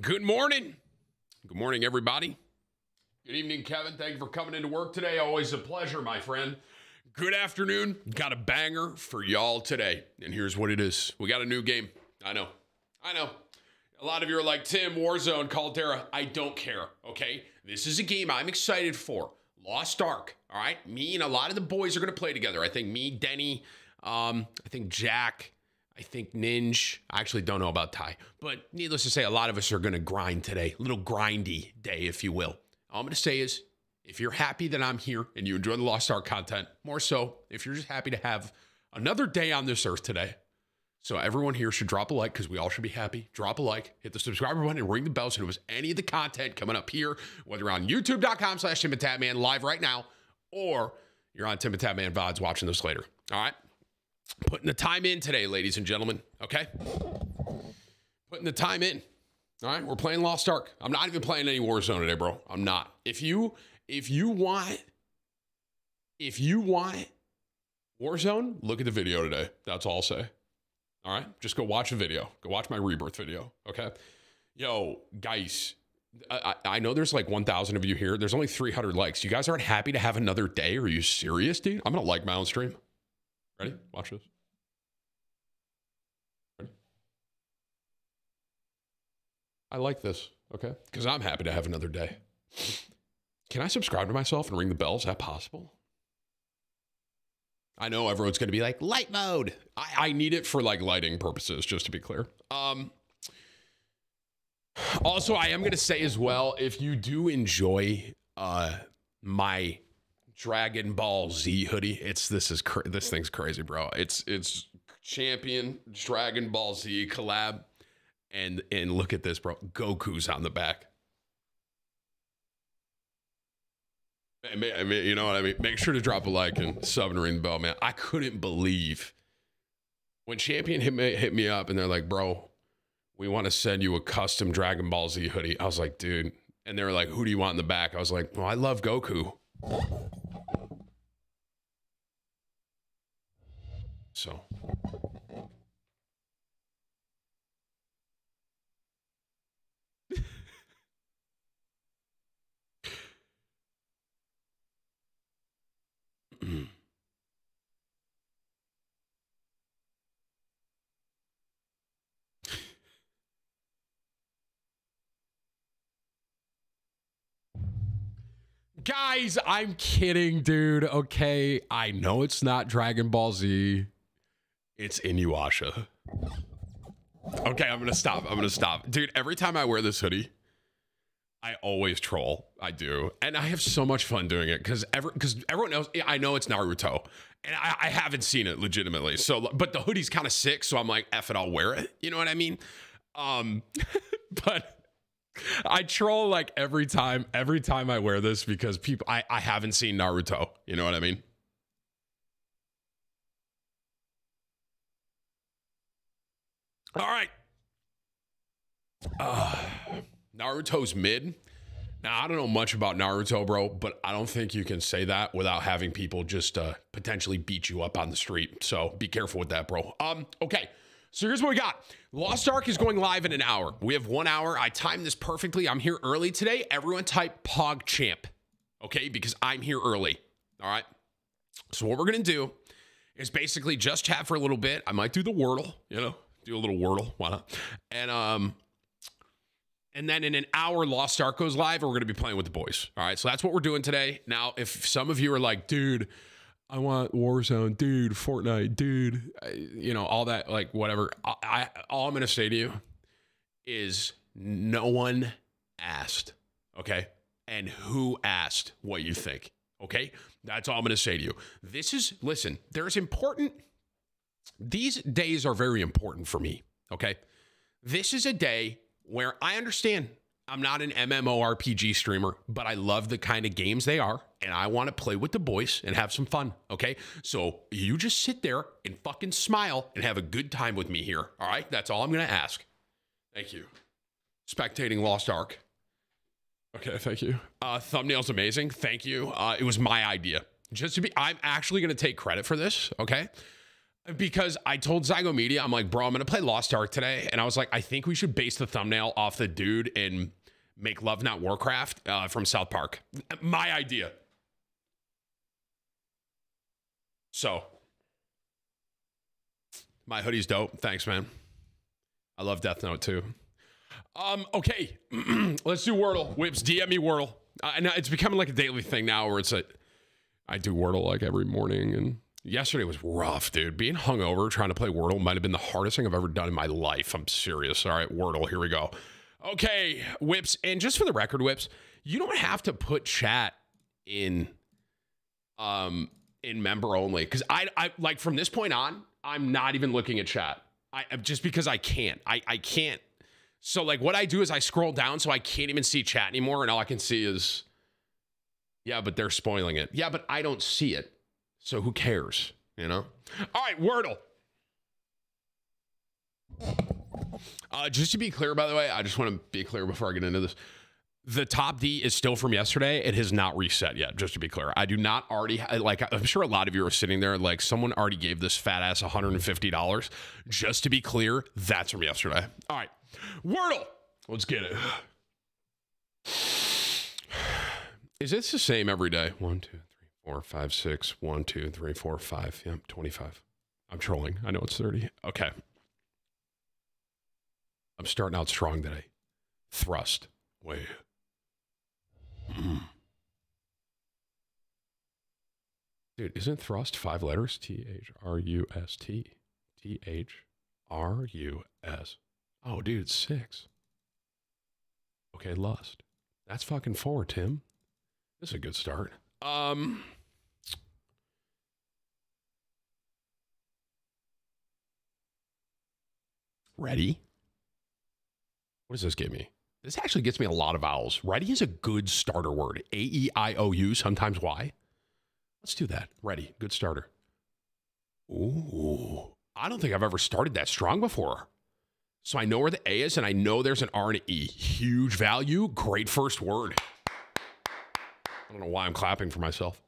Good morning. Good morning, everybody. Good evening, Kevin. Thank you for coming into work today. Always a pleasure, my friend. Good afternoon. Got a banger for y'all today. And here's what it is we got a new game. I know. I know. A lot of you are like, Tim, Warzone, Caldera. I don't care. Okay. This is a game I'm excited for. Lost Ark. All right. Me and a lot of the boys are going to play together. I think me, Denny, um, I think Jack, I think Ninja. I actually don't know about Ty, but needless to say, a lot of us are going to grind today. A little grindy day, if you will. All I'm going to say is if you're happy that I'm here and you enjoy the Lost Ark content, more so, if you're just happy to have another day on this earth today. So everyone here should drop a like because we all should be happy. Drop a like, hit the subscriber button, and ring the bell so it was any of the content coming up here, whether on youtube.com slash Tim live right now, or you're on Tim the Tatman VODs watching this later. All right putting the time in today, ladies and gentlemen. Okay? Putting the time in. All right, we're playing Lost Ark. I'm not even playing any Warzone today, bro. I'm not. If you if you want if you want Warzone, look at the video today. That's all I'll say. All right, just go watch a video. Go watch my rebirth video. Okay, yo, guys. I, I know there's like 1,000 of you here. There's only 300 likes. You guys aren't happy to have another day? Are you serious, dude? I'm gonna like my own stream. Ready? Watch this. Ready? I like this, okay? Because I'm happy to have another day. Can I subscribe to myself and ring the bell? Is that possible? I know everyone's going to be like, light mode. I, I need it for like lighting purposes, just to be clear. Um, also, I am going to say as well, if you do enjoy uh, my Dragon Ball Z hoodie. It's this is cra- this thing's crazy, bro. It's it's champion Dragon Ball Z collab, and and look at this, bro. Goku's on the back. I mean, you know what I mean. Make sure to drop a like and sub and ring the bell, man. I couldn't believe when Champion hit me hit me up and they're like, bro, we want to send you a custom Dragon Ball Z hoodie. I was like, dude. And they were like, who do you want in the back? I was like, well, I love Goku. So. Guys, I'm kidding, dude. Okay, I know it's not Dragon Ball Z. It's Inuyasha. Okay, I'm gonna stop. I'm gonna stop. Dude, every time I wear this hoodie, I always troll. I do. And I have so much fun doing it because ever because everyone knows I know it's Naruto. And I, I haven't seen it legitimately. So but the hoodie's kind of sick, so I'm like, F it, I'll wear it. You know what I mean? Um but I troll like every time, every time I wear this because people I, I haven't seen Naruto. You know what I mean? All right. Uh, Naruto's mid. Now, I don't know much about Naruto, bro, but I don't think you can say that without having people just uh, potentially beat you up on the street. So be careful with that, bro. Um, okay. So here's what we got. Lost Ark is going live in an hour. We have one hour. I timed this perfectly. I'm here early today. Everyone type Pog Champ, okay? Because I'm here early. All right. So what we're gonna do is basically just chat for a little bit. I might do the Wordle, you know, do a little Wordle. Why not? And um, and then in an hour, Lost Ark goes live, and we're gonna be playing with the boys. All right. So that's what we're doing today. Now, if some of you are like, dude, I want Warzone, dude, Fortnite, dude, you know, all that, like whatever. I, I all I'm gonna say to you is no one asked, okay? And who asked what you think, okay? That's all I'm gonna say to you. This is listen. There's important these days are very important for me. Okay. This is a day where I understand I'm not an MMORPG streamer, but I love the kind of games they are. And I want to play with the boys and have some fun. Okay. So you just sit there and fucking smile and have a good time with me here. All right. That's all I'm going to ask. Thank you. Spectating Lost Ark. Okay. Thank you. Uh, thumbnail's amazing. Thank you. Uh, it was my idea. Just to be, I'm actually going to take credit for this. Okay because I told Zygo Media, I'm like, bro, I'm gonna play Lost Ark today, and I was like, I think we should base the thumbnail off the dude in Make Love Not Warcraft uh, from South Park. My idea. So, my hoodie's dope. Thanks, man. I love Death Note too. Um, okay, let's do Wordle. Whips, DM me Wordle. Uh, and it's becoming like a daily thing now, where it's a, I do Wordle like every morning, and yesterday was rough, dude. Being hungover trying to play Wordle might have been the hardest thing I've ever done in my life. I'm serious. All right, Wordle, here we go. Okay, Whips, and just for the record, Whips, you don't have to put chat in, um, in member only because I, I like from this point on, I'm not even looking at chat. I just because I can't. I I can't so like what I do is I scroll down so I can't even see chat anymore and all I can see is yeah, but they're spoiling it. Yeah, but I don't see it. So who cares, you know? All right, Wordle. Uh, just to be clear, by the way, I just want to be clear before I get into this. The top D is still from yesterday. It has not reset yet, just to be clear. I do not already, like, I'm sure a lot of you are sitting there, like, someone already gave this fat ass $150. Just to be clear, that's from yesterday. All right. Wordle. Let's get it. Is this the same every day? One, two, four, five, six. One, two, three, four, five. Yep, 25. I'm trolling. I know it's 30. Okay. I'm starting out strong today. Thrust. Wait. Dude, isn't thrust five letters? T H R U S T. T H R U S. Oh, dude, it's six. Okay, lust. That's fucking four, Tim. This is a good start. Um. Ready? What does this give me? This actually gets me a lot of vowels. Ready is a good starter word. A E I O U, sometimes Y. Let's do that. Ready. Good starter. Ooh. I don't think I've ever started that strong before. So I know where the A is and I know there's an R and an E. Huge value. Great first word. I don't know why I'm clapping for myself.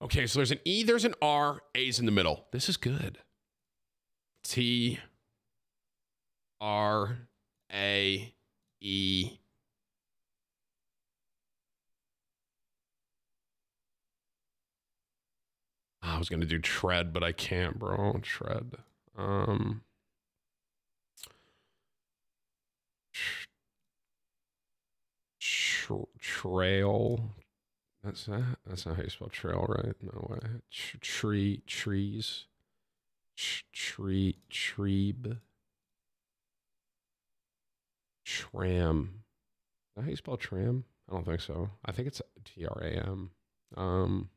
Okay, so there's an E, there's an R, A's in the middle. This is good. T R A E I was gonna do tread, but I can't, bro. Tread. Um tr- trail. That's that. That's not how you spell trail, right? No way. Tr- tree, trees. Tr- tree, treeb. Tram. Is that how you spell tram? I don't think so. I think it's T R A M. Um.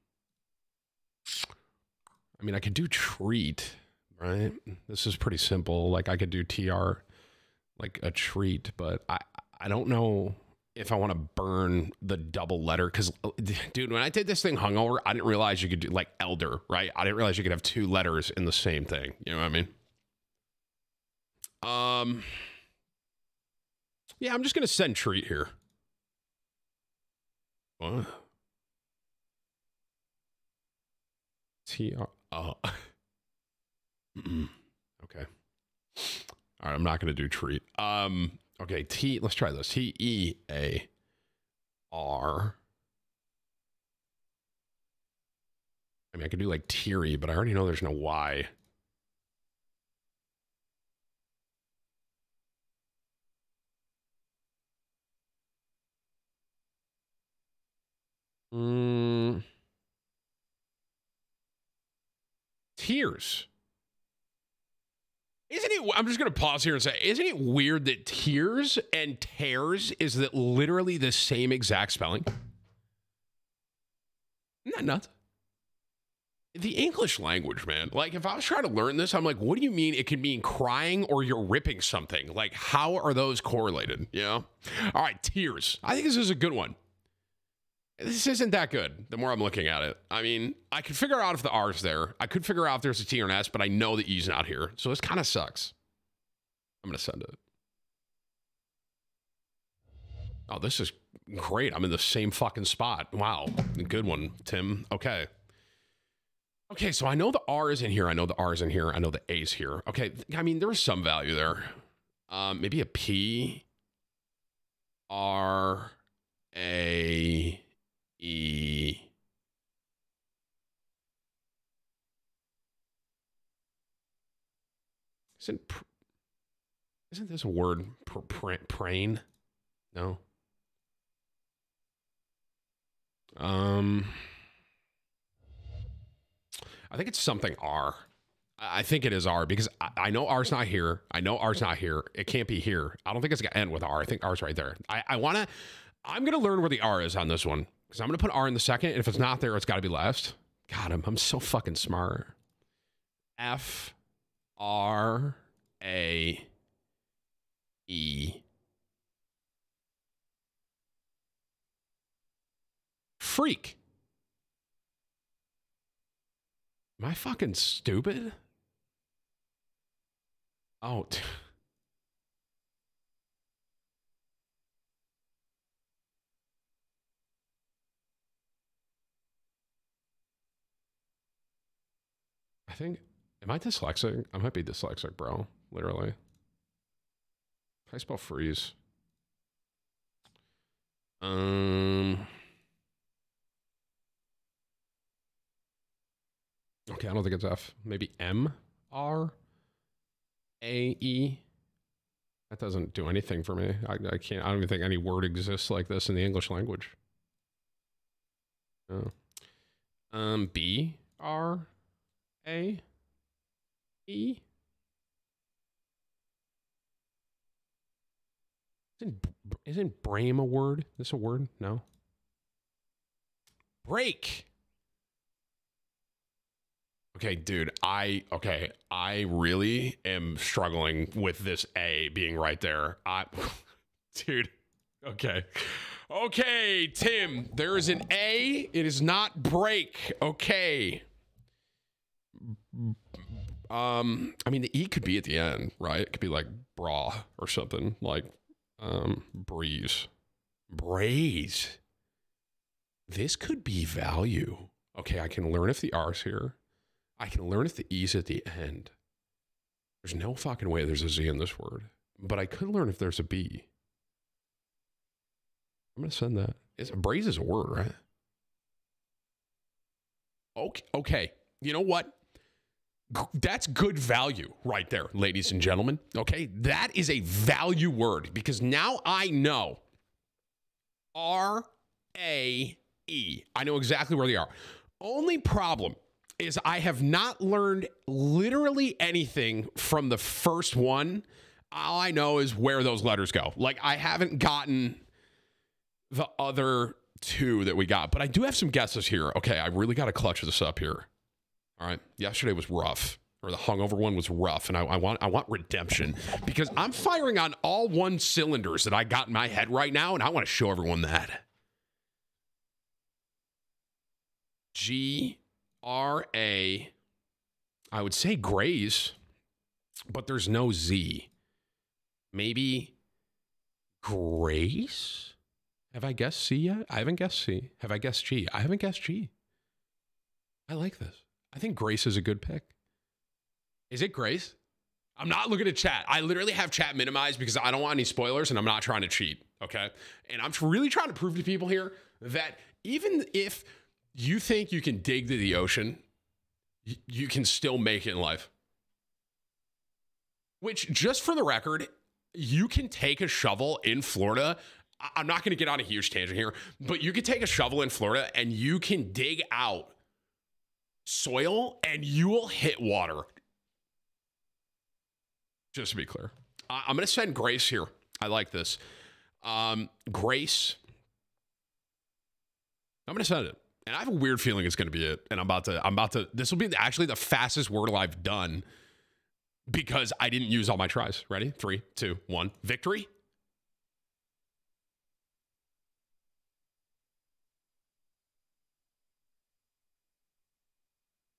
I mean, I could do treat, right? This is pretty simple. Like I could do T R, like a treat, but I I don't know if I want to burn the double letter because, dude, when I did this thing hungover, I didn't realize you could do like elder, right? I didn't realize you could have two letters in the same thing. You know what I mean? Um, yeah, I'm just gonna send treat here. What? T R. Oh. okay. All right, I'm not gonna do treat. Um. Okay, T, let's try this. T E A R. I mean, I could do like teary, but I already know there's no Y. Mm. Tears. Isn't it? I'm just going to pause here and say, isn't it weird that tears and tears is that literally the same exact spelling? Isn't that nuts? The English language, man. Like, if I was trying to learn this, I'm like, what do you mean it can mean crying or you're ripping something? Like, how are those correlated? You know? All right, tears. I think this is a good one this isn't that good the more I'm looking at it. I mean, I could figure out if the R's there. I could figure out if there's a T or an S, but I know the E's not here. So this kind of sucks. I'm going to send it. Oh, this is great. I'm in the same fucking spot. Wow. Good one, Tim. Okay. Okay, so I know the R is in here. I know the R is in here. I know the A's here. Okay, I mean there's some value there. Um, maybe a P R A Isn't pr- isn't this a word? Pr- pr- prane? No. Um. I think it's something R. I think it is R because I, I know R's not here. I know R's not here. It can't be here. I don't think it's gonna end with R. I think R's right there. I, I wanna I'm gonna learn where the R is on this one. Because I'm gonna put R in the second. And if it's not there, it's gotta be last. God, I'm I'm so fucking smart. F R A E Freak. Am I fucking stupid? Oh. I think. Am I dyslexic? I might be dyslexic, bro. Literally. I spell freeze? Um. Okay, I don't think it's F. Maybe M R A E. That doesn't do anything for me. I, I can't. I don't even think any word exists like this in the English language. Oh. Um. B R A E. Isn't isn't brame a word? Is this a word? No. Break. Okay, dude, I okay, I really am struggling with this A being right there. I dude, okay. Okay, Tim, there is an A. It is not break. Okay. Um, I mean the E could be at the end, right? It could be like bra or something like um breeze. Braise. This could be value. Okay, I can learn if the R's here. I can learn if the E's at the end. There's no fucking way there's a Z in this word. But I could learn if there's a B. I'm gonna send that. It's braise is a word, right? Okay, okay. You know what? That's good value right there, ladies and gentlemen. Okay, that is a value word because now I know R A E. I know exactly where they are. Only problem is I have not learned literally anything from the first one. All I know is where those letters go. Like I haven't gotten the other two that we got, but I do have some guesses here. Okay, I really got to clutch this up here. All right, yesterday was rough, or the hungover one was rough, and I, I want I want redemption because I'm firing on all one cylinders that I got in my head right now, and I want to show everyone that. G R A, I would say Grays, but there's no Z. Maybe Grace? Have I guessed C yet? I haven't guessed C. Have I guessed G? I haven't guessed G. I like this. I think Grace is a good pick. Is it Grace? I'm not looking at chat. I literally have chat minimized because I don't want any spoilers and I'm not trying to cheat. Okay. And I'm really trying to prove to people here that even if you think you can dig to the ocean, you can still make it in life. Which, just for the record, you can take a shovel in Florida. I'm not going to get on a huge tangent here, but you can take a shovel in Florida and you can dig out soil and you will hit water. Just to be clear, I- I'm going to send Grace here. I like this. Um, Grace, I'm going to send it. And I have a weird feeling it's going to be it. And I'm about to, I'm about to, this will be actually the fastest wordle I've done because I didn't use all my tries. Ready? Three, two, one. Victory.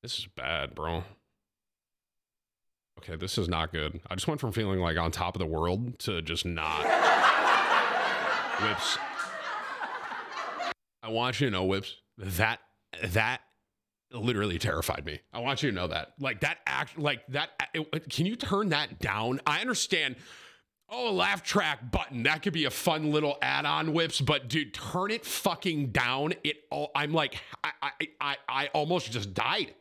This is bad, bro. Okay, this is not good. I just went from feeling like on top of the world to just not. Whips. I want you to know, Whips, that that literally terrified me. I want you to know that. Like that act, like that. It, can you turn that down? I understand. Oh, a laugh track button. That could be a fun little add-on whips, but dude, turn it fucking down. It all I'm like, I I I, I almost just died.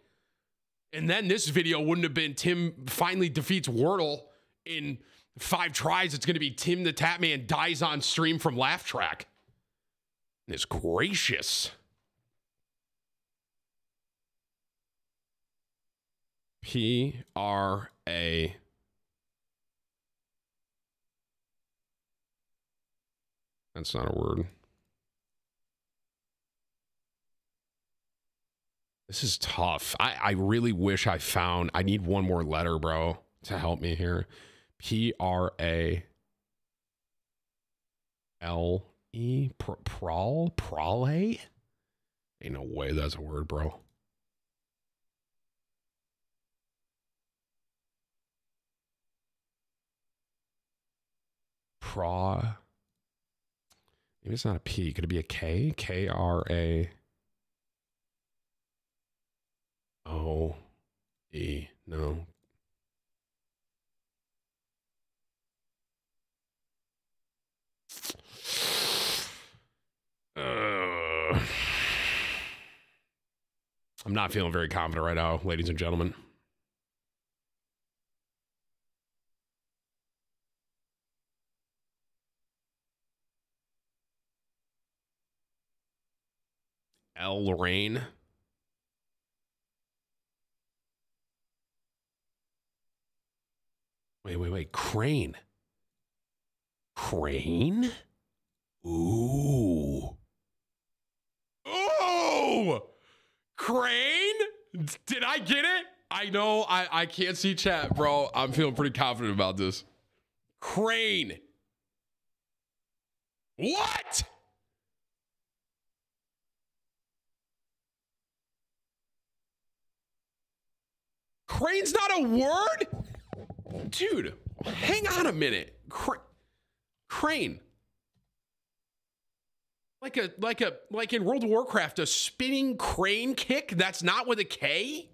And then this video wouldn't have been Tim finally defeats Wordle in five tries. It's gonna be Tim the Tatman dies on stream from laugh track. It's gracious. P R A. That's not a word. This is tough. I, I really wish I found. I need one more letter, bro, to help me here. P R A L E. Prawl? Prale? Ain't no way that's a word, bro. Pra. Maybe it's not a P. Could it be a K? K R A O E. No. Uh, I'm not feeling very confident right now, ladies and gentlemen. L. Lorraine. Wait, wait, wait. Crane. Crane? Ooh. Ooh! Crane? Did I get it? I know I, I can't see chat, bro. I'm feeling pretty confident about this. Crane. What? Crane's not a word? Dude, hang on a minute. Cra- crane. Like a like a like in World of Warcraft, a spinning crane kick? That's not with a K?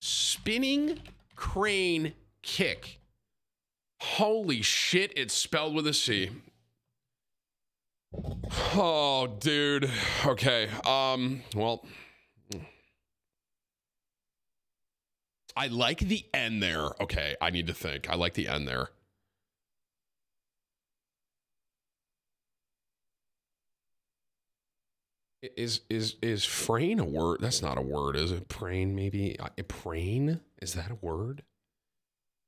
Spinning crane kick. Holy shit, it's spelled with a C. Oh, dude. Okay. Um, well, I like the end there. Okay, I need to think. I like the end there. Is is is frame a word? That's not a word, is it? Prane, maybe. Prane is that a word?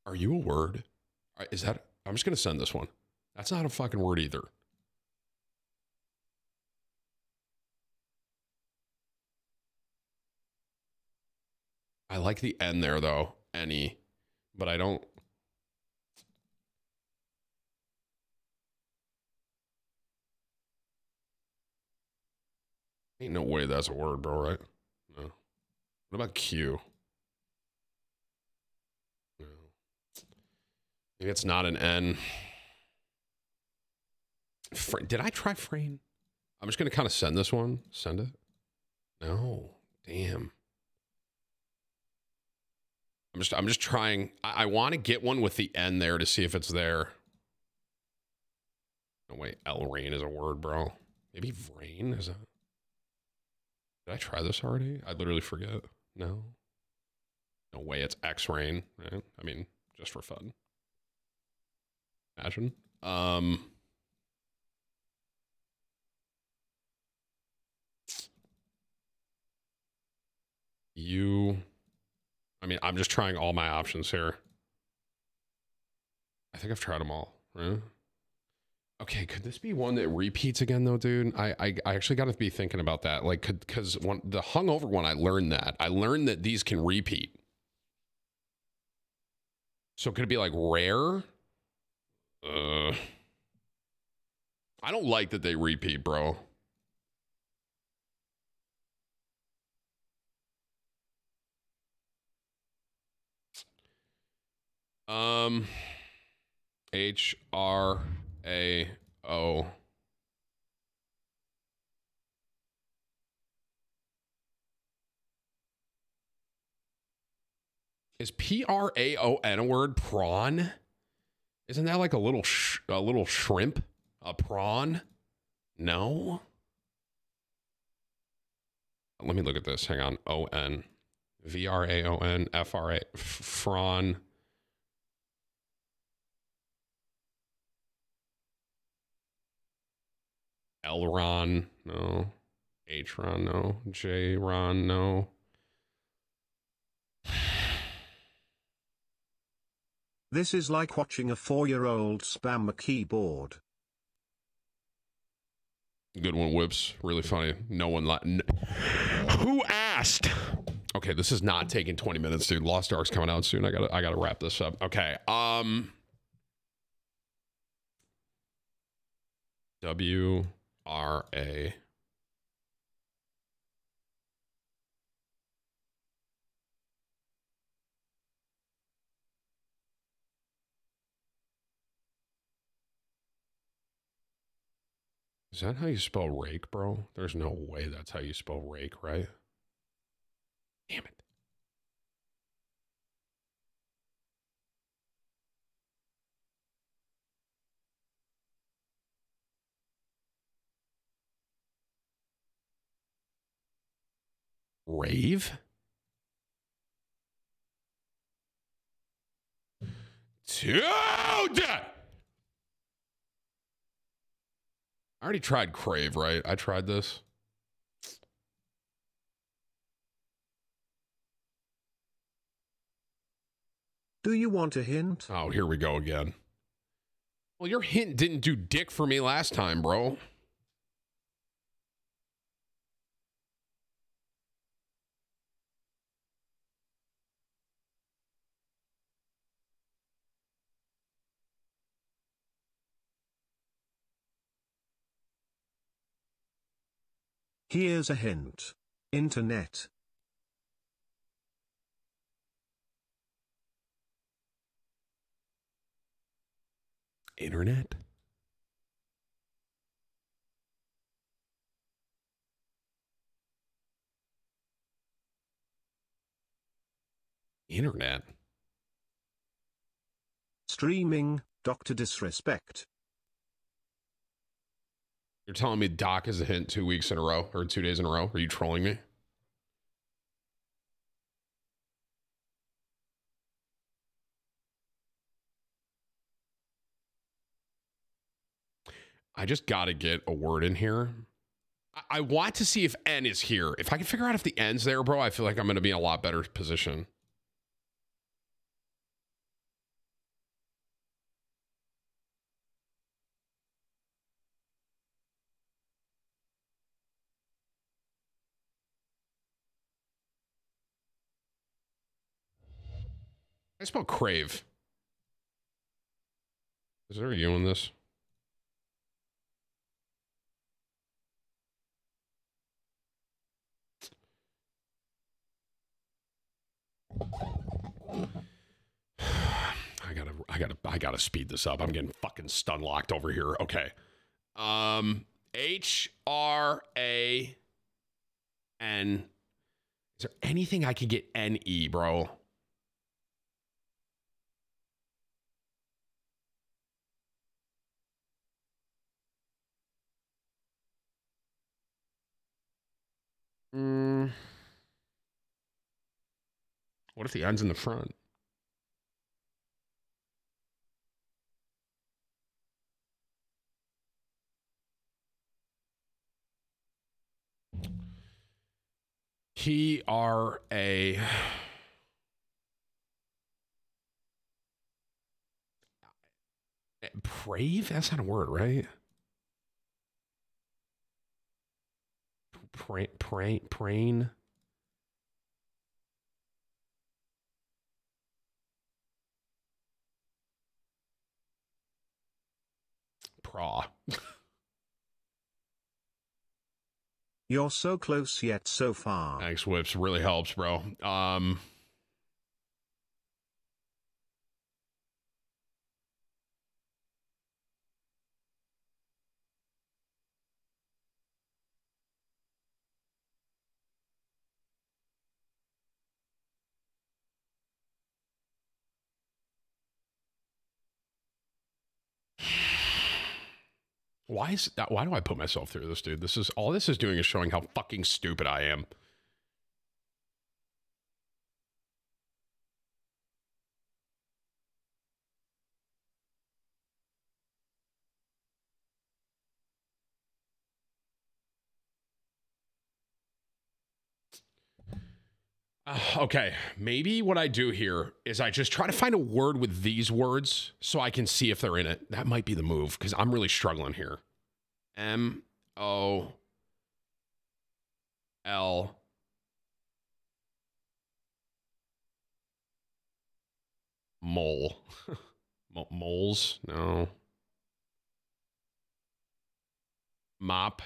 Are you a word? Is that? I'm just gonna send this one. That's not a fucking word either. I like the end there though, any, but I don't. Ain't no way that's a word, bro, right? No. What about Q? No. Maybe it's not an N. Did I try frame? I'm just going to kind of send this one. Send it. No. Damn. I'm just I'm just trying. I, I want to get one with the N there to see if it's there. No way, L rain is a word, bro. Maybe rain is a. Did I try this already? I literally forget. No. No way, it's X rain. Right? I mean, just for fun. Imagine. Um. You I mean, I'm just trying all my options here. I think I've tried them all. Okay, could this be one that repeats again though, dude? I I, I actually got to be thinking about that. Like, could because one the hungover one, I learned that. I learned that these can repeat. So could it be like rare? Uh, I don't like that they repeat, bro. Um, H R A O. Is P R A O N a word? Prawn? Isn't that like a little a little shrimp? A prawn? No. Let me look at this. Hang on. O N V R A O N F R A Fron. Elron, no. H-Ron, no. J-Ron, no. This is like watching a four-year-old spam a keyboard. Good one, Whips. Really funny. No one. Who asked? Okay, this is not taking 20 minutes, dude. Lost Ark's coming out soon. I gotta, I gotta wrap this up. Okay. Um. W R A. Is that how you spell rake, bro? There's no way that's how you spell rake, right? Damn it. Rave? Dude! I already tried Crave, right? I tried this. Do you want a hint? Oh, here we go again. Well, your hint didn't do dick for me last time, bro. Here's a hint. Internet. Internet? Internet? Streaming, Dr. Disrespect. You're telling me Doc is a hint two weeks in a row or two days in a row? Are you trolling me? I just got to get a word in here. I-, want to see if N is here. If I can figure out if the N's there, bro, I feel like I'm going to be in a lot better position. I spell crave. Is there a U in this? I gotta, I gotta, I gotta speed this up. I'm getting fucking stun locked over here. Okay. Um, H R A N. Is there anything I could get N E, bro? Mm. What if the end's in the front? P R A. Brave? That's not a word, right? Pra- pra- Prain? Pra. You're so close yet so far. Thanks, Whips. Really helps, bro. Um, Why is that? Why do I put myself through this, dude? This is all this is doing is showing how fucking stupid I am. Uh, okay, maybe what I do here is I just try to find a word with these words so I can see if they're in it. That might be the move because I'm really struggling here. M O L mole. Moles? No. Mop.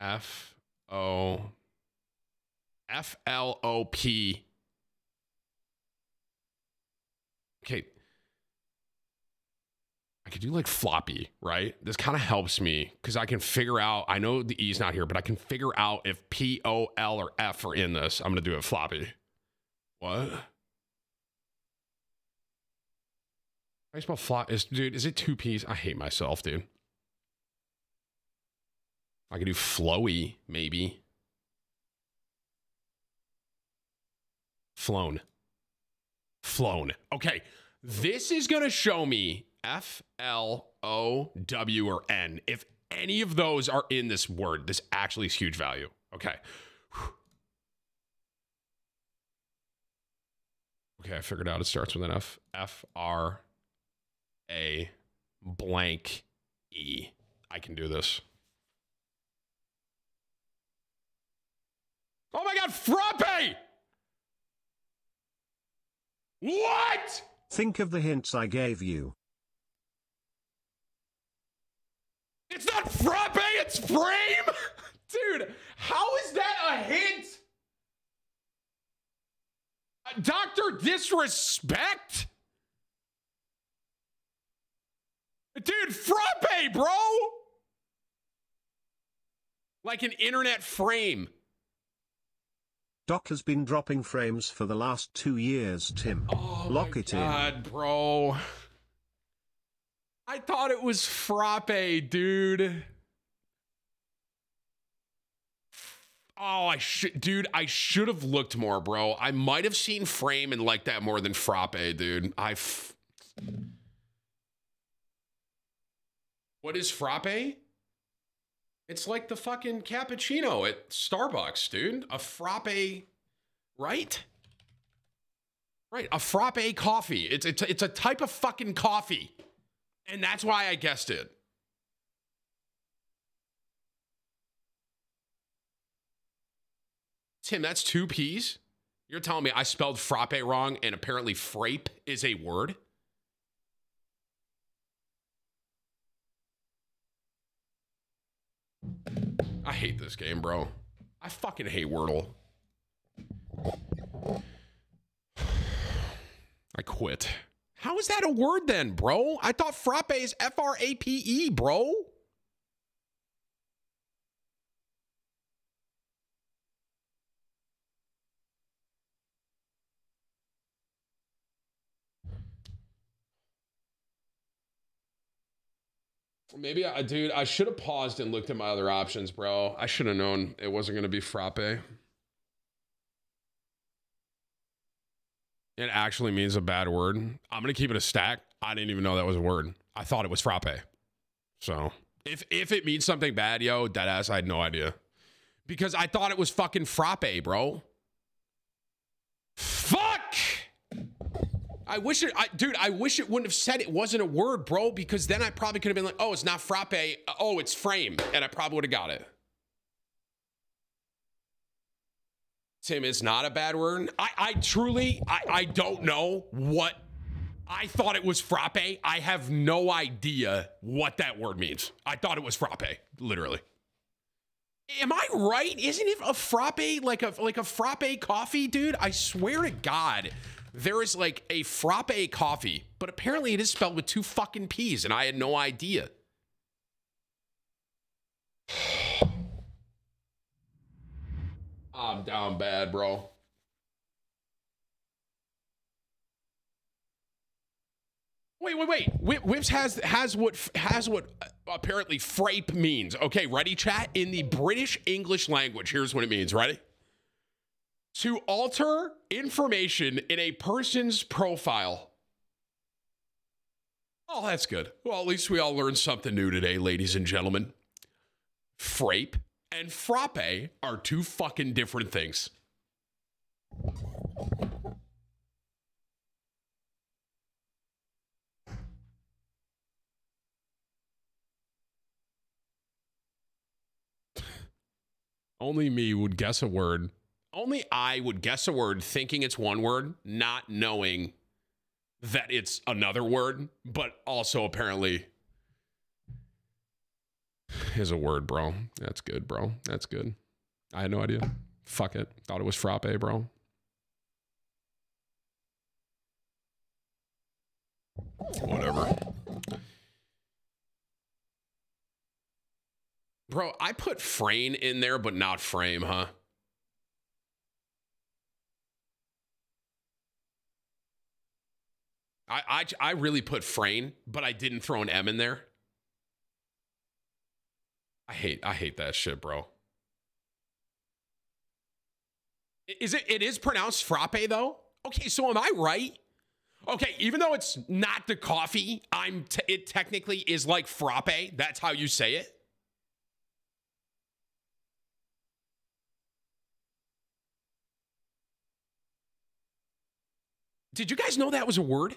F O F L O P. Okay. I could do like floppy, right? This kind of helps me because I can figure out. I know the E's not here, but I can figure out if P O L or F are in this. I'm going to do it floppy. What? I spell flop is dude, is it two P's? I hate myself, dude. I could do flowy, maybe. Flown. Flown. Okay. This is going to show me F L O W or N. If any of those are in this word, this actually is huge value. Okay. Okay, I figured out it starts with an F. F R A blank E. I can do this. Oh my god, frappe! What? Think of the hints I gave you. It's not frappe, it's frame! Dude, how is that a hint? Uh, Dr. Disrespect? Dude, frappe, bro! Like an internet frame. Doc has been dropping frames for the last two years, Tim. Oh Lock it God, in. bro. I thought it was frappe, dude. Oh, I should, dude. I should have looked more, bro. I might have seen frame and like that more than frappe, dude. I. F- what is frappe? It's like the fucking cappuccino at Starbucks, dude. A frappe, right? Right, a frappe coffee. It's it's it's a type of fucking coffee, and that's why I guessed it. Tim, that's two P's. You're telling me I spelled frappe wrong, and apparently frape is a word. I hate this game, bro. I fucking hate Wordle. I quit. How is that a word then, bro? I thought frappe is F R A P E, bro. Maybe I, dude, I should have paused and looked at my other options, bro. I should have known it wasn't going to be frappe. It actually means a bad word. I'm going to keep it a stack. I didn't even know that was a word. I thought it was frappe. So if if it means something bad, yo, dead ass, I had no idea. Because I thought it was fucking frappe, bro. Fuck! I wish it, I, dude. I wish it wouldn't have said it wasn't a word, bro. Because then I probably could have been like, "Oh, it's not frappe. Uh, oh, it's frame," and I probably would have got it. Tim, it's not a bad word. I, I truly, I, I don't know what. I thought it was frappe. I have no idea what that word means. I thought it was frappe, literally. Am I right? Isn't it a frappe like a like a frappe coffee, dude? I swear to God, there is like a frappe coffee, but apparently it is spelled with two fucking P's, and I had no idea. I'm down bad, bro. Wait, wait, wait. Whip, Whips has has what has what apparently frape means. Okay, ready, chat? In the British English language, here's what it means. Ready? To alter information in a person's profile. Oh, that's good. Well, at least we all learned something new today, ladies and gentlemen. Frape and frappe are two fucking different things. Only me would guess a word. Only I would guess a word thinking it's one word, not knowing that it's another word, but also apparently is a word, bro. That's good, bro. That's good. I had no idea. Fuck it. Thought it was frappe, bro. Whatever. Bro, I put frame in there, but not frame, huh? I, I, I really put frame, but I didn't throw an M in there. I hate I hate that shit, bro. Is it it is pronounced frappe though? Okay, so am I right? Okay, even though it's not the coffee, I'm t- it technically is like frappe. That's how you say it. Did you guys know that was a word?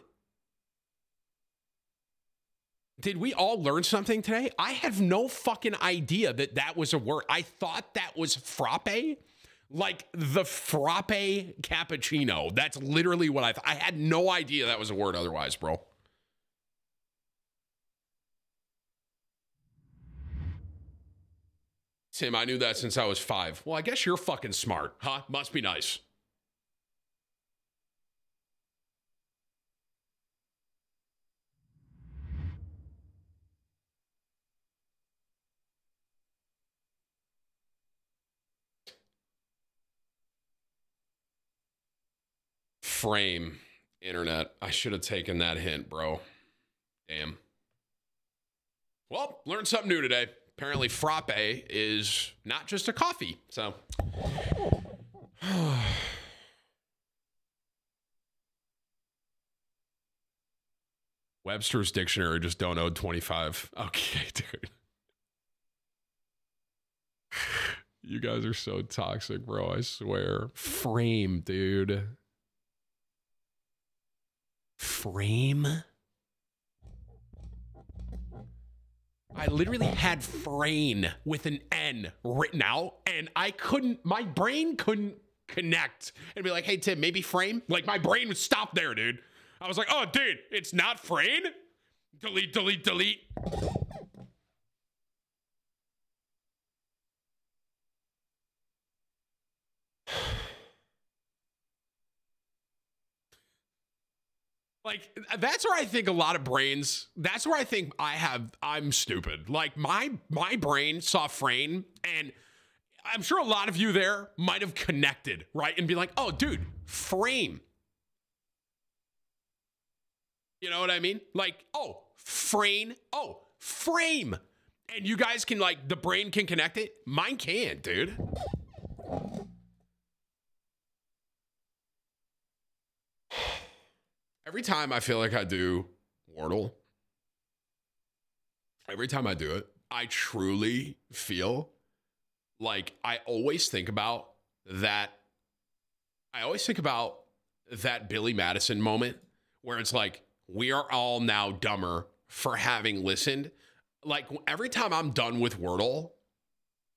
Did we all learn something today? I have no fucking idea that that was a word. I thought that was frappe, like the frappe cappuccino. That's literally what I thought. I had no idea that was a word otherwise, bro. Tim, I knew that since I was five. Well, I guess you're fucking smart, huh? Must be nice. Frame internet. I should have taken that hint, bro. Damn. Well, learned something new today. Apparently, frappe is not just a coffee. So. Webster's dictionary just don't owe 25. Okay, dude. You guys are so toxic, bro. I swear. Frame, dude frame. I literally had frame with an N written out, and I couldn't, my brain couldn't connect and be like, hey, Tim, maybe frame? Like, my brain would stop there, dude. I was like, oh, dude, it's not frame? Delete, delete, delete. Like that's where I think a lot of brains. That's where I think I have. I'm stupid. Like my my brain saw frame, and I'm sure a lot of you there might have connected right and be like, "Oh, dude, frame." You know what I mean? Like, oh, frame. Oh, frame. And you guys can like the brain can connect it. Mine can't, dude. Every time I feel like I do Wordle, every time I do it, I truly feel like I always think about that. I always think about that Billy Madison moment where it's like, we are all now dumber for having listened. Like every time I'm done with Wordle,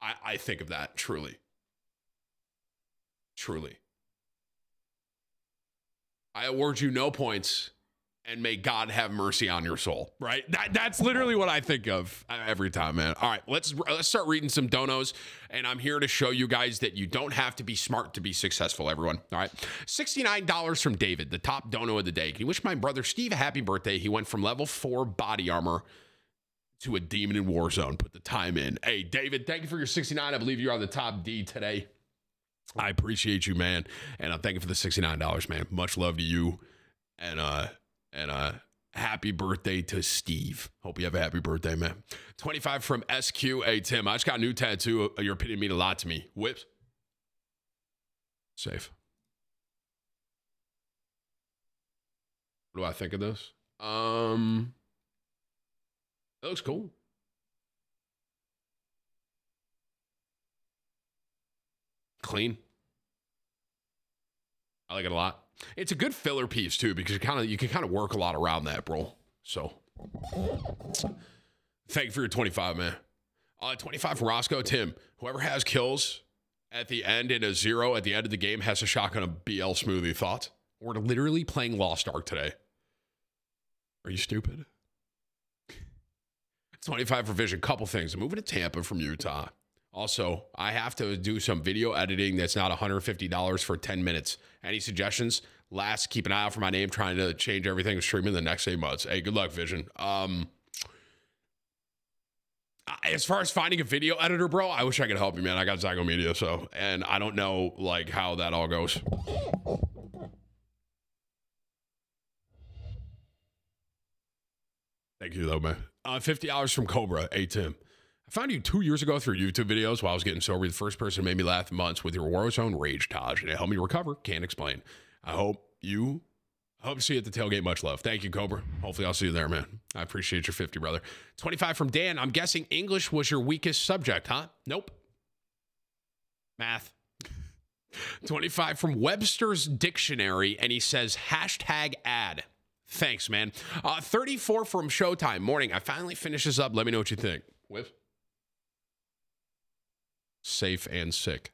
I, I think of that truly. Truly. I award you no points and may God have mercy on your soul. Right? That that's literally what I think of uh, every time, man. All right, let's let's start reading some donos, and I'm here to show you guys that you don't have to be smart to be successful. Everyone, all right. Sixty nine dollars from David, the top dono of the day. Can you wish my brother Steve a happy birthday? He went from level four body armor to a demon in Warzone. Put the time in. Hey, David, thank you for your 69. I believe you're the top D today. I appreciate you, man, and I'm thanking for the sixty nine dollars, man. Much love to you, and uh, and uh, happy birthday to Steve. Hope you have a happy birthday, man. Twenty five from SQ. Hey Tim, I just got a new tattoo. Your opinion mean a lot to me. Whips. Safe. What do I think of this? Um, it looks cool. Clean. I like it a lot. It's a good filler piece too because you kind of you can kind of work a lot around that, bro. So, thank you for your 25, man. Uh, 25 from Roscoe. Tim, whoever has kills at the end and a zero at the end of the game has a shotgun a BL smoothie. Thoughts? We're literally playing Lost Ark today. Are you stupid? 25 for Vision. Couple things. I'm moving to Tampa from Utah. Also, I have to do some video editing that's not $150 for 10 minutes. Any suggestions? Last, keep an eye out for my name, trying to change everything streaming the next eight months. Hey, good luck, Vision. Um, as far as finding a video editor, bro, I wish I could help you, man. I got Zygo Media, so and I don't know like how that all goes. Thank you, though, man. Uh, Fifty dollars from Cobra. Hey, Tim. Found you two years ago through YouTube videos while I was getting sober. The first person made me laugh months with your Warzone Rage Taj, and it helped me recover. Can't explain. I hope you. Hope to see you at the tailgate. Much love. Thank you, Cobra. Hopefully, I'll see you there, man. I appreciate your 50, brother. 25 from Dan. I'm guessing English was your weakest subject, huh? Nope. Math. 25 from Webster's Dictionary, and he says hashtag ad. Thanks, man. Uh, 34 from Showtime. Morning. I finally finish this up. Let me know what you think. With safe and sick.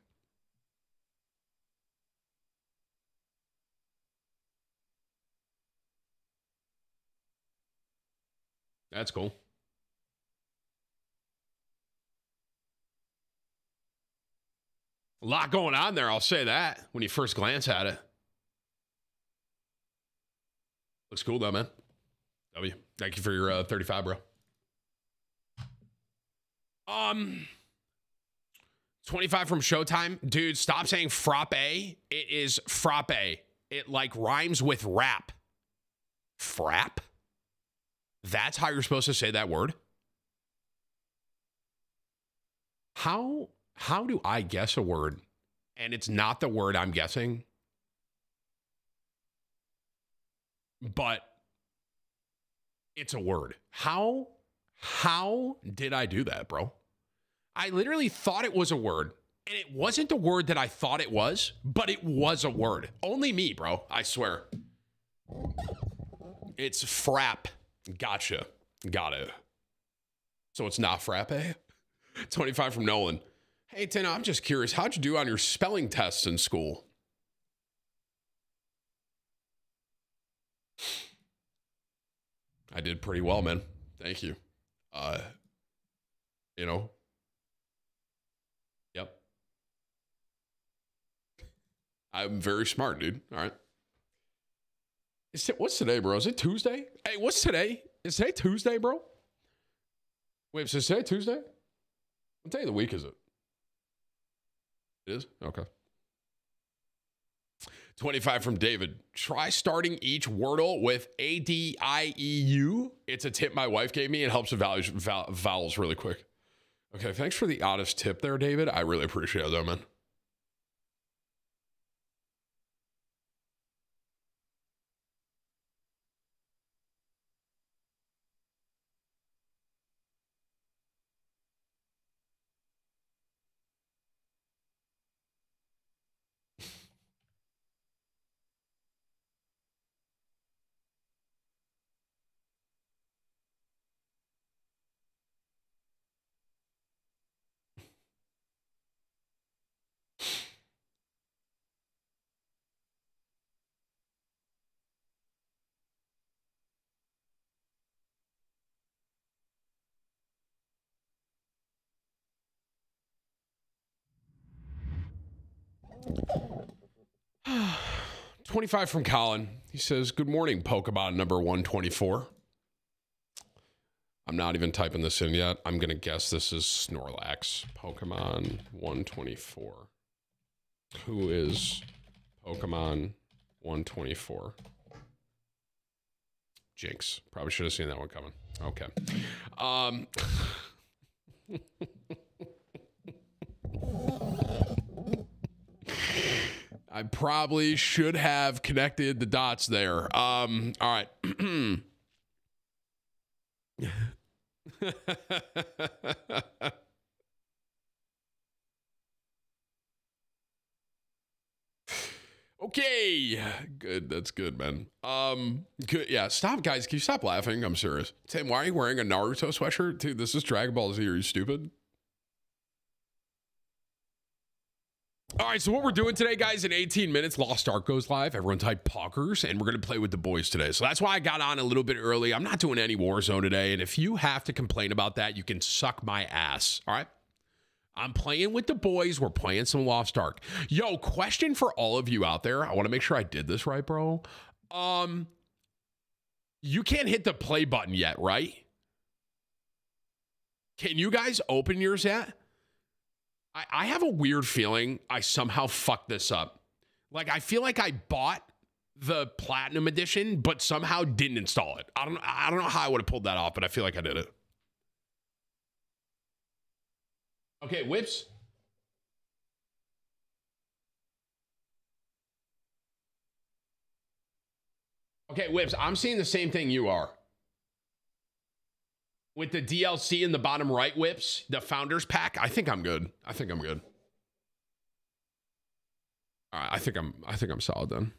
That's cool. A lot going on there, I'll say that when you first glance at it. Looks cool though, man. W. Thank you for your uh, 35, bro. Um 25 from Showtime. Dude, stop saying frappe. It is frappe. It like rhymes with rap. Frap? That's how you're supposed to say that word? How how do I guess a word and it's not the word I'm guessing? But it's a word. How how did I do that, bro? I literally thought it was a word, and it wasn't the word that I thought it was, but it was a word. Only me, bro. I swear. It's frap. Gotcha. Got it. So it's not frappe? 25 from Nolan. Hey, Tina, I'm just curious. How'd you do on your spelling tests in school? I did pretty well, man. Thank you. Uh, you know, yep. I'm very smart, dude. All right. Is it, what's today, bro? Is it Tuesday? Hey, what's today? Is today Tuesday, bro? Wait, so is today Tuesday? What day of the week is it? It is? Okay. 25 from David. Try starting each Wordle with A D I E U. It's a tip my wife gave me. It helps with vowels, vowels really quick. Okay, thanks for the honest tip there, David. I really appreciate that, man. Twenty-five from Colin. He says, "Good morning, Pokemon number one twenty-four. I'm not even typing this in yet. I'm gonna guess this is Snorlax. Pokemon one twenty-four. Who is Pokemon 124? Jynx. Probably should have seen that one coming. Okay. Um, I probably should have connected the dots there. Um, all right. okay. Good. That's good, man. Um, good. Yeah. Stop, guys. Can you stop laughing? I'm serious. Tim, why are you wearing a Naruto sweatshirt? Dude, this is Dragon Ball Z. Are you stupid? All right, so what we're doing today, guys, in 18 minutes, Lost Ark goes live. Everyone type Poggers, and we're going to play with the boys today. So that's why I got on a little bit early. I'm not doing any Warzone today. And if you have to complain about that, you can suck my ass. All right? I'm playing with the boys. We're playing some Lost Ark. Yo, question for all of you out there. I want to make sure I did this right, bro. Um, you can't hit the play button yet, right? Can you guys open yours yet? I, I have a weird feeling I somehow fucked this up. Like I feel like I bought the platinum edition, but somehow didn't install it. I don't I don't know how I would have pulled that off, but I feel like I did it. Okay, whips. Okay, whips. I'm seeing the same thing you are with the DLC in the bottom right whips, the founders pack, I think I'm good. I think I'm good. All right, I think I'm I think I'm solid then.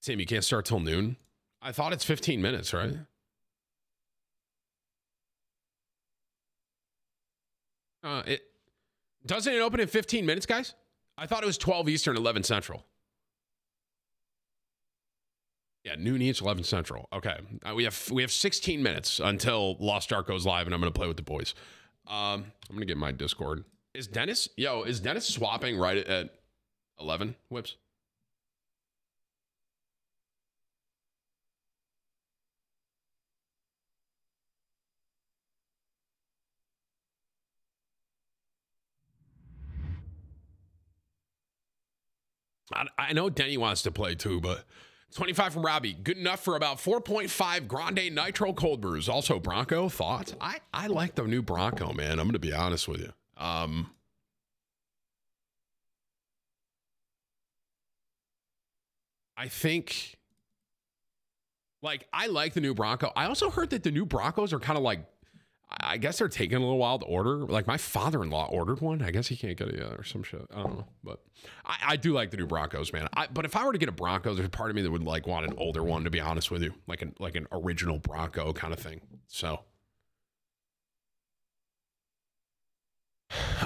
Sam, you can't start till noon. I thought it's 15 minutes, right? Uh, it doesn't it open in 15 minutes, guys? I thought it was 12 Eastern, 11 Central. Yeah, noon each, 11 Central. Okay, uh, we have we have 16 minutes until Lost Ark goes live, and I'm going to play with the boys. Um, I'm to get my Discord. Is Dennis? Yo, is Dennis swapping right at 11 whips? I, I know Denny wants to play too, but 25 from Robbie. Good enough for about 4.5 Grande Nitro Cold Brews. Also, Bronco thoughts. I, I like the new Bronco, man. I'm going to be honest with you. Um, I think, like, I like the new Bronco. I also heard that the new Broncos are kind of like I guess they're taking a little while to order. Like my father in law ordered one. I guess he can't get it yet or some shit. I don't know. But I, I do like the new Broncos, man. I, but if I were to get a Broncos, there's a part of me that would like want an older one, to be honest with you. Like an like an original Bronco kind of thing. So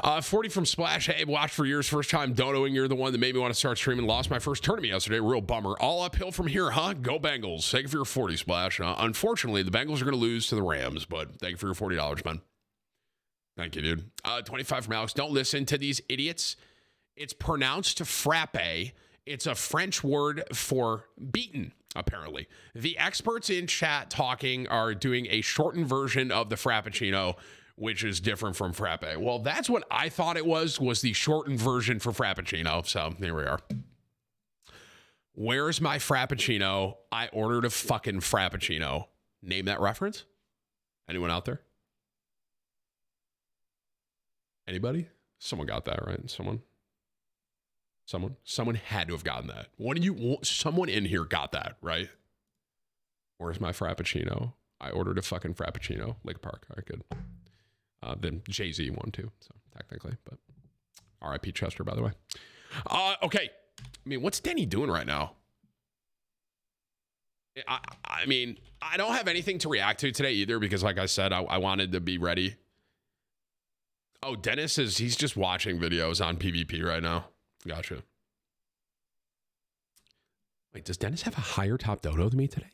Uh, 40 from Splash. Hey, watched for years. First time donoing. You're the one that made me want to start streaming. Lost my first tournament yesterday. Real bummer. All uphill from here, huh? Go Bengals. Thank you for your 40, Splash. Uh, unfortunately, the Bengals are going to lose to the Rams, but thank you for your $40, man. Thank you, dude. Uh, 25 from Alex. Don't listen to these idiots. It's pronounced frappe. It's a French word for beaten, apparently. The experts in chat talking are doing a shortened version of the Frappuccino which is different from frappe. Well, that's what I thought it was, was the shortened version for Frappuccino. So here we are. Where's my Frappuccino? I ordered a fucking Frappuccino. Name that reference? Anyone out there? Anybody? Someone got that, right? Someone? Someone? Someone had to have gotten that. What do you someone in here got that, right? Where's my Frappuccino? I ordered a fucking Frappuccino. Linkin Park. All right, good. Uh, then Jay Z won too, so technically. But R.I.P. Chester, by the way. Uh, okay, I mean, what's Denny doing right now? I, I mean, I don't have anything to react to today either because, like I said, I, I wanted to be ready. Oh, Dennis is he's just watching videos on PvP right now. Gotcha. Wait, does Dennis have a higher top dodo than me today?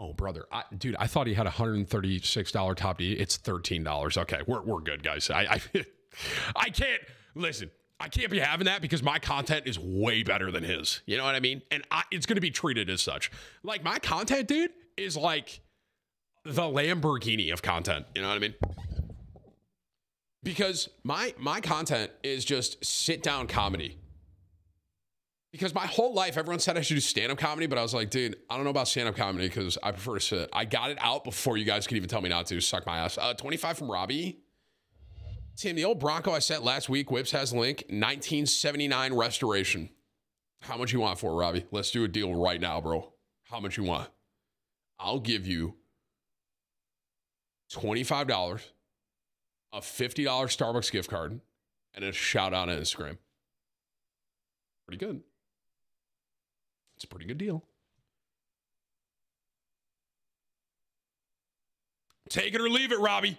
Oh, brother, I, dude, I thought he had a hundred and thirty-six dollar top D. It's thirteen dollars. Okay, we're we're good, guys. I, I I can't listen. I can't be having that because my content is way better than his. You know what I mean? And I, it's going to be treated as such. Like my content, dude, is like the Lamborghini of content. You know what I mean? because my my content is just sit down comedy. Because my whole life, everyone said I should do stand up comedy, but I was like, dude, I don't know about stand up comedy because I prefer to sit. I got it out before you guys could even tell me not to. Suck my ass. Uh, 25 from Robbie. Tim, the old Bronco I sent last week, Whips has link 1979 restoration. How much you want for it, Robbie? Let's do a deal right now, bro. How much you want? I'll give you $25, a $50 Starbucks gift card, and a shout out on Instagram. Pretty good. It's a pretty good deal. Take it or leave it, Robbie.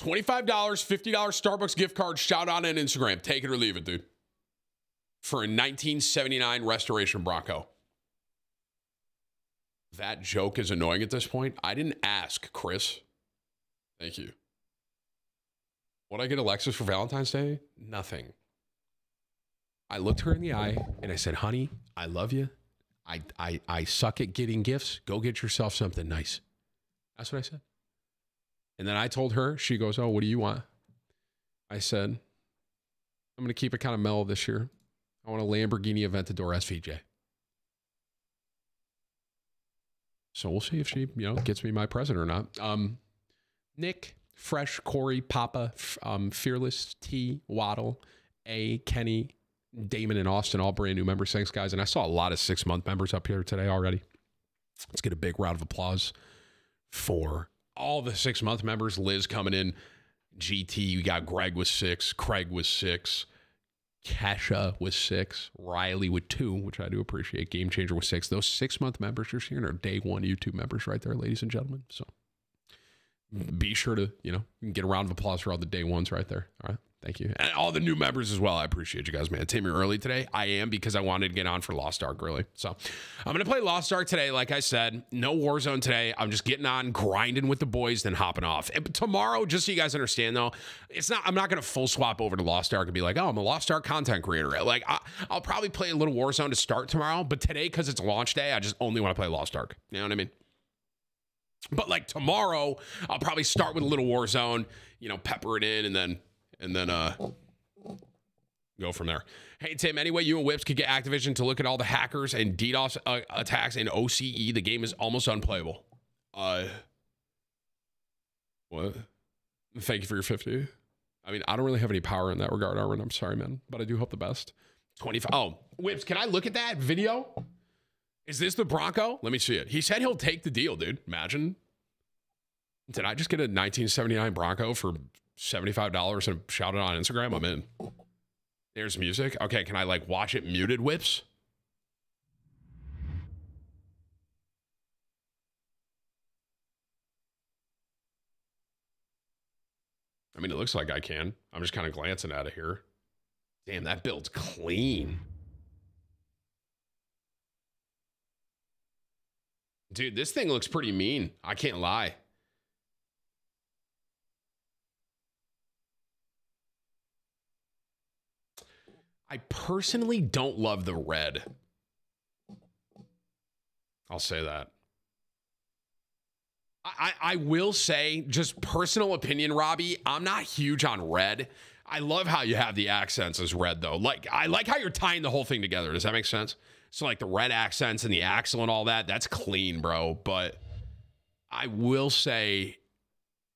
$25, $50 Starbucks gift card, shout out on Instagram. Take it or leave it, dude. For a 1979 restoration Bronco. That joke is annoying at this point. I didn't ask, Chris. Thank you. What I get Alexis for Valentine's Day? Nothing. I looked her in the eye and I said, honey, I love you. I, I, I suck at getting gifts. Go get yourself something nice. That's what I said. And then I told her, she goes, Oh, what do you want? I said, I'm going to keep it kind of mellow this year. I want a Lamborghini Aventador SVJ. So we'll see if she, you know, gets me my present or not. Um, Nick, Fresh, Corey, Papa, um, Fearless, T, Waddle, A, Kenny, Damon, and Austin, all brand new members. Thanks, guys. And I saw a lot of six month members up here today already. Let's get a big round of applause for all the six month members. Liz coming in, GT. You got Greg with six, Craig with six, Kesha with six, Riley with two, which I do appreciate. Game Changer with six. Those six month members you're seeing are day one YouTube members right there, ladies and gentlemen. So be sure to, you know, get a round of applause for all the day ones right there. All right. Thank you. And all the new members as well. I appreciate you guys, man. Timmy early today. I am because I wanted to get on for Lost Ark early. So I'm going to play Lost Ark today. Like I said, no Warzone today. I'm just getting on, grinding with the boys, then hopping off. And tomorrow, just so you guys understand though, it's not, I'm not going to full swap over to Lost Ark and be like, oh, I'm a Lost Ark content creator. Like I, will probably play a little Warzone to start tomorrow. But today, because it's launch day, I just only want to play Lost Ark. You know what I mean? But like tomorrow, I'll probably start with a little Warzone, you know, pepper it in and then, and then, uh, go from there. Hey, Tim, anyway, you and Whips could get Activision to look at all the hackers and DDoS uh, attacks in OCE. The game is almost unplayable. Uh, what? Thank you for your 50. I mean, I don't really have any power in that regard, Arwen. I'm sorry, man, but I do hope the best. 25. Oh, Whips, can I look at that video? Is this the Bronco? Let me see it. He said he'll take the deal, dude. Imagine. Did I just get a 1979 Bronco for $75 and shout it on Instagram? I'm in. There's music. Okay, can I like watch it muted whips? I mean, it looks like I can. I'm just kind of glancing out of here. Damn, that build's clean. Dude, this thing looks pretty mean. I can't lie. I personally don't love the red. I'll say that. I, I will say, just personal opinion, Robbie, I'm not huge on red. I love how you have the accents as red, though. Like, I like how you're tying the whole thing together. Does that make sense? So, like the red accents and the axle and all that, that's clean, bro. But I will say,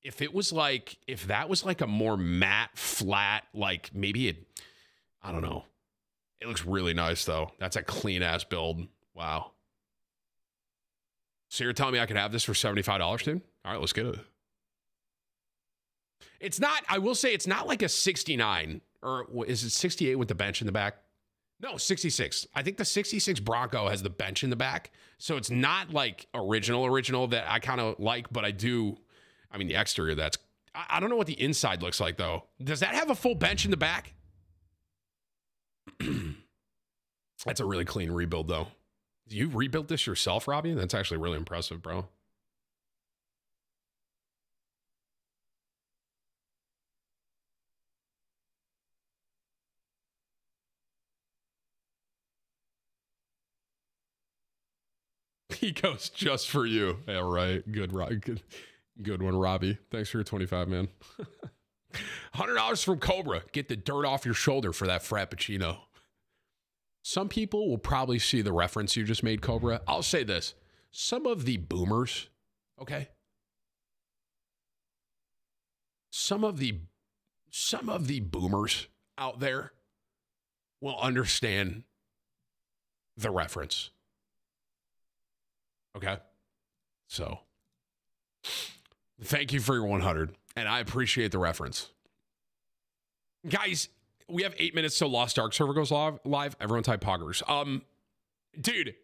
if it was like, if that was like a more matte, flat, like maybe it, I don't know. It looks really nice though. That's a clean ass build. Wow. So you're telling me I could have this for $75, dude? All right, let's get it. It's not, I will say it's not like a 69 or is it 68 with the bench in the back? No, 66. I think the 66 Bronco has the bench in the back. So it's not like original, original that I kind of like, but I do. I mean, the exterior, that's, I, I don't know what the inside looks like though. Does that have a full bench in the back? That's a really clean rebuild, though. You rebuilt this yourself, Robbie? That's actually really impressive, bro. He goes just for you. Yeah, right. Good. Good, Good one, Robbie. Thanks for your 25, man. $100 from Cobra. Get the dirt off your shoulder for that Frappuccino. Some people will probably see the reference you just made, Cobra. I'll say this some of the boomers, okay? Some of the some of the boomers out there will understand the reference. Okay? So, thank you for your 100 and I appreciate the reference. Guys, we have 8 minutes till Lost Ark server goes live. Everyone type poggers. Um dude,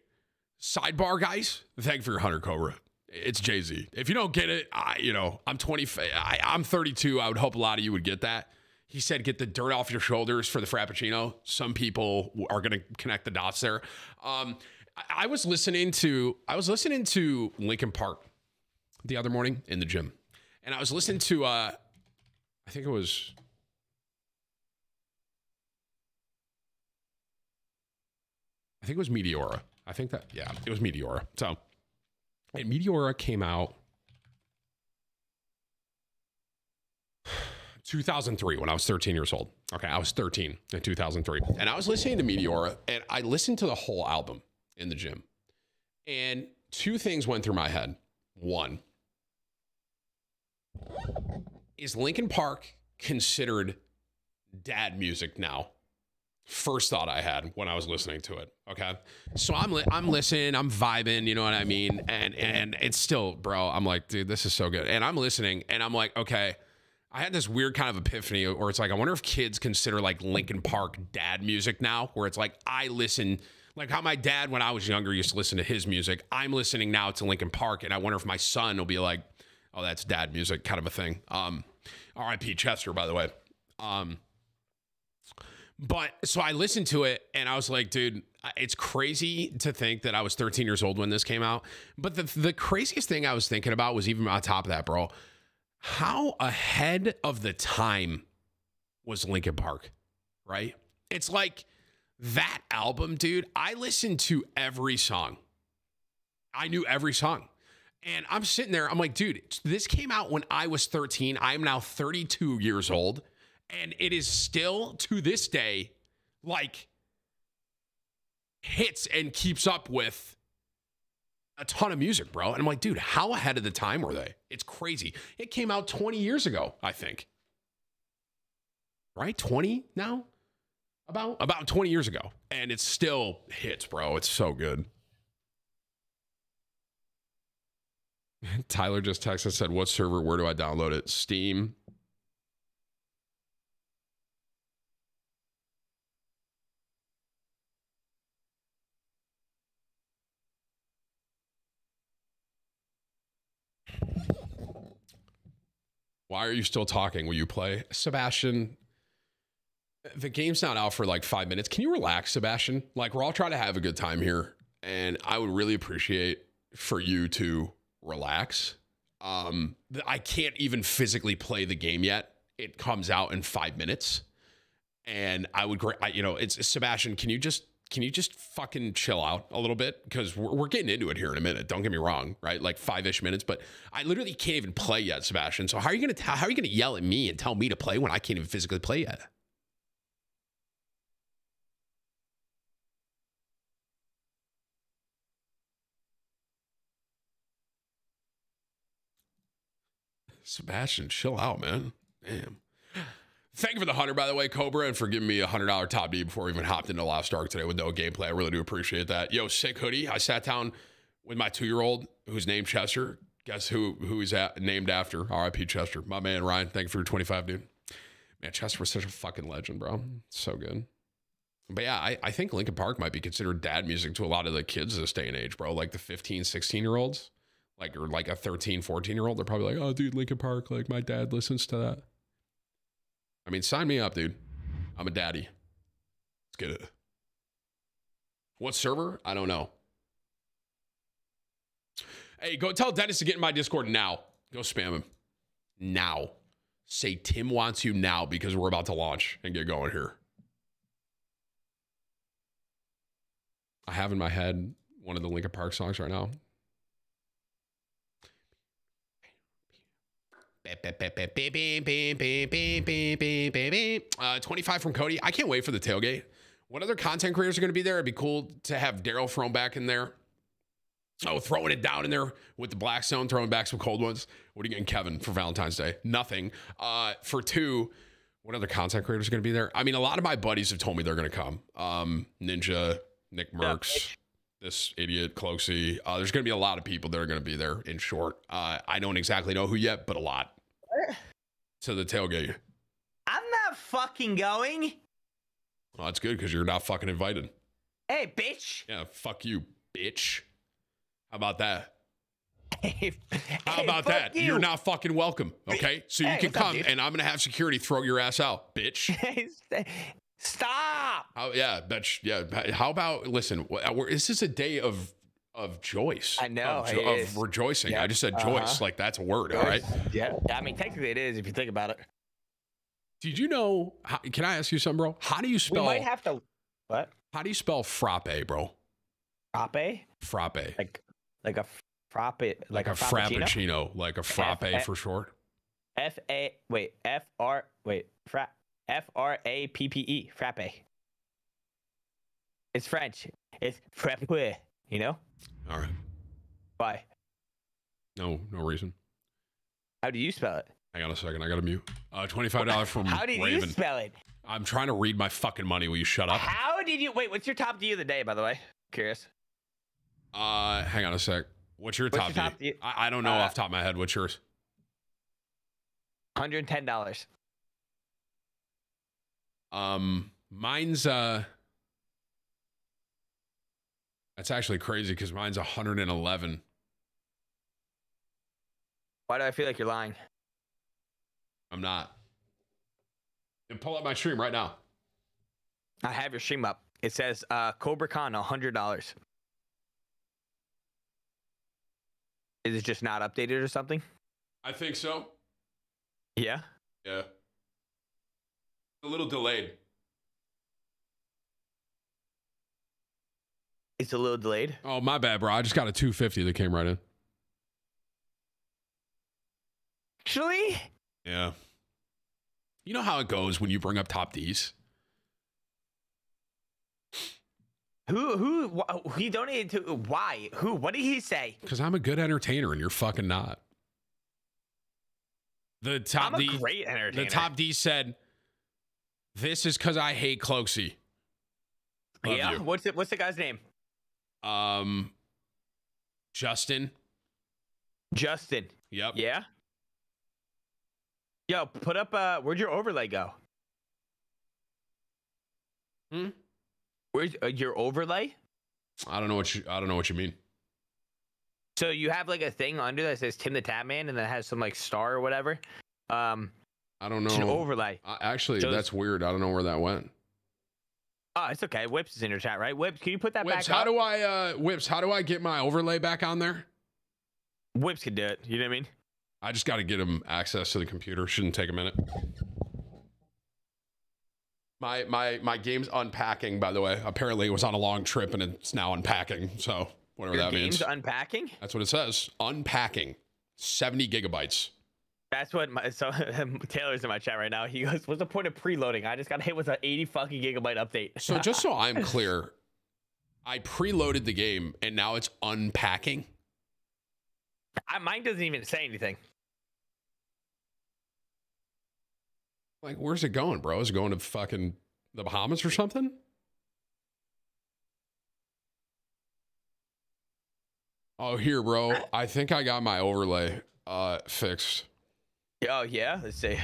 sidebar guys, thank you for your 100 Cobra. It's Jay Z. If you don't get it, I, you know, I'm 20. I, I'm 32. I would hope a lot of you would get that. He said, "Get the dirt off your shoulders for the Frappuccino." Some people are going to connect the dots there. Um, I, was listening to I was listening to Linkin Park the other morning in the gym, and I was listening to uh, I think it was. I think it was Meteora. I think that yeah, it was Meteora. So and Meteora came out 2003 when I was 13 years old. Okay, I was 13 in 2003. And I was listening to Meteora and I listened to the whole album in the gym. And two things went through my head. One, is Linkin Park considered dad music now? first thought I had when I was listening to it. Okay, so I'm li- I'm listening, I'm vibing, you know what I mean, and and it's still, bro. I'm like, dude, this is so good, and I'm listening, and I'm like, okay. I had this weird kind of epiphany where it's like, I wonder if kids consider like Linkin Park dad music now, where it's like I listen, like how my dad when I was younger used to listen to his music. I'm listening now to Linkin Park, and I wonder if my son will be like, oh, that's dad music, kind of a thing. Um, R.I.P. Chester, by the way. Um, but so I listened to it and I was like, dude, it's crazy to think that I was 13 years old when this came out. But the, the craziest thing I was thinking about was even on top of that, bro. How ahead of the time was Linkin Park, right? It's like that album, dude. I listened to every song. I knew every song. And I'm sitting there, I'm like, dude, this came out when I was 13. I'm now 32 years old and it is still to this day like hits and keeps up with a ton of music, bro. And I'm like, dude, how ahead of the time were they? It's crazy. It came out 20 years ago, I think. Right? 20 now? About about 20 years ago. And it still hits, bro. It's so good. Tyler just texted and said, What server? Where do I download it? Steam. Why are you still talking? Will you play? Sebastian, the game's not out for like five minutes. Can you relax, Sebastian? Like, we're all trying to have a good time here. And I would really appreciate for you to relax. Um, I can't even physically play the game yet. It comes out in five minutes. And I would, you know, it's Sebastian, can you just can you just fucking chill out a little bit? Because we're, we're, getting into it here in a minute. Don't get me wrong, right? Like five ish minutes, but I literally can't even play yet, Sebastian. So how are you gonna how are you gonna yell at me and tell me to play when I can't even physically play yet? Sebastian, chill out, man. Damn. Thank you for the hundred, by the way, Cobra, and for giving me a hundred dollar top D before we even hopped into Lost Ark today with no gameplay. I really do appreciate that. Yo, sick hoodie. I sat down with my two year old who's named Chester. Guess who who he's at, named after? R.I.P. Chester. My man Ryan. Thank you for your twenty five, dude. Man, Chester was such a fucking legend, bro. So good. But yeah, I, I think Linkin Park might be considered dad music to a lot of the kids this day and age, bro. Like the 15, 16 year olds, like, or like a 13, 14 year old. They're probably like, oh, dude, Linkin Park. Like, my dad listens to that. I mean, sign me up, dude. I'm a daddy. Let's get it. What server? I don't know. Hey, go tell Dennis to get in my Discord now. Go spam him now. Say Tim wants you now because we're about to launch and get going here. I have in my head one of the Linkin Park songs right now. Uh, 25 from Cody. I can't wait for the tailgate. What other content creators are going to be there? It'd be cool to have Daryl thrown back in there. Oh, throwing it down in there with the Blackstone, throwing back some cold ones. What are you getting, Kevin, for Valentine's Day? Nothing. Uh, for two, what other content creators are going to be there? I mean, a lot of my buddies have told me they're going to come. Um, Ninja, Nickmercs, this idiot, Cloakzy. Uh, there's going to be a lot of people that are going to be there. In short, uh, I don't exactly know who yet, but a lot. To the tailgate. I'm not fucking going. Well, that's good because you're not fucking invited. Hey, bitch. Yeah, fuck you, bitch. How about that? Hey, How about fuck that? You. You're not fucking welcome. Okay, so you Hey, can what's up, come, and I'm gonna have security throw your ass out, bitch. Stop. How, yeah, that's yeah. How about listen? wh- we're- This a day of of joys. I know, of, of is. rejoicing. I just said uh-huh. joyce, like that's a word. All right. Yeah. I mean, technically it is if you think about it. Did you know? How, can I ask you something, bro? How do you spell? We might have to. What? how do you spell frappe, bro? Frappe? Frappe, Like, like a frappe, like, like, a, frappuccino. frappuccino, like a frappe F- for short. F A wait F R wait fra F R A P P E frappe. It's French. It's frappe. You know All right. why? No, no reason. How do you spell it? Hang on a second. I got to mute. Uh, twenty-five dollars from How did you spell it? I'm trying to read my fucking money. Will you shut up? How did you wait? What's your top D of the day, by the way? Curious. Uh, hang on a sec. What's your What's top, your top D? D? I, I don't know Uh, off the top of my head. What's yours? Hundred and ten dollars. Um, mine's uh, that's actually crazy because mine's 111. Why do I feel like you're lying? I'm not. And pull up my stream right now. I have your stream up. It says uh, Cobra Con hundred dollars. Is it just not updated or something? I think so. Yeah. Yeah. A little delayed. It's a little delayed. Oh, my bad, bro. I just got a 250 that came right in. Actually, Yeah. You know how it goes when you bring up top D's? who who wh- he donated to? Why? Who? What did he say? Because I'm a good entertainer and you're fucking not. The top I'm a D, great entertainer. the top D said, "This is because I hate Cloakzy." Love yeah. you. What's it? What's the guy's name? Um, Justin. Justin. Yep. Yeah. Yo, put up. Uh, where'd your overlay go? Hmm? Where's uh, your overlay? I don't know what you. I don't know what you mean. So you have like a thing under that says Tim the Tatman, and then it has some like star or whatever. Um, I don't it's an know. overlay. I- actually, So that's weird. I don't know where that went. Oh, it's okay. Whips is in your chat, right? Whips, can you put that Whips, back how up? do I? Uh, Whips, how do I get my overlay back on there? Whips can do it. You know what I mean? I just got to get him access to the computer. Shouldn't take a minute. My my my game's unpacking. By the way, apparently it was on a long trip and it's now unpacking. So whatever Your that game's means. unpacking. That's what it says. Unpacking. Seventy gigabytes. That's what my so Taylor's in my chat right now. He goes, "What's the point of preloading? I just got hit with an 80 fucking gigabyte update." So just so I'm clear, I preloaded the game and now it's unpacking. I, mine doesn't even say anything. Like, where's it going, bro? Is it going to fucking the Bahamas or something? Oh, here, bro. I think I got my overlay uh fixed. Oh yeah, let's see.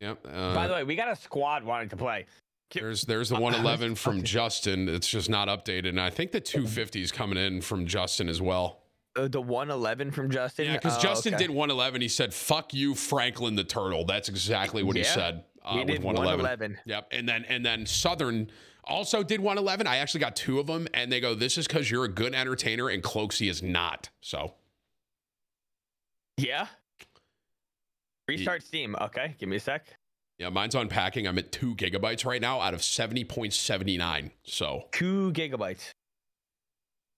Yep. Uh, By the way, we got a squad wanting to play. there's there's the 111 from Justin. It's just not updated, and I think the 250 is coming in from Justin as well. Uh, the 111 from Justin. Yeah, because Oh, Justin okay. did 111. He said, "Fuck you, Franklin the Turtle." That's exactly what he said. Uh, with did 111. 111. Yep. And then and then Southern also did 111. I actually got two of them, and they go, "This is because you're a good entertainer, and Cloakzy is not." So Yeah. Restart Steam. Okay, give me a sec. yeah, mine's unpacking. I'm at two gigabytes right now out of 70.79. So Two gigabytes.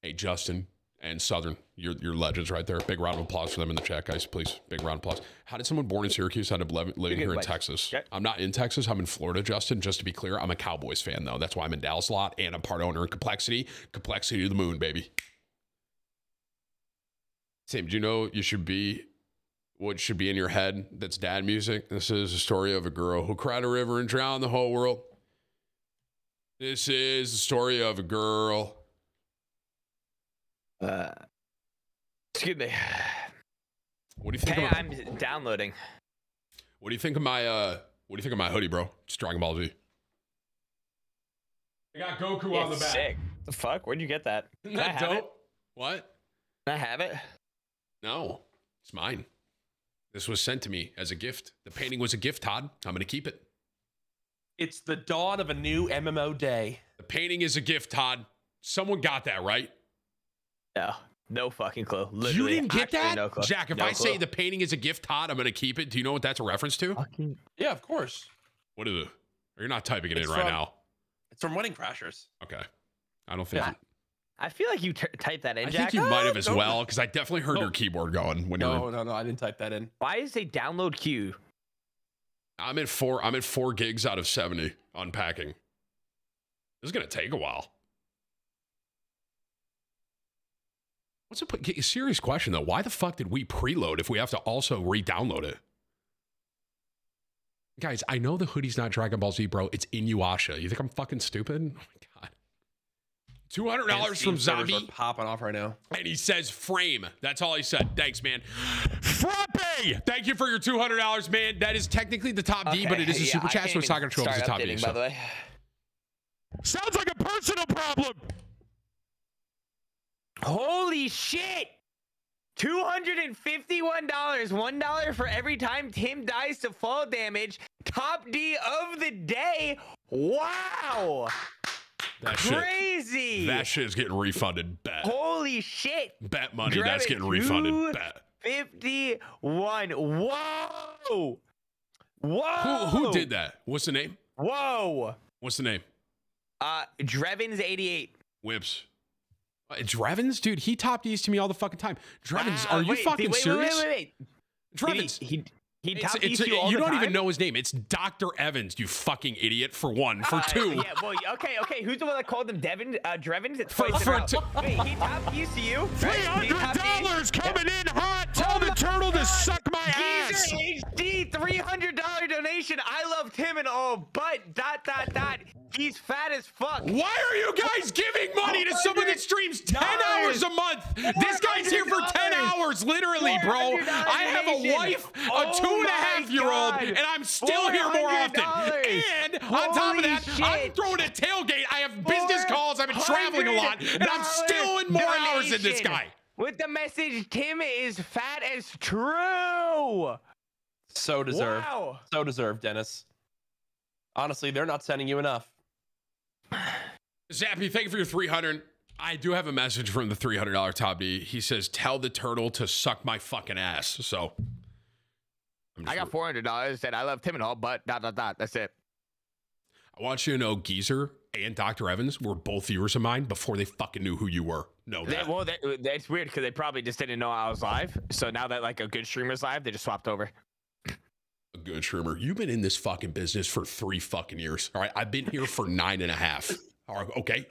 hey, Justin, and Southern. You're, you're legends right there. Big round of applause for them in the chat, guys, please. Big round of applause. How did someone born in Syracuse end up living good here in. Texas? Okay. I'm not in Texas. I'm in Florida, Justin. Just to be clear, I'm a Cowboys fan, though. That's why I'm in Dallas a lot, and I'm part owner in Complexity. Complexity to the moon, baby. Sam, do you know you should be what should be in your head that's dad music? This is a story of a girl who cried a river and drowned the whole world. This is the story of a girl. Uh, excuse me. What do you think? Hey, of my, I'm downloading. what do you think of my uh? What do you think of my hoodie, bro? It's Dragon Ball Z. I got Goku on the back. sick. The fuck? Where'd you get that? Isn't that dope? it? What? Can I have it? No, it's mine. This was sent to me as a gift. The painting was a gift, Todd. I'm gonna keep it. It's the dawn of a new MMO day. The painting is a gift, Todd. Someone got that right. No. No fucking clue. you didn't get that, No. Jack. If No I say the painting is a gift, Todd, I'm gonna keep it. Do you know what that's a reference to? Fucking- Yeah, of course. What is it? You're not typing it It's in right from- now. It's from Wedding Crashers. Okay. I don't think. Yeah. I feel like you t- typed that in, I Jack. think you might ah, have as well because I definitely heard No. your keyboard going when you No, were. no, no. I didn't type that in. Why is it download queue? I'm at four. I'm at four gigs out of seventy unpacking. This is gonna take a while. What's a p- serious question though? Why the fuck did we preload if we have to also re-download it? Guys, I know the hoodie's not Dragon Ball Z, bro. It's Inuyasha. You think I'm fucking stupid? Oh my god. Two hundred dollars from Zombie. are popping off right now. And he says frame. That's all he said. Thanks, man. Frappe! Thank you for your $200, man. That is technically the top D, but it is a yeah, super chat, so it's not going to even show up as a top D. updating, so- By the way. Sounds like a personal problem. Holy shit! Two hundred and fifty-one dollars. One dollar for every time Tim dies to fall damage. Top D of the day. Wow! That shit, Crazy! that shit is getting refunded. Bet. Holy shit! Bet money. Grab That's getting refunded. dude. Bet. Fifty-one. Whoa! Whoa! Who, who did that? What's the name? Whoa! What's the name? Uh, Drevins eighty-eight. Whips. Uh, Drevins? Dude, he top D's to me all the fucking time. Drevins, Wow, are you wait, fucking wait, serious? Wait, wait, wait, wait. Drevins. He, he, he It's, it's you you don't even know his name. It's Dr. Evans, you fucking idiot, for one. For Uh, two. Yeah, well, okay, okay. Who's the one that called him Devin? Uh, Drevin? For- in a for two- Wait, he top keys to you? right? He top coming in hot. Tell oh turtle God. To suck my Geezer HD, $300 donation. I love Tim and all, but dot, dot, dot. He's fat as fuck. Why are you guys giving money to someone that streams 10 hours a month? This guy's here for 10 hours, literally, bro. I have a wife, a Oh two and a my half year old, and I'm still here more often. $400. And on top of Holy that, I'm throwing a tailgate. I have business calls. I've been traveling a lot, and I'm still in more hours than this guy. With the message, Tim is fat as true. So deserved. Wow. So deserved, Dennis. Honestly, they're not sending you enough. Zappy, thank you for your 300. I do have a message from the $300 top D. He says, tell the turtle to suck my fucking ass. So. I got four hundred dollars. Said I love Tim and all, but dot dot dot. That's it. I want you to know Geezer and Dr. Evans were both viewers of mine before they fucking knew who you were. No, They, well, that, that's weird because they probably just didn't know I was live. So now that like a good streamer's live, they just swapped over. A good streamer. You've been in this fucking business for three fucking years. All right. I've been here for nine and a half. All right. Okay.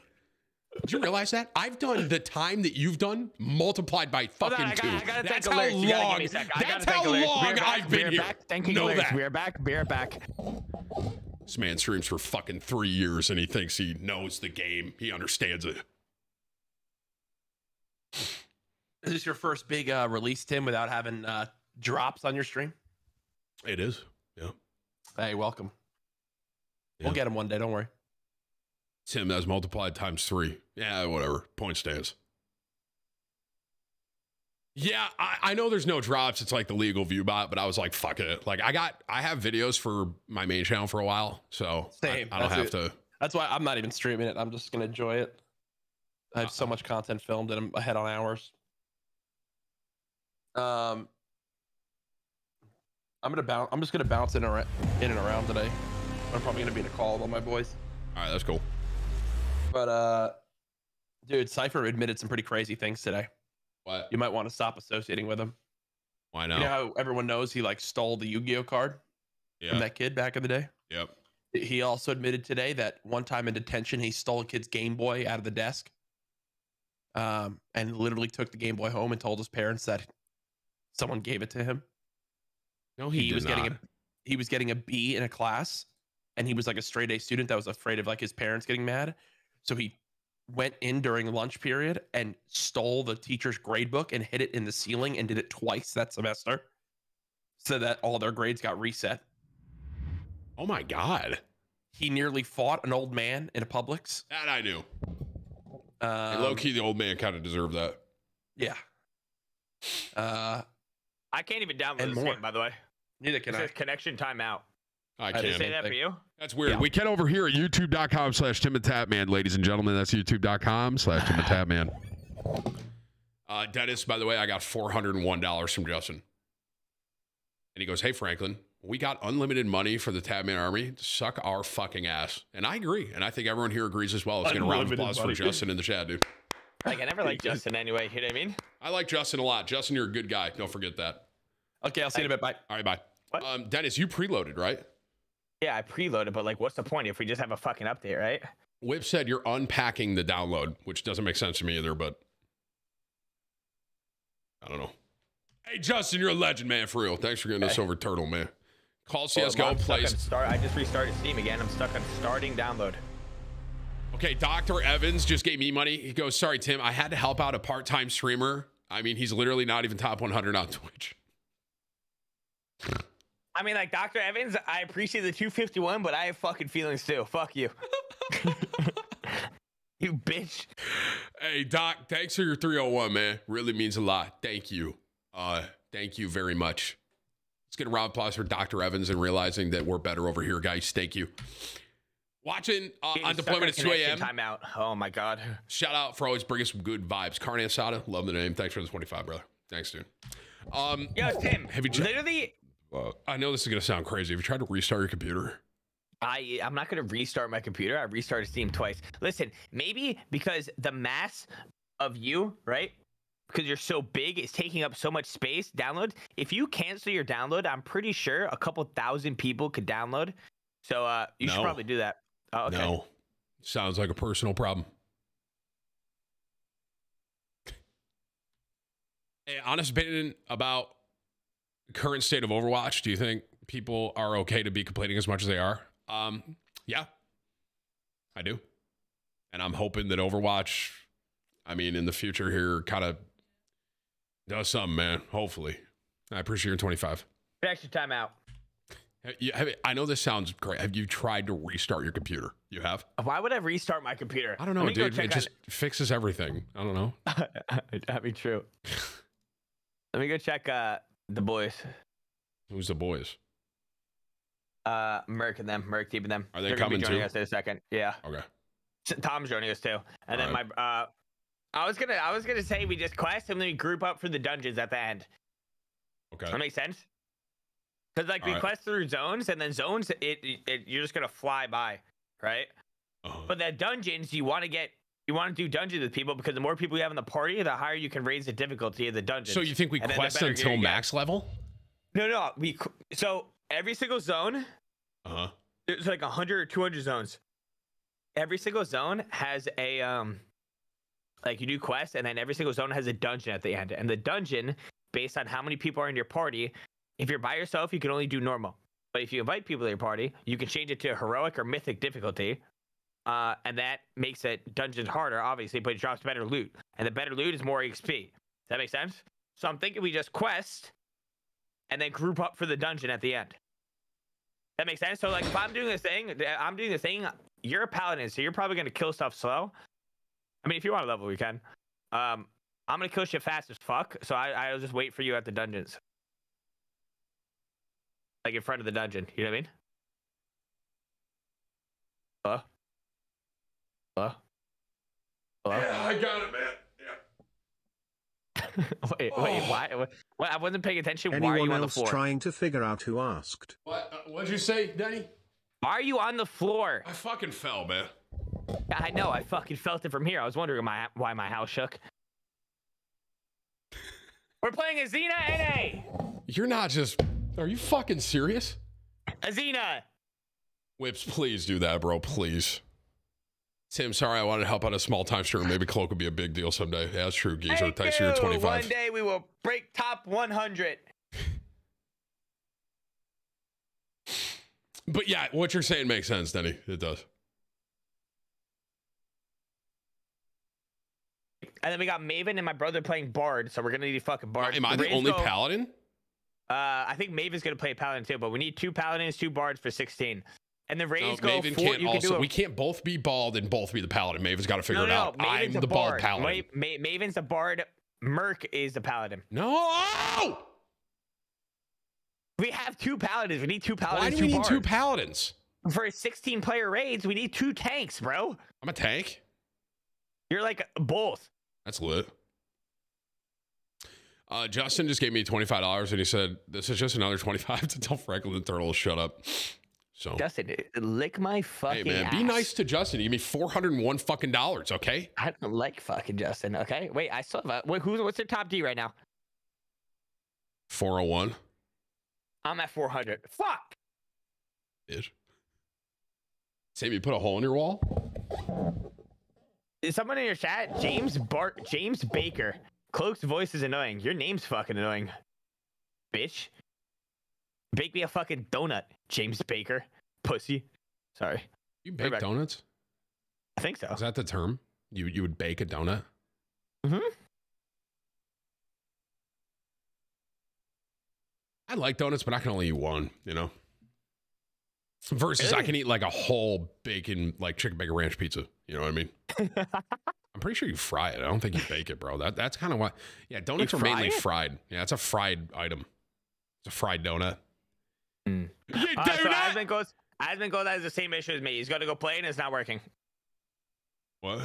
Did you realize that? I've done the time that you've done multiplied by fucking on, I two. got, I gotta That's how Alerts. You gotta give long. me a sec. I That's how Alerts. long Be I've been here. Back. Thank you, know Alerts. that. Be right back. We're back. This man streams for fucking three years and he thinks he knows the game. He understands it. Is this your first big uh, release, Tim, without having uh, drops on your stream? It is. Yeah. Hey, welcome. Yeah. We'll get him one day. Don't worry. Tim, that's multiplied times three. Yeah, whatever. Point stands. Yeah, I, I know there's no drops. It's like the legal view bot, but I was like, fuck it. Like I got I have videos for my main channel for a while. So I- Same. I, don't That's have it. to That's why I'm not even streaming it. I'm just gonna enjoy it. I have so much content filmed and I'm ahead on hours. Um, I'm gonna bounce. I'm just gonna bounce in, ar- in and around today. I'm probably gonna be in a call with all my boys. all right, that's cool. But uh, dude, Cipher admitted some pretty crazy things today. What? You might want to stop associating with him. Why not? You know how everyone knows he like stole the Yu-Gi-Oh card from that kid back in the day. Yep. He also admitted today that one time in detention he stole a kid's Game Boy out of the desk, um, and literally took the Game Boy home and told his parents that someone gave it to him. No, he, He, was not. getting a he was getting a B in a class, and he was like a straight A student that was afraid of like his parents getting mad, so he went in during lunch period and stole the teacher's grade book and hid it in the ceiling and did it twice that semester, so that all their grades got reset. Oh my god. He nearly fought an old man in a Publix. That I knew. Um, Low key, the old man kind of deserved that. Yeah. Uh, I can't even download And this more. game, by the way. neither It can I. says connection timeout. I did Did it can't. say that for you? That's weird. Yeah. We can over here at youtube.com slash Tim and Tatman, ladies and gentlemen. That's youtube.com slash Tim and Tatman. Uh, Dennis, by the way, I got $401 from Justin. And he goes, Hey, Franklin, we got unlimited money for the Tatman Army. Suck our fucking ass. And I agree. And I think everyone here agrees as well. Let's get a round of Unlimited applause for. Justin in the chat, dude. Like, I never liked Justin anyway. You know what I mean? I like Justin a lot. Justin, you're a good guy. Don't forget that. Okay, I'll see you in a bit. Bye. All right, bye. What? Um, Dennis, you preloaded, right? Yeah, I preloaded, but like, what's the point if we just have a fucking update, right? Whip said you're unpacking the download, which doesn't make sense to me either, but I don't know. Hey, Justin, you're a legend, man, for real. Thanks for getting us over Turtle, man. Call Well, CSGO I'm plays. Start. I just restarted Steam again. I'm stuck on starting download. Okay, Dr. Evans just gave me money. He goes, Sorry, Tim, I had to help out a part time streamer. I mean, he's literally not even top 100 on Twitch. I mean, like Dr. Evans, I appreciate the 251, but I have fucking feelings too. Fuck you. you bitch. Hey, Doc, thanks for your 301, man. Really means a lot. Thank you. Uh, thank you very much. Let's get a round of applause for Dr. Evans and realizing that we're better over here, guys. Thank you. Watching uh, on deployment at 2 connection a.m. Timeout. Oh my god. Shout out for always bringing some good vibes. Carne Asada, love the name. Thanks for the 25, brother. Thanks, dude. Um, Yo, Tim. Have you literally? Uh, I know this is gonna sound crazy. Have you tried to restart your computer? I I'm not gonna restart my computer. I restarted Steam twice. Listen, maybe because the mass of you, right? Because you're so big, it's taking up so much space. Download. If you cancel your download, I'm pretty sure a couple thousand people could download. So uh, you should probably do that. Oh, okay. No. Sounds like a personal problem. Hey, honest opinion about current state of Overwatch. Do you think people are okay to be complaining as much as they are? Um, yeah, I do. And I'm hoping that Overwatch, I mean, in the future here, kind of does something, man. Hopefully. I appreciate your 25. Connection timeout. Have you- have- I know this sounds great. Have you tried to restart your computer? You have? Why would I restart my computer? I don't know, Let me go dude. It just fixes everything. I don't know. That'd be true. Let me go check uh, the boys. Who's the boys? Uh, Merc and them. Merc keeping them. Are they They're gonna coming be joining too? us in a second. Yeah. Okay. S- Tom's joining us too. And then Alright. my uh I was gonna I was gonna say we just quest and then we group up for the dungeons at the end. Okay. That makes sense? Because like we Alright. quest through zones and then zones it, it, it you're just gonna fly by, right? Uh-huh. But the dungeons you wanna get you want to do dungeons with people because the more people you have in the party, the higher you can raise the difficulty of the dungeon. so you think we and the quest until you get. max level? No, no, we so every single zone Uh huh. there's like 100 or 200 zones every single zone has a um like you do quests and then every single zone has a dungeon at the end and the dungeon based on how many people are in your party if you're by yourself you can only do normal but if you invite people to your party you can change it to heroic or mythic difficulty uh, and that makes it dungeons harder obviously but it drops better loot and the better loot is more xp does that make sense so i'm thinking we just quest and then group up for the dungeon at the end that makes sense. So like if I'm doing this thing, I'm doing this thing. You're a paladin, so you're probably gonna kill stuff slow. I mean, if you want to level, we can. Um, I'm gonna kill shit fast as fuck. So I I'll just wait for you at the dungeons, like in front of the dungeon. You know what I mean? Hello. Hello. Hello. I got it, man. Yeah. wait, wait, Oh. why? What? I wasn't paying attention. why are Anyone you on the else floor? trying to figure out who asked? What? Uh, what'd you say, Denny? Why are you on the floor? I fucking fell, man. I know. I fucking felt it from here. I was wondering my, why my house shook. We're playing Azena NA. You're not just. Are you fucking serious? Azena. Whips, please do that, bro. Please. Tim, sorry, I wanted to help out a small time streamer. Maybe Cloak would be a big deal someday. Yeah, that's true. Geezer, Thank thanks for your 25. One day we will break top 100. But yeah, what you're saying makes sense, Denny. It does. And then we got Maven and my brother playing Bard, so we're gonna need a fucking Bard. Am I the only go- paladin? Uh, I think Maven's gonna play Paladin too, but we need two Paladins, two Bards for 16. And the No, Rays go Maven four. can't You can do also. We can't both be bald and both be the paladin. Maven's got to figure no, it out. Maven's I'm the bald paladin. Wait, Ma- Maven's the Bard. Merc is the Paladin. No! We have two Paladins. We need two Paladins. Why do we need two paladins? For 16 player raids, we need two tanks, bro. I'm a tank. You're like both. That's lit. Uh, Justin just gave me $25 and he said, This is just another 25 to tell Franklin the Turtle to shut up. So, Justin, lick my fucking. hey, man, be nice to Justin. He gave me 401 fucking dollars, okay? I don't like fucking Justin. Okay, wait, I still have a. Wait, who's what's their top D right now? 401. I'm at 400. Fuck. Bitch. Sam, you put a hole in your wall? Is someone in your chat? James Bart, James Baker. Cloak's voice is annoying. Your name's fucking annoying, bitch. Bake me a fucking donut, James Baker. Pussy. Sorry, You bake back. donuts? I think so. Is that the term? You you would bake a donut? Mhm. I like donuts, but I can only eat one, you know? Versus I can eat like a whole bacon, like chicken bacon ranch pizza. You know what I mean? I'm pretty sure you fry it. I don't think you bake it, bro. That that's kind of what. Yeah, donuts are mainly it? fried. Yeah, it's a fried item. It's a fried donut. Mm. You Uh, so Asmongold. Asmund goes has the same issue as me. He's got to go play and it's not working. What?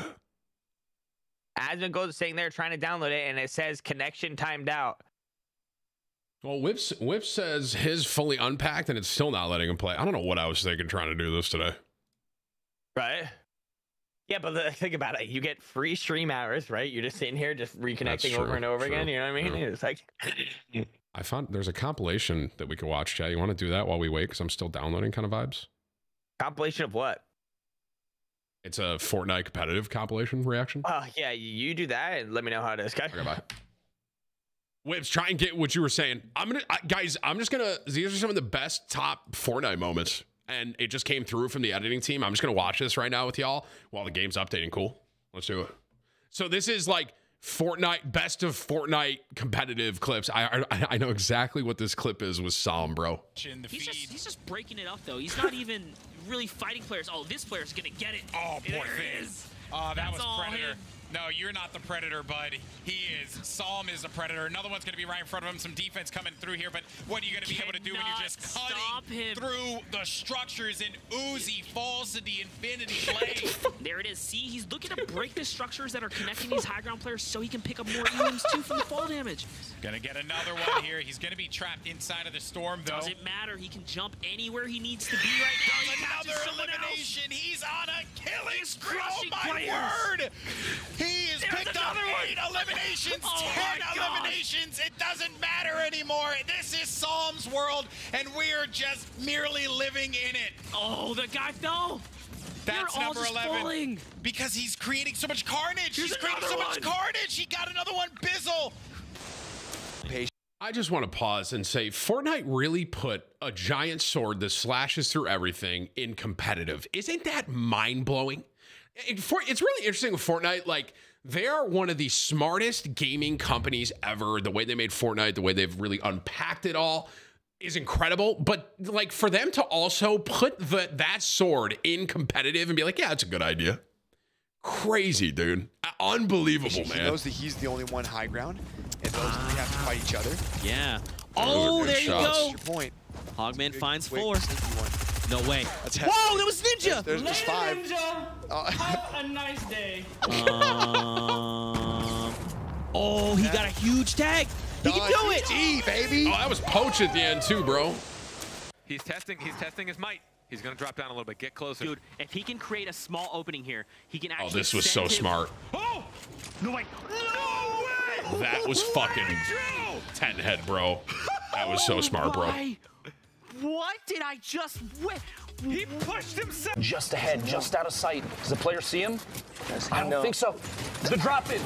Asmongold sitting there trying to download it and it says connection timed out. Well, Whips Whip says his fully unpacked and it's still not letting him play. I don't know what I was thinking trying to do this today. Right. Yeah, but the, think about it. You get free stream hours, right? You're just sitting here, just reconnecting over and over true, again. You know what I mean? true. It's like, I found there's a compilation that we could watch, Chad. You want to do that while we wait? Because I'm still downloading kind of vibes. compilation of what? It's a Fortnite competitive compilation reaction. Oh, yeah, you, you do that and let me know how it is, okay? Okay, bye. Whips, try and get what you were saying. I'm gonna, I, guys. I'm just gonna. These are some of the best top Fortnite moments, and it just came through from the editing team. I'm just gonna watch this right now with y'all while the game's updating. Cool. Let's do it. So this is like Fortnite best of Fortnite competitive clips. I I, I know exactly what this clip is with Psalm, bro. He's just, he's just breaking it up though. He's not even really fighting players. Oh, this player's gonna get it. Oh, boy, there it is. Oh, that That's was all Predator. him. No, you're not the Predator, bud. He is. Psalm is the Predator. Another one's going to be right in front of him. Some defense coming through here, but what are you going to be able to do when you're just cutting him. through the structures and Uzi falls to the infinity blade? There it is. See, he's looking to break the structures that are connecting these high ground players so he can pick up more EMs too from the fall damage. Gonna get another one here. He's going to be trapped inside of the storm, though. Doesn't matter. He can jump anywhere he needs to be right now. He Another someone else. elimination. He's on a killing He's spree. Oh my players. word! He has There's picked up another one. eight eliminations, Oh ten my gosh. eliminations. It doesn't matter anymore. This is Psalm's world, and we're just merely living in it. Oh, the guy fell. That's They're all number just 11. falling. Because he's creating so much carnage. Here's he's creating so another much carnage. He got another one. Bizzle. I just want to pause and say Fortnite really put a giant sword that slashes through everything in competitive. Isn't that mind blowing? It's really interesting with Fortnite. Like, they are one of the smartest gaming companies ever. The way they made Fortnite, the way they've really unpacked it all is incredible. But, like, for them to also put the, that sword in competitive and be like, yeah, that's a good idea. Crazy, dude. Unbelievable, He man. knows that he's the only one high ground, and those three have to ah. fight each other. Yeah. Oh, those Oh, are good there you go. That's your point. Hogman Good- finds wait, four. Sneaky one. No way. That's heavy. Whoa, that was Ninja. There's just five. Oh, Have a nice day. Um, oh, he got a huge tag. He can do it. G, baby. Oh, that was Poach at the end, too, bro. He's testing. He's testing his might. He's gonna drop down a little bit. Get closer. Dude, if he can create a small opening here, he can actually. Oh, this was so his- smart. Oh! No way. No way. That was fucking. 10 head, bro. That was so smart, bro. What did I just win? He pushed himself. Just ahead, just out of sight. Does the player see him? I don't think so. The drop in.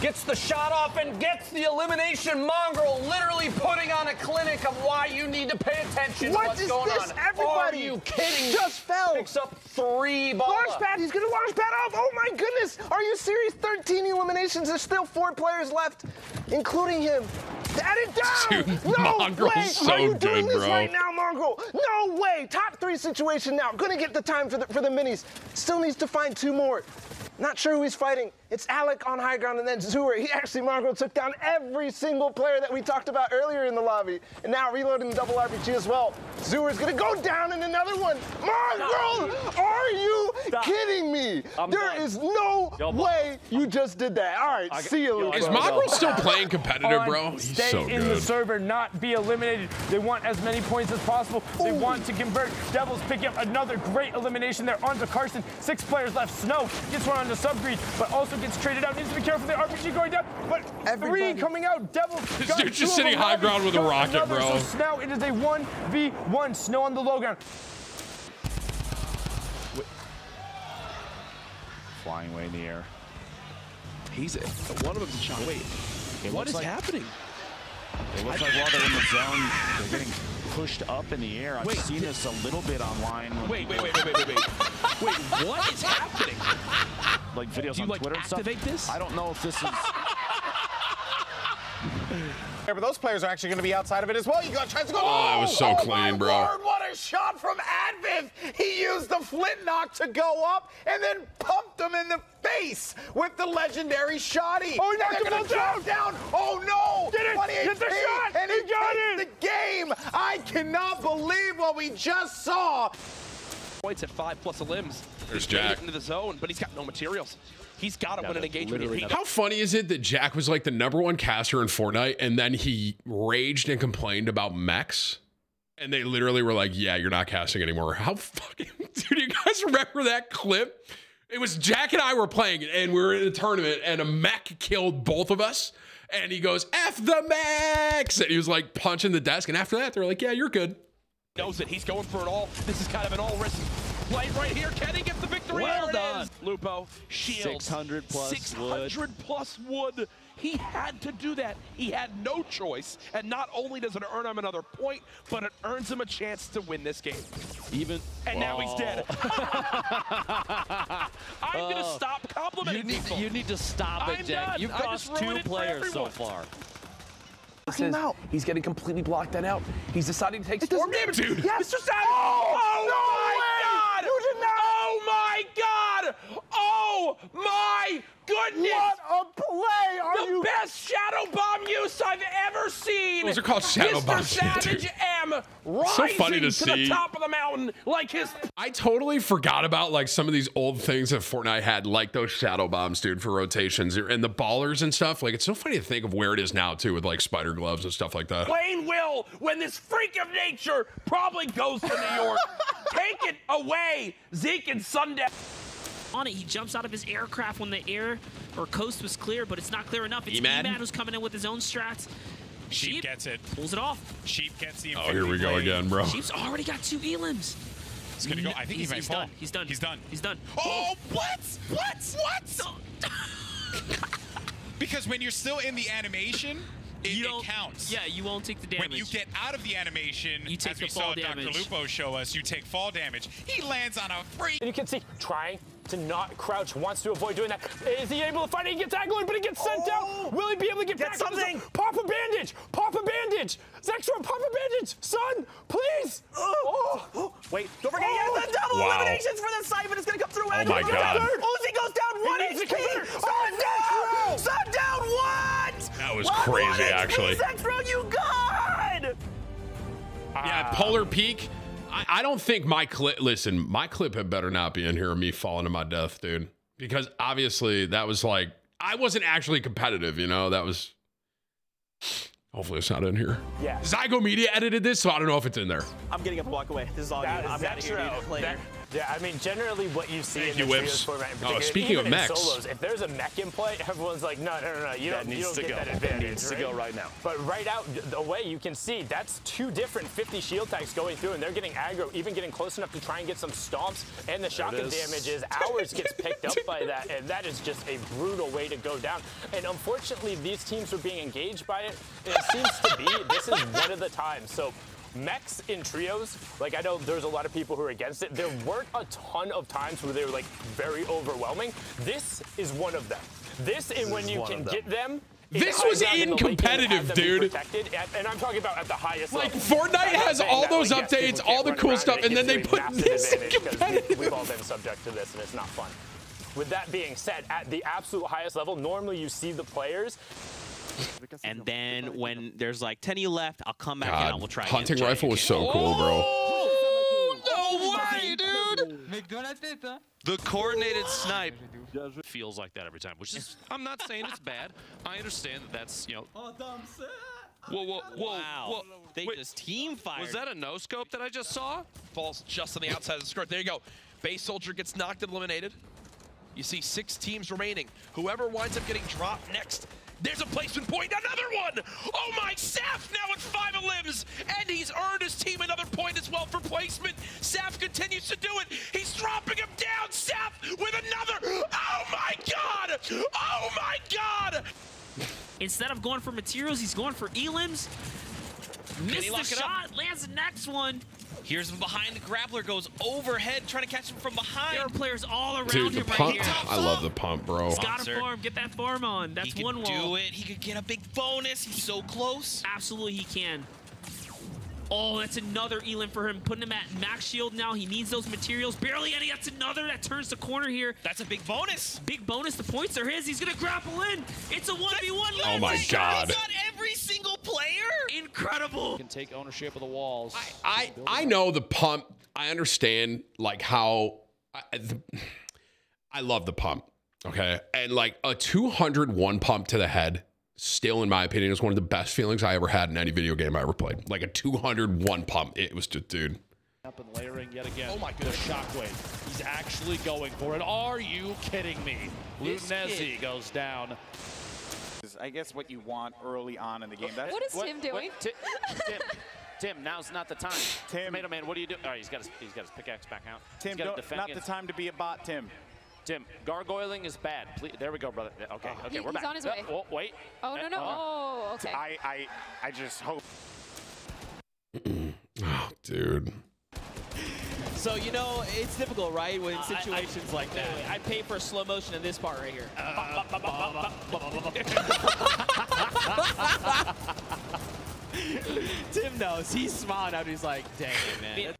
Gets the shot off and gets the elimination. Mongraal literally putting on a clinic of why you need to pay attention What to what's is going this? on. Everybody Are you kidding? just fell. Picks up three balls. Launch pad, he's gonna launch pad off. Oh my goodness. Are you serious? 13 eliminations. There's still four players left, including him. Add it down. Dude, no Mongraal's way. so Are you doing good, this bro. right now, Mongraal? No way. Top three situation now. Gonna get the time for the for the minis. Still needs to find two more. Not sure who he's fighting. It's Alec on high ground and then Zur. He actually, Mongraal, took down every single player that we talked about earlier in the lobby. And now reloading the double RPG as well. Zur is gonna go down in another one. Mongraal, are you kidding me? There is no way you just did that. All right, I, see you, Luke. Is Mongraal still playing competitive, bro? He's Stay so in the server, not be eliminated. They want as many points as possible. They want to convert. Devils picking up another great elimination there onto Carson. Six players left. Snow gets one onto Subgreed, but also gets traded out. Needs to be careful. The RPG going down, but three coming out. Devils. This got dude's just sitting high ground with a rocket, another, bro. So now it is a 1v1. Snow on the low ground. Flying way in the air. He's it. One of them's a shot. Wait, It what looks is like- happening? It looks like while they're in the zone, they're getting pushed up in the air. I've Wait, seen this a little bit online. wait, wait, wait, wait, wait, wait. Wait, what is happening? Like videos Do you, on like, Twitter and stuff. activate this? I don't know if this is. Yeah, but those players are actually going to be outside of it as well. You got tries to go. Oh, that was so oh clean, bro. Lord, what a shot from Advith. He used the flint knock to go up and then pumped him in the face with the legendary shotty. Oh, he knocked They're him gonna both down. Oh no! Get it! 20 Get the shot! And he, He got it! the game. I cannot believe what we just saw. Points at five plus a limbs. There's He's Jack. into the zone, but he's got no materials. He's got to Yeah, win an engagement. literally He- How funny is it that Jack was like the number one caster in Fortnite and then he raged and complained about mechs? And they literally were like, yeah, you're not casting anymore. How fucking, dude, you guys remember that clip? It was Jack and I were playing and we were in a tournament and a mech killed both of us. And he goes, F the mechs. And he was like punching the desk. And after that, they were like, yeah, you're good. knows it. He's going for it all. This is kind of an all risk play right here. Can he get the victory? Well There done. is. Lupo, shields. 600 plus 600 plus wood. He had to do that. He had no choice. And not only does it earn him another point, but it earns him a chance to win this game. Even And now he's oh. dead. I'm gonna Oh. stop complimenting You need, people. you need to stop it, Jack. You've I just cost two players so everyone. far. Says he's getting completely blocked that out. He's deciding to take storm damage. Dude. Yes. Mr. Savage! Oh, oh my God! Oh my God! Oh my goodness! What a play! Are the you? best shadow bomb use I've ever seen. Those are called shadow Mr. bombs, dude. Savage M rising So funny to the see. top of the mountain like his I totally forgot about like some of these old things that Fortnite had, like those shadow bombs, dude, for rotations and the ballers and stuff. Like it's so funny to think of where it is now too, with like spider gloves and stuff like that. plain will when this freak of nature probably goes to New York. Take it away, Zeke and Sundown. On it. He jumps out of his aircraft when the air or coast was clear, but it's not clear enough. It's E-Man? E-Man who's coming in with his own strats. Sheep gets it. Pulls it off. Sheep gets the. Oh, here we go Blade. again, bro. Sheep's already got two elims. He's gonna go. I think he's, he might he's fall. done. He's done. He's done. He's done. Oh, what? What? What? because when you're still in the animation, it, You don't- counts. Yeah, you won't take the damage. When you get out of the animation, You take as the we fall saw Dr. Lupo show us, you take fall damage. He lands on a freak. And you can see trying to not crouch, wants to avoid doing that. Is he able to fight it? He gets angled, but he gets sent down. Oh! Will he be able to get, Get back? up? something. Pop a bandage! Pop a bandage! Zextro, pop a bandage! Son, please! Oh! oh. Wait, don't forget he has the oh! double Wow. eliminations for the site, but it's gonna come through. Oh my God. Uzi goes down one needs to HP. convert. Sundown! Sundown what? That was One, crazy, one HP, actually. Zextro, you god! Ah. Yeah, Polar Peak. I, I don't think my clip. Listen, my clip had better not be in here of me falling to my death, dude. Because obviously that was like I wasn't actually competitive. You know, that was. Hopefully it's not in here. Yeah. Zygo Media edited this, so I don't know if it's in there. I'm getting up and walk away. This is all That you. is I'm out of here, Zextro. dude. Later. Yeah, I mean, generally what you see Thank in you, the trios format, in Oh, particular, speaking even of in mechs. solos, if there's a mech in play, everyone's like, no, no, no, no, you That don't, you don't to get go. that That advantage. needs to right? go right now. But right out the way, you can see that's two different 50 shield tags going through, and they're getting aggro, even getting close enough to try and get some stomps, and the shotgun is. damage is ours gets picked up by that, and that is just a brutal way to go down. And unfortunately, these teams are being engaged by it, and it seems to be this is one of the times. So mechs in trios, like I know there's a lot of people who are against it. There weren't a ton of times where they were like very overwhelming. This is one of them. This, and when you can them. get them. This was in the late game and incompetitive, have them be dude. and I'm talking about at the highest Like, level. Fortnite has all that, those like, yes, updates, all the cool stuff, and then they put this in advantage 'cause we- competitive. We've all been subject to this, and it's not fun. With that being said, at the absolute highest level, normally you see the players And then when there's like 10 of you left, I'll come back God, out. We'll try again. hunting Try rifle was so again. cool, bro. Oh! Oh, no way, dude! The coordinated snipe feels like that every time, which is, I'm not saying it's bad. I understand that that's, you know. Whoa, whoa, whoa, Wow. whoa. They Wait, just team fired. Was that a no scope that I just saw? Falls just on the outside of the skirt. There you go. Base Soldier gets knocked and eliminated. You see six teams remaining. Whoever winds up getting dropped next, there's a placement point. Another one! Oh my, Saf now with five of limbs, and he's earned his team another point as well for placement. Saf continues to do it. He's dropping him down. Saf with another. Oh my god! Oh my god! Instead of going for materials, he's going for elims. he Missed the shot, lands the next one. Here's him behind. The grappler goes overhead, trying to catch him from behind. There are players all around Dude, the him pump. right here. I love the pump, bro. He's got to Monster. farm. Get that farm on. That's he one could wall. do it. He could get a big bonus. He's so close. Absolutely, he can. Oh, that's another elim for him. Putting him at max shield now. He needs those materials. Barely any. That's another that turns the corner here. That's a big bonus. Big bonus. The points are his. He's going to grapple in. It's a 1v1. Oh my God. Not every single player. Incredible. Can take ownership of the walls. I I know the pump. I understand like how I, the, I love the pump. Okay, and like a 201 pump to the head, still in my opinion, is one of the best feelings I ever had in any video game I ever played. Like a 201 pump, it was just dude. Up and layering yet again. Oh my goodness. The shockwave. He's actually going for it. Are you kidding me? This Lunesi goes down. I guess what you want early on in the game. That's What is Tim doing? Ti- Tim, Tim, now's not the time. Tim, Tomato Man, what are you doing? All right, he's got his, he's got his pickaxe back out. Tim, don't- not the time to be a bot, Tim. Tim, gargoyling is bad. Please, there we go, brother. Okay, okay, He- we're he's back. on his Uh, way. oh, wait. Oh, no, no. Uh, Oh, okay. I, I, I just hope. Oh, dude. So you know it's difficult, right? When situations like that. I pay for slow motion in this part right here. Tim knows. He's smiling out. He's like, "Dang it, man."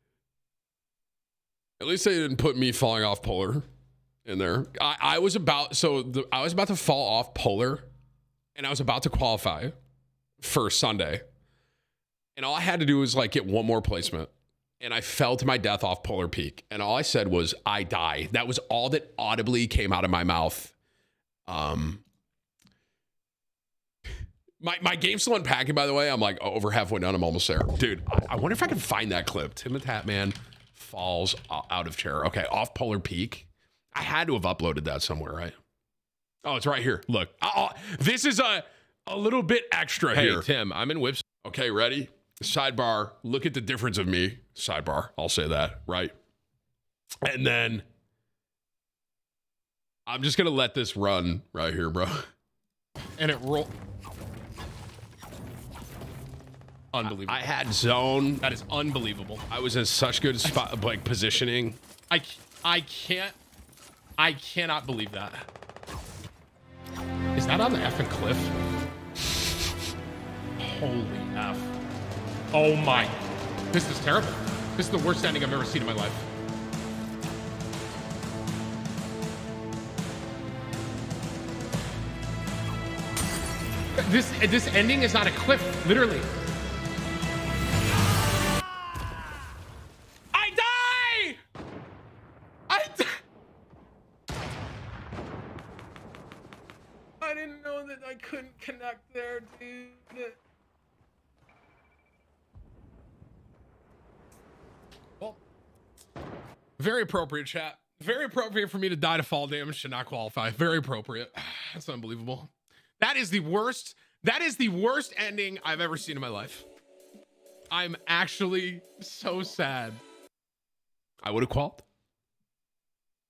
At least they didn't put me falling off polar in there. I, I was about so the, I was about to fall off polar, and I was about to qualify for Sunday, and all I had to do was like get one more placement, and I fell to my death off Polar Peak, and all I said was I die. That was all that audibly came out of my mouth. Um. My, my game's still unpacking, by the way. I'm like over halfway done. I'm almost there. Dude, I, I wonder if I can find that clip. Tim the Tatman falls out of chair. Okay, off Polar Peak. I had to have uploaded that somewhere, right? Oh, it's right here. Look, oh, this is a a little bit extra Hey, here. Tim, I'm in whips. Okay, ready? Sidebar. Look at the difference of me. Sidebar. I'll say that, right? And then I'm just gonna let this run right here, bro. And it roll. Unbelievable. I had zone. That is unbelievable. I was in such good spot, like positioning. I I can't. I cannot believe that. Is that on the effing cliff? Holy F. Oh my. This is terrible. This is the worst ending I've ever seen in my life. This this ending is not a cliff, literally. Couldn't connect there, dude. Well, Very appropriate, chat. Very appropriate for me to die to fall damage to not qualify. Very appropriate. That's unbelievable. That is the worst. That is the worst ending I've ever seen in my life. I'm actually so sad. I would have called.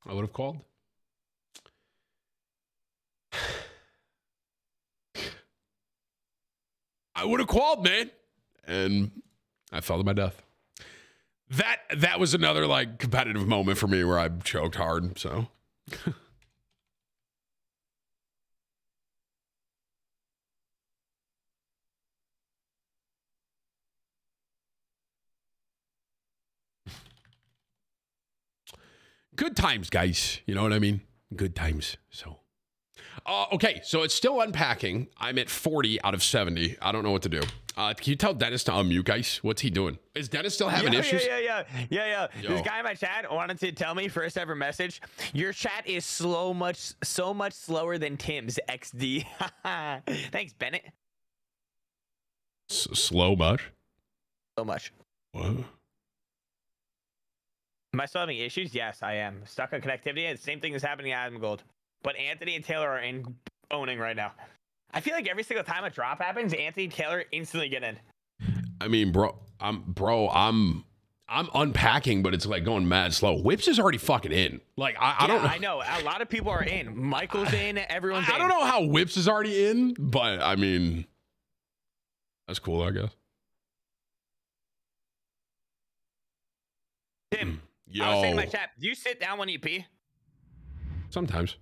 I would have called. I would have called, man. And I fell to my death. That that was another like competitive moment for me where I choked hard. So good times, guys. You know what I mean? Good times. So uh, okay, so it's still unpacking. I'm at 40 out of 70. I don't know what to do. Uh, can you tell Dennis to unmute, guys? What's he doing? Is Dennis still having issues? Yeah, yeah, yeah, yeah, yeah. This guy in my chat wanted to tell me first ever message. Your chat is slow, much so much slower than Tim's XD. Thanks, Bennett. S- slow much? So much. What? Am I still having issues? Yes, I am. Stuck on connectivity. The same thing is happening Asmongold. But Anthony and Taylor are in owning right now. I feel like every single time a drop happens, Anthony and Taylor instantly get in. I mean, bro, I'm bro, I'm I'm unpacking, but it's like going mad slow. Whips is already fucking in. Like I, I Yeah, don't know. I know. A lot of people are in. Michael's in. Everyone's I in. don't know how Whips is already in, but I mean, that's cool, I guess. Tim, Yo, I was saying in my chat, do you sit down when you pee? sometimes.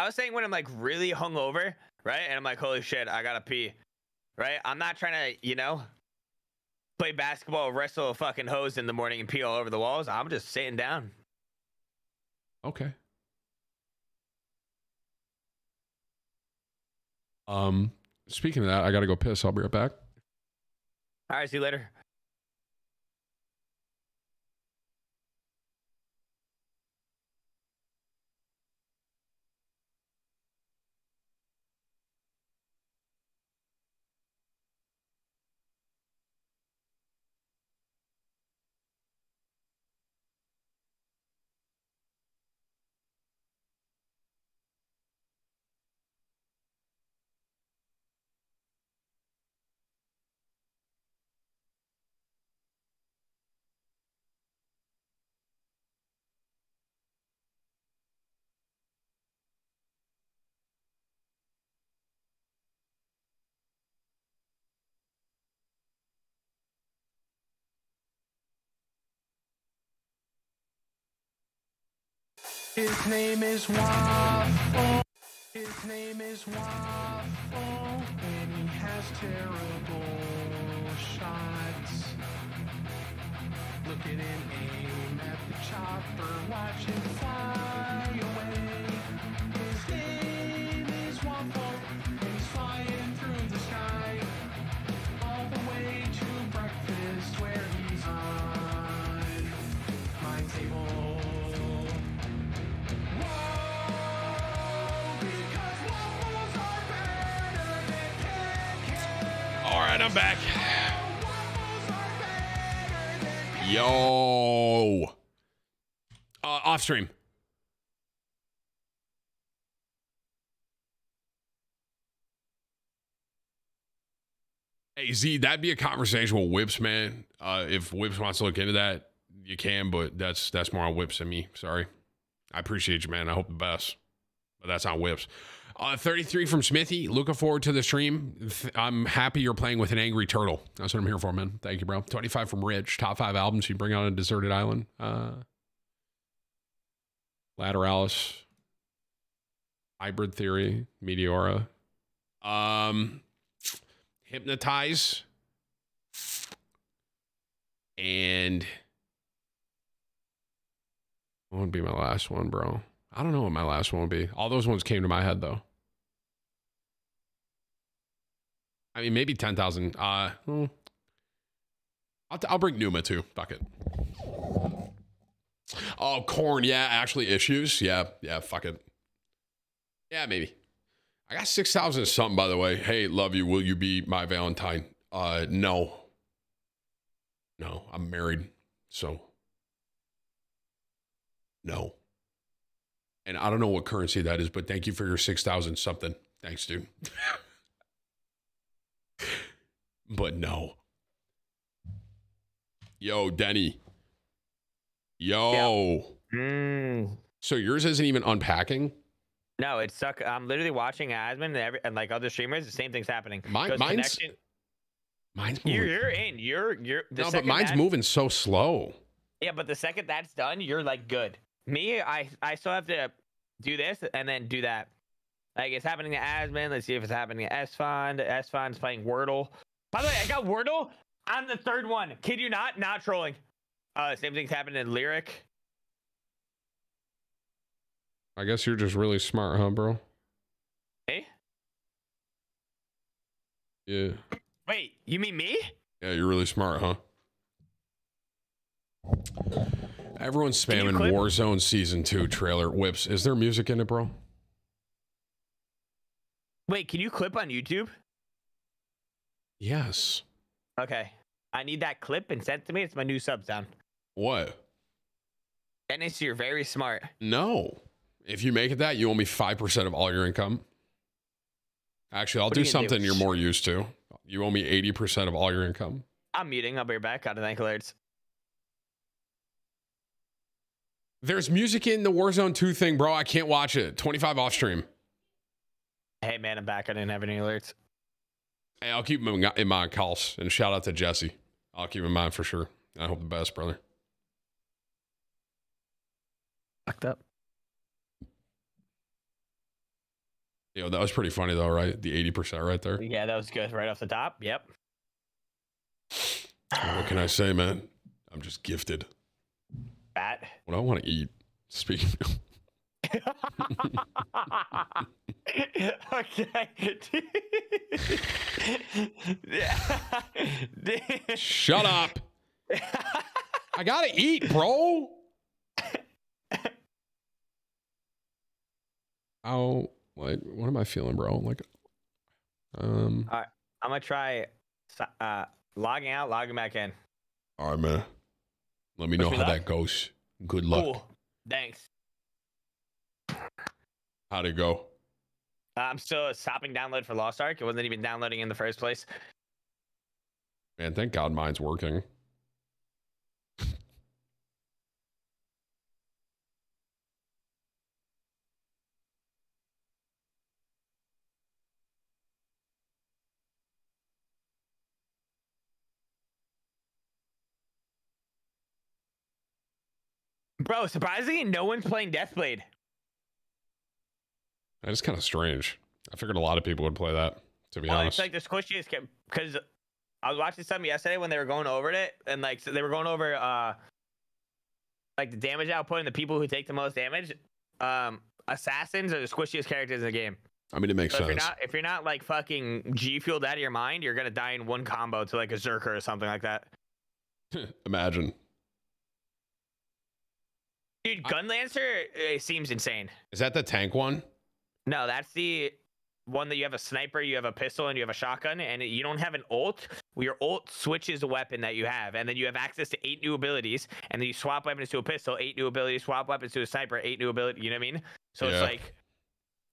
I was saying when I'm like really hungover, right? And I'm like, holy shit, I gotta pee, right? I'm not trying to, you know, play basketball, wrestle a fucking hose in the morning and pee all over the walls. I'm just sitting down. Okay. Um, speaking of that, I gotta go piss. I'll be right back. All right, see you later. His name is Waffle. His name is Waffle. And he has terrible shots. Look at him aim at the chopper. Watch him fly away. Right, I'm back. Yo. Uh, off stream. Hey Z, that'd be a conversation with Whips, man. Uh, if Whips wants to look into that, you can, but that's that's more on Whips than me. Sorry. I appreciate you, man. I hope the best. But that's on Whips. Uh, 33 from Smithy. Looking forward to the stream. I'm happy you're playing with an angry turtle. That's what I'm here for, man. Thank you, bro. 25 from Rich. Top five albums you bring on a deserted island. Uh, Lateralus. Hybrid Theory. Meteora. Um, Hypnotize. And what would be my last one, bro? I don't know what my last one would be. All those ones came to my head though. I mean, maybe ten thousand. Uh, hmm. I'll, I'll bring Numa too. Fuck it. Oh, Korn. Yeah, actually, issues. Yeah, yeah. Fuck it. Yeah, maybe. I got six thousand something. By the way, hey, love you. Will you be my Valentine? Uh, no. No, I'm married. So No. And I don't know what currency that is, but thank you for your 6,000 something. Thanks, dude. but no. Yo, Denny. Yo. Mm. So yours isn't even unpacking? No, it's stuck. I'm literally watching Asmon and, every, and like other streamers. The same thing's happening. Mine- Goes mine's- connection- Mine's You're, moving. you're in. You're you're. The No, but mine's that- moving so slow. Yeah, but the second that's done, you're like good. Me, I I still have to do this and then do that. Like it's happening to Asmon. Let's see if it's happening to Esfand. Esfand's playing Wordle. By the way, I got Wordle on the third one. Kid you not? Not trolling. Uh, same thing's happening in Lyric. I guess you're just really smart, huh, bro? Hey, Yeah. wait, you mean me? Yeah, you're really smart, huh? Everyone's spamming? Warzone Season 2 trailer. Whips, is there music in it, bro? Wait, can you clip on YouTube? Yes. Okay, I need that clip and sent to me. It's my new sub sound. What? Dennis, you're very smart. No. If you make it that, you owe me 5% of all your income. Actually, I'll What do you gonna do? something you're more used to. You owe me 80% of all your income. I'm muting. I'll be right back. Got to thank alerts. There's music in the Warzone 2 thing, bro. I can't watch it. 25 off stream. Hey man, I'm back. I didn't have any alerts. Hey, I'll keep them in- in mind, calls. And shout out to Jesse. I'll keep in mind for sure. I hope the best, brother. Fucked up. Yo, that was pretty funny though, right? The 80% right there. Yeah, that was good right off the top. Yep. What can I say, man? I'm just gifted. Fat. What I want to eat. Speaking of, okay. shut up. I gotta eat, bro. Oh, what? What am I feeling, bro? Like, um, All right, I'm gonna try uh, logging out, logging back in. all right, man. Let me know me how luck. that goes. Good luck. Cool. Thanks. How'd it go? I'm still stopping download for Lost Ark. It wasn't even downloading in the first place. Man, thank God mine's working. Bro, surprisingly, no one's playing Deathblade. That is kind of strange. I figured a lot of people would play that, to be Well, honest. it's like the squishiest because I was watching some yesterday when they were going over it, and like so they were going over uh like the damage output and the people who take the most damage. Um, assassins are the squishiest characters in the game. I mean, it makes So if you're sense. not if you're not like fucking G fueled out of your mind, you're gonna die in one combo to like a Zerker or something like that. Imagine. Dude, Gunlancer it seems insane. Is that the tank one? No, that's the one that you have a sniper, you have a pistol, and you have a shotgun, and you don't have an ult. Your ult switches the weapon that you have, and then you have access to eight new abilities, and then you swap weapons to a pistol, eight new abilities, swap weapons to a sniper, eight new ability. You know what I mean? So Yeah. it's like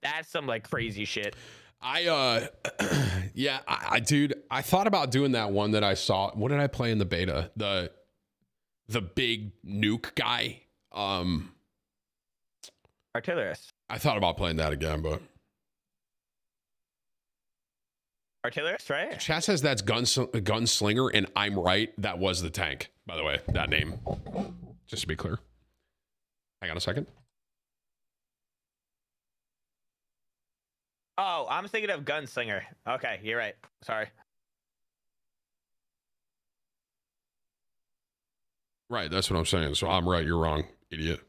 that's some like crazy shit. I uh yeah, I, I dude, I thought about doing that one that I saw. What did I play in the beta? The the big nuke guy. Um Artillerist. I thought about playing that again, but Artillerist, right? chat says that's guns uh, gunslinger and I'm right. That was the tank, by the way, that name. Just to be clear. Hang on a second. Oh, I'm thinking of Gunslinger. Okay, you're right. Sorry. Right, that's what I'm saying. So I'm right, you're wrong, idiot.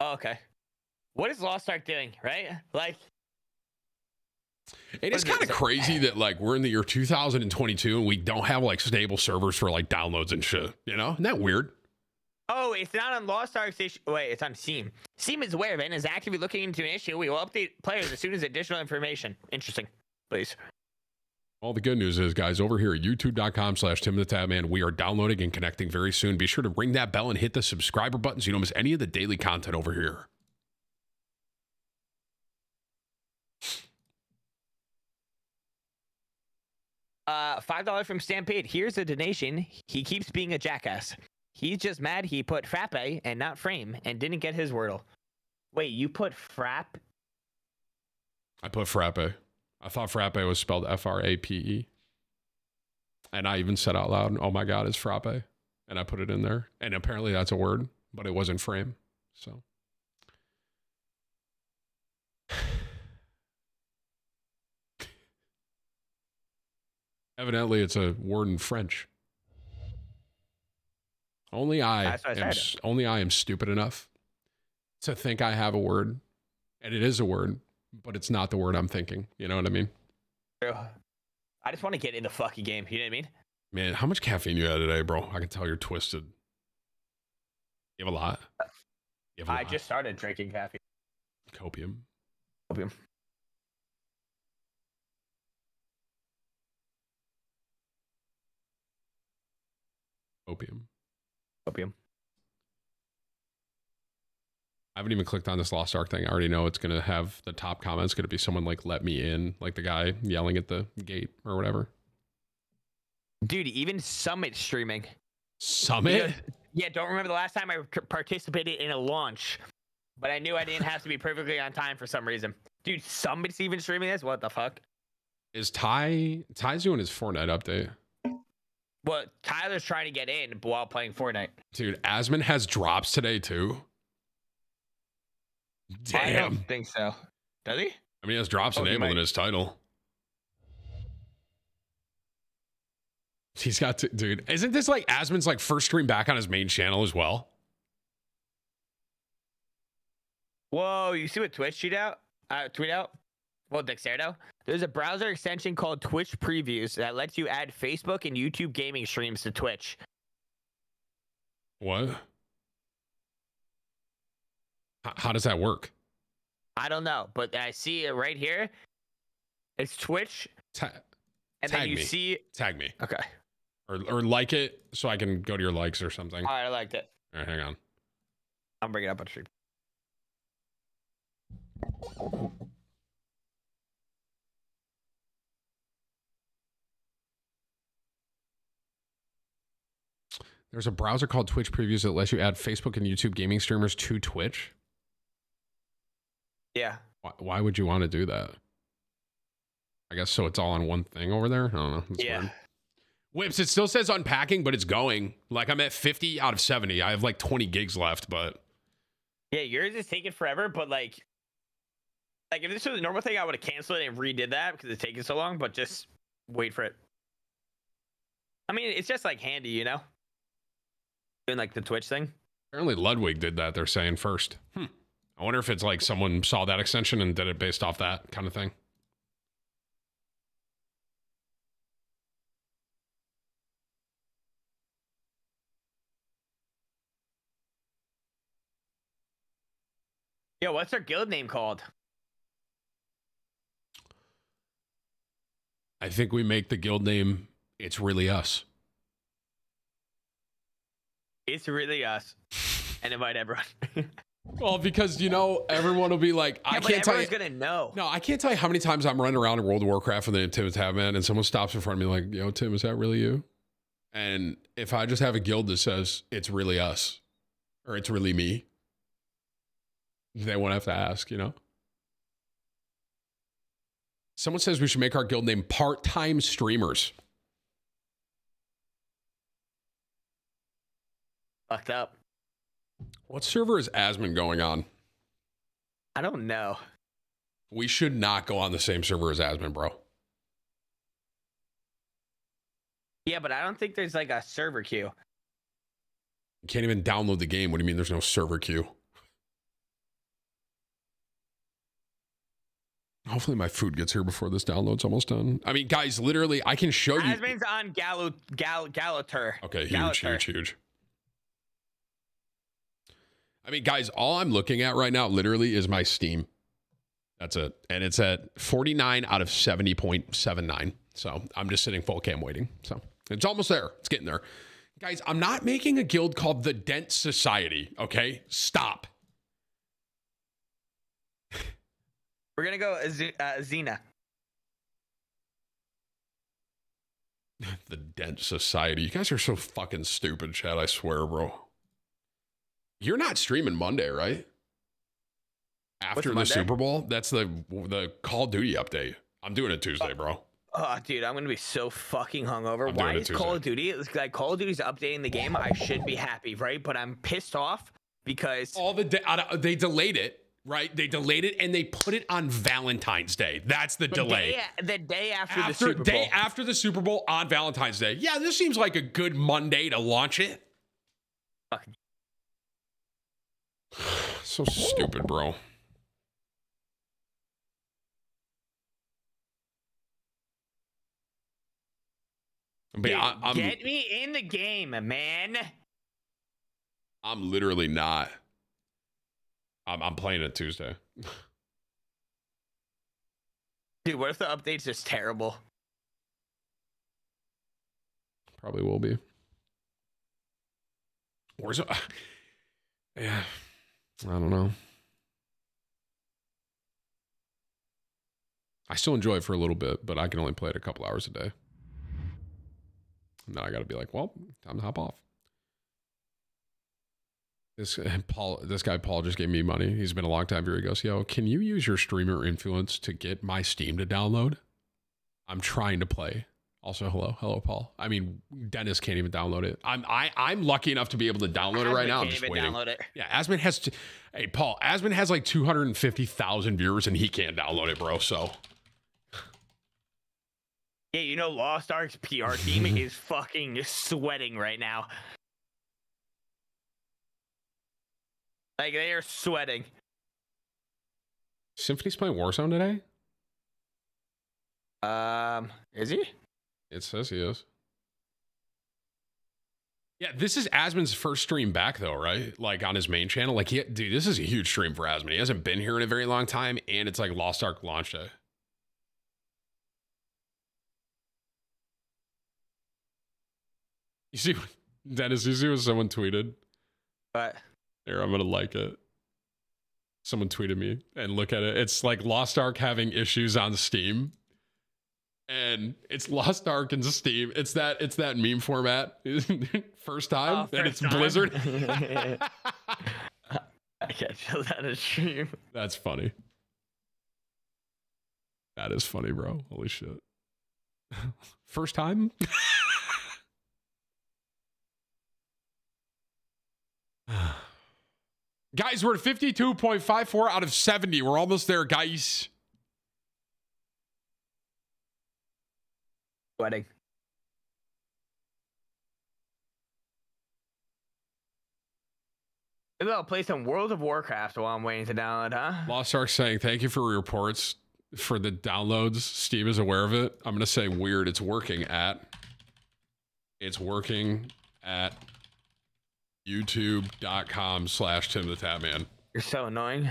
Oh, okay. What is Lost Ark doing, right? Like, It is kind of crazy that like we're in the year 2022 and we don't have like stable servers for like downloads and shit. You know, isn't that weird? Oh, it's not on Lost Ark's issue. Wait, it's on Steam. Steam is aware of it and is actively looking into an issue. We will update players as soon as additional information. Interesting. Please. All the good news is, guys, over here at youtube.com slash Tim the Tatman, we are downloading and connecting very soon. Be sure to ring that bell and hit the subscriber button so you don't miss any of the daily content over here. Uh, five dollars from Stampede. Here's a donation. He keeps being a jackass. He's just mad he put frappe and not frame and didn't get his wordle. Wait, you put frap? I put frappe. I thought frappe was spelled F R A P E. And I even said out loud, oh my God, it's frappe. And I put it in there. And apparently that's a word, but it wasn't frame. So. Evidently, it's a word in French. Only I, I am, only I am stupid enough to think I have a word, and it is a word, but it's not the word I'm thinking. You know what I mean? I just want to get in the fucking game. You know what I mean? Man, how much caffeine you had today, bro? I can tell you're twisted. You have a lot. Have a I lot. just started drinking caffeine. copium. Copium. Opium. Opium. I haven't even clicked on this Lost Ark thing. I already know it's gonna have the top comments gonna be someone like "Let me in," like the guy yelling at the gate or whatever. Dude, even Summit streaming. Summit. Yeah, don't remember the last time I participated in a launch, but I knew I didn't have to be perfectly on time for some reason. Dude, Summit's even streaming this? What the fuck? Is Ty Ty's doing his Fortnite update? Well, Tyler's trying to get in while playing Fortnite. Dude, Asmon has drops today too. Damn. I Damn. don't think so. Does he? I mean, he has drops Oh, enabled in his title. He's got to, dude. Isn't this like Asmon's like first stream back on his main channel as well? Whoa, you see what Twitch tweet out? Uh, tweet out? Well, Dexerto. There's a browser extension called Twitch Previews that lets you add Facebook and YouTube gaming streams to Twitch. What? H- how does that work? I don't know, but I see it right here. It's Twitch, Ta- and tag then you me. see. Tag me. Okay. Or or like it so I can go to your likes or something. All right, I liked it. All right, hang on. I'm bringing it up on stream. There's a browser called Twitch Previews that lets you add Facebook and YouTube gaming streamers to Twitch. Yeah. Why, why would you want to do that? I guess so it's all on one thing over there. I don't know. That's Yeah. weird. Whips, it still says unpacking, but it's going. Like I'm at 50 out of 70. I have like 20 gigs left, but Yeah, yours is taking forever, but like, like if this was a normal thing, I would have canceled it and redid that because it's taking so long. But just wait for it. I mean, it's just like handy, you know, doing like the Twitch thing. apparently Ludwig did that, they're saying first. Hmm. I wonder if it's like someone saw that extension and did it based off that kind of thing. Yo, what's our guild name called? I think we make the guild name It's Really Us. It's really us, and invite everyone. Well, because you know, everyone will be like, I Yeah, but can't tell you. everyone's gonna know. No, I can't tell you how many times I'm running around in World of Warcraft with the Tim Tatman, and someone stops in front of me like, "Yo, Tim, is that really you?" And if I just have a guild that says it's really us, or it's really me, they won't have to ask, you know. Someone says we should make our guild name part-time streamers. Fucked up. What server is Asmon going on? I don't know. We should not go on the same server as Asmon, bro. Yeah, but I don't think there's like a server queue. You can't even download the game. What do you mean there's no server queue? Hopefully my food gets here before this download's almost done. I mean, guys, literally, I can show you. Asmon's on Gallo Gal Galatur. Okay, huge, Galatur. huge, huge. I mean, guys, all I'm looking at right now literally is my Steam. That's it. And it's at 49 out of 70.79. So I'm just sitting full cam waiting. So it's almost there. It's getting there. Guys, I'm not making a guild called the Dent Society. Okay, stop. We're gonna go Az- uh, Xena. the Dent Society. You guys are so fucking stupid, Chad. I swear, bro. You're not streaming Monday, right? After the Super Bowl, that's the the Call of Duty update. I'm doing it Tuesday, bro. Oh, dude, I'm gonna be so fucking hungover. I'm Why is Call of Duty it's like Call of Duty's updating the game? I should be happy, right? But I'm pissed off because all the de- they delayed it, right? They delayed it and they put it on Valentine's Day. That's the, the delay. day, the day after, the after Super Bowl. day after the Super Bowl on Valentine's Day. Yeah, this seems like a good Monday to launch it. So stupid, bro. But yeah, I, I'm Get me in the game, man. I'm literally not. I'm I'm playing it Tuesday. Dude, what if the update's just terrible? Probably will be. Where's it? yeah? I don't know. I still enjoy it for a little bit, but I can only play it a couple hours a day. And then I got to be like, well, time to hop off. This Paul, this guy Paul just gave me money. He's been a long time viewer. He goes, "Yo, can you use your streamer influence to get my Steam to download? I'm trying to play." Also, hello, hello, Paul. I mean, Dennis can't even download it. I'm I I'm lucky enough to be able to download it right now. I'm just even waiting. download it. Yeah, Asmon has to. Hey, Paul, Asmon has like 250,000 viewers and he can't download it, bro. So Yeah, you know Lost Ark's PR team is fucking sweating right now. Like they are sweating. Symfuhny's playing Warzone today. Um, is he? It says he is. Yeah, this is Asmon's first stream back though, right? Like on his main channel. Like, he, dude, this is a huge stream for Asmon. He hasn't been here in a very long time, and it's like Lost Ark launch day. You see, Dennis, you see what someone tweeted? What? Here, I'm gonna like it. Someone tweeted me and look at it. It's like Lost Ark having issues on Steam. And it's Lost Ark and Steam. It's that it's that meme format. first oh, time. Oh, and it's time. Blizzard. I can't chill that a stream. That's funny. That is funny, bro. Holy shit. First time? guys, we're at 52.54 out of 70. We're almost there, guys. Sweating. Maybe I'll play some World of Warcraft while I'm waiting to download, huh? Lost Ark saying, thank you for reports for the downloads. Steam is aware of it. I'm going to say weird. It's working at. It's working at youtube.com slash Tim the Tatman. You're so annoying.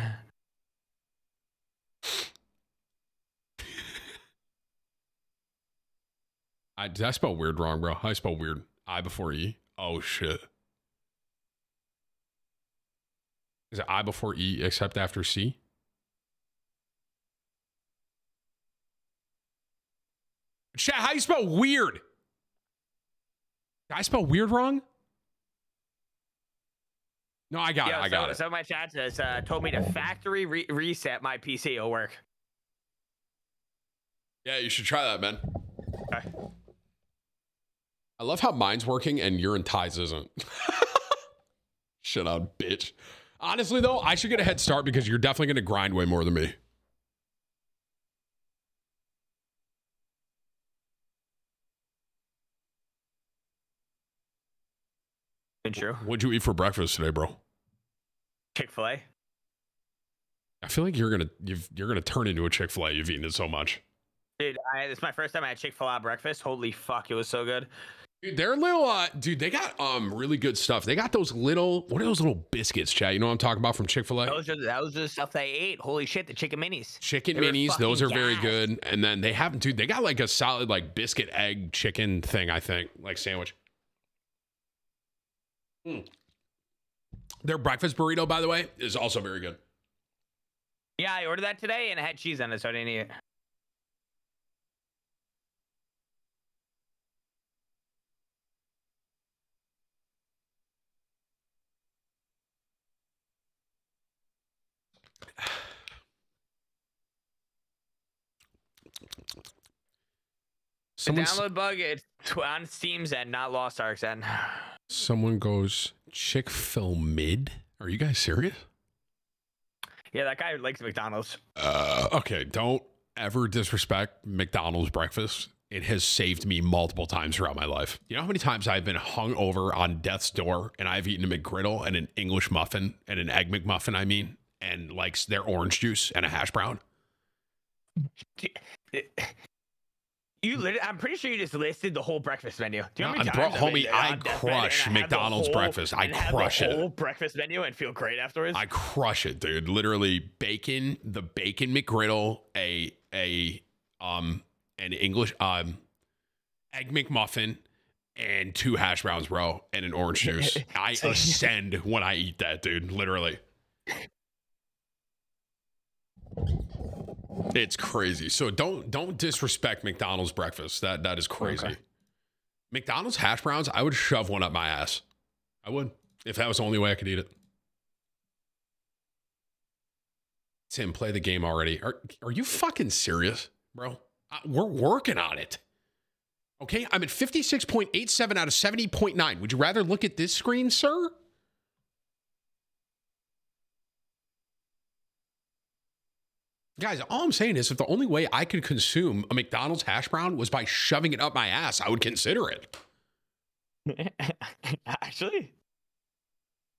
I, did I spell weird wrong, bro? I spell weird. I before E. Oh, shit. Is it I before E except after C? Chat, how you spell weird? Did I spell weird wrong? No, I got Yo, it. I so, got it. So my chat says uh, told me to factory re- reset my PC. It'll work. Yeah, you should try that, man. I love how mine's working and your and Ty's isn't. Shut up, bitch. Honestly, though, I should get a head start because you're definitely going to grind way more than me. True. What'd you eat for breakfast today, bro? Chick Fil A. I feel like you're gonna you've, you're gonna turn into a Chick Fil A. You've eaten it so much. Dude, I, it's my first time I had Chick Fil A breakfast. Holy fuck, it was so good. Dude, they're little, uh, dude. They got um really good stuff. They got those little, what are those little biscuits, chat? You know what I'm talking about from Chick Fil A? Those are that was the stuff they ate. Holy shit, the chicken minis. Chicken They minis, those are fucking very good. And then they have, dude, they got like a solid like biscuit egg chicken thing. I think like sandwich. Mm. Their breakfast burrito, by the way, is also very good. Yeah, I ordered that today and it had cheese on it, so I didn't eat it. The download bug it's on Steam's end, not Lost Ark's end. Someone goes Chick Fil Mid. Are you guys serious? Yeah, that guy likes McDonald's. Uh, okay, don't ever disrespect McDonald's breakfast. It has saved me multiple times throughout my life. You know how many times I've been hung over on death's door and I've eaten a McGriddle and an English muffin and an egg McMuffin, I mean, and like their orange juice and a hash brown? You lit- I'm pretty sure you just listed the whole breakfast menu. Do you know many bro, homie, there I crush I McDonald's whole- breakfast. I crush the it. whole breakfast menu and feel great afterwards. I crush it, dude. Literally bacon, the bacon McGriddle, a a um an English um egg McMuffin, and two hash browns, bro, and an orange juice. I ascend when I eat that, dude. Literally. It's crazy. So don't don't disrespect McDonald's breakfast. That that is crazy. Okay. McDonald's hash browns, I would shove one up my ass. I would. If that was the only way I could eat it. Tim, play the game already. Are are you fucking serious, bro? Uh, we're working on it. Okay, I'm at 56.87 out of 70.9. Would you rather look at this screen, sir? Guys, all I'm saying is if the only way I could consume a McDonald's hash brown was by shoving it up my ass, I would consider it. Actually,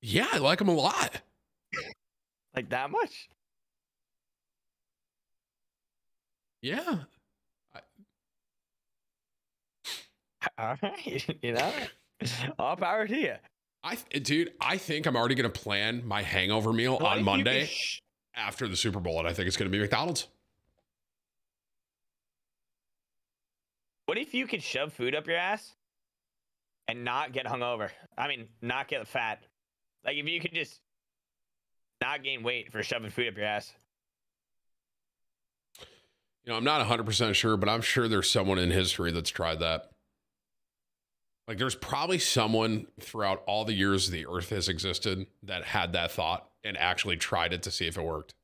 Yeah, I like them a lot. like that much? Yeah. All right, you know, all power to you. I dude, I think I'm already gonna plan my hangover meal What on Monday sh- after the Super Bowl, and I think it's gonna be McDonald's. What if you could shove food up your ass and not get hungover? I mean, not get fat. Like if you could just not gain weight for shoving food up your ass. You know, I'm not 100% sure, but I'm sure there's someone in history that's tried that. Like, there's probably someone throughout all the years the earth has existed that had that thought and actually tried it to see if it worked.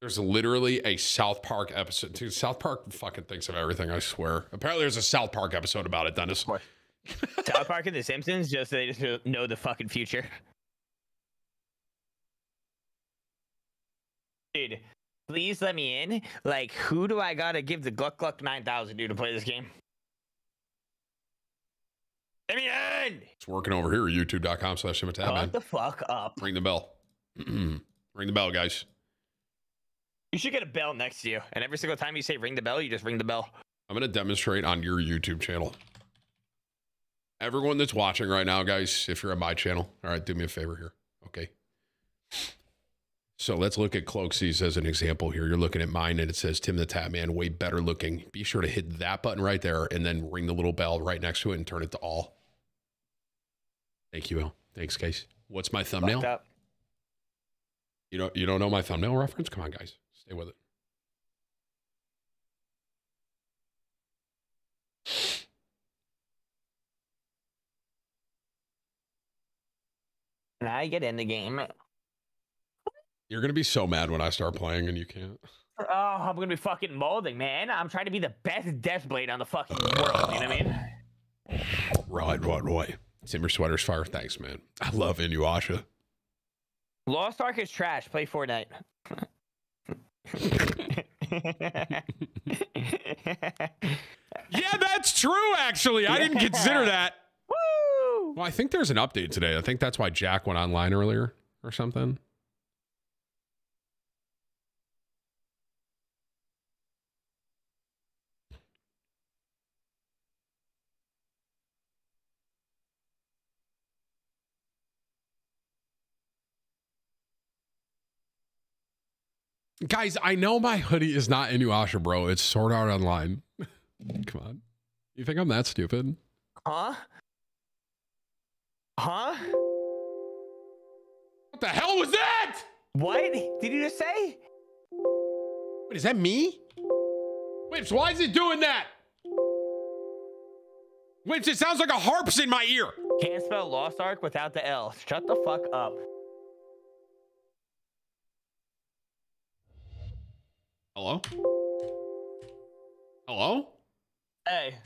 There's literally a South Park episode. Dude, South Park fucking thinks of everything, I swear. Apparently, there's a South Park episode about it, Dennis. South Park and The Simpsons, just so they just know the fucking future. Dude, please let me in. Like, who do I gotta give the Gluck Gluck 9000 to to play this game? Let me in! It's working over here, youtube.com slash man. The fuck up. Ring the bell. ring the bell, guys. You should get a bell next to you, and every single time you say ring the bell, you just ring the bell. I'm going to demonstrate on your YouTube channel. Everyone that's watching right now, guys, if you're on my channel, all right, do me a favor here. Okay. So let's look at Cloakzy's as an example here. You're looking at mine and it says Tim the Tatman, way better looking. Be sure to hit that button right there and then ring the little bell right next to it and turn it to all. Thank you, Al. Thanks, guys. What's my thumbnail? You don't you don't know my thumbnail reference? Come on, guys. Stay with it. Can I get in the game? You're gonna be so mad when I start playing and you can't. Uh, oh, I'm gonna be fucking molding, man. I'm trying to be the best Death Blade on the fucking world. You know what I mean? Right, right, right. Simmer sweaters fire. Thanks, man. I love Inuyasha. Lost Ark is trash. Play Fortnite. Yeah, that's true. Actually, I didn't consider that. Woo! Well, I think there's an update today. I think that's why Jack went online earlier or something. Guys, I know my hoodie is not in Inuyasha, bro. It's Sword Art Online. Come on. You think I'm that stupid? Huh? Huh? What the hell was that? What did you just say? Wait, is that me? Whips, why is it doing that? Whips, it sounds like a harp's in my ear. Can't spell Lost Ark without the L. Shut the fuck up. Hello? Hello? Hey.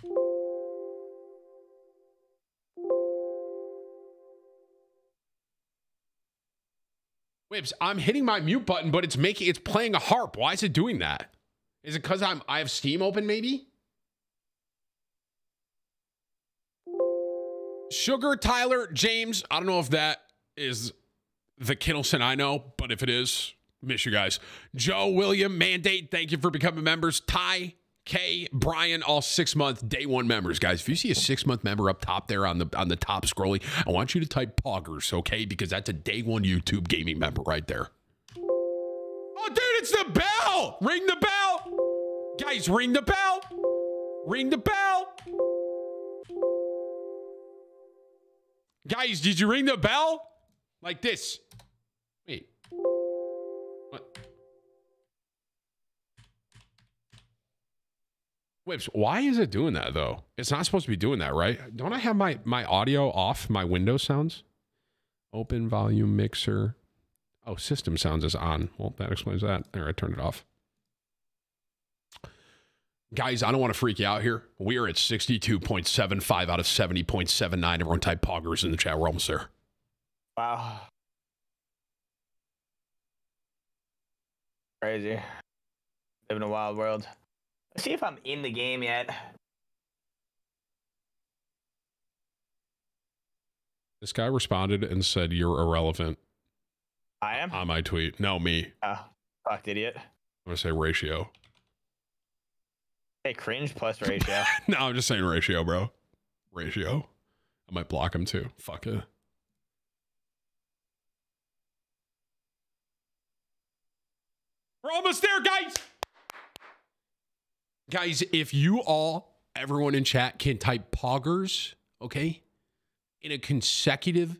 Whips, I'm hitting my mute button, but it's making it's playing a harp. Why is it doing that? Is it because I'm I have Steam open, maybe? Sugar Tyler James. I don't know if that is the Kittleson I know, but if it is, miss you guys. Joe William Mandate, thank you for becoming members. Ty K Brian, all six month day one members, guys. If you see a six month member up top there on the on the top scrolling, I want you to type Poggers, okay? Because that's a day one YouTube gaming member right there. Oh, dude, it's the bell! Ring the bell! Guys, ring the bell! Ring the bell! Guys, did you ring the bell? Like this. Whips, why is it doing that though? It's not supposed to be doing that, right? Don't I have my my audio off, my window sounds? Open volume mixer. Oh, system sounds is on. Well, that explains that. There, I turned it off. Guys, I don't want to freak you out here. We are at 62.75 out of 70.79. Everyone type poggers in the chat. We're almost there. Wow. Crazy. Live in a wild world. Let's see if I'm in the game yet. This guy responded and said, You're irrelevant. I am? On my tweet. No, me. Oh, fucked idiot. I'm going to say ratio. Hey, cringe plus ratio. no, I'm just saying ratio, bro. Ratio. I might block him too. Fuck it. We're almost there, guys. Guys, if you all, everyone in chat, can type poggers, okay, in a consecutive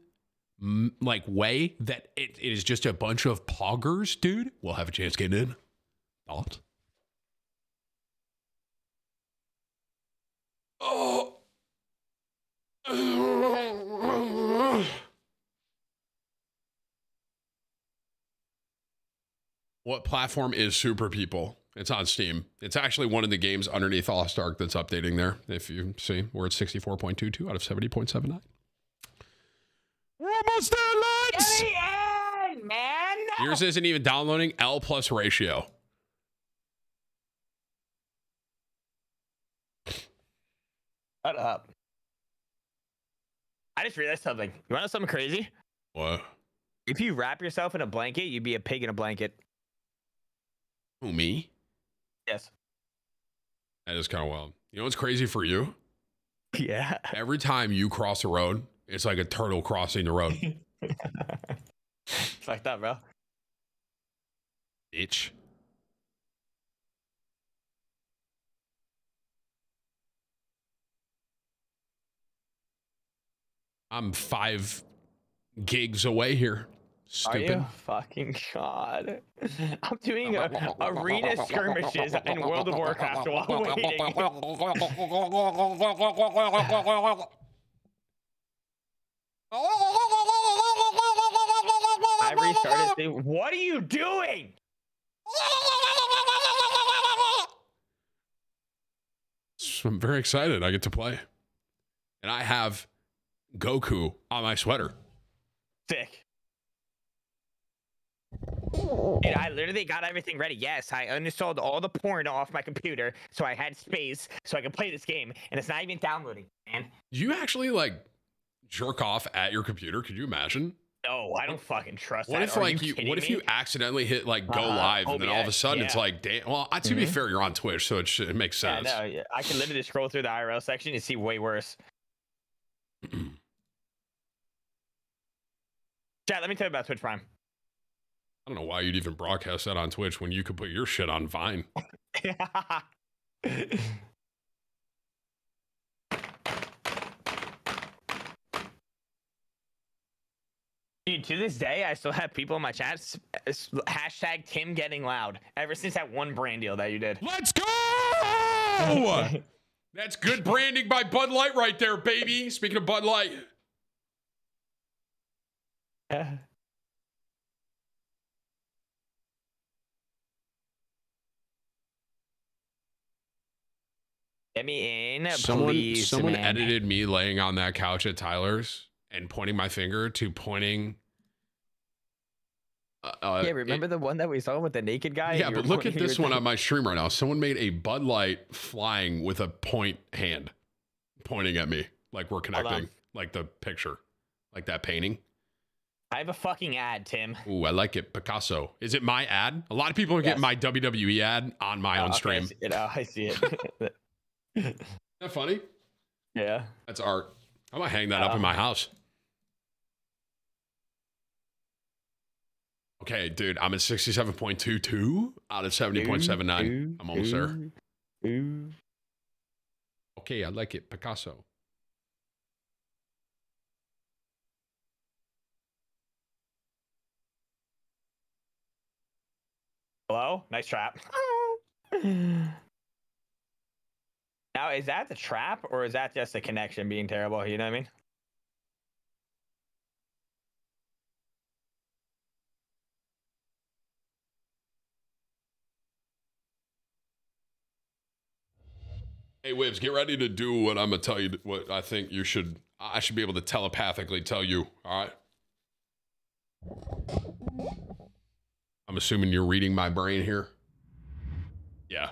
like way that it, it is just a bunch of poggers, dude, we'll have a chance getting in. Thoughts? Oh. What platform is Super People? It's on Steam. It's actually one of the games underneath Lost Ark that's updating there. If you see, we're at 64.22 out of 70.79. We're almost there, lads! in, man. Yours isn't even downloading L plus ratio. Shut up. I just realized something. You want to know something crazy? What? If you wrap yourself in a blanket, you'd be a pig in a blanket. Who, me? Yes. That is kind of wild. You know what's crazy for you? Yeah. Every time you cross a road, it's like a turtle crossing the road. It's like that, bro. Bitch. I'm five gigs away here. Stupid. Are you? Fucking god. I'm doing a, arena skirmishes in World of Warcraft while waiting. I restarted. the- What are you doing? So I'm very excited. I get to play. And I have Goku on my sweater. Sick. Dude, I literally got everything ready. Yes, I uninstalled all the porn off my computer so I had space so I could play this game, and it's not even downloading, man. You actually like jerk off at your computer? Could you imagine? No, I don't fucking trust What that. if Are like you? kidding what if me? you accidentally hit like go Uh, live and then all of a sudden it's like damn. Well, to be Mhm. fair, you're on Twitch, so it, should, it makes Yeah, sense. no, yeah, I can literally scroll through the IRL section and see way worse. Chat, let me tell you about Twitch Prime. I don't know why you'd even broadcast that on Twitch when you could put your shit on Vine. Dude, to this day, I still have people in my chats hashtag Tim getting loud ever since that one brand deal that you did. Let's go! That's good branding by Bud Light right there, baby. Speaking of Bud Light. Me in, Someone, please. someone man. edited me laying on that couch at Tyler's and pointing my finger to pointing. Uh, uh, yeah, remember the one that we saw with the naked guy? yeah, but look at this one on my stream right now. Someone made a Bud Light flying with a point hand pointing at me, like we're connecting, like the picture, like that painting. I have a fucking ad, Tim. Ooh, I like it. Picasso. Is it my ad? A lot of people are getting my WWE ad on my Oh, own okay, I stream. see it. Oh, I see it. Isn't that funny? yeah. That's art. I'm gonna hang that up in my house. Okay, dude, I'm at 67.22 out of 70.79. I'm almost there. Okay, I like it. Picasso. Hello? Nice trap. now, is that the trap or is that just the connection being terrible? You know what I mean? Hey, Wibbs, get ready to do what I'm gonna tell you. What I think you should. I should be able to telepathically tell you. All right. I'm assuming you're reading my brain here. Yeah.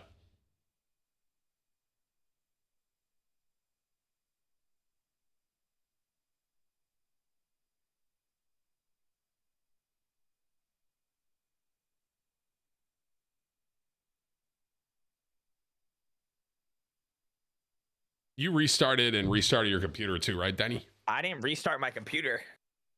You restarted and restarted your computer too, right, Denny? I didn't restart my computer.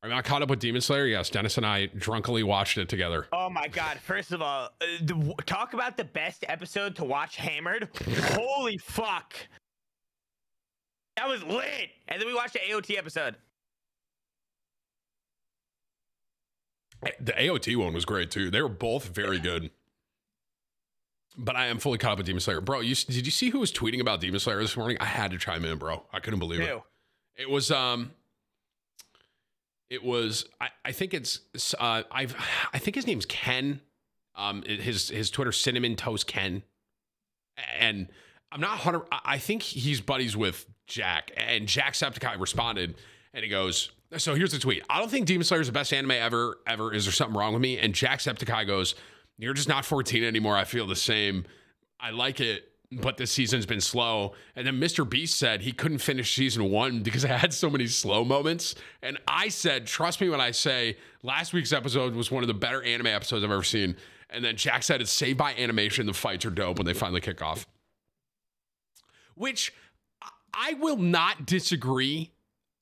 Are you not caught up with Demon Slayer? Yes, Dennis and I drunkenly watched it together. Oh my god! First of all, uh, the, talk about the best episode to watch Hammered. Holy fuck! That was lit. And then we watched the AOT episode. The AOT one was great too. They were both very good. But I am fully caught up with Demon Slayer, bro. You did you see who was tweeting about Demon Slayer this morning? I had to chime in, bro. I couldn't believe it. It was um, it was I, I think it's uh I've I think his name's Ken. Um, his his Twitter cinnamon toast Ken, and I'm not hundred. I I think he's buddies with Jack, and Jacksepticeye responded, and he goes. So here's the tweet. I don't think Demon Slayer is the best anime ever. Ever is there something wrong with me? And Jacksepticeye goes, "You're just not 14 anymore. I feel the same. I like it, but this season's been slow." And then Mr. Beast said he couldn't finish season one because it had so many slow moments. And I said, "Trust me when I say last week's episode was one of the better anime episodes I've ever seen." And then Jack said, "It's saved by animation. The fights are dope when they finally kick off." Which I will not disagree.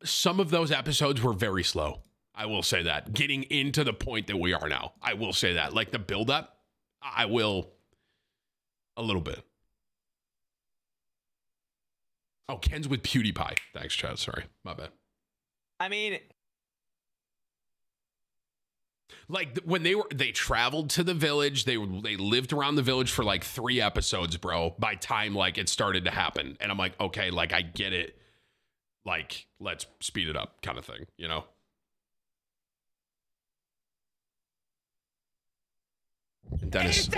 Some of those episodes were very slow. I will say that. Getting into the point that we are now. I will say that. Like the buildup, I will a little bit. Oh, Ken's with PewDiePie. Thanks, Chad. Sorry. My bad. I mean, Like when they were they traveled to the village, they they lived around the village for like 3 episodes, bro. By time like it started to happen. And I'm like, "Okay, like I get it. Like let's speed it up kind of thing, you know?" And Dennis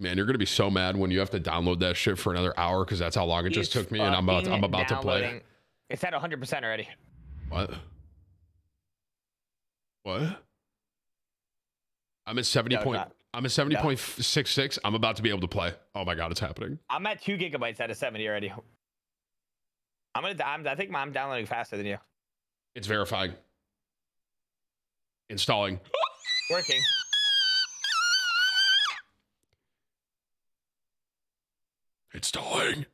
Man, you're gonna be so mad when you have to download that shit for another hour because that's how long it just took me, and I'm about I'm about to play. It's at 100% already. What? What? I'm at seventy No, point. I'm at seventy point six six. I'm about to be able to play. Oh my god, it's happening. I'm at two gigabytes out of 70 already. I'm gonna. I'm, I think I'm downloading faster than you. It's verifying. Installing. Working. Installing.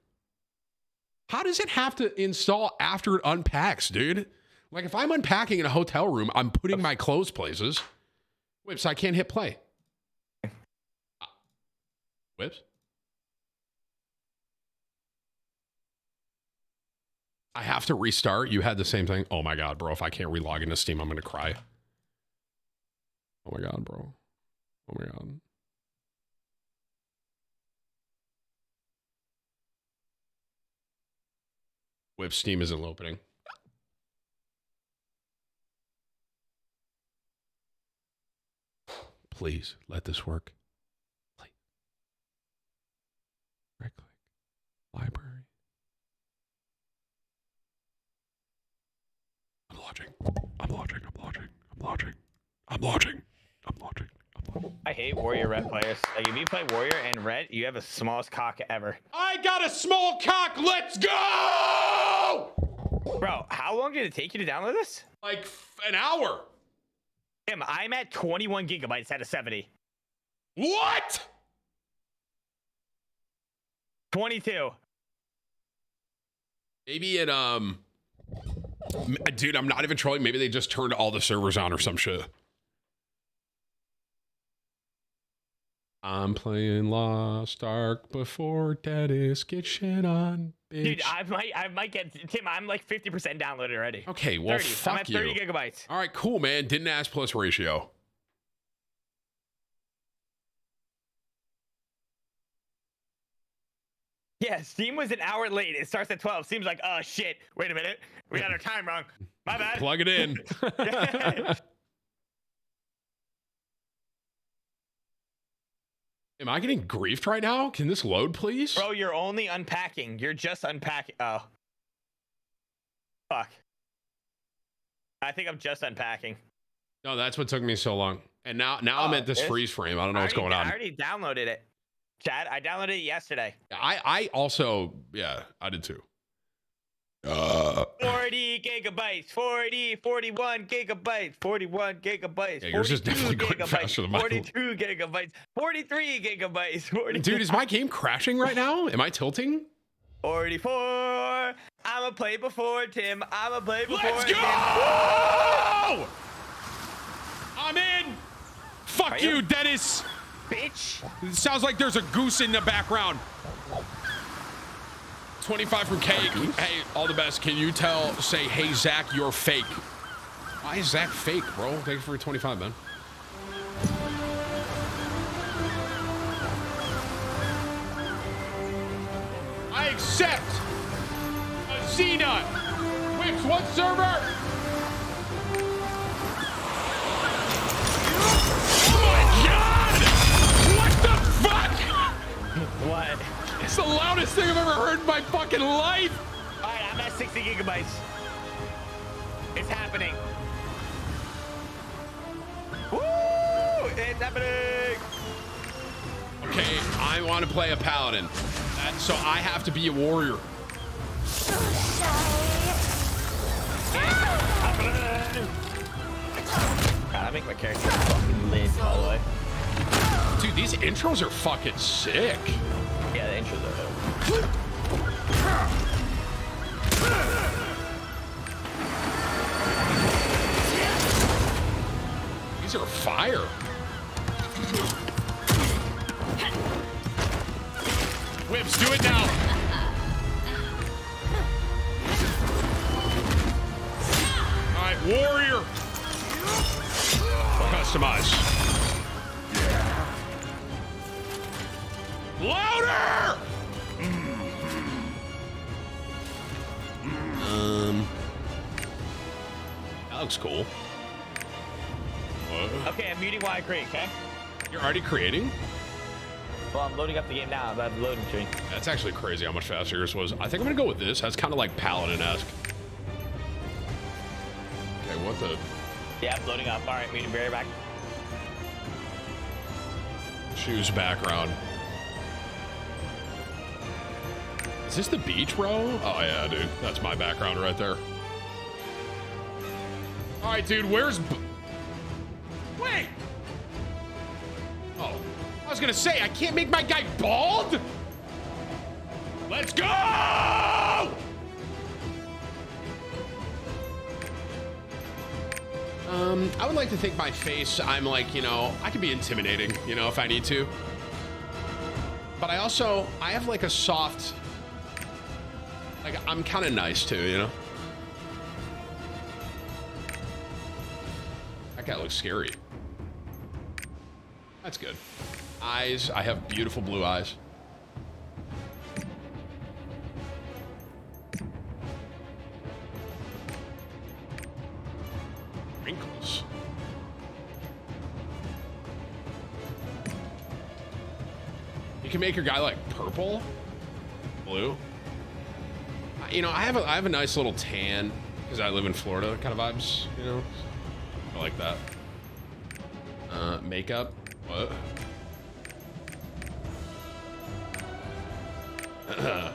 How does it have to install after it unpacks, dude? Like if I'm unpacking in a hotel room, I'm putting my clothes places. Whips, I can't hit play. Whips? I have to restart. You had the same thing. Oh my god, bro. If I can't relog into Steam, I'm gonna cry. Oh my god, bro. Oh my god. Whip Steam isn't opening. Please let this work. Please. Right click. Library. I'm launching. I'm launching. I'm launching. I'm launching. I'm launching. I'm launching. I hate Warrior Red players. Like if you play Warrior and Red, you have the smallest cock ever. I got a small cock. Let's go! Bro, how long did it take you to download this? Like an hour. Tim, I'm at 21 gigabytes out of 70. What? 22. Maybe it um Dude, I'm not even trolling. Maybe they just turned all the servers on or some shit. I'm playing Lost Ark before Dennis gets shit on, bitch. Dude, I might I might get Tim, I'm like 50% downloaded already. okay, well, 30. fuck I'm at you. 30 gigabytes. All right, cool, man. Didn't ask plus ratio. Yeah, Steam was an hour late. It starts at 12. Seems like, oh shit. Wait a minute. We got our time wrong. My bad. Plug it in. Am I getting griefed right now? Can this load, please? Bro, you're only unpacking. You're just unpacking. Oh. Fuck. I think I'm just unpacking. No, that's what took me so long. And now, now I'm Oh, at this this- freeze frame. I don't know I what's already- going on. I already downloaded it. Chad, I downloaded it yesterday. I, I also, yeah, I did too. Uh, 40 gigabytes, 40, 41 gigabytes, 41 gigabytes. Yeah, yours is 42 definitely going gigabytes, faster than mine. 42 gigabytes, 43 gigabytes, 40, dude, is my game crashing right now? Am I tilting? 44. I'ma play before Tim. I'ma play before Let's Tim. go! I'm in. Fuck you, you? Dennis. Bitch. It sounds like there's a goose in the background. 25 from Cake. Hey, all the best. Can you tell, say, hey, Zach, you're fake? Why is Zach fake, bro? Thank you for 25, man. I accept a Xena. Whips, what server? Oh my god! What the fuck? What? It's the loudest thing I've ever heard in my fucking life. All right, I'm at 60 gigabytes. It's happening. Woo! It's happening. Okay, I want to play a paladin. So I have to be a warrior. God, I make my character fucking lit all the way. Dude, these intros are fucking sick. Yeah, the intros are dope. These are fire. Whips, do it now. All right, warrior. Customize. Louder! Um, that looks cool. What? Okay, I'm muting while I create, okay? You're already creating? Well, I'm loading up the game now. I'm loading screen. That's actually crazy how much faster yours was. I think I'm gonna go with this. That's kind of like Paladin-esque. Okay, what the? Yeah, I'm loading up. All right, muting, be back. Choose background. Is this the beach, bro? Oh yeah, dude. That's my background right there. All right, dude. Where's? Wait. Oh, I was gonna say I can't make my guy bald. Let's go! Um, I would like to think my face, I'm like, you know, I can be intimidating, you know, if I need to. But I also, I have like a soft, like, I'm kind of nice too, you know? That guy looks scary. That's good. Eyes, I have beautiful blue eyes. Wrinkles. You can make your guy like purple, blue. You know, I have a I have a nice little tan because I live in Florida kind of vibes. You know, I like that. Uh, makeup. What?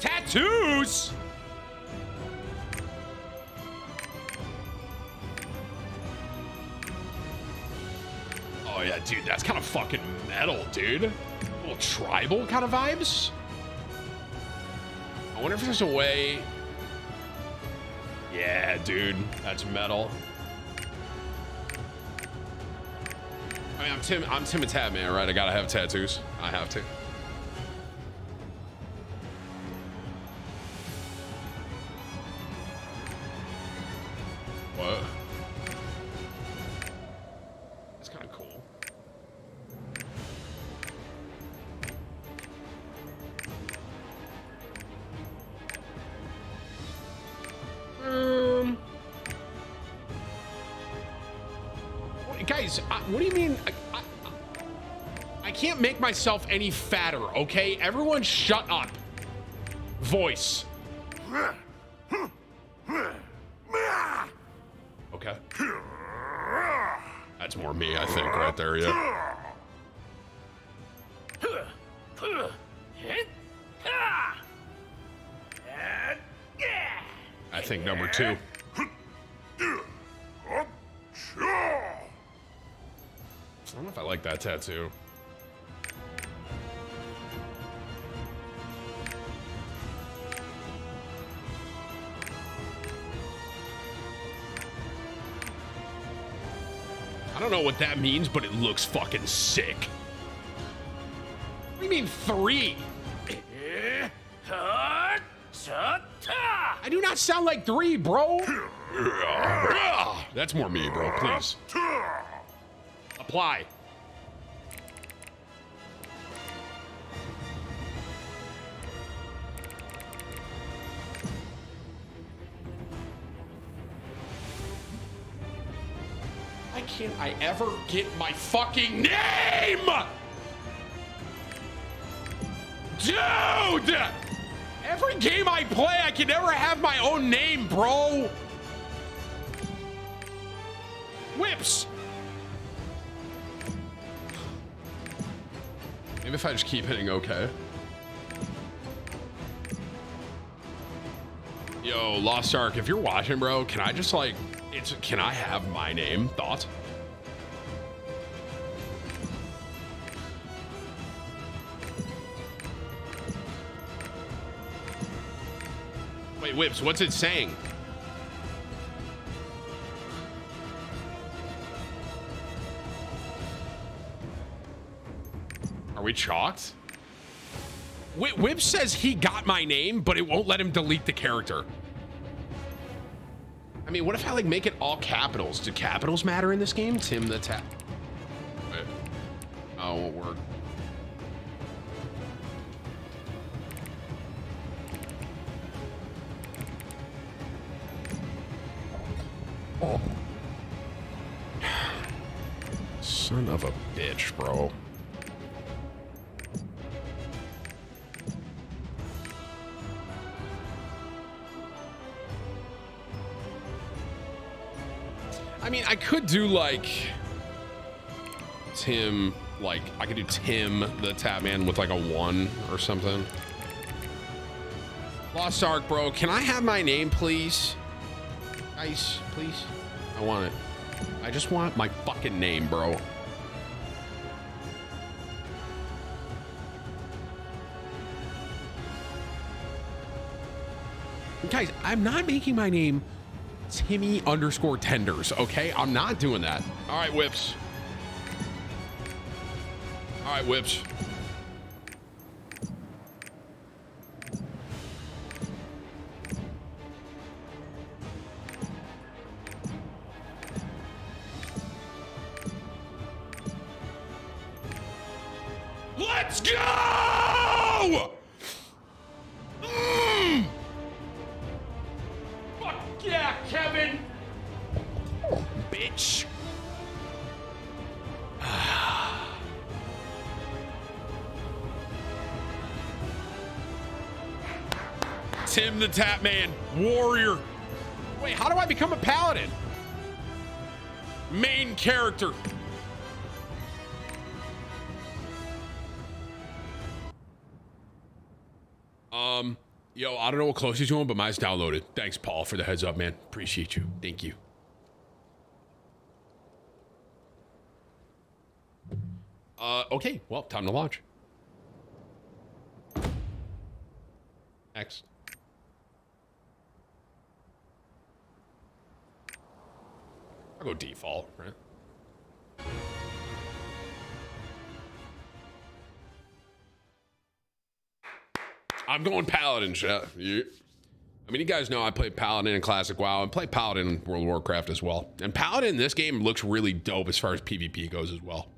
Tattoos. Oh yeah, dude, that's kind of fucking metal, dude. A little tribal kind of vibes. I wonder if there's a way. Yeah, dude, that's metal. I mean, I'm Tim. I'm Tim the Tatman, right? I gotta have tattoos. I have to. What? I, what do you mean? I, I, I can't make myself any fatter, okay? Everyone shut up. Voice. Okay. That's more me, I think, right there, yeah. I think number two. I don't know if I like that tattoo. I don't know what that means, but it looks fucking sick. What do you mean three? I do not sound like three, bro. That's more me, bro. Please. Apply. Why can't I ever get my fucking name? Dude! Every game I play, I can never have my own name, bro. Whips. Maybe if I just keep hitting okay. Yo, Lost Ark, if you're watching, bro, can I just like, it's, can I have my name? Thoughts? Wait, Whips, what's it saying? Are we chalked? Wh- Whip says he got my name, but it won't let him delete the character. I mean, what if I like make it all capitals? Do capitals matter in this game? Tim the Tap. Oh, it won't work. Son of a bitch, bro. I mean, I could do like Tim, like I could do Tim the Tatman with like a one or something. Lost Ark, bro. Can I have my name, please? Nice, please. I want it. I just want my fucking name, bro. Guys, I'm not making my name Timmy underscore tenders, okay? I'm not doing that. All right, whips. All right, whips. Let's go! Mm. Yeah, Kevin! Bitch. Tim the Tatman, Warrior. Wait, how do I become a paladin? Main character. Um, yo, I don't know what close he's doing, but mine's downloaded. Thanks, Paul, for the heads up, man. Appreciate you. Thank you. Uh, okay. Well, time to launch. Next. I'll go default, right? I'm going Paladin. You, I mean, you guys know I play Paladin in Classic WoW and play Paladin in World of Warcraft as well. And Paladin in this game looks really dope as far as PvP goes as well.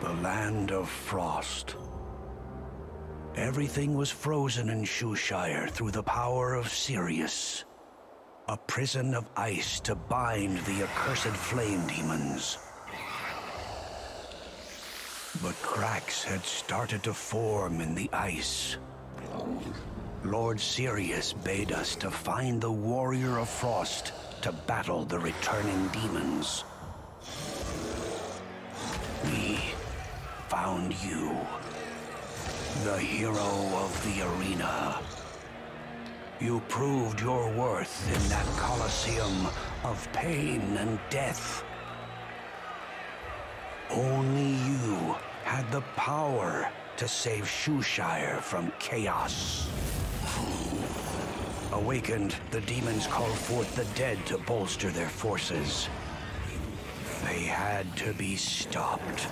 The land of frost. Everything was frozen in Shushire through the power of Sirius. A prison of ice to bind the accursed flame demons. But cracks had started to form in the ice. Lord Sirius bade us to find the Warrior of Frost to battle the returning demons. We found you. The hero of the arena. You proved your worth in that coliseum of pain and death. Only you had the power to save Shushire from chaos. Awakened, the demons called forth the dead to bolster their forces. They had to be stopped.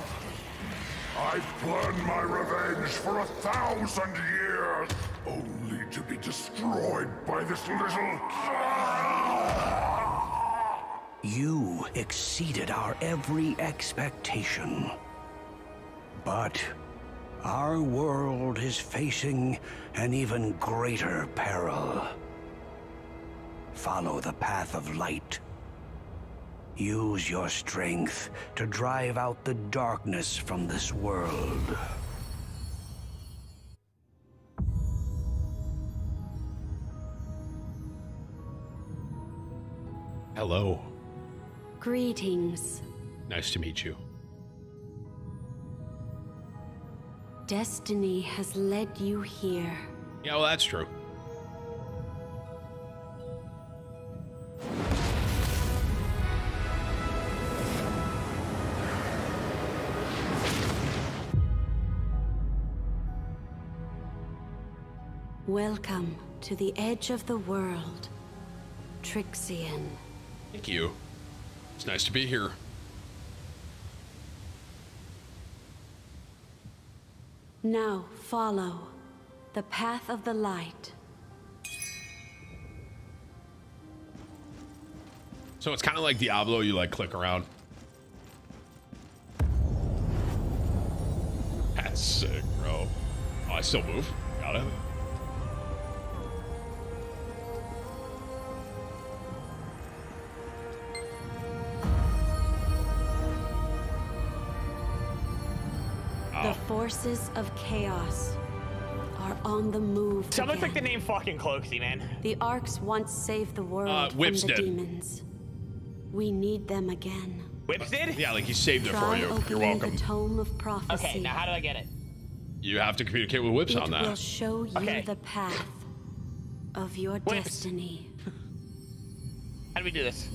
I've planned my revenge for a thousand years, only to be destroyed by this little... You exceeded our every expectation. But our world is facing an even greater peril. Follow the path of light. Use your strength to drive out the darkness from this world. Hello. Greetings. Nice to meet you. Destiny has led you here. Yeah, well, that's true. Welcome to the edge of the world, Trixion. Thank you. It's nice to be here. Now follow the path of the light. So it's kind of like Diablo, you like click around. That's sick, bro. Oh, I still move. Got it. The forces of chaos are on the move. Someone again. took the name fucking Cloakzy, man. The Arcs once saved the world Uh, from Whip's the dead. demons. We need them again. Whips did? Yeah, like he saved it for you. You're opening welcome. The tome of prophecy. Okay, now how do I get it? You have to communicate with Whips it on that. It will show you Okay. the path of your destiny. How do we do this?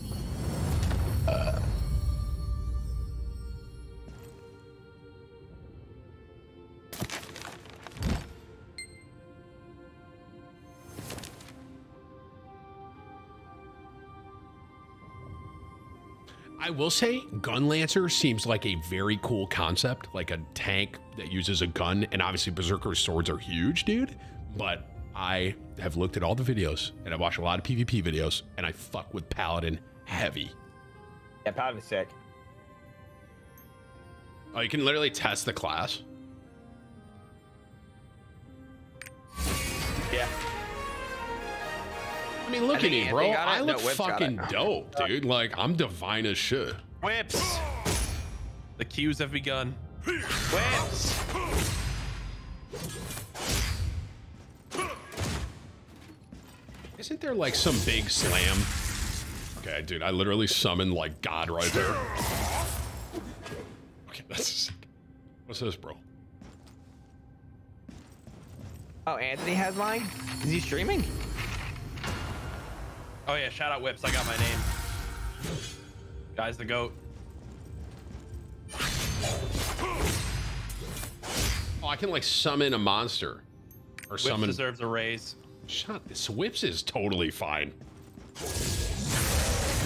I will say, Gun Lancer seems like a very cool concept, like a tank that uses a gun. And obviously, Berserker's swords are huge, dude. But I have looked at all the videos and I watched a lot of PvP videos, and I fuck with Paladin heavy. Yeah, Paladin's sick. Oh, you can literally test the class. Yeah. I mean, look at me, bro. it. I look Whips got fucking dope, dude. Like, I'm divine as shit. Whips. The cues have begun. Whips. Isn't there like some big slam? Okay, dude, I literally summoned like God right there. Okay, that's sick. What's this, bro? Oh, Anthony has mine? Is he streaming? Oh yeah, shout out Whips. I got my name. Guy's the goat. Oh, I can like summon a monster. Or Whips summon. deserves a raise. Shut this. Whips is totally fine.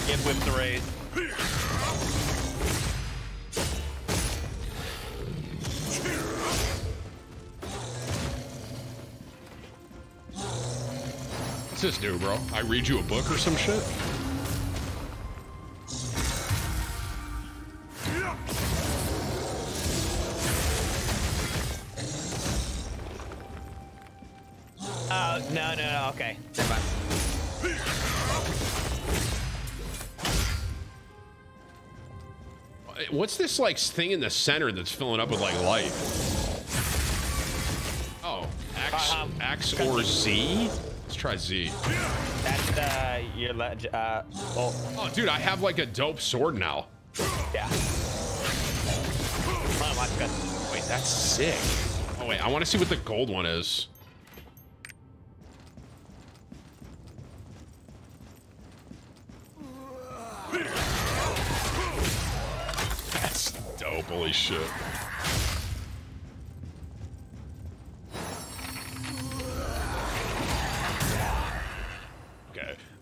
Give Whips a raise. What's this do, bro? I read you a book or some shit? Oh, no, no, no. Okay. Never mind. What's this like thing in the center that's filling up with like light? Oh, X, Um, X or Z? Let's try Z. That's uh, your leg. Uh, oh, Oh, dude, I have like a dope sword now. yeah. Oh. Wait, that's sick. Oh wait, I want to see what the gold one is. That's dope. Holy shit.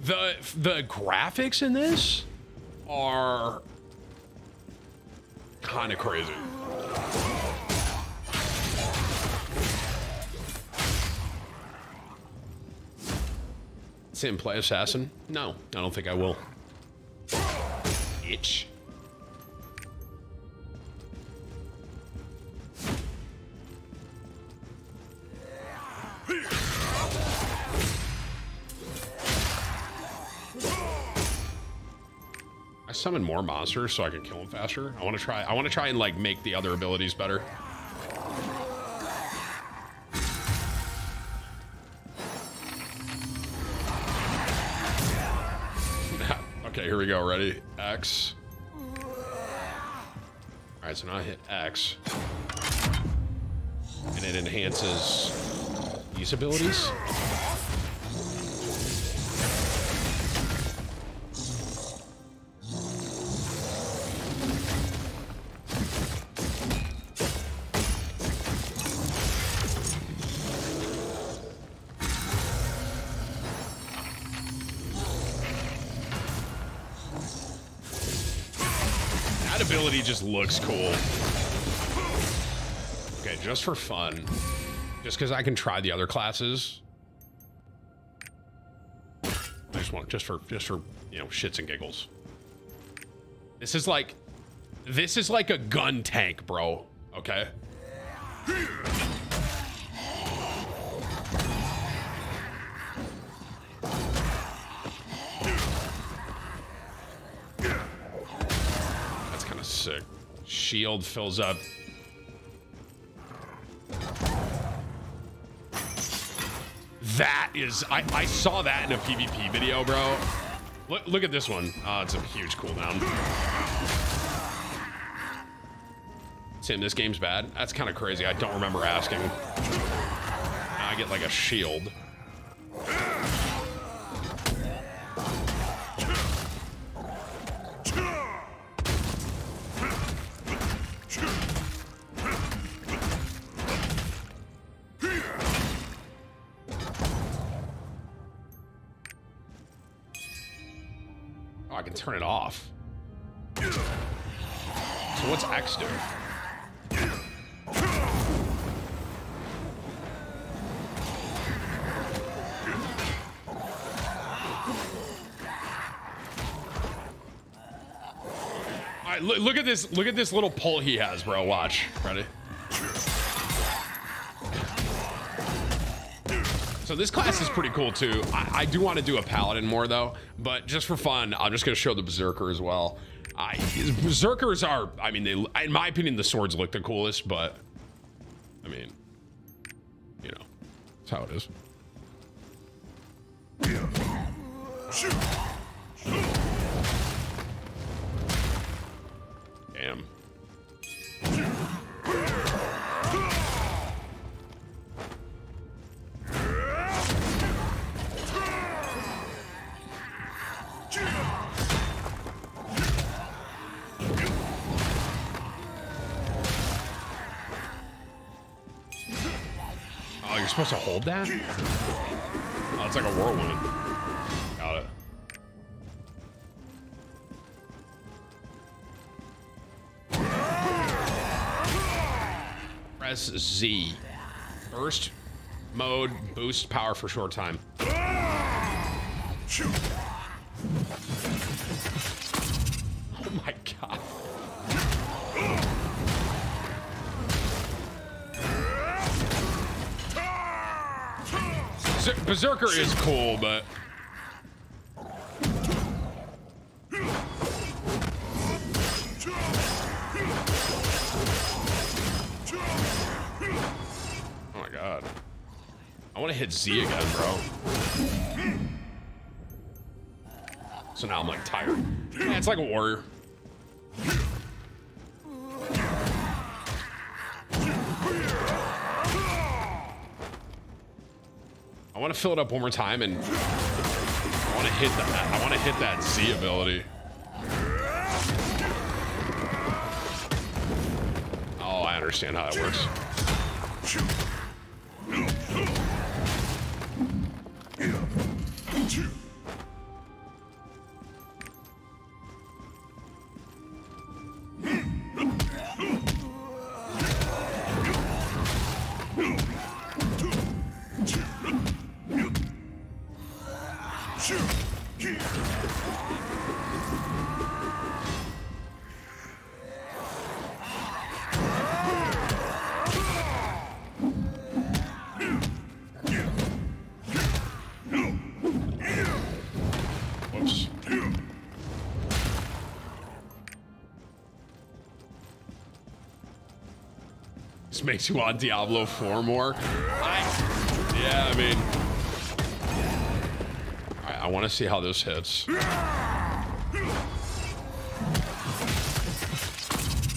The the graphics in this are kind of crazy. Sim play assassin? No, I don't think I will. Itch. Summon more monsters so I can kill them faster. I want to try. I want to try and like make the other abilities better. okay, here we go. Ready? X. All right, so now I hit X, and it enhances these abilities. Just looks cool. Okay, just for fun. Just because I can try the other classes. I just want just for just for you know shits and giggles. This is like this is like a gun tank, bro. Okay. Sick. Shield fills up. That is, I, I saw that in a PvP video, bro. Look, look at this one. Oh, it's a huge cooldown. Tim, this game's bad. That's kind of crazy. I don't remember asking. I get like a shield. What's All right, look, look at this. Look at this little pull he has, bro. Watch. Ready? So this class is pretty cool too. I, I do want to do a paladin more though, but just for fun, I'm just gonna show the berserker as well. I, berserkers are, I mean, they, in my opinion, the swords look the coolest, but I mean, you know, that's how it is. Damn. Supposed to hold that? Oh, it's like a whirlwind. Got it. Press Z. Burst mode, boost power for short time. Oh my god. Berser- Berserker is cool, but Oh my god. I want to hit Z again, bro. So now I'm like tired. Yeah, it's like a warrior. I want to fill it up one more time and I want to hit that. I want to hit that Z ability. Oh, I understand how that works. Whoops. You want Diablo 4 more. I, yeah, I mean, I, I want to see how this hits.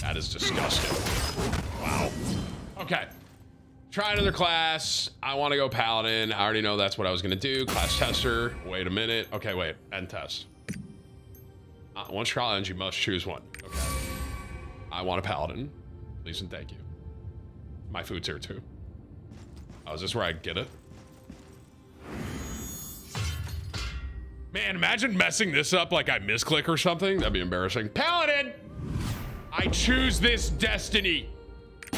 That is disgusting. Wow. Okay. Try another class. I want to go Paladin. I already know that's what I was going to do. Class Tester. Wait a minute. Okay, wait. End test. Uh, once trial ends, you must choose one. Okay. I want a Paladin. Please and thank you. My food's here too. Oh, is this where I get it? Man, imagine messing this up like I misclick or something. That'd be embarrassing. Paladin! I choose this destiny. I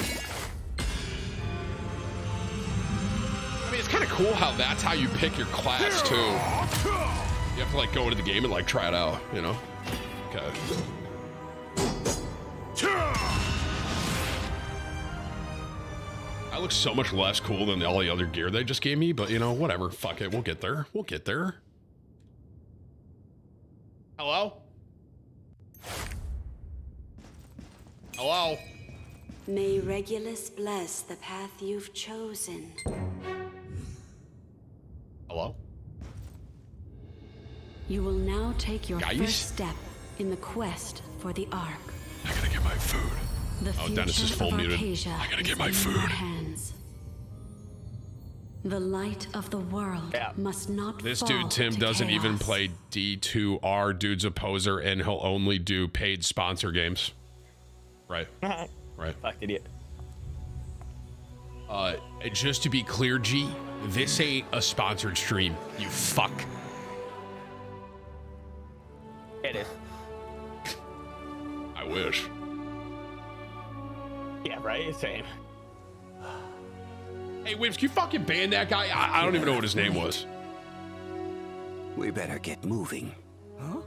mean, it's kind of cool how that's how you pick your class too. You have to like go into the game and like try it out, you know? Okay. I look so much less cool than all the other gear they just gave me, but you know, whatever. Fuck it. We'll get there. We'll get there. Hello? Hello? May Regulus bless the path you've chosen. Hello? You will now take your Guys? first step in the quest for the Ark. I gotta get my food. The Oh, Dennis is future full of muted. I gotta get my food. hands. The light of the world must not This fall dude Tim doesn't even play D2R. Dude's a poser, and he'll only do paid sponsor games. Right. Right. Fuck idiot. Uh, just to be clear, G, this ain't a sponsored stream. You fuck. It is. I wish. Yeah, right? Same. Hey, Wims, can you fucking ban that guy? I, I don't even know what his name was. We better get moving. Huh?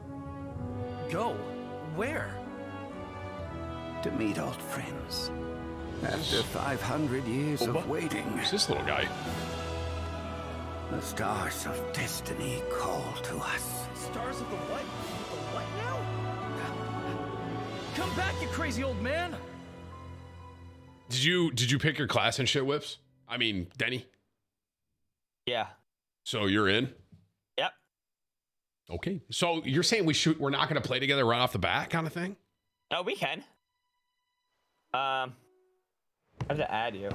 Go. Where? To meet old friends. After 500 years oh, of waiting. Who's this little guy? The stars of destiny call to us. Stars of the what? The what now? Come back, you crazy old man! Did you did you pick your class and shit, Whips? I mean, Denny. Yeah. So you're in. Yep. Okay. So you're saying we shoot? We're not going to play together right off the bat, kind of thing? Oh, we can. Um, I have to add you.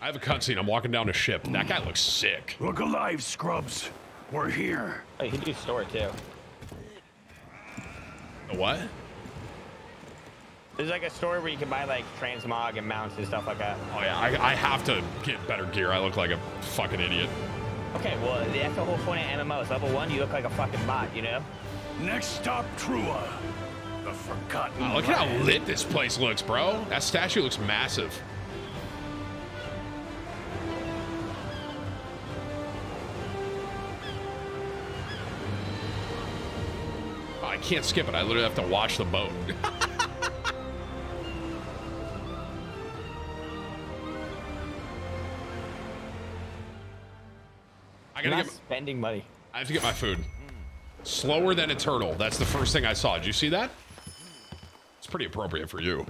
I have a cutscene. I'm walking down a ship. That guy looks sick. Look alive, scrubs. We're here. Oh, you can do store too. A what? There's like a store where you can buy like transmog and mounts and stuff like that. Oh yeah, I, I have to get better gear. I look like a fucking idiot. Okay, well that's the whole point of MMOs. Level one, you look like a fucking bot, you know? Next stop, Trua. The forgotten. Wow, look at how lit this place looks, bro. That statue looks massive. Oh, I can't skip it. I literally have to watch the boat. I gotta Not get. spending money. I have to get my food. Slower than a turtle. That's the first thing I saw. Did you see that? It's pretty appropriate for you.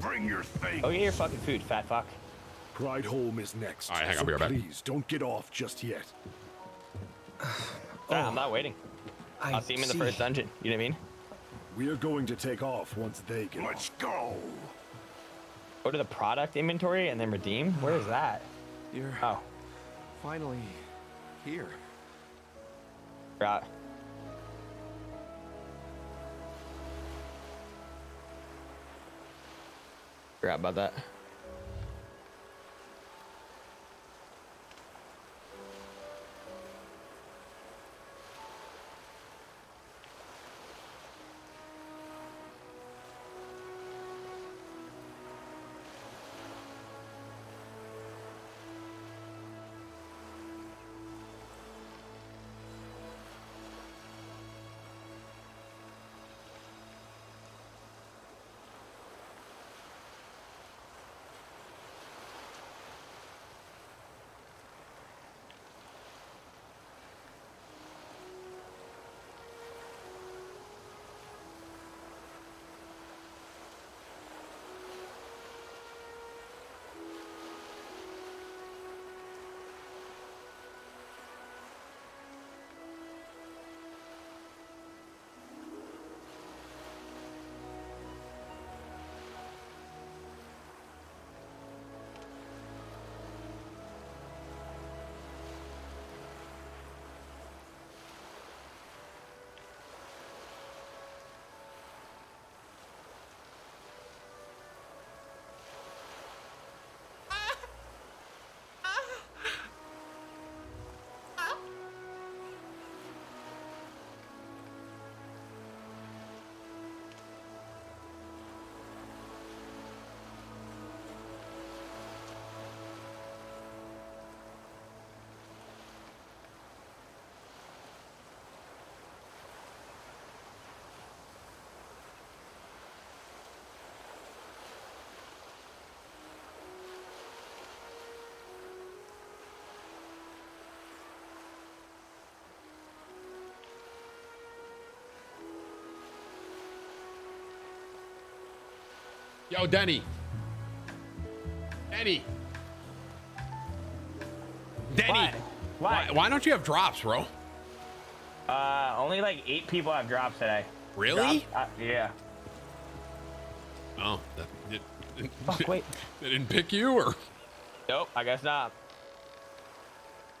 Bring your thing. Oh, get your fucking food, fat fuck. Prideholme is next. All right, hang on, so be right back. Please don't get off just yet. Ah, I'm not waiting. I I'll see him in the see. first dungeon. You know what I mean? We are going to take off once they get Let's go. Go to the product inventory and then redeem. Where is that? You're oh finally here. Right. Forgot about that. Yo, Denny. Denny. Denny. Why? Why? Why don't you have drops, bro? Uh, only like eight people have drops today. Really? Uh, yeah. Oh, that did, Fuck, wait. They didn't pick you, or? Nope, I guess not.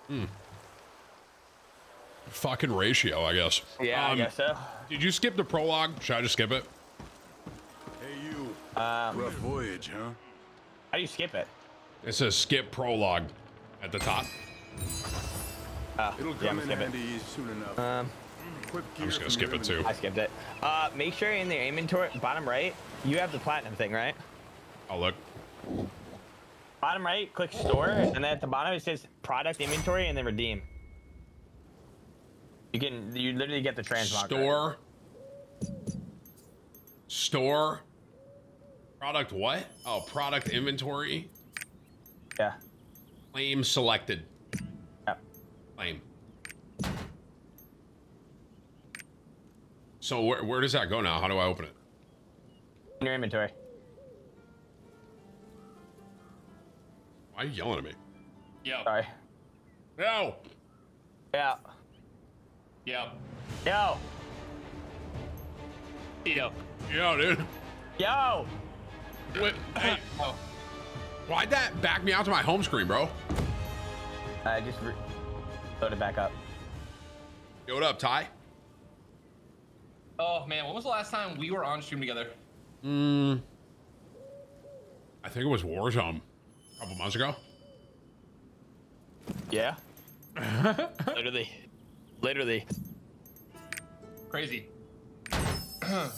Hmm. Fucking ratio, I guess. Yeah, I guess so. Did you skip the prologue? Should I just skip it? Hey. Um, Rough voyage, huh? How do you skip it? It says skip prologue at the top. Oh, It'll come I'm in skip it. soon enough. Um, I'm just gonna skip it too. I skipped it. Uh, make sure in the inventory, bottom right, you have the platinum thing, right? I'll look. Bottom right, click store, and then at the bottom it says product inventory and then redeem. You can, you literally get the transmog. Store. Store. Product what? Oh, product inventory. Yeah. Claim selected. Yep. Claim. So where, where does that go now? How do I open it? In your inventory. Why are you yelling at me? Yo. Sorry. Yo. Yeah. Yo. Yo. Yo. Yo, dude. Yo. Wait, hey. Why'd that back me out to my home screen, bro? I just loaded it back up. Yo, what up, Ty? Oh man, when was the last time we were on stream together? Hmm. I think it was Warzone a couple months ago. Yeah. literally. Literally. Crazy. Crazy.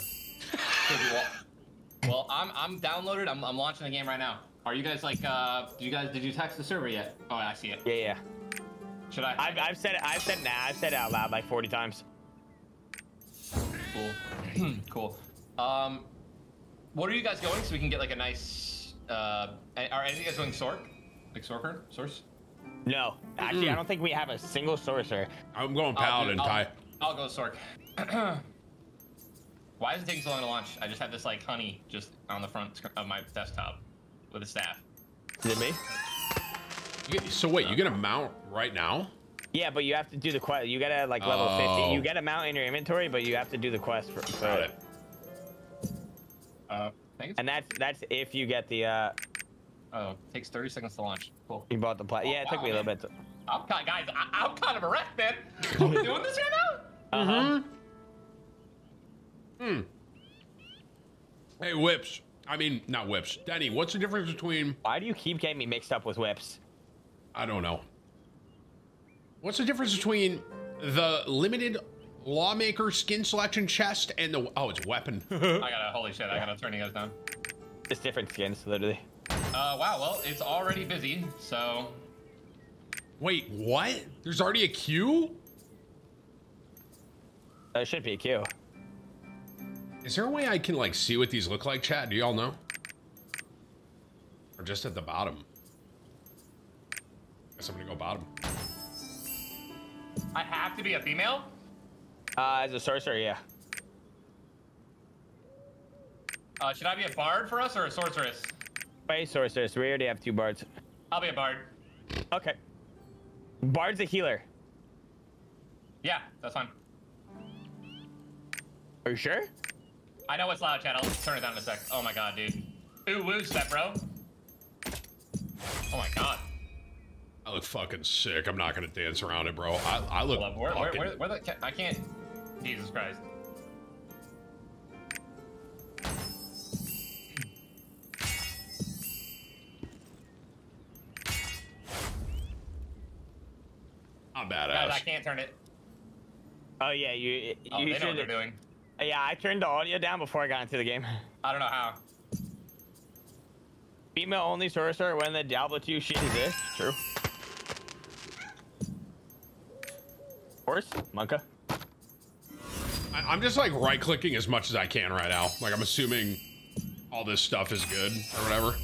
Well, well, I'm I'm downloaded. I'm, I'm launching the game right now. Are you guys like? Uh, did you guys did you text the server yet? Oh, I see it. Yeah, yeah. Should I? I've, I've said it. I've said nah. I've said it out loud like 40 times. Cool. cool. Um, what are you guys going so we can get like a nice? Uh, are any of you guys going Sork? Like Sorker? Source? No, actually, I don't think we have a single sorcerer. I'm going I'll do- I'll, I'll go Sork. Why is it taking so long to launch? I just have this like honey just on the front sc- of my desktop with a staff. Is it me? You get- so wait, you gonna mount right now? Yeah, but you have to do the quest. You gotta like level Oh. 50. You get a mount in your inventory, but you have to do the quest for, for Got it. Uh, And that's that's if you get the. uh Oh, takes 30 seconds to launch. Cool. You bought the plat. Yeah, it took wow, me a little bit. To, I'm kind, guys. I, I'm kind of a wreck, man. Are we doing this right now? uh-huh. Hmm. Hey, whips. I mean, not whips. Denny, what's the difference between? Why do you keep getting me mixed up with whips? I don't know. What's the difference between the limited lawmaker skin selection chest and the oh, it's weapon. I gotta. Holy shit! I gotta turn you guys down. It's different skins, literally. Uh, wow. Well, it's already busy. So Wait, what? There's already a queue? There should be a queue. Is there a way I can like see what these look like, chat? Do y'all know? Or just at the bottom? Guess I'm gonna go bottom. I have to be a female. Uh, as a sorcerer, yeah. Uh, should I be a bard for us or a sorceress? Wait, sorceress. We already have two bards. I'll be a bard. Okay. Bard's a healer. Yeah, that's fine. Are you sure? I know it's loud, chat. I'll turn it down in a sec. Oh my god, dude. Ooh, woo step, bro. Oh my god. I look fucking sick. I'm not gonna dance around it, bro. I, I look Hold up, Where, where, fucking- where, where the, ca- I can't. Jesus Christ. I'm Guys, badass. I can't turn it. Oh yeah, you. Oh, you they know what they're doing. Yeah, I turned the audio down before I got into the game. I don't know how. Female only sorcerer when the Diablo 2 shit exists. True. Horse? Monka? I, I'm just like right clicking as much as I can right now. Like I'm assuming all this stuff is good or whatever.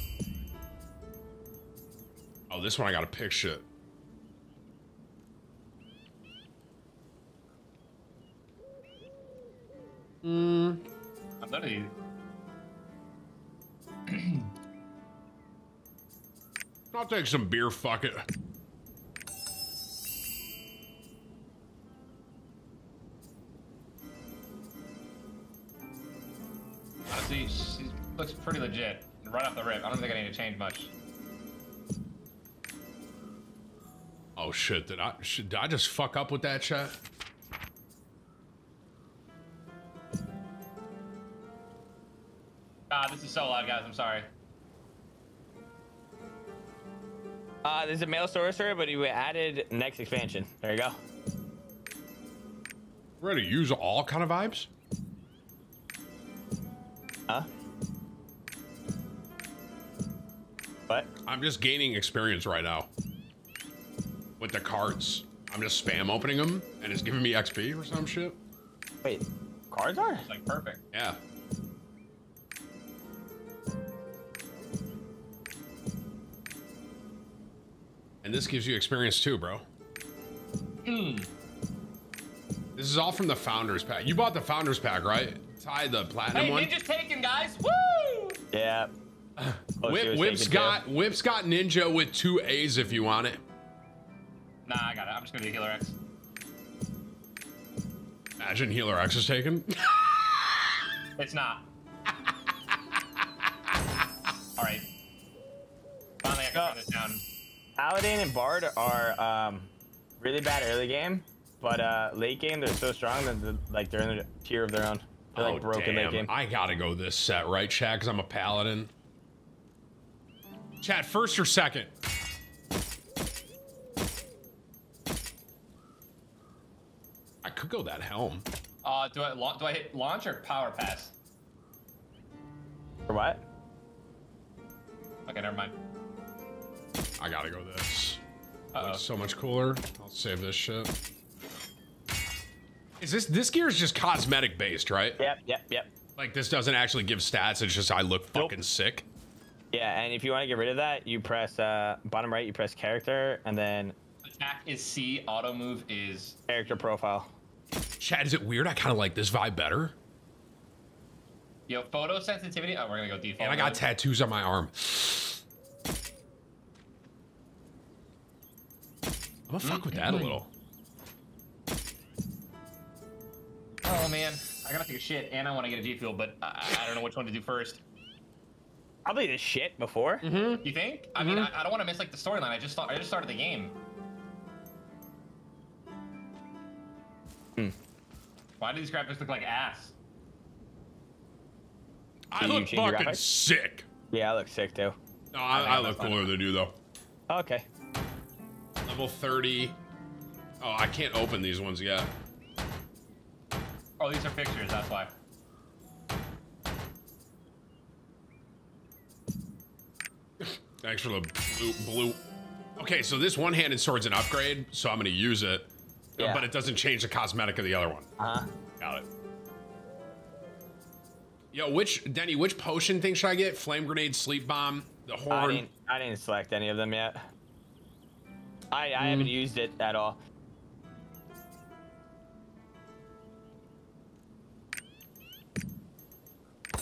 Oh, this one I gotta pick shit. Hmm. I'm literally. I'll take some beer. Fuck it. Honestly, she's looks pretty legit. Right off the rip. I don't think I need to change much. Oh shit! Did I should, did I just fuck up with that chat? Ah, this is so loud, guys. I'm sorry. Uh, there's a male sorcerer, but we added next expansion. There you go. Ready to use all kind of vibes? Huh? What? I'm just gaining experience right now with the cards. I'm just spam opening them, and it's giving me XP or some shit. Wait, cards are? It's like perfect. Yeah. And this gives you experience too, bro. Hmm. This is all from the Founders Pack. You bought the Founders Pack, right? Ty, the Platinum Hey, one? Ninja's taken, guys. Woo! Yeah. Oh, Whip, Whip's got Whip's got Ninja with two A's if you want it. Nah, I got it. I'm just gonna do Healer X. Imagine Healer X is taken. It's not. All right. Finally, I can run this down. Paladin and Bard are um, really bad early game, but uh, late game they're so strong that they're, like they're in a tier of their own. They're like broken late game. Oh, I gotta go this set, right, Chad? Because I'm a paladin. Chad, first or second? I could go that helm. Uh, do I do I hit launch or power pass? For what? Okay, never mind. I gotta go this. Uh-oh. So much cooler. I'll save this shit. Is this this gear is just cosmetic based, right? Yep, yep, yep. Like this doesn't actually give stats. It's just I look fucking sick. Yeah, and if you want to get rid of that, you press uh, bottom right, you press character, and then Attack is C. Auto move is character profile. Chad, is it weird? I kind of like this vibe better. yo photo sensitivity. Oh, we're gonna go default. And I got mode. tattoos on my arm. I'm gonna fuck with that a little. Oh man, I gotta take a shit and I want to get a G fuel, but I, I don't know which one to do first. Probably the shit before. Mm-hmm. You think? I mean, I, I don't want to miss like the storyline. I just thought I just started the game. Hmm. Why do these graphics look like ass? I Did look fucking sick. Yeah, I look sick too. No, I, I look cooler than you though. Okay. Level 30. Oh, I can't open these ones yet. Oh, these are pictures. That's why. Thanks for the blue. blue. Okay, so this one-handed sword's an upgrade, so I'm gonna use it. Yeah. But it doesn't change the cosmetic of the other one. Uh huh. Got it. Yo, which Denny? Which potion thing should I get? Flame grenade, sleep bomb, the I horn. didn't, I didn't select any of them yet. I, I Hmm. haven't used it at all.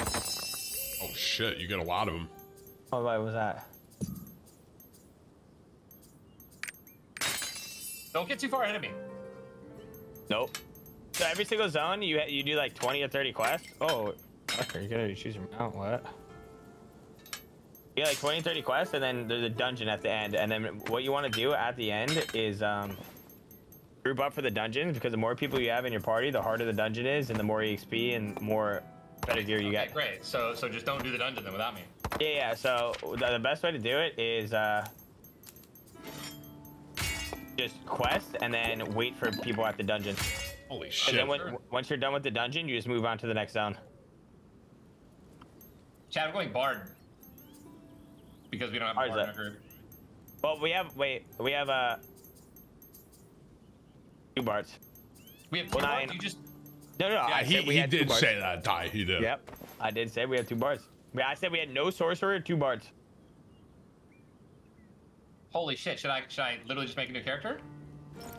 Oh shit, you get a lot of them. Oh, what was that? Don't get too far ahead of me. Nope. So every single zone, you you do like 20 or 30 quests. Oh, okay. You gotta choose your mount. What? You get like 20, 30 quests, and then there's a dungeon at the end. And then what you want to do at the end is um, group up for the dungeons because the more people you have in your party, the harder the dungeon is, and the more EXP and more better gear you Okay, get. great. So so just don't do the dungeon then without me. Yeah, yeah. So the, the best way to do it is uh, just quest and then wait for people at the dungeon. Holy shit. And then when, once you're done with the dungeon, you just move on to the next zone. Chad, I'm going Bard. Because we don't have Bard's Bard in up. our group. Well, we have wait, we have uh two bards. We have two Well, Bards? nine. You just No, no, Yeah, I he, said we he had did bards. say that, Ty. He did. Yep, I did say we had two bards. I said we had no sorcerer, two bards. holy shit. Should I should I literally just make a new character?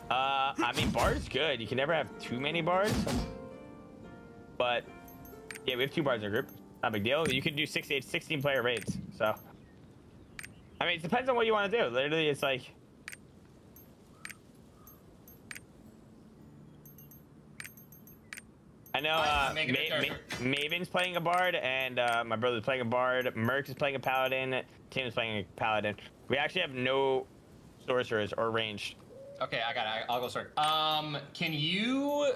Uh, I mean, bard's good. You can never have too many bards. But yeah, we have two bards in our group. Not a big deal. You can do 16, 16 player raids. So I mean, it depends on what you want to do. Literally, it's like. I know uh, Make it a Ma- Ma- Maven's playing a bard, and uh, my brother's playing a bard. Merc is playing a paladin. Tim is playing a paladin. We actually have no sorcerers or ranged. Okay, I got it. I'll go start. Um, can you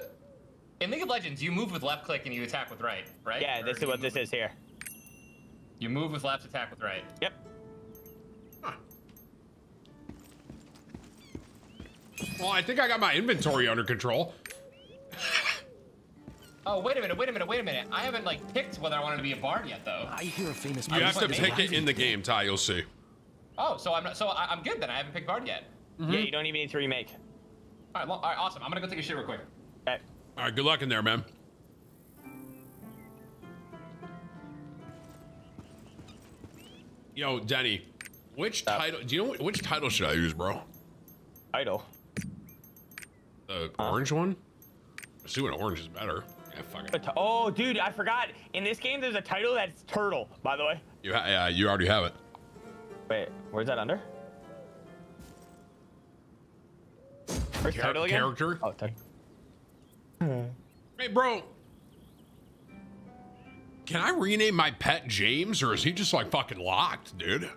in League of Legends you move with left click and you attack with right, right? Yeah, Or this is what this move- is here. You move with left, attack with right. Yep. Well, I think I got my inventory under control. Oh wait a minute, wait a minute, wait a minute. I haven't like picked whether I wanted to be a bard yet though. I hear a famous. You have to pick it in the game, Ty. You'll see. Oh, so I'm not. So I, I'm good then. I haven't picked bard yet. Mm-hmm. Yeah, you don't even need to remake. All right, lo- all right, awesome. I'm gonna go take a shit real quick. Okay. All right, good luck in there, man. Yo, Denny, which title? Do you know which title should I use, bro? Title. The orange one. Assuming orange is better. Yeah, fuck it. Oh, dude, I forgot. In this game, there's a title that's turtle. By the way. You, ha- yeah, you already have it. Wait, where's that under? Where's Char- title again? character? Oh, title. Hey, bro. Can I rename my pet James, or is he just like fucking locked, dude?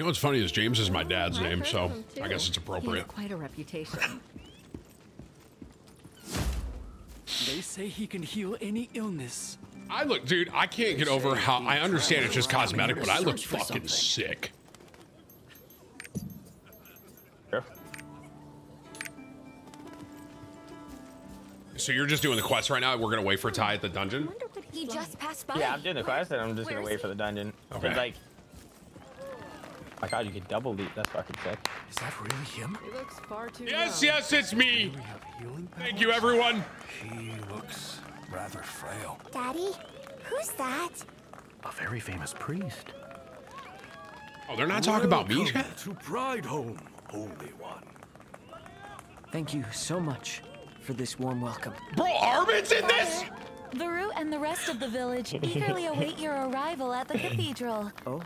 You know what's funny is James is my dad's name, so I guess it's He appropriate. has quite a reputation. They say he can heal any illness. I look, dude, I can't get over how I understand it's just cosmetic, but I look fucking sick. So you're just doing the quest right now. We're gonna wait for Ty at the dungeon. He just passed by. Yeah, I'm doing the quest, and I'm just gonna wait for the dungeon. Okay. Like, my God, you can double leap. That's fucking sick. Is that really him? He looks far too Yes, young. yes, it's me. Thank you, everyone. He looks rather frail. Daddy, who's that? A very famous priest. Oh, they're not talking about me. Welcome to Prideholme, Holy One. Thank you so much for this warm welcome. Bro, Armen's in this? Varu and the rest of the village eagerly await your arrival at the cathedral. Oh,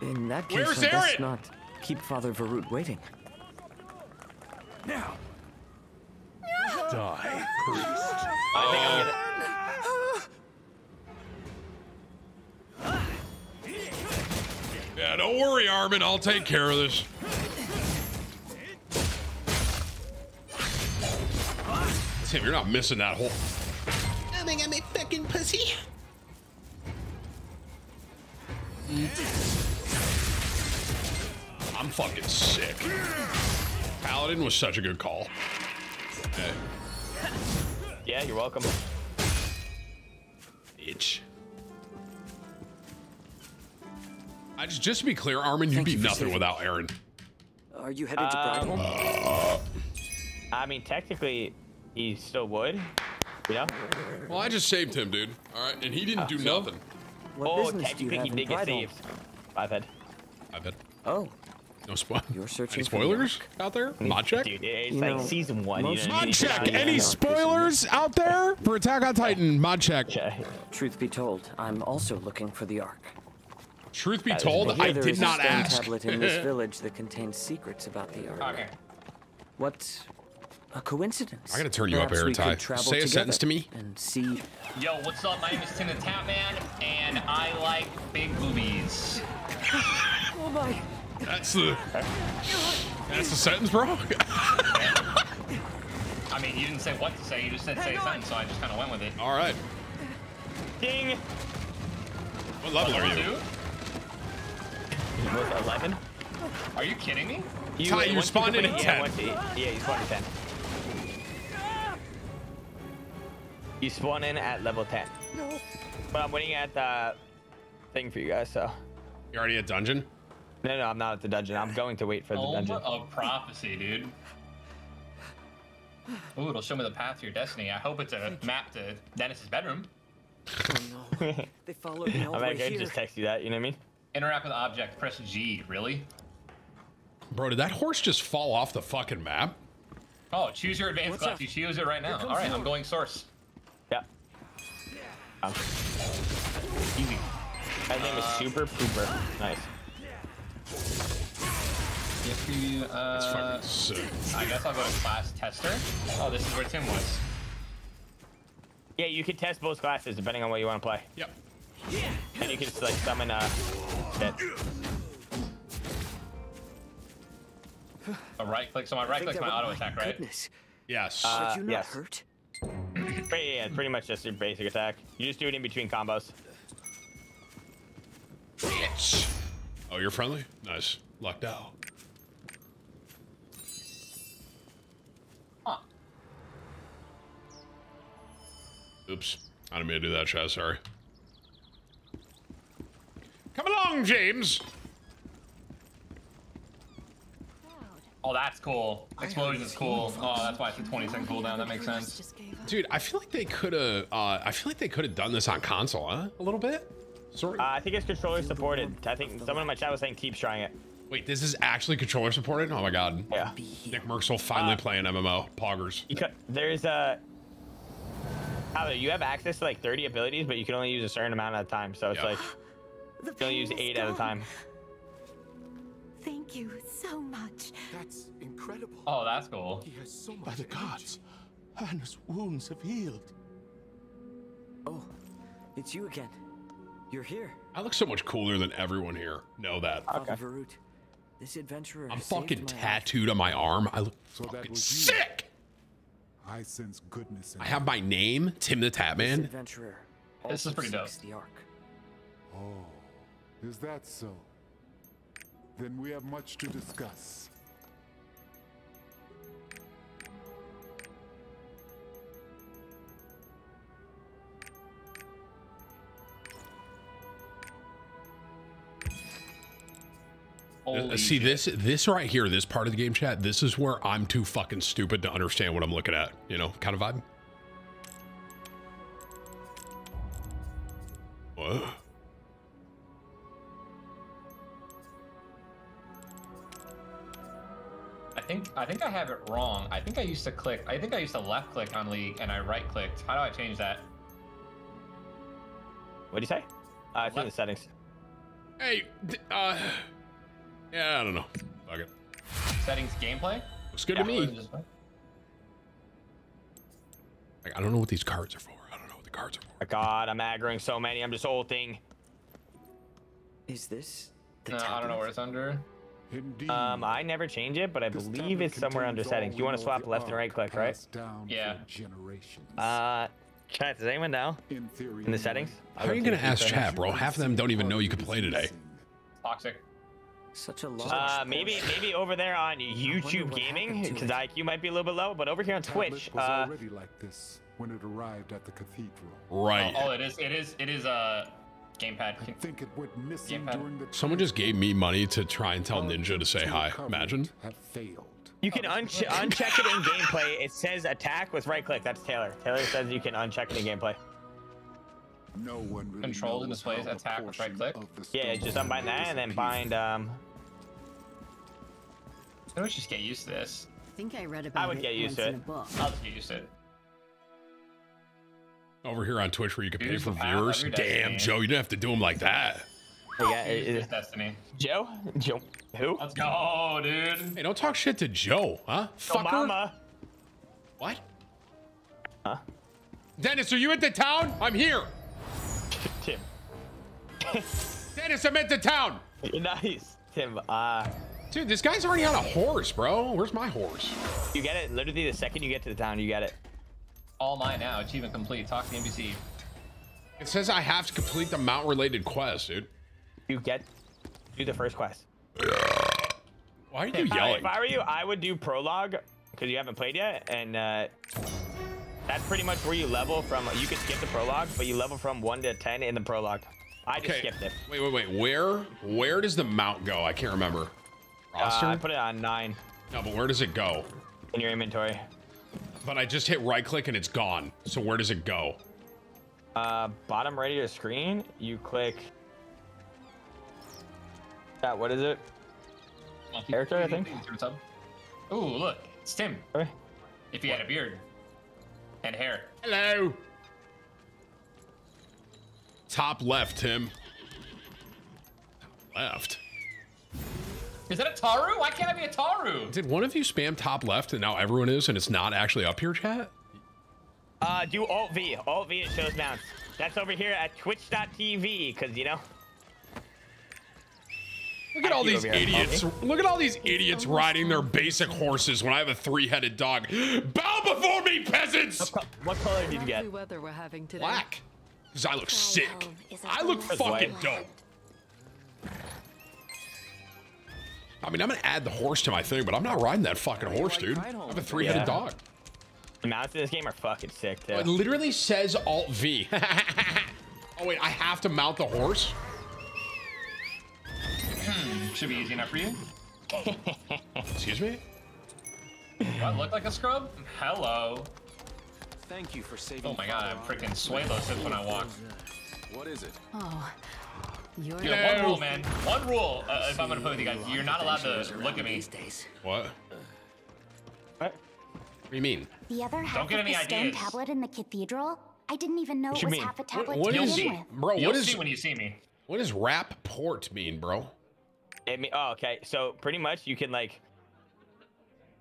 in that case, Where's I best not keep Father Varut waiting. Now. Die, priest. I think I'm gonna. Yeah, don't worry, Armen. I'll take care of this. Tim, you're not missing that whole. I think I'm fucking pussy. I'm fucking sick. Paladin was such a good call. Okay. Yeah, you're welcome. Itch. I just, just to be clear, Armen, you'd be nothing without Aaron. Are you headed to Um, Bride Uh, I mean, technically, he still would. You know? well, I just saved him, dude. All right, and he didn't do so? nothing. What oh, business do you technically, he have in did get Prideholme? saved. I've had. I bet. Oh, No spoil. You're searching Any for spoilers out there? Mod check. Dude, it's You like know, season one. You know, Mod check. gotta- Any spoilers out there for Attack on Titan? Mod check. truth be told, I'm also looking for the Ark. Truth be That is told. I did not a stone ask. tablet in this village that contains secrets about the Ark. Okay. What a coincidence. I gotta turn you up, Perhaps Aaron we could Ty. Say a sentence to me. And see. Yo, what's up? My name is Tim the Tatman, and I like big boobies. Oh my. That's the. That's the sentence, bro. I mean, you didn't say what to say. You just said say a sentence, so I just kind of went with it. All right. Ding. What level are you? Two? 11? Are you kidding me? Ty, you once spawned in at 10. once you- Yeah, you spawned at 10. You spawn in at level 10. No. But I'm waiting at the thing for you guys, so. You're already at dungeon? No, no, I'm not at the dungeon. I'm going to wait for the Home dungeon. of prophecy, dude. Ooh, it'll show me the path to your destiny. I hope it's a map to Dennis's bedroom. Oh no. They followed me all I the mean, I way could here. just text you that, you know what I mean? Interact with object. Press G. Really? Bro, did that horse just fall off the fucking map? Oh, choose your advanced What's class. You choose it right now. All right, I'm going source. Yeah. Easy. My name is Super Pooper. Nice. Yes, preview. Uh, fucking. I guess I'll go to class tester. Oh, this is where Tim was. Yeah, you can test both classes depending on what you want to play. Yep. And you can just like summon a shit. A right click. So my right click's my auto attack, right? Yes. Uh, yes. Pretty, yeah, it's pretty much just your basic attack. You just do it in between combos. Bitch. Oh, you're friendly? Nice. Locked out. Oops. I didn't mean to do that, chat. Sorry. Come along, James. Oh, that's cool. Explosion's cool. Oh, that's why it's a 20 second cooldown. That makes sense. Dude, I feel like they could have. Uh, I feel like they could have done this on console, huh? A little bit. Sorry. Uh, I think it's controller supported. I think someone in my chat was saying keep trying it. Wait, this is actually controller supported? Oh my god. Yeah. Nickmercs finally playing an MMO. Poggers. There's a. Tyler, you have access to like 30 abilities, but you can only use a certain amount at a time. So it's Yeah. like you can only use eight at a time. Thank you so much. That's incredible. Oh, that's cool. He has so much By the gods, Hannah's wounds have healed. Oh, it's you again. You're here. I look so much cooler than everyone here. Know that. Father Varut. This adventurer I'm fucking my life. tattooed on my arm. I look So that fucking was you. sick. I sense goodness in I have my name, Tim the This Tatman. adventurer. This is pretty dope. seeks The Ark. Oh, is that so? Then we have much to discuss. Uh, Holy See shit. this this right here, this part of the game chat. This is where I'm too fucking stupid to understand what I'm looking at. You know, kind of vibe. What? Think I think I have it wrong. I think I used to click. I think I used to left click on League and I right clicked. How do I change that? What do you say? Uh, it's in the settings. Hey, uh, yeah, I don't know. Fuck it. Settings gameplay. Looks good Yeah. to me. Like, I don't know what these cards are for. I don't know what the cards are for. My God, I'm aggroing so many. I'm just ulting. Is this the No, I don't know where it's under. Indeed. Um, I never change it, but I This believe it's somewhere under settings. all You want to swap left and right click, right? down Yeah. for generations. Uh, chat, does anyone know? in theory, In the settings? How are you gonna ask chat, bro? Half of them don't even know you can play today. Toxic. Such a large. Uh, maybe maybe over there on YouTube Gaming, because it. IQ might be a little bit low, but over here on Tablet Twitch, was uh, already like this when it arrived at the cathedral. Right. Oh, oh, it is. It is. It is a uh, gamepad. I think it went missing Gamepad. during the Someone just gave me money to try and tell Ninja to say hi. Imagine. Have failed. you can unche uncheck it in gameplay. It says attack with right click. That's Taylor. Taylor says you can uncheck it in gameplay. No one really Controls and knows displays attack with right click? Yeah, just unbind that and then bind. Um, I would just get used to this. I think I read about I would it get used to it. I'll just get used to it. Over here on Twitch where you can pay for viewers. Damn, day. Joe, you didn't have to do them like that. yeah, Here's it- this it- Destiny. Joe, Joe, who? Let's go, dude. Hey, don't talk shit to Joe, huh? Fucker. Obama. What? Huh? Dennis, are you at the town? I'm here. Tim. Dennis, I'm at the town. nice, Tim. Uh, Dude, this guy's already on a horse, bro. Where's my horse? you get it. Literally, the second you get to the town, you get it. All mine now. Achievement complete. Talk to the NPC. It says I have to complete the mount related quest, dude. You get do the first quest. Why are you If I, yelling? if I were you, I would do prologue because you haven't played yet, and uh, that's pretty much where you level from. You can skip the prologue, but you level from one to ten in the prologue. I just skipped it. Wait, wait, wait. Where where does the mount go? I can't remember. Uh, Roster? I put it on nine no, but where does it go? in your inventory. But I just hit right click and it's gone. So where does it go? Uh, bottom right of your screen, you click. That what is it? Character, I think. Ooh, look, it's Tim. If he had a beard and hair. Hello. Top left, Tim. Left. Is that a Taru? Why can't I be a Taru? Did one of you spam top left and now everyone is and it's not actually up here, chat? Uh, do Alt V. Alt V it shows mounts. That's over here at twitch.tv, because, you know. Look at all these idiots. Look at all these idiots riding their basic horses when I have a three-headed dog. Bow before me, peasants! What color did you get? weather we're having today. Black. Because I look sick. I look fucking white. dope. I mean, I'm gonna add the horse to my thing, but I'm not riding that fucking horse, dude. I have a three-headed Yeah. dog. The mounts in this game are fucking sick, too. It literally says Alt V. oh wait, I have to mount the horse. Hmm, should be easy enough for you. Excuse me. Do I look like a scrub? Hello. Thank you for saving. Me. Oh my god, I'm freaking Swalo sip when I walk. What is it? Oh, you're You one rule, man. One rule. Uh, if I'm gonna play with you guys, you're not allowed to look at me. What? What What do you mean? The other half get of any the stone ideas. tablet in the cathedral? I didn't even know What it was mean? half a tablet what to is- begin with. bro? You'll what is see when you see me. what does rap port mean, bro? It mean, oh, okay. So pretty much you can like,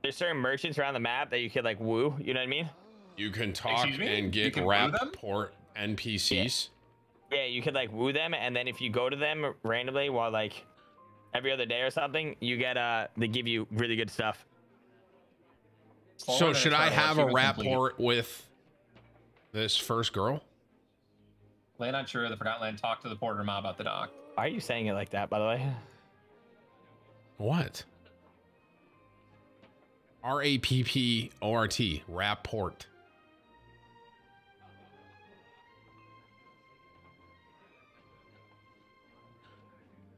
there's certain merchants around the map that you can like woo. You know what I mean? You can talk Excuse me? and get can rap port NPCs. Yeah, you could like woo them, and then if you go to them randomly while like every other day or something, you get uh they give you really good stuff. So should I have a rap port with this first girl? Land on Shura, the Forgotten Land, talk to the porter mob about the dock. Why are you saying it like that, by the way? What? R A P P O R T. Rapport.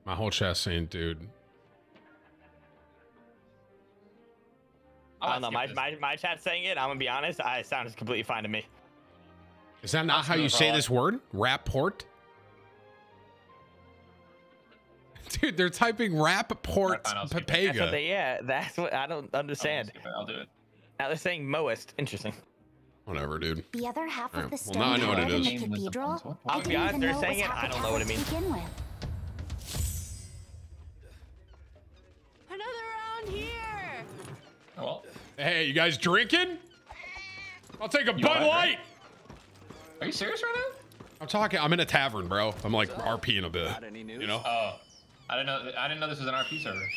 My whole chat saying, dude. I don't know. My, my, my chat's saying it. I'm gonna be honest. I it sounds completely fine to me. Is that not how you say this word? Rapport? Dude, they're typing Rapport That's Papega. they, yeah, that's what I don't understand. I'll do it. Now they're saying Moist. Interesting. Whatever, dude. The other half Alright, of the well, stone now I know what it tablet in the cathedral? I I'll be didn't honest, even they're know it saying was it. half I a don't know what it tablet to means. Well, Hey, you guys drinking? I'll take a You Bud Light. right? Are you serious right now? I'm talking. I'm in a tavern, bro. I'm like RPing a bit. You know. Oh, I didn't know. I didn't know this was an RP server.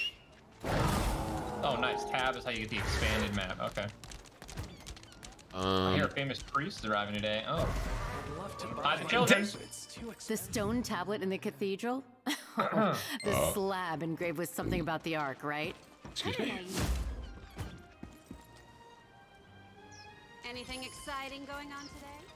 Oh, nice. Tab is how you get the expanded map. Okay. I hear a Um, famous priest is arriving today. Oh. Hide the children. The stone tablet in the cathedral? the Uh. slab engraved with something about the ark, right? Excuse me? Anything exciting going on today?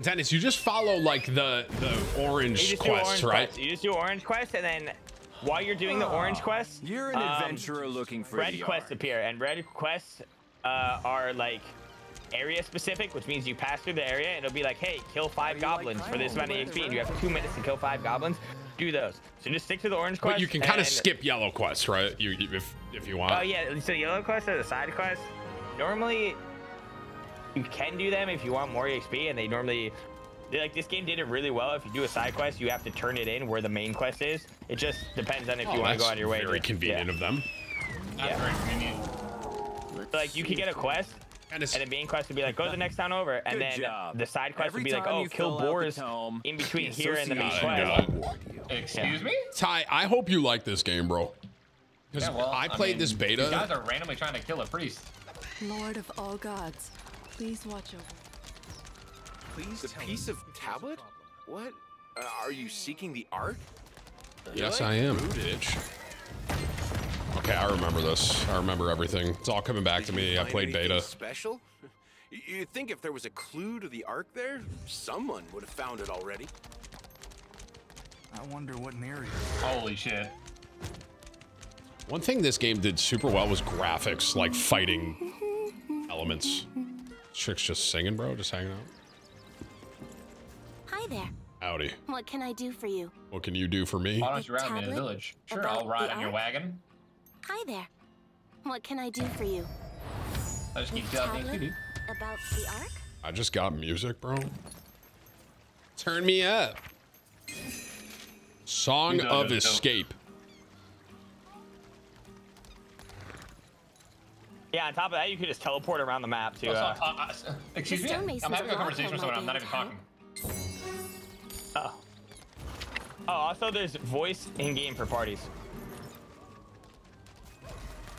Dennis, you just follow like the the orange just do quest, orange right? quest. You just do orange quest, and then while you're doing the orange quest, You're an um, adventurer looking for red the quests appear, and red quests uh, are like area specific, which means you pass through the area, and it'll be like, hey, kill five goblins for this amount of XP, and you have two minutes to kill five goblins. Do those. So just stick to the orange quest. But you can kind of skip yellow quests, right? You, you if if you want. Oh yeah, so yellow quests are the side quests. Normally, you can do them if you want more XP, and they normally, they, like this game did it really well. If you do a side quest, you have to turn it in where the main quest is. It just depends on if Oh, you want to go out of your way. Very to, convenient yeah. of them. Yeah. Very convenient. So, like you could get a quest, and, the main quest would be like, go to the next town over, and Good then job. the side quest Every would be like, oh, you kill fill out the boars tome, in between the here and the main quest. Excuse me? Ty, I hope you like this game, bro. Because Yeah, well, I played mean, this These beta. guys are randomly trying to kill a priest. Lord of all gods, please watch over. Please the piece of tablet? What? Uh, are you seeking the Ark? Yes, I am, bitch. Okay, I remember this. I remember everything. It's all coming back to me. I played beta. Special? You'd think if there was a clue to the Ark there, someone would have found it already. I wonder what an area. Holy shit. One thing this game did super well was graphics, like fighting elements. Chick's just singing, bro, just hanging out. Hi there. Howdy. What can I do for you? What can you do for me? Why don't you ride me in the village? Sure, I'll ride the on your wagon. Hi there. What can I do for you? I just keep The jumping. tablet About the Ark? I just got music, bro. Turn me up. Song He's of not gonna Escape. Yeah, on top of that, you could just teleport around the map to. Oh, so Uh, uh, excuse me? I'm having a conversation with someone. I'm not even talking. oh. Oh, also there's voice in game for parties.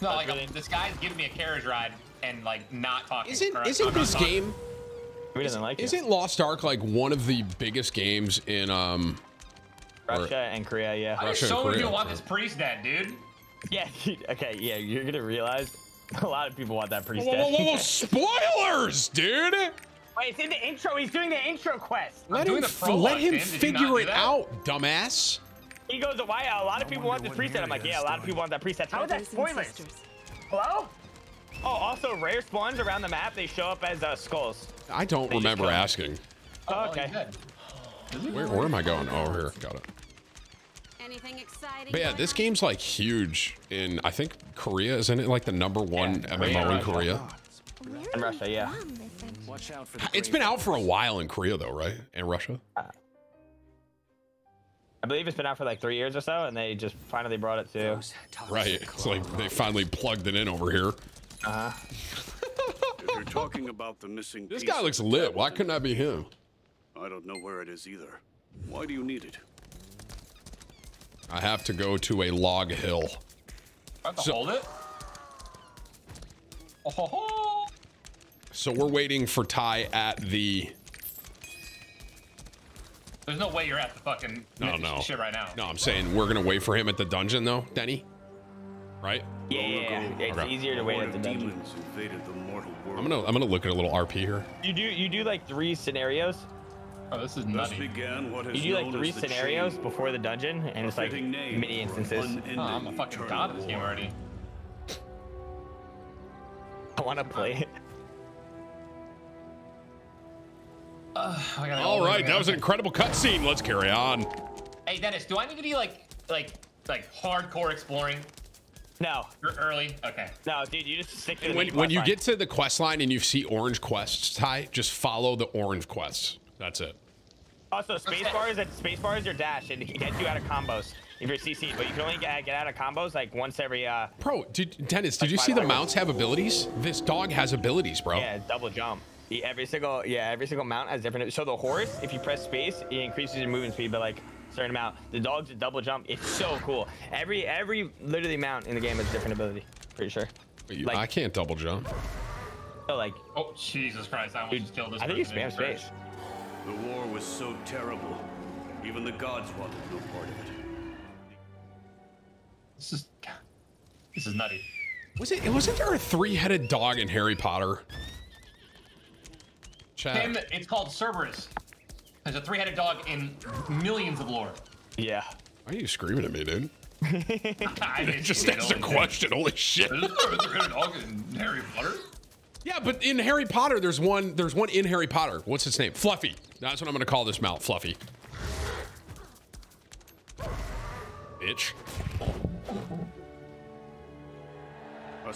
No, like um, this guy's giving me a carriage ride and like not talking. Isn't or- isn't this talking. game? Who doesn't like it? Isn't Lost Ark like one of the biggest games in um? or- Russia and Korea, yeah. Why Russia does and so many people want this priest dead, dude? Yeah. Okay. Yeah. You're gonna realize a lot of people want that priest Whoa, whoa, whoa, whoa, spoilers, dude! Wait, it's in the intro. He's doing the intro quest. Let doing him the prologue, let him Tim. Did you not figure it that? out, dumbass. He goes, why? A lot of people want this preset. I'm like, yeah, a lot of people want that preset. How is that Brothers and spoilers? Hello? Oh, also, rare spawns around the map. They show up as uh, skulls. I don't They remember asking. Oh, okay. Where, where am I going? Oh, here, got it. Anything exciting? But yeah, this game's like huge in I think Korea, isn't it? Like the number one MMO in Korea. In Russia, yeah. Watch out for the It's been out for a while in Korea though, right? In Russia. I believe it's been out for like three years or so, and they just finally brought it to. Right. It's like they finally plugged it in over here. Uh huh. If you're talking about the missing This piece guy looks lit. Why couldn't that be him? I don't know where it is either. Why do you need it? I have to go to a log hill. I have to So- hold it. Oh, ho, ho. So we're waiting for Ty at the. There's no way you're at the fucking No, no. shit right now. No, I'm saying we're gonna wait for him at the dungeon though, Denny. Right? Yeah, yeah, yeah. It's Okay. easier to wait at the dungeon. Demons invaded the mortal world. I'm gonna I'm gonna look at a little RP here. You do you do like three scenarios. Oh, this is Thus nutty. began what is You do like three as the scenarios chain, before the dungeon, and a it's like mini instances. Oh, I'm a fucking eternal god of this game already. I want to play it. Uh, I go All right, that was an incredible cutscene. Let's carry on. Hey Dennis, do I need to be like like like hardcore exploring? No, You're early. Okay. no, dude, you just stick to the When when you line. get to the quest line and you see orange quests, Ty, just follow the orange quests. That's it. Also, space bars and space bars your dash and it gets you out of combos if you're CC, but you can only get, get out of combos like once every uh Bro, did, Dennis, did Like you see the seconds. mounts have abilities? This dog has abilities, bro. yeah double jump. Yeah, Every single yeah every single mount has different. So the horse, if you press space, it increases your movement speed by like a certain amount. The dog's a double jump. It's so cool. Every every literally mount in the game has a different ability. Pretty sure. You- Like- I can't double jump. So like Oh Jesus Christ! I almost just killed this. I think you person spam the space. The war was so terrible. Even the gods wanted no part of it. This is this is nutty. Was it? Wasn't there a three-headed dog in Harry Potter? Chat. Tim, it's called Cerberus. There's a three-headed dog in millions of lore. Yeah. Why are you screaming at me, dude? I Just asked a only question. Holy shit. Is there a three-headed dog in Harry Potter? Yeah, but in Harry Potter, there's one. There's one in Harry Potter. What's its name? Fluffy. That's what I'm gonna call this mount. Fluffy. Bitch.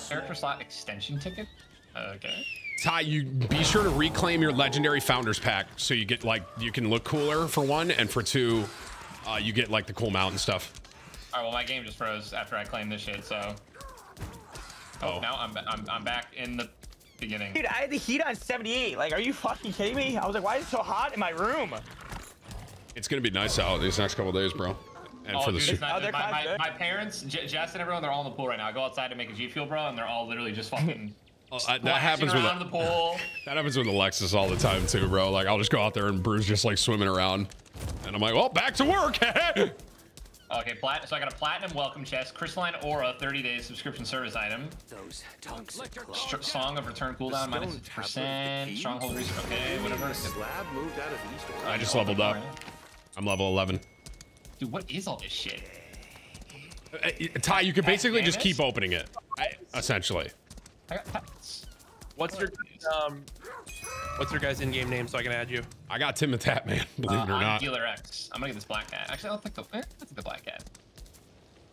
Character slot extension ticket. Okay. Ty, you be sure to reclaim your legendary founders pack so you get like you can look cooler for one, and for two, uh, you get like the cool mount and stuff. All right. Well, my game just froze after I claimed this shit. So. Oh, now I'm, I'm I'm back in the beginning. Dude, I had the heat on 78. Like, are you fucking kidding me? I was like, why is it so hot in my room? It's gonna be nice out these next couple days, bro. And oh, for the dude, su- it's not, Oh, they're my, kinda my, good. my parents, J- Jess and everyone, they're all in the pool right now. I go outside to make a G Fuel, bro, and they're all literally just fucking Oh, I- that happens with around the pool. that happens with Alexis all the time too, bro. Like I'll just go out there and Bruce just like swimming around, and I'm like, well, back to work. Okay, plat. So I got a platinum welcome chest, crystalline aura, 30 day subscription service item, Those toxic Str- song of return cooldown minus stone tablet, percent, stronghold research. Okay, whatever. slab moved out of east. I just leveled up. I'm level 11. Dude, what is all this shit? Uh, Ty, you could basically just keep opening it, essentially. I got pets. What's your um? What's your guys' in-game name so I can add you? I got Tim the Tatman, believe Uh, it or I'm not. Healer X. I'm gonna get this black cat. Actually, I'll take the. Eh, I'll take the black cat.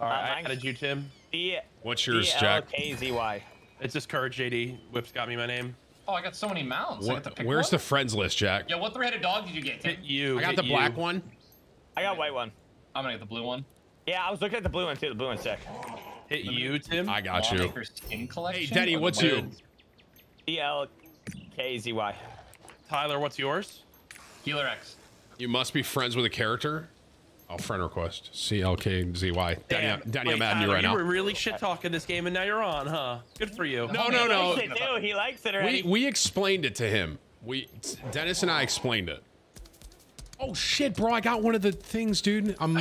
All right, Uh, I mine- added you, Tim. E What's yours, Jack? E-L-K-Z-Y. It's just Courage JD. Whip's got me my name. Oh, I got so many mounts. I What, to pick where's one? the friends list, Jack? Yo, what three-headed dog did you get? Tim? You. I got hit the black one. I got white one. I'm gonna get the blue one. Yeah, I was looking at the blue one too. The blue one's sick. Hit you, Tim. I got you. Skin collection. Hey, Denny, what's you? blue? E-L-K-Z-Y. Tyler, what's yours? Healer X. You must be friends with a character. Oh, friend request. C L K Z Y. Danny, Damn. Danny, I'm Wait, adding you Tyler, right now. You were really shit talking this game, and now you're on, huh? Good for you. No, no, no. He likes it too. He likes it We already. we explained it to him. We Dennis and I explained it. Oh shit, bro! I got one of the things, dude. I'm.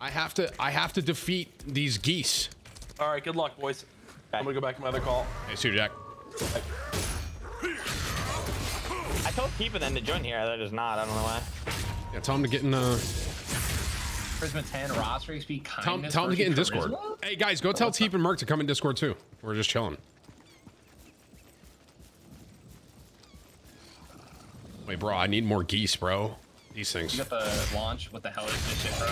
I have to. I have to defeat these geese. All right, good luck, boys. I'm gonna go back to my other call. Hey, Sue Jack. I told keeping them to join here. They're not. I don't know why. Yeah, tell him to get in. Uh, Prisma 10 roster XP tell kindness. tell him to get in versus Discord. charisma? Hey guys, go tell Teep and Merc to come in Discord too. We're just chilling. Wait, bro, I need more geese, bro. These things. You got the launch. What the hell is this shit, bro?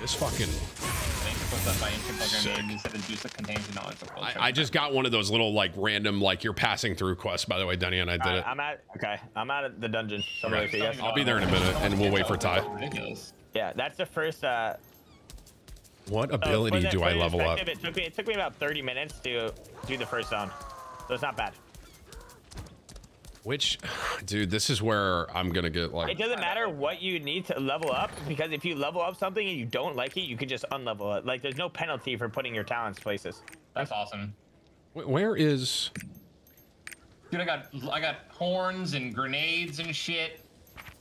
This fucking. Thanks for that by ancient bugger name. You said the juice that contains the knowledge of I, I just got one of those little like random like you're passing through quests. By the way, Denny and I did Alright, it. I'm at. Okay, I'm out of the dungeon. So I'm Okay. ready for you guys. I'll be there in a minute, and we'll wait for Ty. Ridiculous. Yeah, that's the first. Uh, What ability for the- do I level up? It took me. It took me about 30 minutes to do the first zone, so it's not bad. Which, dude, this is where I'm gonna get like. It doesn't matter what you need to level up because if you level up something and you don't like it, you can just unlevel it. Like there's no penalty for putting your talents places. That's awesome. Where is? Dude, I got I got horns and grenades and shit.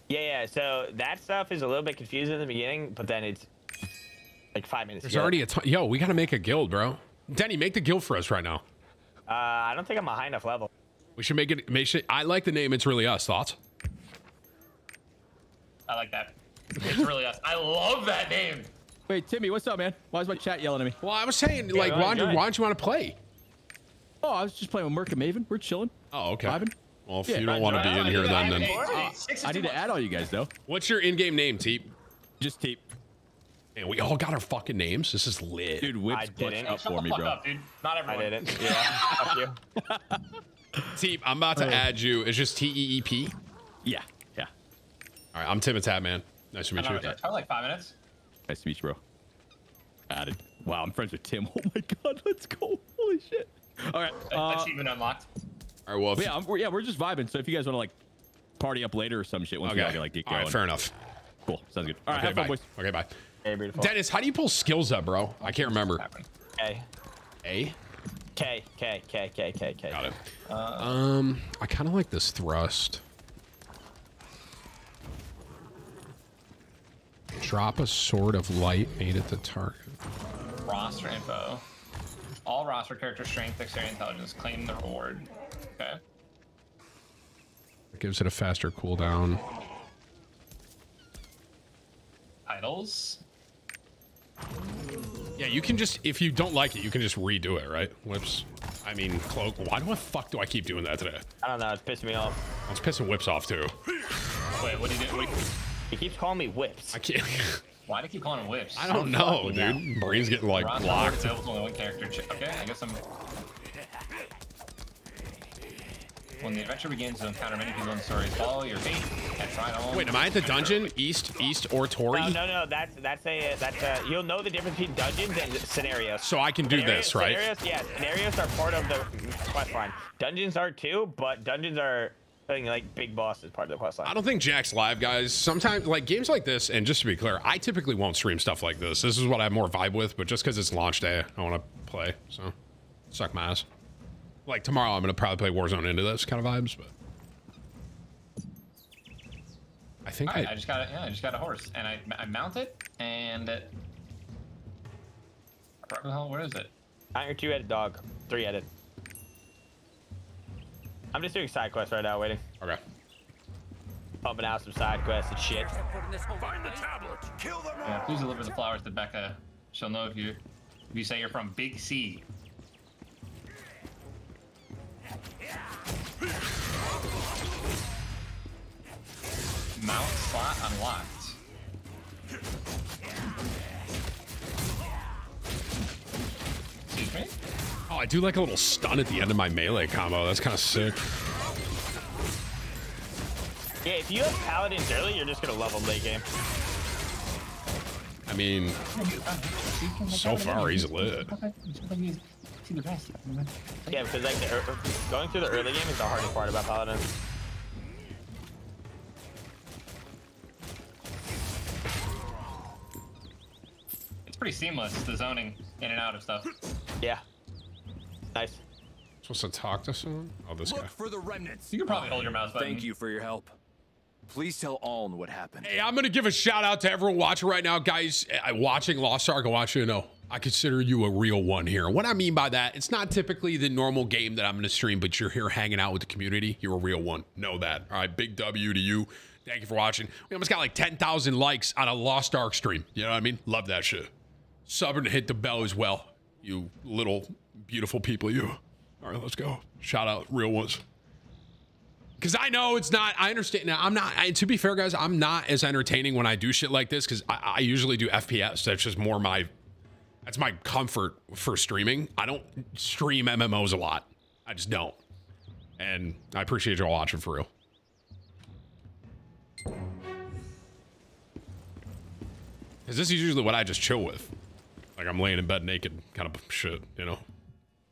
Yeah, yeah. So that stuff is a little bit confusing in the beginning, but then it's like five minutes. There's to already a ton. Yo, we gotta make a guild, bro. Denny, make the guild for us right now. Uh, I don't think I'm a high enough level. We should make it. Make sure, I like the name. It's really us. Thoughts? I like that. It's really us. I love that name. Wait, Timmy, what's up, man? Why is my chat yelling at me? Well, I was saying, like, why, do, why don't you want to play? Oh, I was just playing with Merc and Maven. We're chilling. Oh, okay. Vibing. Well, if Yeah. you don't want to be in here, then then. I need to add all you guys though. What's your in-game name, Teep? Just Teep. Man, we all got our fucking names. This is lit. Dude, Whip's clutched up for me, bro. dude. Not everyone. I didn't. Yeah. Fuck you. Teep, I'm about to Oh. add you. It's just T E E P. Yeah, yeah. All right, I'm Tim and Tat, man. Nice to meet I you. don't probably like five minutes. Nice to meet you, bro. Added. Wow, I'm friends with Tim. Oh my god, let's go. Holy shit. All right. Uh, Achievement unlocked. All right, well, if yeah, I'm, we're, yeah, we're just vibing. So if you guys want to like party up later or some shit, once we Okay. all get like get going. right, fair enough. Cool. Sounds good. All right, okay, have bye. fun, boys. Okay, bye. Hey, beautiful. Dennis, how do you pull skills up, bro? I can't remember. K. A. K. K. K. K. K. K. Got it. Uh, Um, I kind of like this thrust. Drop a sword of light made at the target. Roster info. All roster character strength, dexterity, intelligence. Claim the reward. Okay. It gives it a faster cooldown. Titles. Yeah, you can just if you don't like it, you can just redo it, right? Whips. I mean, cloak. Why the fuck do I keep doing that today? I don't know. It's pissing me off. It's pissing whips off too. Wait, what do you do? Wait, He keeps calling me whips. I can't. why do you keep calling them whips? I don't know, dude. Brain's getting like Roster blocked. available to only one character. Ch- Okay, I guess I'm. When the adventure begins, you'll encounter many people in the story. Follow your fate. Catch right on. Wait, am I at the dungeon? East, east, or Tori? No, no, no. That's that's a that's a. You'll know the difference between dungeons and scenarios. So I can do Scenarios- this, right? Scenarios, yeah. Scenarios are part of the quest line. Dungeons are too, but dungeons are I think, like big boss is part of the quest line. I don't think Jack's live, guys. Sometimes, like games like this, and just to be clear, I typically won't stream stuff like this. This is what I have more vibe with, but just because it's launch day, I want to play. So, suck my ass. Like tomorrow, I'm gonna probably play Warzone into this kind of vibes, but I think Alright, I, I just got a, yeah, I just got a horse, and I, I mount it, and it, where the hell? Where is it? Iron two headed dog, three headed. I'm just doing side quests right now, waiting. Okay. Pumping out some side quests and shit. Find the tablet. Kill them Yeah, please deliver the flowers to Becca. She'll know if you if you say you're from Big C. Mount slot unlocked. Excuse me? Oh, I do like a little stun at the end of my melee combo. That's kind of sick. Yeah, if you have paladins early, you're just gonna love them late game. I mean, so far he's lit. Yeah, because like the, ear- going through the early game is the hardest part about paladins. It's pretty seamless, the zoning in and out of stuff. Yeah. Nice. Supposed to talk to someone? Oh, this guy. For the remnants. You can probably hold your mouse button. Thank you for your help. Please tell Aln what happened. Hey, I'm gonna give a shout out to everyone watching right now, guys. uh, Watching Lost Ark, I want you to know I consider you a real one here. What I mean by that, it's not typically the normal game that I'm gonna stream, but you're here hanging out with the community. You're a real one. Know that. All right, big W to you. Thank you for watching. We almost got like 10,000 likes on a Lost Ark stream. You know what I mean? Love that shit. Sub and hit the bell as well. You little beautiful people, you. All right, let's go. Shout out, real ones. Because I know it's not, I understand. Now, I'm not, I, to be fair, guys, I'm not as entertaining when I do shit like this because I, I usually do FPS. That's just more my, that's my comfort for streaming. I don't stream MMOs a lot. I just don't. And I appreciate y'all watching for real. Because this is usually what I just chill with. Like I'm laying in bed naked kind of shit, you know?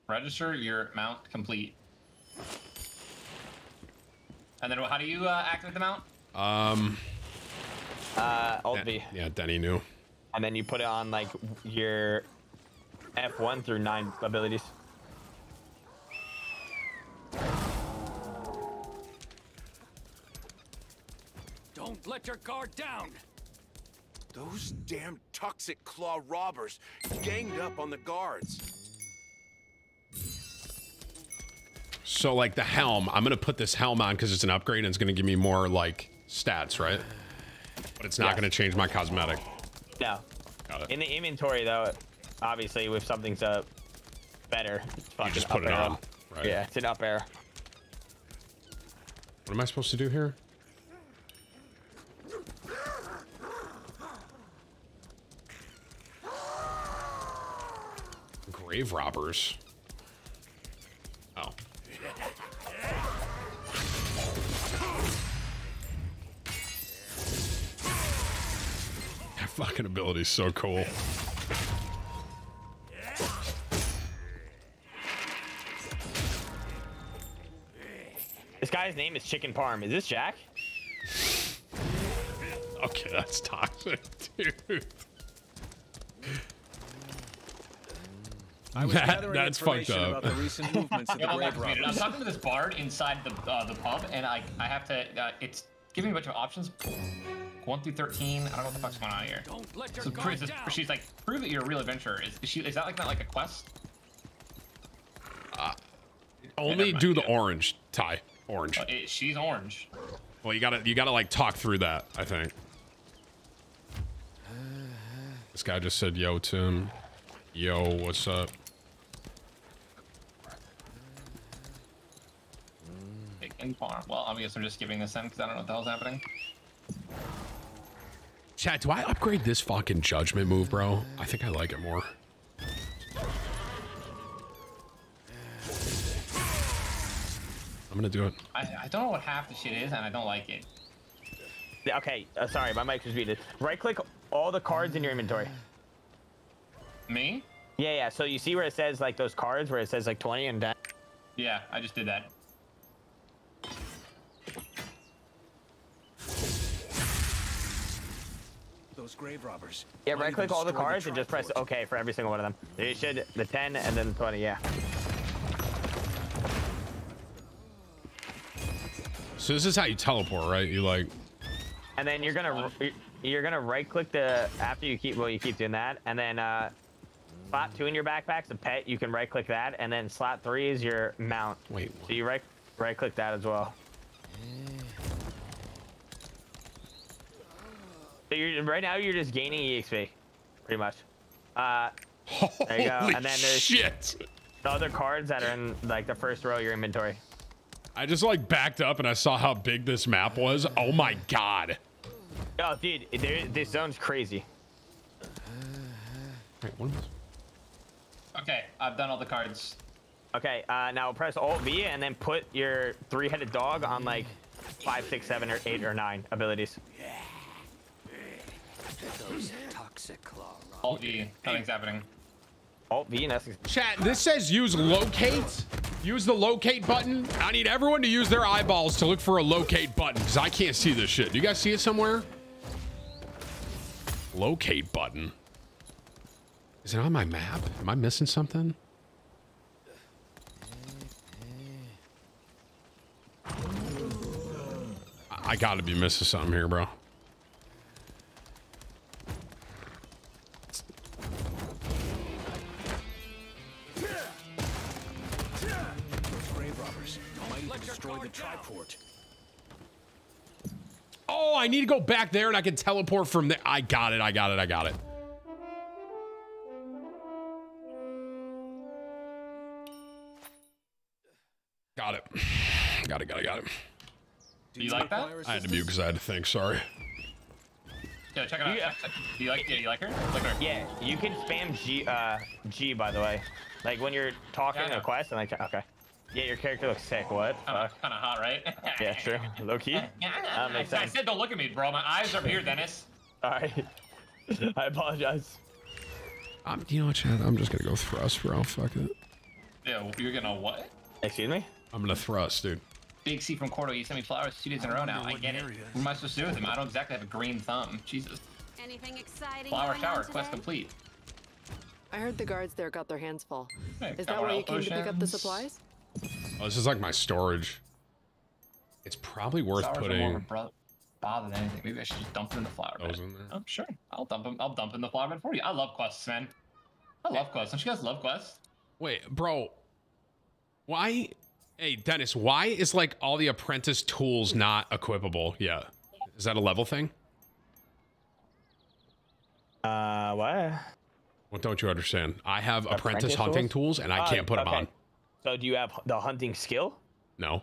Register your mount complete. And then how do you uh, activate the mount? Um, Uh, Alt V. yeah, Denny knew. And then you put it on like your F1 through 9 abilities. Don't let your guard down. Those damn toxic claw robbers ganged up on the guards. So like the helm, I'm gonna put this helm on because it's an upgrade and it's gonna give me more like stats, right? But it's not Yes. gonna change my cosmetic. No. Got it. In the inventory, though, obviously, if something's uh, better, it's fucking just up put it on, right. Yeah, it's an up air. What am I supposed to do here? Grave robbers. Oh. Fucking ability is so cool. This guy's name is Chicken Parm. Is this Jack? Okay, that's toxic, dude. I was That- gathering that's fucked information up. about the recent movements of the Yeah, hold grave wait, I'm talking to this bard inside the uh, the pub, and I I have to. Uh, it's giving me a bunch of options. One through thirteen. I don't know what the fuck's going on here. Don't let your So, guard prove- down. she's like, prove that you're a real adventurer. Is, is she? Is that like not like a quest? Only do the orange tie. Orange. Uh, it, she's orange. Well, you gotta you gotta like talk through that. I think. This guy just said, "Yo, Tim. Yo, what's up?" Chicken farm. Well, I guess I'm just giving this in because I don't know what the hell's happening. Chat, do I upgrade this fucking judgment move, bro? I think I like it more. I'm gonna do it. I, I don't know what half the shit is, and I don't like it. Okay, uh, sorry, my mic was muted. Right click all the cards in your inventory. Me? Yeah, yeah. So you see where it says like those cards where it says like 20 and 10? Yeah, I just did that. Those grave robbers. Yeah, right click all the destroy cards and just press OK for every single one of them. You should, the 10 and then the 20, yeah. So this is how you teleport, right? You like And then you're gonna you're gonna right click the after you keep well you keep doing that and then uh slot two in your backpack's a pet you can right click that and then slot three is your mount. Wait. So you right right click that as well. So you're right now you're just gaining EXP, pretty much. Uh, there you go. Holy And then there's shit. the other cards that are in like the first row of your inventory. I just like backed up and I saw how big this map was. Oh my god. Oh, dude, there, this zone's crazy. Wait, what is Okay, I've done all the cards. Okay, uh, now press Alt V and then put your three-headed dog on like five, six, seven, or eight, or nine abilities. Those toxic claw. Alt V. Nothing's happening. Alt V and that's Chat, this says use locate. Use the locate button. I need everyone to use their eyeballs to look for a locate button because I can't see this shit. Do you guys see it somewhere? Locate button. Is it on my map? Am I missing something? I I gotta be missing something here, bro. Triport. Oh, I need to go back there and I can teleport from there. I got it. I got it. I got it. Got it. Got it. Got it. Got it. Do you like that? I had to mute because I had to think. Sorry. Yeah, check it out. Yeah. Check- check- Do you like? Yeah, you like her? Like her? Yeah, you can spam G, uh, G by the way. Like when you're talking Yeah, a know. quest and like, okay. Yeah, your character looks sick. What? Fuck. Kind of hot, right? Yeah, true. Low key. That I, makes I said don't look at me, bro. My eyes are over here, Dennis. All right. I apologize. Um, you know what, Chad? I'm just gonna go thrust, bro. Fuck it. Yeah, you're gonna what? Excuse me? I'm gonna thrust, dude. Big C from Cordo, you sent me flowers two days in a row now. I get it. What am I supposed to do with them? I don't exactly have a green thumb. Jesus. Anything exciting? Flower shower, on quest complete. I heard the guards there got their hands full. Hey, Is that why you came to pick up the supplies? Oh, this is like my storage. It's probably worth Flowers are more of bro- bother than anything. Maybe I should just dump them in the flower bed. In there. Oh, sure. I'll dump them. I'll dump in the flower bed for you. I love quests, man. I love quests. Don't you guys love quests? Wait, bro. Why? Hey, Dennis. Why is like all the apprentice tools not equipable yet? Is that a level thing? Uh, what? What don't you understand? I have apprentice, Apprentice hunting tools, and I Uh, can't put them on. So do you have the hunting skill? No.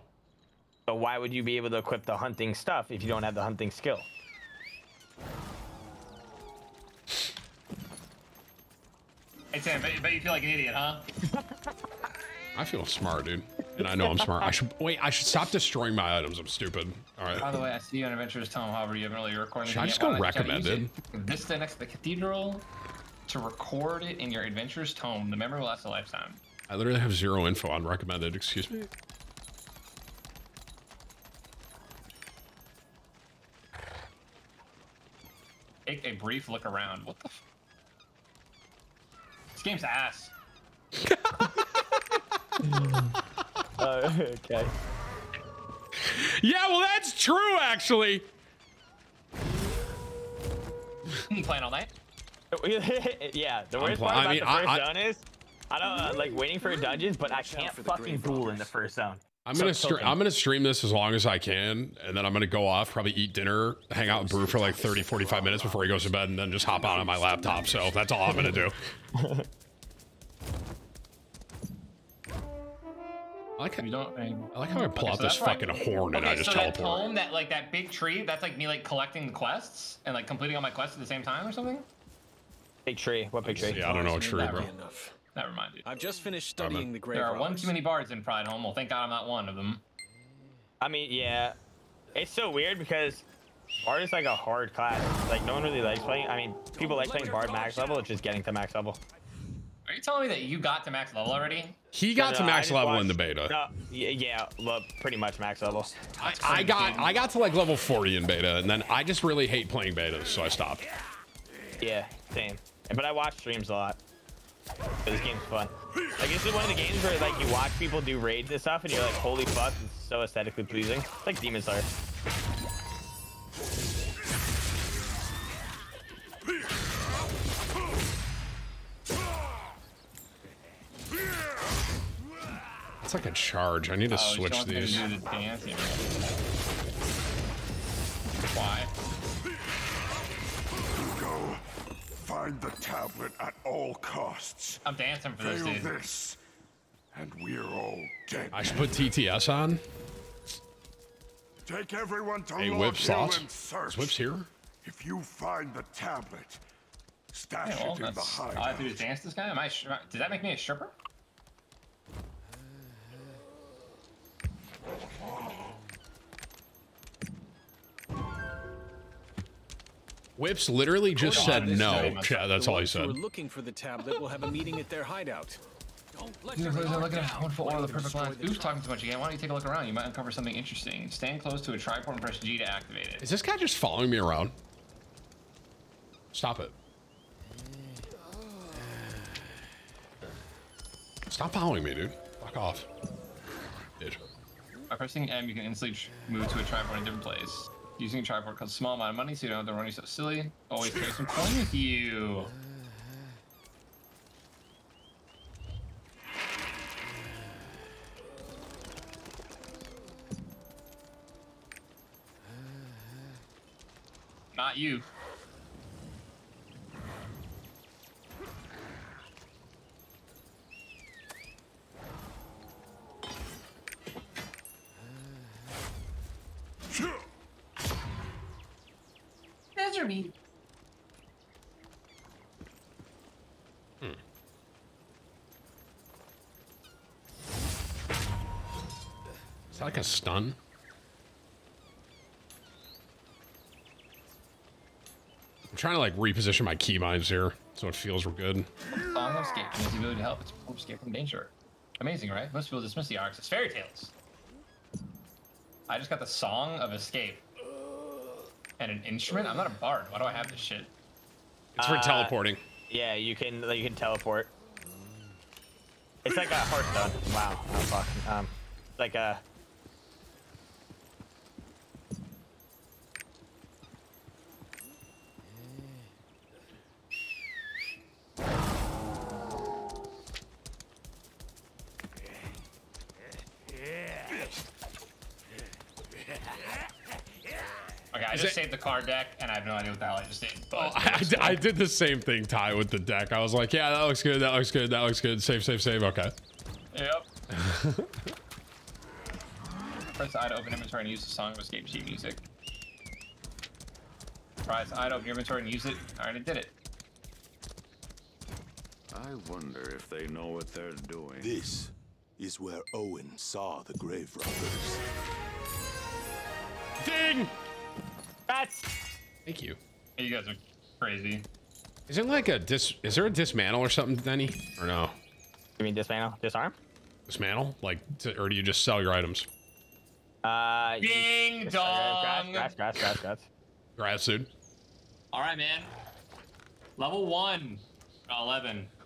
So why would you be able to equip the hunting stuff if you don't have the hunting skill? Hey, Sam, but, but you feel like an idiot, huh? I feel smart, dude. And I know I'm smart. I should wait. I should stop destroying my items. I'm stupid. All right. By the way, I see you on Adventures Tome. However, you haven't really recorded Should I it just yet. go Why don't you try to use recommended? it? Vista next to the cathedral to record it in your Adventures Tome. The memory will last a lifetime. I literally have zero info on recommended. Excuse me. Take a brief look around. What the? F- this game's ass. Uh, okay. Yeah, well, that's true, actually. You playing all night? yeah, the I'm worst pl- part I about mean, the I- first I- zone is I don't uh, like waiting for dungeons, but I can't fucking duel in the first zone. I'm gonna stre- tilting. I'm gonna stream this as long as I can, and then I'm gonna go off, probably eat dinner, hang out and brew for like 30, 45 minutes before he goes to bed, and then just hop on on my laptop. So that's all I'm gonna do. I like how, You don't. I I like how I pull out so this that's why- fucking horn and okay, I just so that teleport. tome, that like that big tree, that's like me like collecting the quests and like completing all my quests at the same time or something. Big tree. What big tree? Yeah, I don't know a tree, bro. Enough. Never mind, dude. I've just finished studying the grave There are robbers. one too many bards in Prideholme. Well, thank God I'm not one of them. I mean, yeah, it's so weird because Bard is like a hard class. Like no one really likes playing. I mean, people like playing Bard max level. It's just getting to max level. Are you telling me that you got to max level already? He got No, to no, max just level in the beta. No, yeah, yeah, well, pretty much max level. I, I got I got to like level 40 in beta, and then I just really hate playing betas, so I stopped. Yeah, same. But I watch streams a lot. This game's fun. Like this is one of the games where like you watch people do raids and stuff, and you're like, holy fuck, it's so aesthetically pleasing. It's like Demon Slayer. It's like a charge. I need to Oh, switch don't these. you do the dance, you know. Why? Find the tablet at all costs. I'm dancing for Fail this, dude. this, and we're all dead. I should put TTS on. Take everyone to hey, Lord Hill and. Is Whip's here? If you find the tablet, stash hey, well, it in the uh, hideout. I have to dance this guy? Am I? Did that make me a stripper? Oh. Whips literally just Hold said no. Yeah, that's The all he said. who said. are looking for the tablet We'll have a meeting at their hideout. Don't let You your guys are guard looking at down. one foot Wait the perfect destroy lines. the Oops, talking too much again. Why don't you take a look around? You might uncover something interesting. Stand close to a triport and press G to activate it. Is this guy just following me around? Stop it. Stop following me, dude. Fuck off. Dude. By pressing M, you can instantly move to a triport in a different place. Using a triport costs a small amount of money, so you don't have to run yourself silly. Always carry some coin with you. Not you. Measure me. Is that like a stun? I'm trying to like reposition my keybinds here so it feels real good. Song of Escape has the ability to help its people escape from danger. Amazing, right? Most people dismiss the arcs as fairy tales. I just got the Song of Escape. And an instrument? I'm not a bard. Why do I have this shit? It's for Uh, teleporting. Yeah, you can you can teleport. It's like a Hearthstone. Wow. Oh fuck. Um, like a. Okay, I Is just it- saved the card deck, and I have no idea what the hell I just did. But oh, I, did the same thing, Ty, with the deck. I was like, yeah, that looks good. That looks good. That looks good. Save, save, save. Okay. Yep. Press I to open inventory and use the Song of Escape sheet music. Press I to open your inventory and use it. Alright, it did it. I wonder if they know what they're doing. This is where Owen saw the grave robbers. Ding! That's. Thank you. You guys are crazy. Is it like a dis? Is there a dismantle or something, Denny? Or no? You mean dismantle? Disarm? Dismantle? Like, to, or do you just sell your items? Uh. Ding Grass, dong. grass, grass, grass, grass. Grass, dude. Alright, man. Level 1. 11.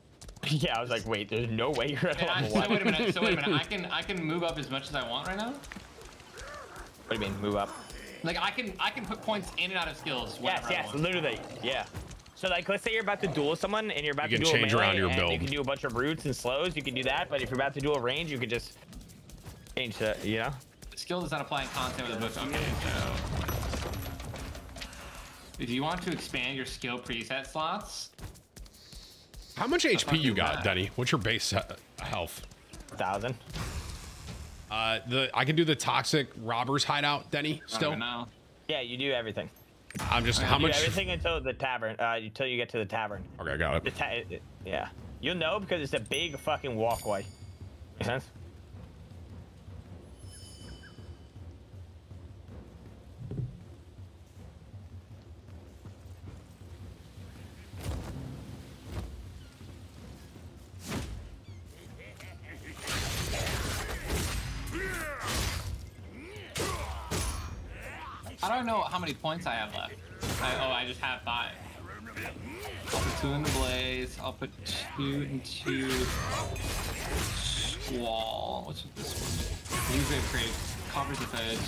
Yeah, I was like, wait, there's no way you're at Yeah, I- level so one. wait a minute. So wait a minute. I can I can move up as much as I want right now. What do you mean, move up? Like I can I can put points in and out of skills. Yes, yes, literally, yeah. So like, let's say you're about to duel someone and you're about You to can duel change melee, around your and build. You can do a bunch of roots and slows. You can do that, but if you're about to duel range, you can just change the, you know. Skill does not apply in content with the book. Okay, so if you want to expand your skill preset slots, How much HP you got, bad. Denny? What's your base he- health? Thousand. Uh, the I can do the toxic robbers hideout, Denny. Still. Yeah, you do everything. I'm just You how do much? everything until the tavern, uh, until you get to the tavern. Okay, I got The it. yeah, you'll know because it's a big fucking walkway. Make sense? I don't know how many points I have left. I, oh, I just have five. I'll put two in the blaze. I'll put two into squall. What's with this one? Use it create covers the edge.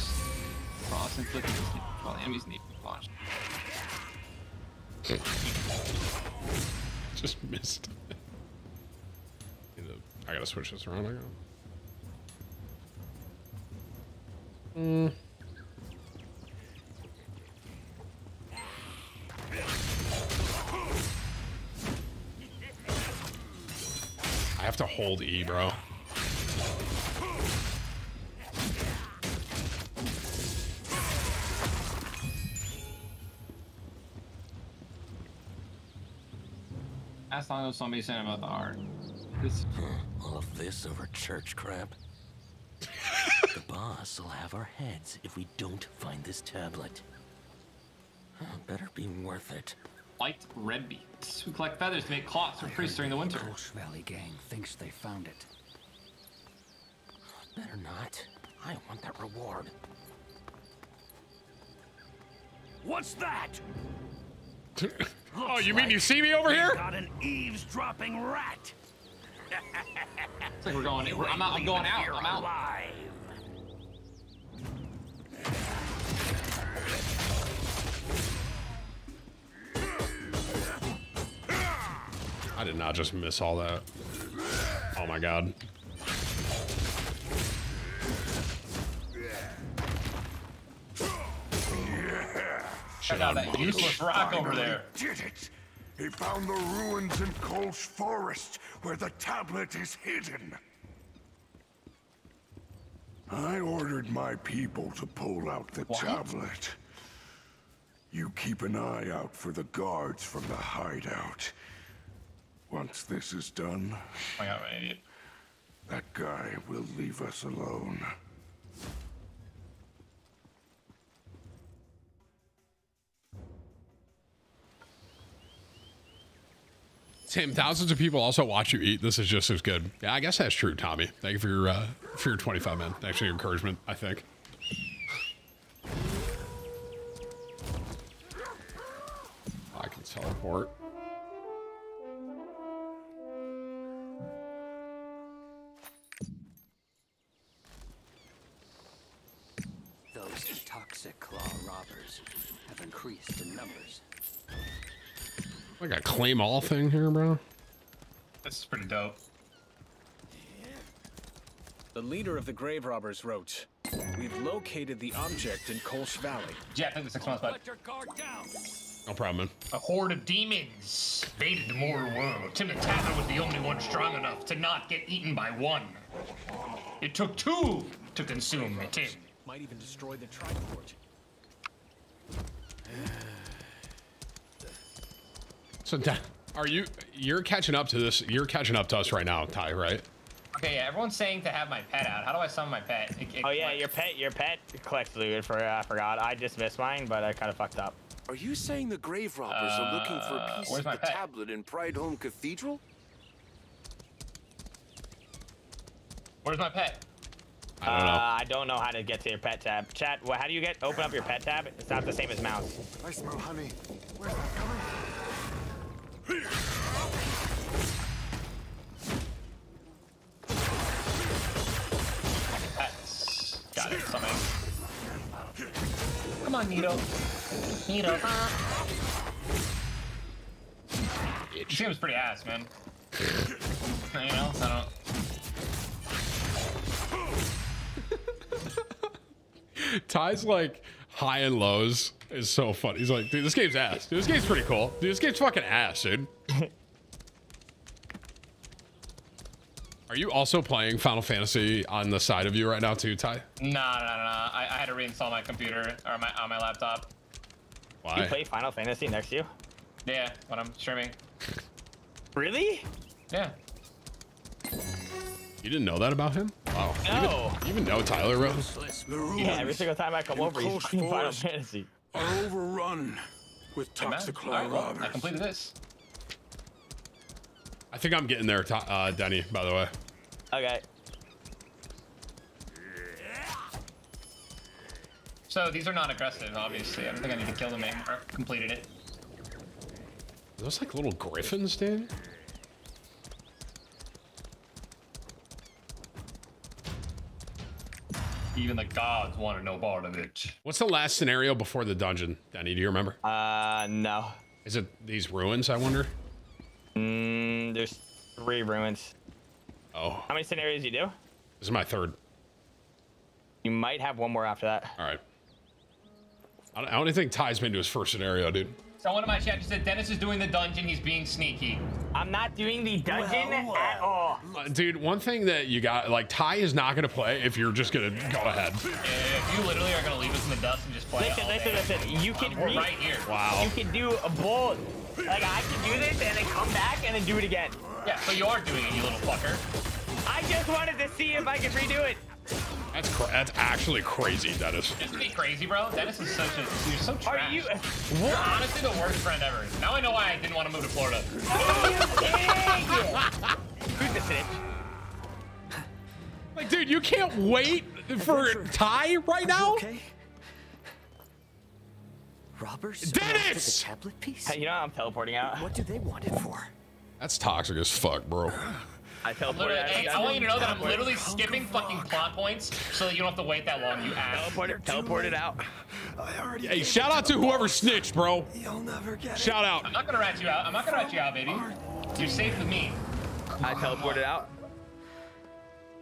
Cross inflict this while the enemy's need launch. Just missed. I gotta switch this around. I gotta. Mm. I have to hold E, bro. As long as somebody saying about the art. This All of this over church crap. the boss will have our heads if we don't find this tablet. Oh, better be worth it. White red beets who collect feathers to make cloths for priests during the winter. Ghost Valley gang thinks they found it. Better not. I want that reward. What's that? oh, you mean you see me over here? Got an eavesdropping rat. It's like we're going. We're, I'm, out, I'm going out. I'm out. Alive. I did not just miss all that. Oh my god. Check out that useless rock over there. Did it! He found the ruins in Kolsch Forest, where the tablet is hidden. I ordered my people to pull out the tablet. You keep an eye out for the guards from the hideout. Once this is done, I got an idiot. that guy will leave us alone. Tim, thousands of people also watch you eat. This is just as good. Yeah, I guess that's true, Tommy. Thank you for your uh, for your 25 men. Thanks for your encouragement. I think. I can teleport. Increased in numbers. Like a claim all thing here, bro. This is pretty dope. The leader of the grave robbers wrote, We've located the object in Kolsch Valley. Yeah, I think the six months, but No problem. Man. a horde of demons invaded the mortal world. Tim the Tatman was the only one strong enough to not get eaten by one. It took two to consume Tim. Might even destroy the triport. So, are you? You're catching up to this. You're catching up to us right now, Ty. Right? Okay, yeah, everyone's saying to have my pet out. How do I summon my pet? It- it- Oh yeah, your pet, your pet collects loot. For I forgot. I just missed mine, but I kind of fucked up. Are you saying the grave robbers are looking for a Uh, piece of the pet? tablet in Prideholme Cathedral? Where's my pet? I don't know. Uh, I don't know how to get to your pet tab. Chat. Well, how do you get open up your pet tab? It's not the same as mouse. I smell honey. Where's that coming? Pets. Got it. Something. Come on, Nito. Nito. This game is pretty ass, man. you know, I don't. Ty's like high and lows is so funny. He's like, dude, this game's ass. Dude, this game's pretty cool. Dude, this game's fucking ass, dude. Are you also playing Final Fantasy on the side of you right now too, Ty? Nah, nah, nah. nah. I, I had to reinstall my computer or my on my laptop. Why? You play Final Fantasy next to you? Yeah, when I'm streaming. Really? Yeah. You didn't know that about him? Wow. You No. even, you even know Tyler Rose? Yeah, every single time I come in over, he's Kolsch playing Final Forest Fantasy. Are overrun with Hey, man. toxic All right, well, robbers. I completed this. I think I'm getting there, Ty- uh, Denny, by the way. Okay. So these are not aggressive, obviously. I don't think I need to kill them anymore. Completed it. Are those like little griffins, dude? Even the gods want to know part of it. What's the last scenario before the dungeon, Denny? Do you remember? Uh, no. Is it these ruins, I wonder? Mm, there's three ruins. Oh, How many scenarios you do? this is my third. You might have one more after that. All right. I don't, I don't think Ty's been to his first scenario, dude. Someone in my chat just said Dennis is doing the dungeon. He's being sneaky. I'm not doing the dungeon at all. Dude, one thing that you got, like, Ty is not going to play if you're just going to go ahead. If you literally are gonna leave us in the dust and just play Listen, all listen, day, listen. You can we're re- right here. Wow. You can do a both. Like I can do this and then come back and then do it again. Yeah, so you are doing it, you little fucker. I just wanted to see if I could redo it. That's cra- that's actually crazy. Dennis. Isn't he crazy, bro? Dennis is such a you're so trash. you? You're honestly the worst friend ever. Now I know why I didn't want to move to Florida. Who's the snitch? Like, dude, you can't wait for Ty right now. Okay. Robbers? Dennis! The tablet piece? Hey, you know I'm teleporting out. What do they want it for? That's toxic as fuck, bro. I teleported hey, I want you to know that I'm literally skipping fucking plot points so that you don't have to wait that long. You ass. Teleported, teleported out. Hey, shout out to whoever snitched, bro. You'll never get Shout out. I'm not gonna rat you out. I'm not gonna rat you out, baby. You're safe with me. I teleported out.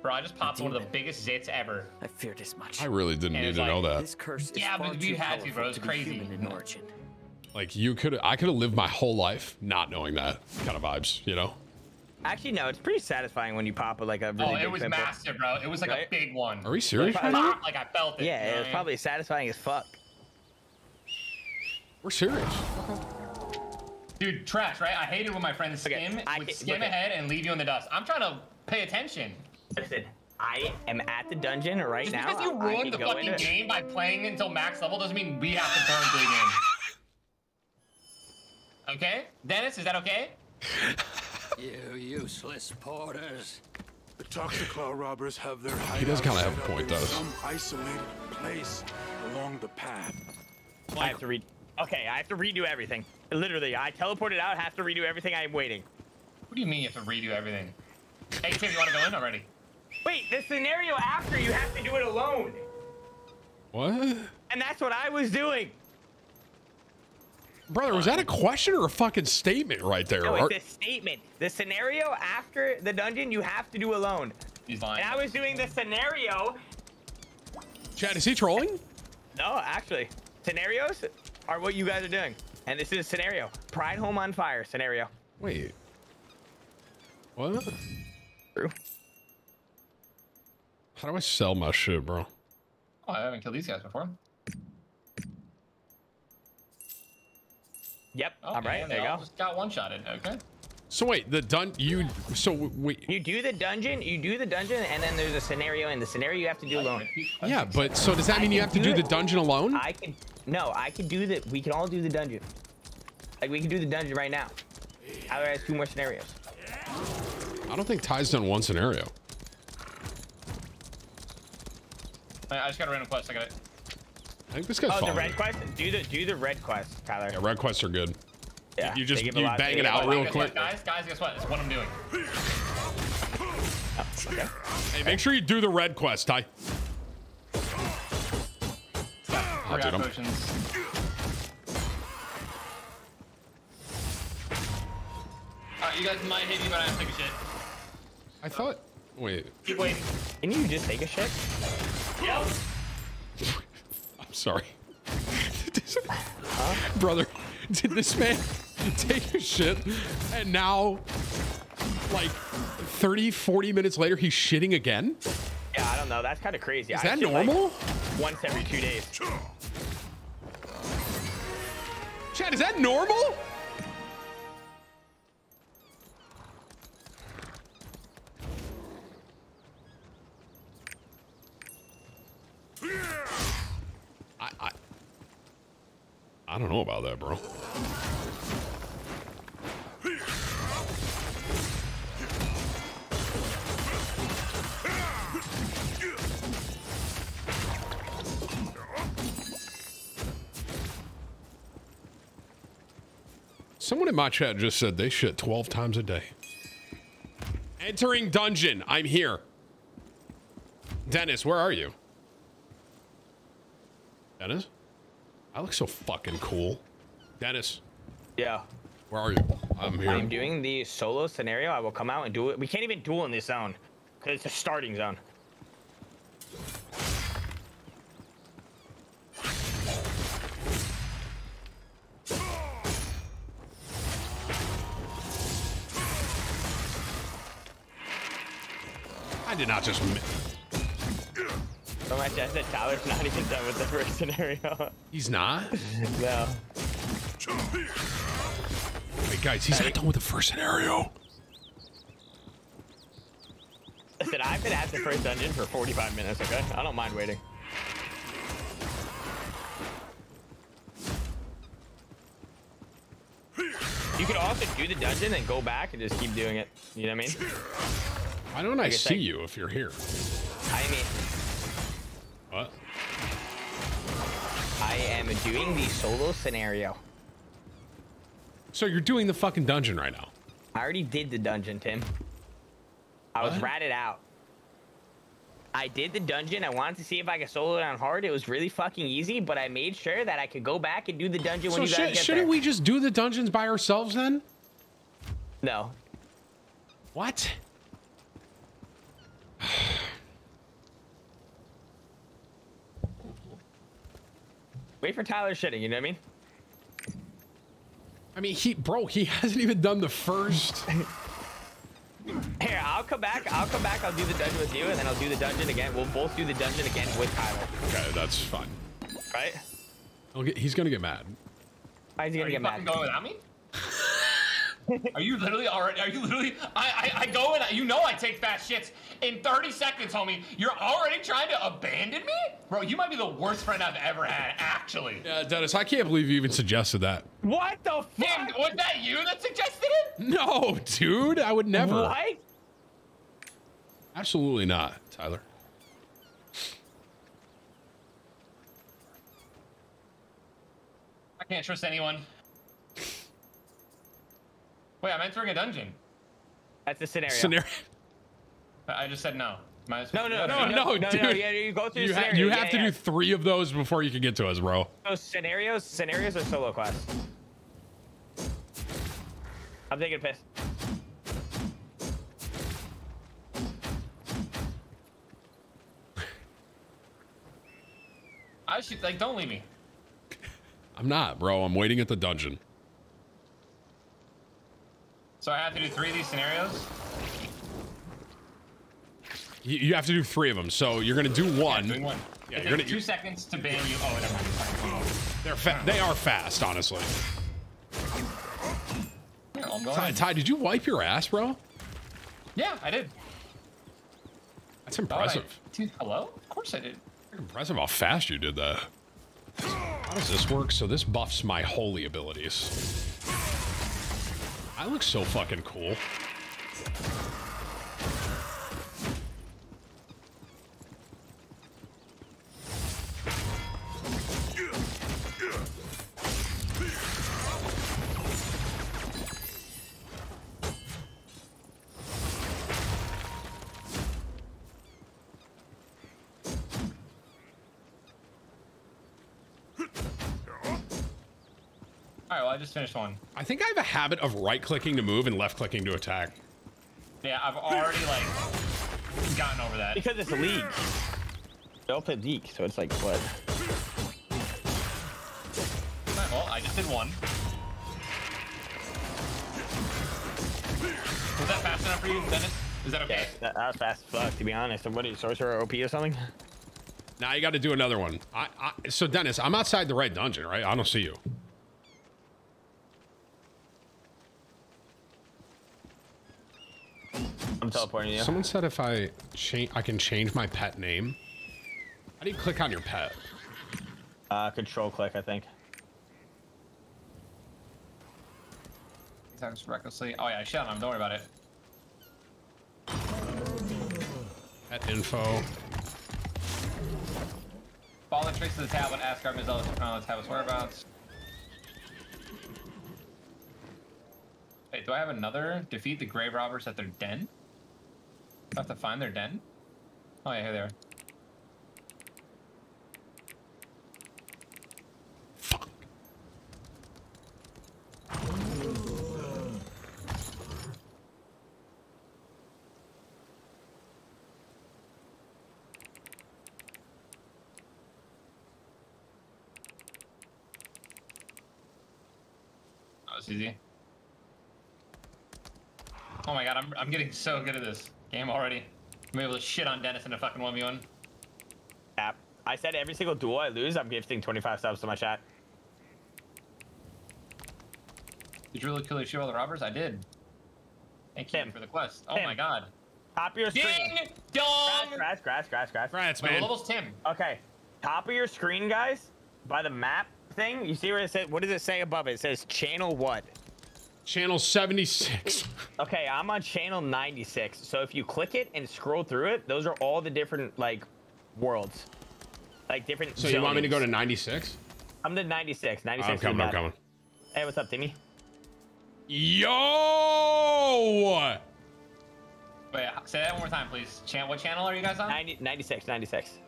Bro, I just popped one of the biggest zits ever. I feared as much. I really didn't And need to like, know that. This curse is Yeah, far but too you had to, bro. powerful It's crazy. human in origin. Like you could, I could have lived my whole life not knowing that kind of vibes. You know. Actually, no. It's pretty satisfying when you pop it like a really Oh, big it was pimple. massive, bro. It was like Right? a big one. Are we serious Like, pop, like I felt it. Yeah, you it was what I mean? probably satisfying as fuck. We're serious. Dude, trash, right? I hate it when my friends skim, I would skim look at- ahead and leave you in the dust. I'm trying to pay attention. Listen, I am at the dungeon right Just now. because you I ruined the fucking into game by playing until max level doesn't mean we have to burn through the game. Okay? Dennis, is that okay? You useless porters. The Toxiclaw robbers have their hideout He does kinda have a point, though. Some isolated place along the path. I have to read. Okay, I have to redo everything. Literally, I teleported out. Have to redo everything. I'm waiting. What do you mean you have to redo everything? Hey, Tim, you want to go in already? Wait, the scenario after you have to do it alone, What? and that's what I was doing. Brother, was that a question or a fucking statement right there? No, Or- it's a statement. The scenario after the dungeon you have to do alone. He's lying. And I was doing the scenario. Chad, is he trolling? No, actually, scenarios are what you guys are doing, and this is a scenario. Prideholme on Fire scenario. Wait. What? True. How do I sell my shit, bro? Oh, I haven't killed these guys before. Yep, Okay, I'm right. There you go. Just got one shotted. Okay. So wait, the dun you so wait. You do the dungeon, you do the dungeon, and then there's a scenario, and the scenario you have to do alone. Yeah, but so does that mean you have to do the dungeon alone? I can no, I can do the. We can all do the dungeon. Like we can do the dungeon right now. Tyler has two more scenarios. I don't think Ty's done one scenario. I I just got a random quest. I got it. I think this guy's oh, the red quest. Do the do the red quest, Tyler. Yeah, red quests are good. Yeah, you just you lot- they bang it out real Guess quick. what, guys, guys, guess what? That's what I'm doing. Hey, make sure you do the red quest, Ty. Oh, dude, I'm- potions. Alright, you guys might hit me, but I have to take a shit. I thought. Wait, Keep waiting. Can you just take a shit? Yep. I'm sorry, brother. Did this man take a shit and now, like 30, 40 minutes later, he's shitting again? Yeah, I don't know. That's kind of crazy. Is I that shit, like, normal? once every two days. Chad, is that normal? I, I, I don't know about that, bro. Someone in my chat just said they shit 12 times a day. Entering dungeon. I'm here. Dennis, where are you? Dennis? I look so fucking cool. Dennis, Yeah. where are you? I'm here. I'm doing the solo scenario. I will come out and do it. We can't even duel in this zone because it's a starting zone. I did not just. So much as that Tyler's not even done with the first scenario. He's not? no. Wait, guys, he's not done with the first scenario. Listen, I've been at the first dungeon for 45 minutes, okay? I don't mind waiting. You could also do the dungeon and go back and just keep doing it. You know what I mean? Why don't I it's see like- you if you're here? I mean, What? I am doing the solo scenario. So you're doing the fucking dungeon right now. I already did the dungeon, Tim. I was What? ratted out. I did the dungeon. I wanted to see if I could solo it on hard. It was really fucking easy, but I made sure that I could go back and do the dungeon when So you guys get shouldn't there. we just do the dungeons by ourselves then? No. What? Wait for Tyler shitting. You know what I mean? I mean, he, bro, he hasn't even done the first. Here, I'll come back. I'll come back. I'll do the dungeon with you, and then I'll do the dungeon again. We'll both do the dungeon again with Tyler. Okay, that's fine. Right? He'll get, he's gonna get mad. Why is he gonna you get fucking mad? going without me? are you literally already? Are you literally? I, I I go and I- you know I take fast shits in 30 seconds, homie. You're already trying to abandon me, bro. You might be the worst friend I've ever had, actually. Yeah, Dennis, I can't believe you even suggested that. What the fuck? Damn, was that you that suggested it? No, dude, I would never. What? Absolutely not, Tyler. I can't trust anyone. Wait, I'm entering a dungeon. That's the scenario. Scenario. I just said no. I No, no, No, no, no, no, dude. no, yeah, you go through you the ha- scenario. you yeah, have to yeah. do three of those before you can get to us, bro. Those scenarios, scenarios are solo quests. I'm taking a piss. I should like don't leave me. I'm not, bro. I'm waiting at the dungeon. So I have to do three of these scenarios. You, you have to do three of them. So you're gonna do one. Doing one. Yeah, you're gonna. takes two seconds to ban you. Oh, never mind. They're fa- they are fast, honestly. Yeah, Ty, Ty, did you wipe your ass, bro? Yeah, I did. That's I- impressive. Dude, hello? Of course I did. Impressive how fast you did that. How does this work? So this buffs my holy abilities. I look so fucking cool. I just finished one. I think I have a habit of right clicking to move and left clicking to attack. Yeah, I've already like gotten over that. Because it's League. They all play League, so it's like what? Well, I just did one. Was that fast enough for you, Dennis? Is that okay? That, that was fast as fuck, to be honest. What are you, sorcerer OP or something? Now you got to do another one. I, I so Dennis, I'm outside the right dungeon, right? I don't see you. I'm teleporting you. Someone said if I change, I can change my pet name. How do you click on your pet? Uh, control click, I think. Attacks recklessly. Oh yeah, shut him. Don't worry about it. Pet info. Follow the tricks to the tablet. Ask our Ms. Ellis to find out the tablet's whereabouts. Wait, do I have another? Defeat the grave robbers at their den? I have to find their den? Oh yeah, here they are. Oh, it's easy. Oh my god, I'm, I'm getting so good at this game already. I'm able to shit on Dennis in a fucking 1v1. App. I said every single duel I lose, I'm gifting 25 subs to my chat. Did you really kill your shield all the robbers? I did. Thank you for the quest. Oh Tim. my god. Top of your screen. Ding dong. Grass, grass, grass, grass. Rats, Wait, man. what level's Tim? Okay. Top of your screen, guys, by the map thing, you see where it says, what does it say above it? It says channel what? Channel 76. Okay, I'm on channel 96. So if you click it and scroll through it, those are all the different, like, worlds. Like, different So you want me to go to 96? I'm the 96. 96 I'm coming, I'm coming. Hey, what's up, Timmy? Yo! Wait, say that one more time, please. Chan what channel are you guys on? 90, 96, 96.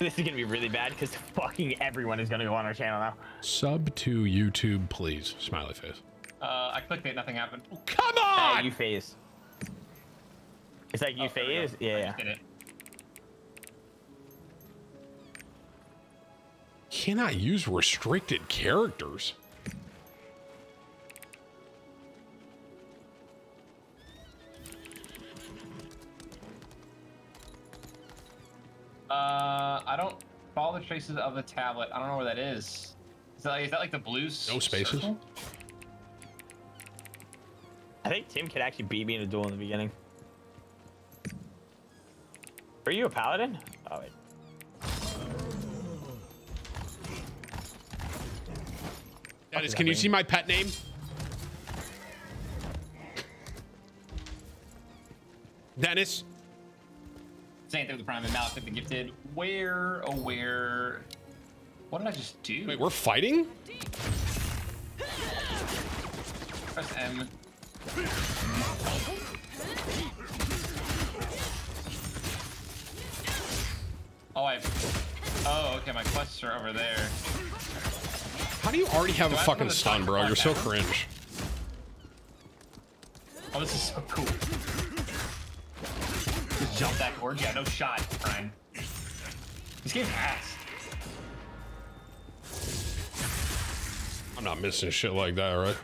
This is gonna be really bad because fucking everyone is gonna go on our channel now. Sub to YouTube, please. Smiley face. Uh, I clicked it, nothing happened. Oh, Come Uh, on! you phase. It's like you Oh, phase? Yeah, I yeah. did it. Cannot use restricted characters. Uh, I don't follow the traces of the tablet. I don't know where that is. Is that, is that like the blue No spaces? circle? I think Tim could actually beat me in a duel in the beginning. Are you a paladin? Oh wait. Dennis, can you see my pet name? Dennis? Same thing with the Prime and Malik with the gifted. Where, oh where? What did I just do? Wait, we're fighting? Press M. Oh, I. Oh, okay. My quests are over there. How do you already have a Do I have fucking stun, bro? You're so cringe. Oh, this is so cool. Just jump that cord. Yeah, no shot, Brian. This game's ass. I'm not missing shit like that, right?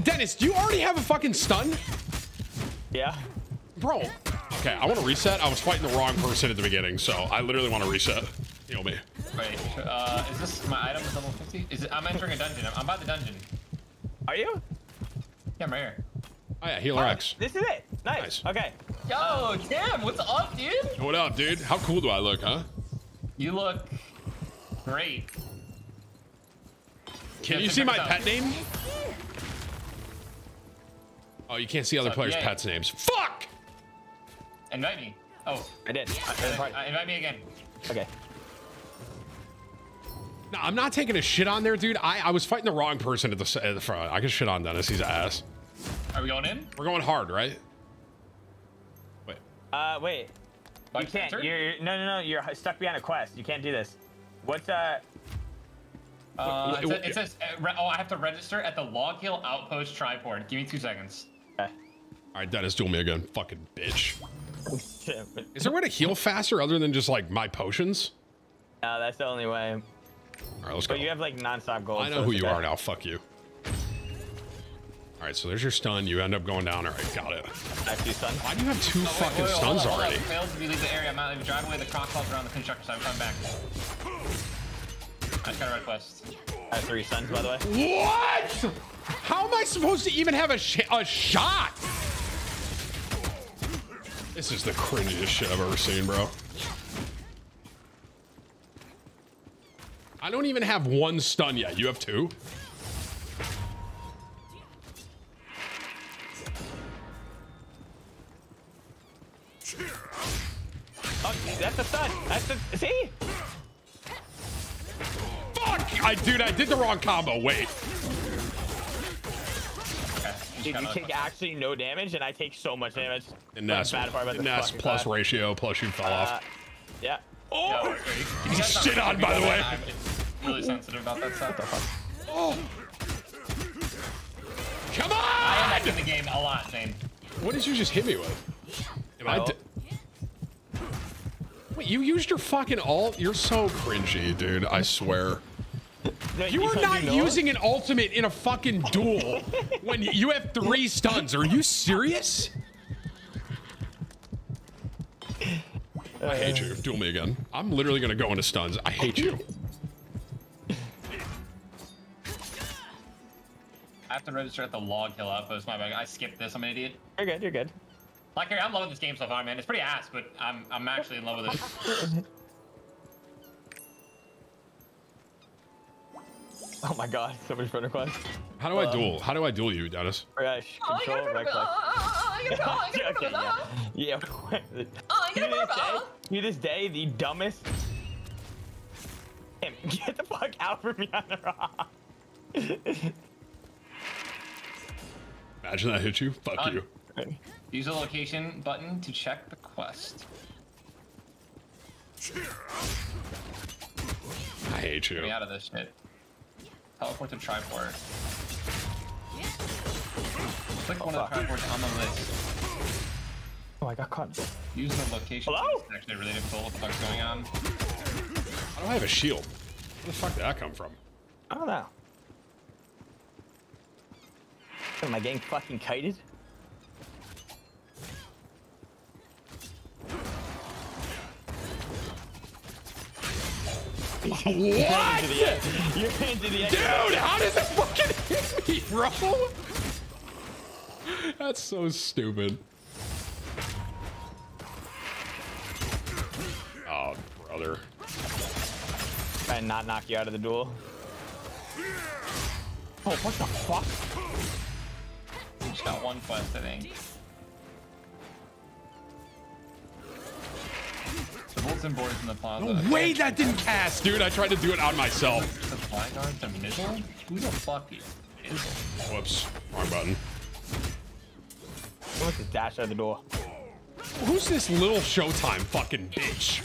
Dennis, do you already have a fucking stun? Yeah. Bro. Okay, I want to reset. I was fighting the wrong person at the beginning, so I literally want to reset. Heal me. Wait, uh, is this my item is level 50? Is it, I'm entering a dungeon. I'm, I'm by the dungeon. Are you? Yeah, I'm right here. Oh yeah, healer X. This is it. Nice. Okay. Yo, Tim, what's up, dude? What up, dude? How cool do I look, huh? You look great. Can Yeah, you see my pet name? Oh, you can't see other So, players' yeah. pets' names. Fuck! Invite me. Oh, I did. uh, uh, invite me again. Okay. No, I'm not taking a shit on there, dude. I, I was fighting the wrong person at the, at the front. I can shit on Dennis. He's an ass. Are we going in? We're going hard, right? Wait. Uh, wait. Like you can't. center? You're, you're no, no, no. You're stuck behind a quest. You can't do this. What's uh? Uh, it, says, it says uh, re- oh, I have to register at the Log Hill Outpost Triport. Give me two seconds. All right, Dennis, duel me again. Fucking bitch. Shit, but- Is there a way to heal faster other than just like my potions? No, that's the only way. All right, let's go. But you have like non-stop gold. I know so who it's you okay. are now. Fuck you. All right, so there's your stun. You end up going down. All right, got it. I have two stun. Why do you have two Oh, wait, fucking wait, wait, hold stuns up, hold up. already? Fails if you leave the area. I'm out. If you drive away the crossbows around the constructor side, I'm coming back. I just got a red quest. I have three stuns, by the way. What? How am I supposed to even have a, sh- a shot? This is the cringiest shit I've ever seen, bro. I don't even have one stun yet. You have two? Oh, that's a stun. That's a see. Fuck! I, dude, I did the wrong combo. Wait. Dude, you take actually no damage, and I take so much damage. And That's that's, bad part about and this that's plus class. ratio, plus you fell Uh, off. yeah. Oh! You He's shit on, by the way. I'm really sensitive about that stuff. Oh! Come on! I am back in the game a lot, Zane. What did you just hit me with? Am I. Wait, you used your fucking alt? You're so cringy, dude. I swear. You are not using an ultimate in a fucking duel when you have three stuns. Are you serious? I hate you. Duel me again. I'm literally gonna go into stuns. I hate you. I have to register at the log hill outpost. My bad. I skipped this. I'm an idiot. You're good. You're good. Like, I'm loving this game so far, man. It's pretty ass, but I'm I'm actually in love with it. Oh my god, so many friend requests. How do I Um, duel? How do I duel you, Dennis? Rush, control, right click. okay, yeah. Yeah. to, this day, to this day, the dumbest. Damn, Get the fuck out from me on the rock. Imagine that hit you. Fuck Done. you. Use the location button to check the quest. I hate you. Get me out of this shit. Teleport to Triport. Click oh, one of the Triports on the list. Oh, I got caught. Use the location. Hello? It's actually really difficult. What the fuck's going on? How do I have a shield? Where the fuck did that come from? I don't know. Am I getting fucking kited? What? You're into the end. You're into the end. Dude, how does it fucking hit me, bro? That's so stupid. Oh, brother. Try and not knock you out of the duel. Oh, what the fuck? Just got one quest, I think. The bulletin board is in the plaza. No way that didn't cast, dude. I tried to do it on myself. Supply guard to Mizzle? Who the fuck is Mizzle? Whoops. Wrong button. Who wants to dash out the door? Who's this little Showtime fucking bitch?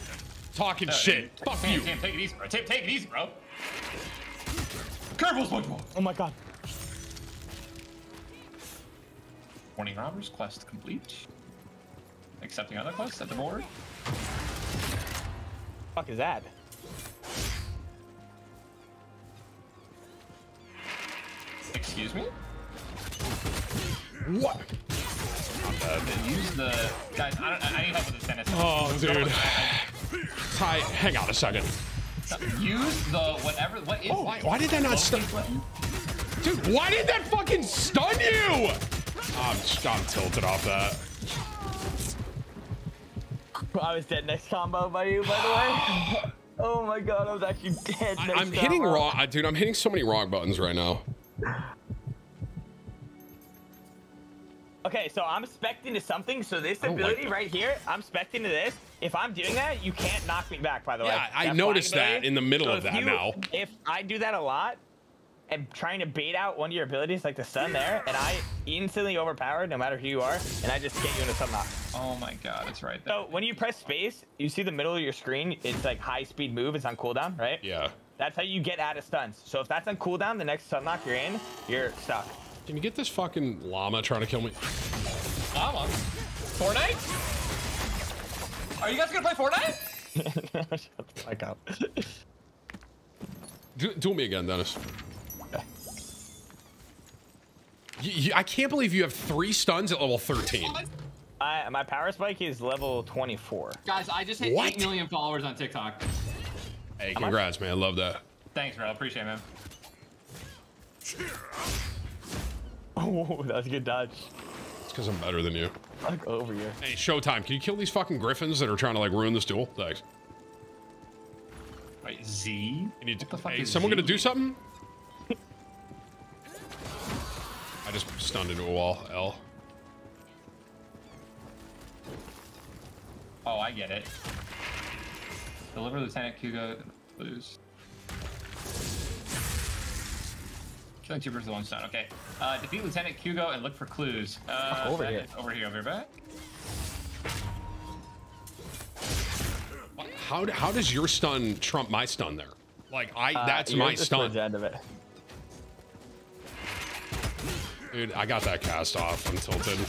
Talking Uh, shit. Tim, Fuck Tim, you. Tim, take it easy, bro. Tim, take it easy, bro. Careful, SpongeBob. Oh my god. Warning robbers, quest complete. Accepting other quests at the board. Fuck is that? Excuse me? What? Then use the guys. I don't. I need help with this Dennis. Oh, Go dude. with it. Ty, hang on a second. Use the whatever. What is? Oh, why, why did that not stun? Dude, why did that fucking stun you? I'm, I'm tilted off that. I was dead next combo by you, by the way. Oh my god, I was actually dead I, next I'm hitting combo. wrong, I- dude. I'm hitting so many wrong buttons right now. Okay, so I'm specting to something. So this oh I ability like right here, I'm specting to this. If I'm doing that, you can't knock me back. By the way. Yeah, I noticed that in the middle So of that you- now. If I do that a lot, and trying to bait out one of your abilities like the stun there, and I instantly overpower no matter who you are, and I just get you into some knock. Oh my god, it's right there. So when you press space, you see the middle of your screen. It's like high speed move. It's on cooldown, right? Yeah. That's how you get out of stuns. So if that's on cooldown, the next stun knock you're in, you're stuck. Can you get this fucking llama trying to kill me? Llama. Fortnite? Are you guys gonna play Fortnite? Shut the fuck up. Du- duel me again, Dennis. You- you- I can't believe you have three stuns at level 13. I, my power spike is level 24. Guys, I just hit What? 8 million followers on TikTok. Hey, congrats, man. I love that. Thanks, bro. Appreciate it, man. Oh, that was a good dodge. It's because I'm better than you. Fuck over here. Hey, Showtime, can you kill these fucking griffins that are trying to like ruin this duel? Thanks. Wait, Z? You need to, What the fuck hey, is someone Z? gonna do something? I just stunned into a wall. L. Oh, I get it. Deliver Lieutenant Hugo lose. Killing two birds with one stone. Okay. Uh, defeat Lieutenant Hugo and look for clues. Uh, over here. Over here, over here, back. How, how does your stun trump my stun there? Like I, Uh, that's yours my is stun. towards the end of it. Dude, I got that cast off. I'm tilted.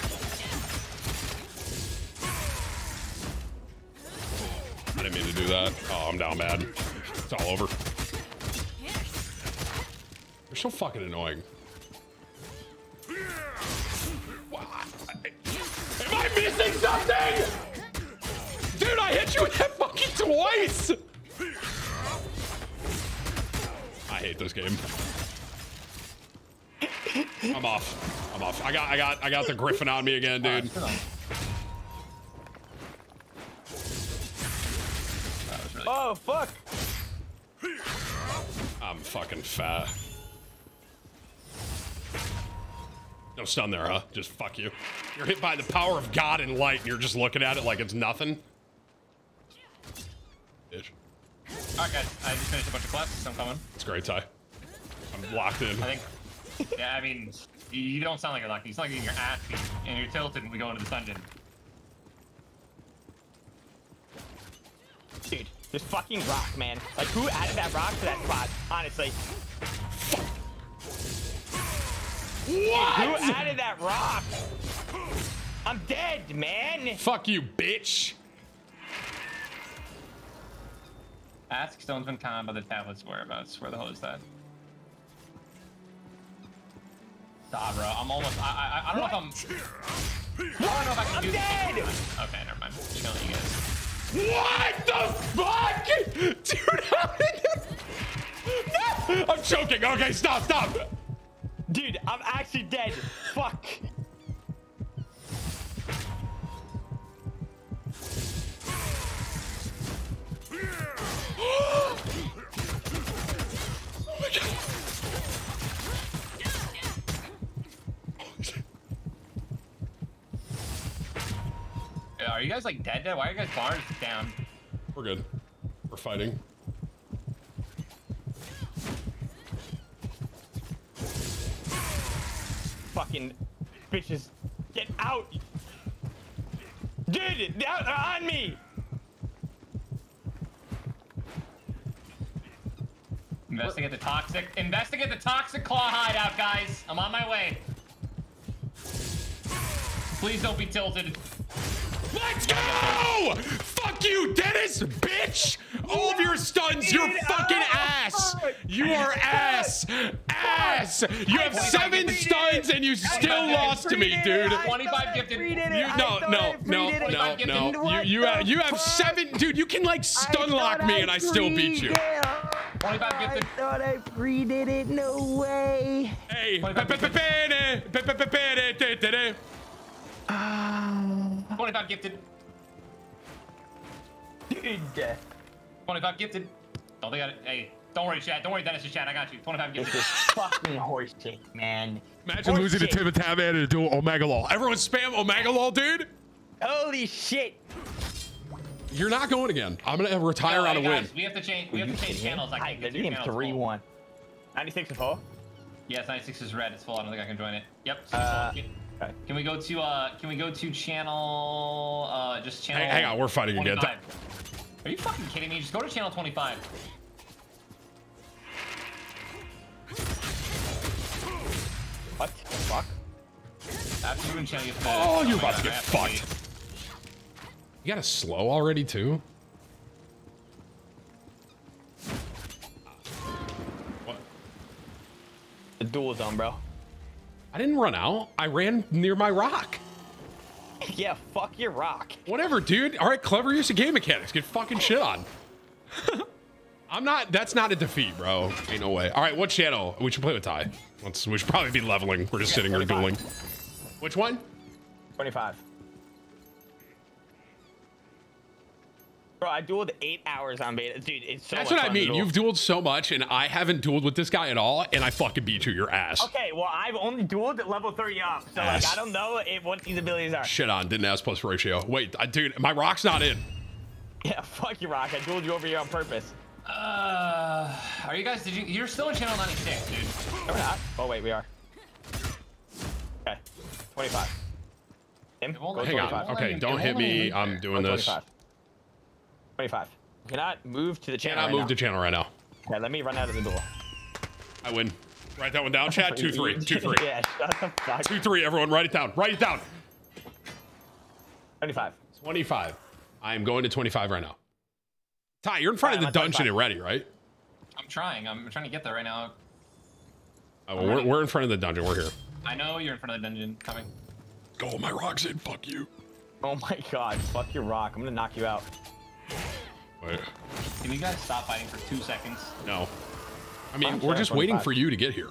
I didn't mean to do that. Oh, I'm down bad. It's all over. You're so fucking annoying. Am I missing something? Dude, I hit you with that fucking twice! I hate this game. I'm off. I'm off. I got I got I got the griffin on me again, dude. Oh fuck! I'm fucking fat. No stun there, huh? Just fuck you. You're hit by the power of God and light, and you're just looking at it like it's nothing. Bitch. Alright, guys. I just finished a bunch of quests. I'm coming. It's great, Ty. I'm locked in. I think. Yeah, I mean, you- don't sound like you're locked. You sound like you're ass beat, and you're tilted when we go into the dungeon. Dude, this fucking rock, man. Like, who added that rock to that spot? Honestly. What? Who added that rock? I'm dead, man. Fuck you, bitch. Ask Stonesman Khan about the tablet's whereabouts. Where the hell is that? Bro. I'm almost. I, I, I don't know if I'm. I don't know if I can I'm do dead. this. Okay, never mind. Chilling, you guys. What the fuck? Dude, how did- No! I'm choking. Okay, stop, stop. Dude, I'm actually dead. Fuck. Oh yeah, Are you guys like dead? Dead? Why are you guys bars down? We're good. We're fighting. Fucking bitches. Get out. Dude, they're on me. Investigate the toxic. Investigate the toxic claw hideout, guys. I'm on my way. Please don't be tilted. Let's go! Fuck you, Dennis, bitch! All of your stuns, you're fucking ass! You are ass! Ass! You have seven stuns and you still lost to me, dude. 25 gifted. You, no, no, no, no, no. You, you, have, you have seven, dude. You can like stun lock me and I still beat you. 25 gifted. I thought I pre-did it. No way. Hey, 25 gifted. Dude. 25 gifted. Don't think I. Hey, don't worry, chat. Don't worry, Dennis' chat. I got you. 25 This gifted. is fucking horseshit, man. Imagine losing to Tim and Tab and to duel OMEGALUL. Everyone spam OMEGALUL, dude. Holy shit. You're not going again. I'm gonna retire No, on a hey, win. We have to change. We have to change channels. I can't get two channels. three full. one. 96 and 4? Yes, 96 is red. It's full. I don't think I can join it. Yep. So Uh, can, can we go to uh? Can we go to channel uh? Just channel. Hang- hang on, we're fighting again. 25. Are you fucking kidding me? Just go to channel 25. What the fuck? After you and channel, you have to- Oh, you're my about to get I have fucked. You got a slow already too? What? The duel on, bro. I didn't run out. I ran near my rock. yeah, fuck your rock. Whatever, dude. All right, clever use of game mechanics. Get fucking shit on. I'm not. That's not a defeat, bro. Ain't no way. All right, what channel? We should play with Ty. Let's. We should probably be leveling. We're just sitting here 25. dueling. Which one? 25. Bro, I dueled eight hours on beta. Dude, it's so That's much what I mean. You've dueled so much, and I haven't dueled with this guy at all, and I fucking beat you your ass. Okay, well, I've only dueled at level 30 up, so Ass. like, I don't know if, what these abilities are. Shit on. Didn't ask plus ratio. Wait, I, dude, my rock's not in. Yeah, fuck you, Rock. I dueled you over here on purpose. Uh, are you guys? Did you? You're still in channel 96, dude. No, we're not. Oh, wait, we are. Okay, 25. Him? Go Hang on. Okay, don't hit me. I'm doing this. 25. 25. Cannot move to the channel. Cannot right move now. the channel right now. Okay, let me run out of the door. I win. Write that one down, Chad. Two three. Two three. yeah, shut the fuck. Two three. Everyone, write it down. Write it down. 25. 25. I am going to 25 right now. Ty, you're in front Alright, of the dungeon and ready, right? I'm trying. I'm trying to get there right now. Oh, well, we're, we're in front of the dungeon. We're here. I know you're in front of the dungeon. Coming. Go, my rock's in. Fuck you. Oh my god, fuck your rock. I'm gonna knock you out. Wait. Can you guys stop fighting for two seconds? No. I mean, I'm we're just waiting for you to get here.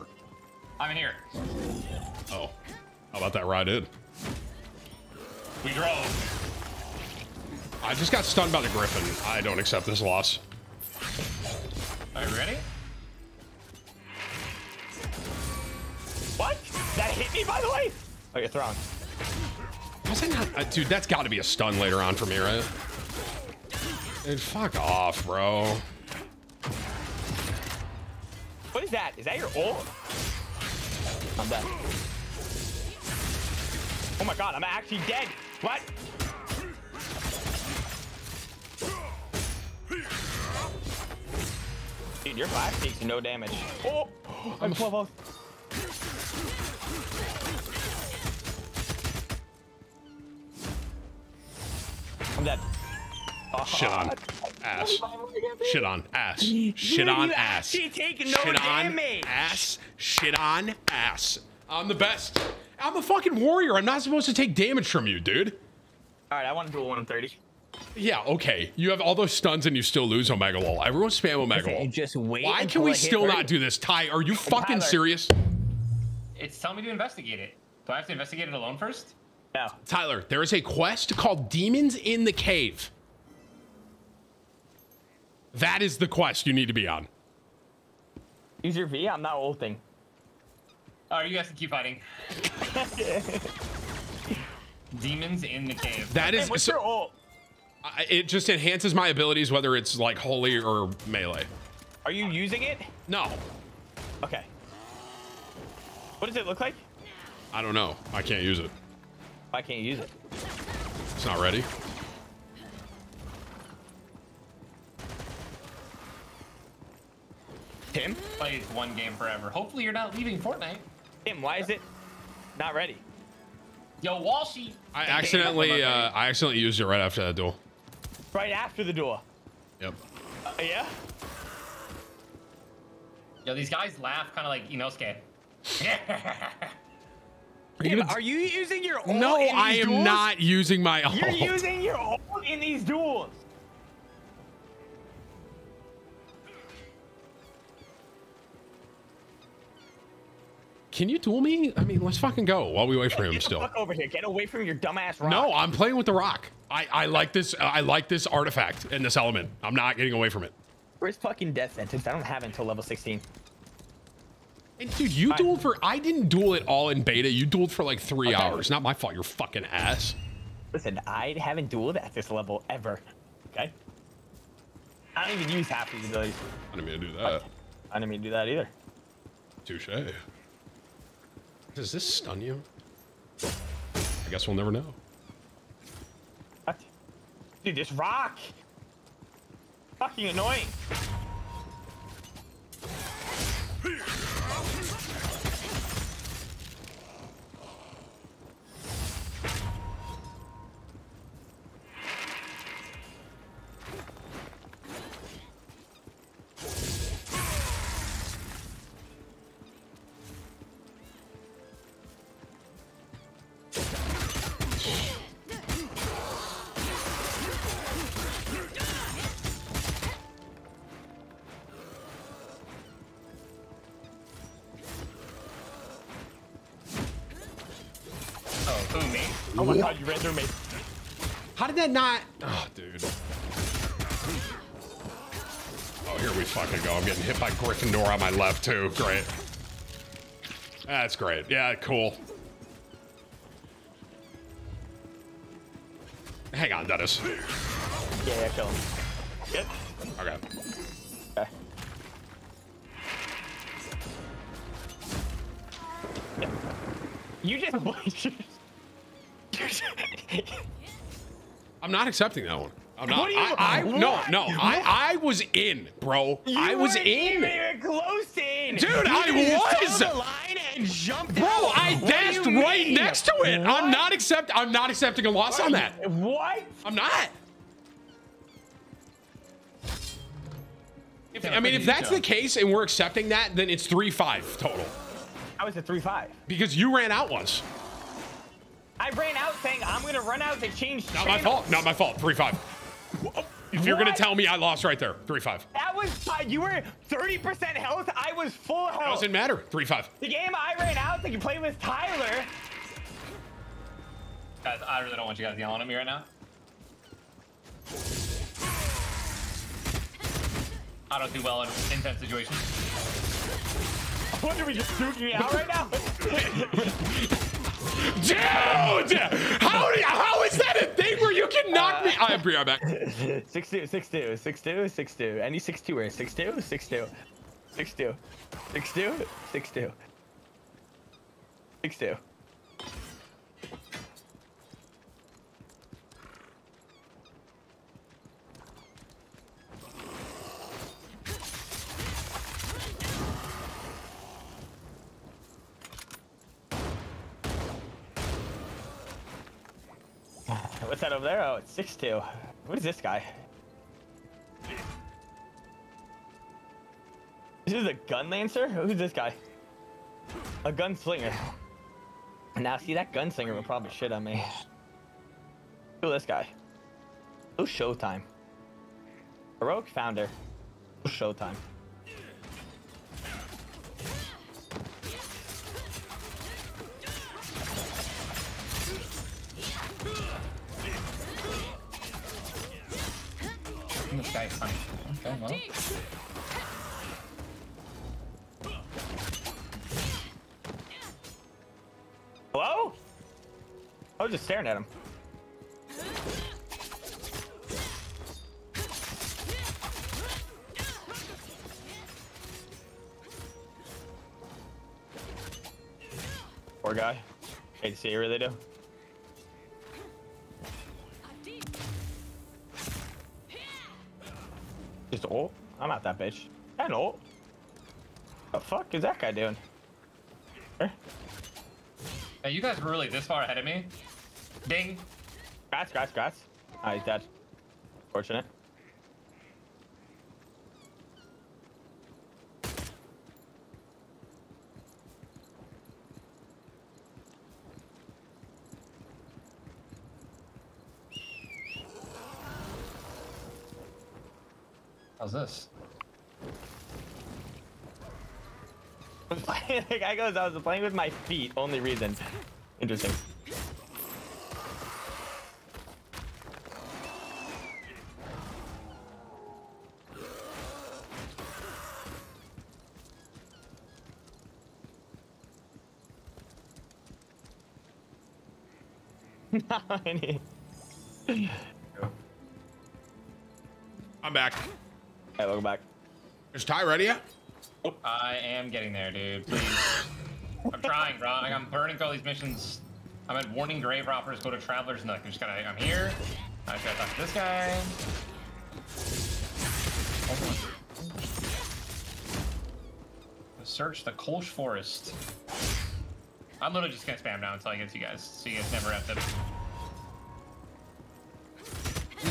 I'm in here. Oh. How about that ride in? We drove. I just got stunned by the Griffin. I don't accept this loss. Are you ready? What? That hit me, by the way? Oh, you're throwing. Was that not, uh, dude, that's got to be a stun later on for me, right? Dude, fuck off, bro. What is that? Is that your ult? I'm dead. Oh my god, I'm actually dead. What? Dude, your flash takes no damage. Oh, I'm 12 health. Shit on ass. Shit on ass. Shit on ass. actually take no Shit on damage. ass. Shit on ass. I'm the best. I'm a fucking warrior. I'm not supposed to take damage from you, dude. All right, I want to do a 130. Yeah, okay. You have all those stuns and you still lose OMEGALUL. Everyone spam OMEGALUL. Just wait. Why can we I hit still 30. not do this? Ty, are you fucking Tyler. serious? It's telling me to investigate it. Do I have to investigate it alone first? No. Tyler, there is a quest called Demons in the Cave. That is the quest you need to be on. Use your V. I'm not ulting. All right, you guys can keep fighting. Demons in the cave. That is What's so- your ult? I- it just enhances my abilities whether it's like holy or melee. Are you using it? No, Okay. What does it look like? I don't know. I can't use it. I can't use it. It's not ready. Tim? Plays one game forever. Hopefully you're not leaving Fortnite. Tim, why is it not ready? Yo, Walshy. I accidentally, uh, I accidentally used it right after that duel. Right after the duel. Yep. Uh, yeah? Yo, these guys laugh kind of like Inosuke. Tim, are you using your ult No, in I am duels? not using my own. You're using your ult in these duels. Can you duel me? I mean, let's fucking go while we wait for him Get still. fuck over here. Get away from your dumbass rock. No, I'm playing with the rock. I, I like this. I like this artifact and this element. I'm not getting away from it. Where's fucking death sentence? I don't have it until level 16. And dude, you dueled for. I didn't duel at all in beta. You dueled for like three Okay. hours. Not my fault. You're fucking ass. Listen, I haven't dueled at this level ever. Okay? I don't even use half these abilities. I didn't mean to do that. I didn't mean to do that either. Touche. Does this stun you? I guess we'll never know. What? Dude, this rock! Fucking annoying. Ran through me. How did that not? Oh, dude. Oh, here we fucking go. I'm getting hit by Gryffindor on my left too. Great. That's great. Yeah, cool. Hang on, Dennis. Yeah, yeah, kill him. Yep. Okay. Okay. Yep. You just. I'm not accepting that one. I'm not. What you- I, I no what? no. I I was in, bro. I was in. Even close in. Dude, You I saw was. the line and jumped Bro, out. I What dashed right mean? next to it. I'm not accept. I'm not accepting a loss on that. What? I'm not. If, I mean, if that's the case and we're accepting that, then it's three five total I was at three five. because you ran out once. I ran out saying I'm gonna run out to change. Not my fault. Not my fault. Three five. If you're gonna tell me I lost right there, three five. That was fine. You were 30% health. I was full health. Doesn't matter. Three five. The game I ran out to play with Tyler, Guys, I really don't want you guys yelling at me right now. I don't do well in intense situations. I wonder if you're just me out right now. Dude, how, how is that a thing where you can knock me? Uh, I'm right back. Six two, six two, six two, six two. Any six two where? Six two, six two, six two, six two, six two, six two. What's that over there? Oh, it's six two. What is this guy? This is a gun lancer? Who's this guy? A gunslinger. Now, see, that gunslinger will probably shit on me. Who this guy? Who's Showtime? Heroic founder. Who's Showtime? Okay, well. Hello? I was just staring at him. Poor guy. Hate to see you really do. Just ult? I'm not that bitch. And ult. The fuck is that guy doing? Hey, you guys were really this far ahead of me? Ding. Scratch, scratch, scratch. Ah, he's dead. Fortunate. How's this? the guy goes, I was playing with my feet. Only reason. Interesting. I'm back. Hey, welcome back. Is Ty ready yet? I am getting there, dude. Please. I'm trying, bro. Like, I'm burning through all these missions. I'm at warning grave robbers, go to travelers nook. I'm just gonna, I'm here. I just gotta talk to this guy. Oh Search the Kolsch Forest. I'm literally just gonna spam down until I get to you guys, so you guys never have to.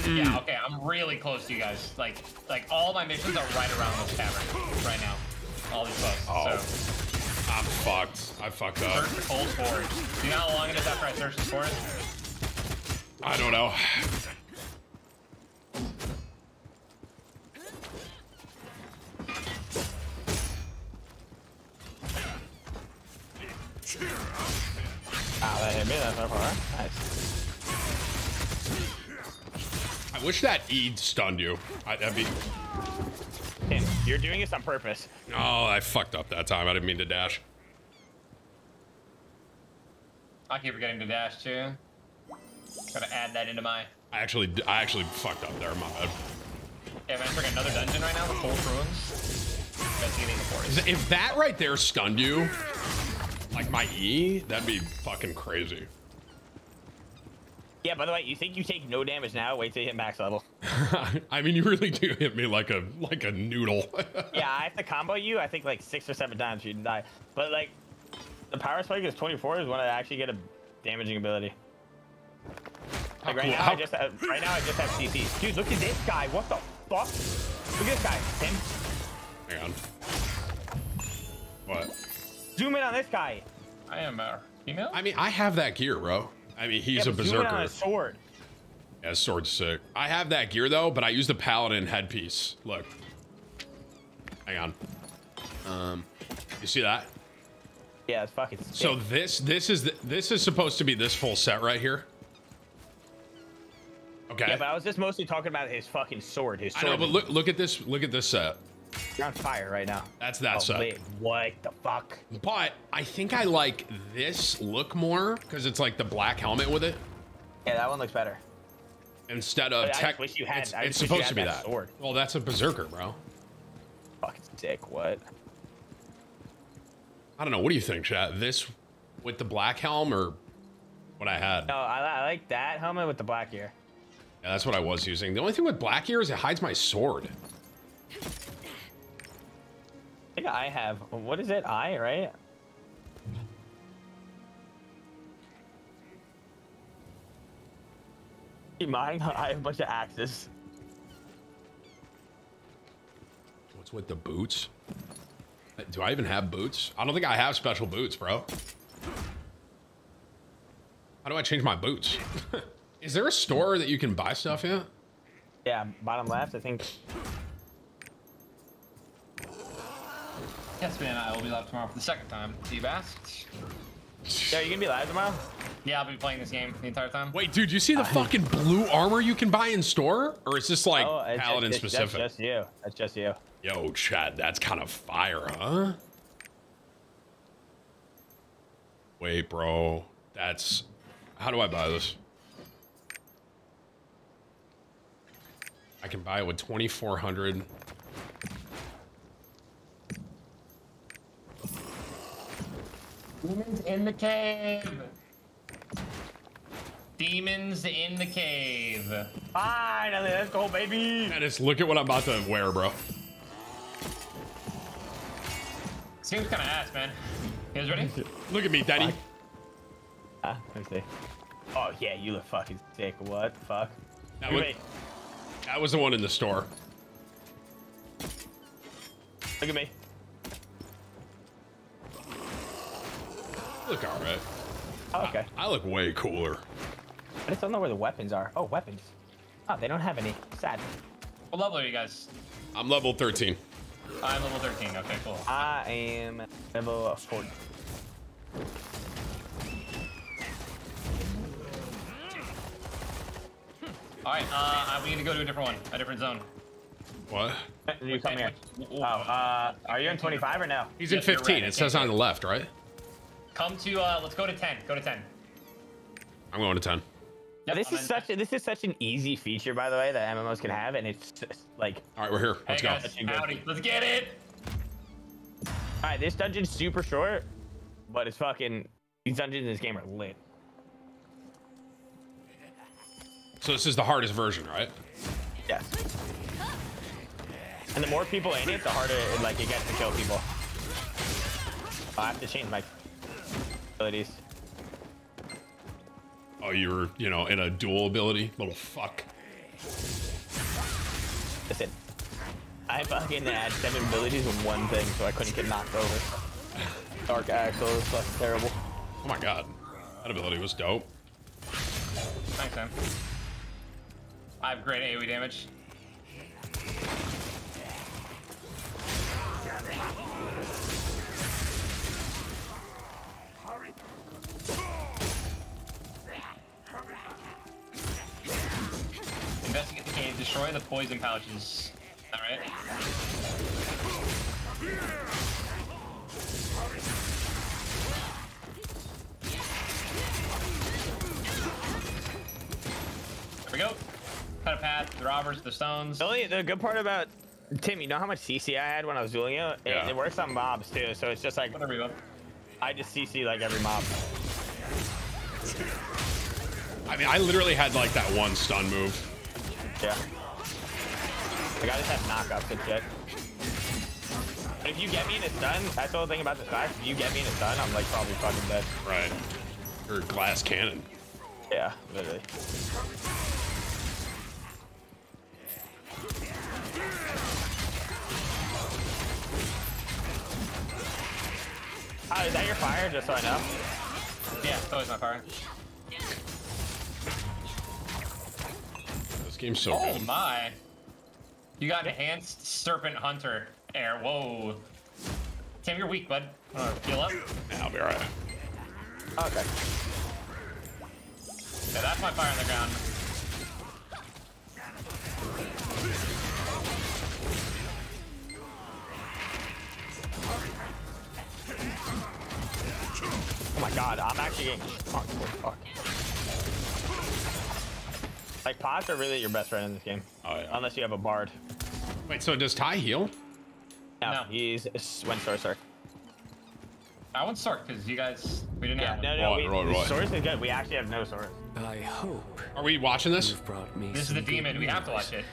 Yeah, okay, I'm really close to you guys. Like, like all my missions are right around this tavern right now. All these bugs. Oh. So. I'm fucked. I fucked up. Search the cold forest. Do you know how long it is after I search this forest? I don't know. Ah, that hit me. That's not far. Nice. I wish that E stunned you. I, that'd be. Tim, you're doing this on purpose. Oh, I fucked up that time. I didn't mean to dash. I keep forgetting to dash too. Gotta add that into my. I actually, I actually fucked up there. My bad. Yeah, man, freaking another dungeon right now. The cold ruins. Investigating the forest. If that right there stunned you, like my E, that'd be fucking crazy. Yeah, by the way, you think you take no damage now? Wait till you hit max level. I mean, you really do hit me like a like a noodle. yeah, I have to combo you, I think like six or seven times you die. But like, the power spike is 24 is when I actually get a damaging ability. Like right cool- now, how- I just have, right now I just have CC. Dude, look at this guy. What the fuck? Look at this guy. Tim, Hang on. What? zoom in on this guy. I am a female. I mean, I have that gear, bro. I mean, he's Yeah, a on berserker. his sword. Yeah, sword's sick. I have that gear though, but I use the paladin headpiece. Look. Hang on. Um, you see that? Yeah, it's fucking. So this this is the, this is supposed to be this full set right here. Okay. Yeah, but I was just mostly talking about his fucking sword. His I sword. know, but look look at this look at this set. You're on fire right now. That's that oh, set. Wait, what the fuck? But I think I like this look more because it's like the black helmet with it Yeah, that one looks better. instead of I tech. wish you had- it's it's supposed to be that. that sword. Well, that's a berserker, bro. Fucking dick, What? I don't know. What do you think, chat? This with the black helm or what I had? No, I, I like that helmet with the black ear. Yeah, that's what I was using. The only thing with black ear is it hides my sword. I think I have. What is it? I right? Keep mine. I have a bunch of axes. What's with the boots? Do I even have boots? I don't think I have special boots, bro. How do I change my boots? Is there a store that you can buy stuff in? Yeah, bottom left. I think. Yes, man. I will be live tomorrow for the second time. Steve asked. Yeah, you gonna be live tomorrow? Yeah, I'll be playing this game the entire time. Wait, dude, you see the fucking blue armor you can buy in store? Or is this like oh, it's, Paladin it's, it's, specific? That's just you. That's just you. Yo, Chad, that's kind of fire, huh? Wait, bro. That's. How do I buy this? I can buy it with 2,400. Demons in the cave. Demons in the cave. Finally, let's go, baby. Dennis, look at what I'm about to wear, bro. Seems kind of ass, man. You guys ready? Look at me, Daddy. Ah, let me see. Oh yeah, you look fucking sick. What the fuck? That Look was, that was the one in the store. Look at me. Look all right. Oh, okay. I look way cooler. I just don't know where the weapons are. Oh, weapons. Oh, they don't have any. Sad. What level are you guys? I'm level 13. I'm level 13. Okay, cool. I am level 40. All right, uh, we need to go to a different one, a different zone. What? You come here. Oh, uh, are you in 25 or no? He's in 15. right, It says can't on the left, right? Come to, uh, let's go to 10. Go to 10. I'm going to 10. Now, this I'm is in. such a, this is such an easy feature, by the way, that MMOs can have, and it's just like, All right, we're here. Let's hey go. guys, Such a good- howdy. Let's get it. all right, this dungeon's super short, but it's fucking these dungeons in this game are lit. So this is the hardest version, right? Yes. And the more people in it, the harder it, like it gets to kill people. I have to change my abilities. Oh, you were, you know, in a dual ability? Little fuck. Listen, I fucking had seven abilities with one thing, so I couldn't get knocked over. Dark Axle is fucking terrible. Oh my god. That ability was dope. Thanks, man. I have great AoE damage. Destroy the poison pouches. Alright. There we go. Cut a path, the robbers, the stones. The only the good part about Tim, you know how much CC I had when I was dueling you? It, Yeah. it works on mobs too, so it's just like Whatever you want. I just CC like every mob. I mean, I literally had like that one stun move. Yeah. Like I just have knockups and shit. But if you get me in a stun, that's the whole thing about this class. If you get me in a stun, I'm like probably fucking dead. Right. Or glass cannon. Yeah, literally. Oh, is that your fire? Just so I know. Yeah, it's always my fire. This game's so oh, good. Oh my! You got enhanced serpent hunter air. Whoa. Tim, you're weak, bud. Uh, heal up. Yeah, I'll be alright. Okay. Yeah, that's my fire on the ground. Oh my god, I'm actually getting fucked. Fuck. Like pots are really your best friend in this game. Oh, yeah. Unless you have a bard. Wait, so does Ty heal? No, No. he's went sorcerer. I want Stark because you guys we didn't Yeah, have. no, one. no, Right, we, right, right. source is good. We actually have no source. I hope Are we watching this? you've brought me This is the good demon. We have to watch it.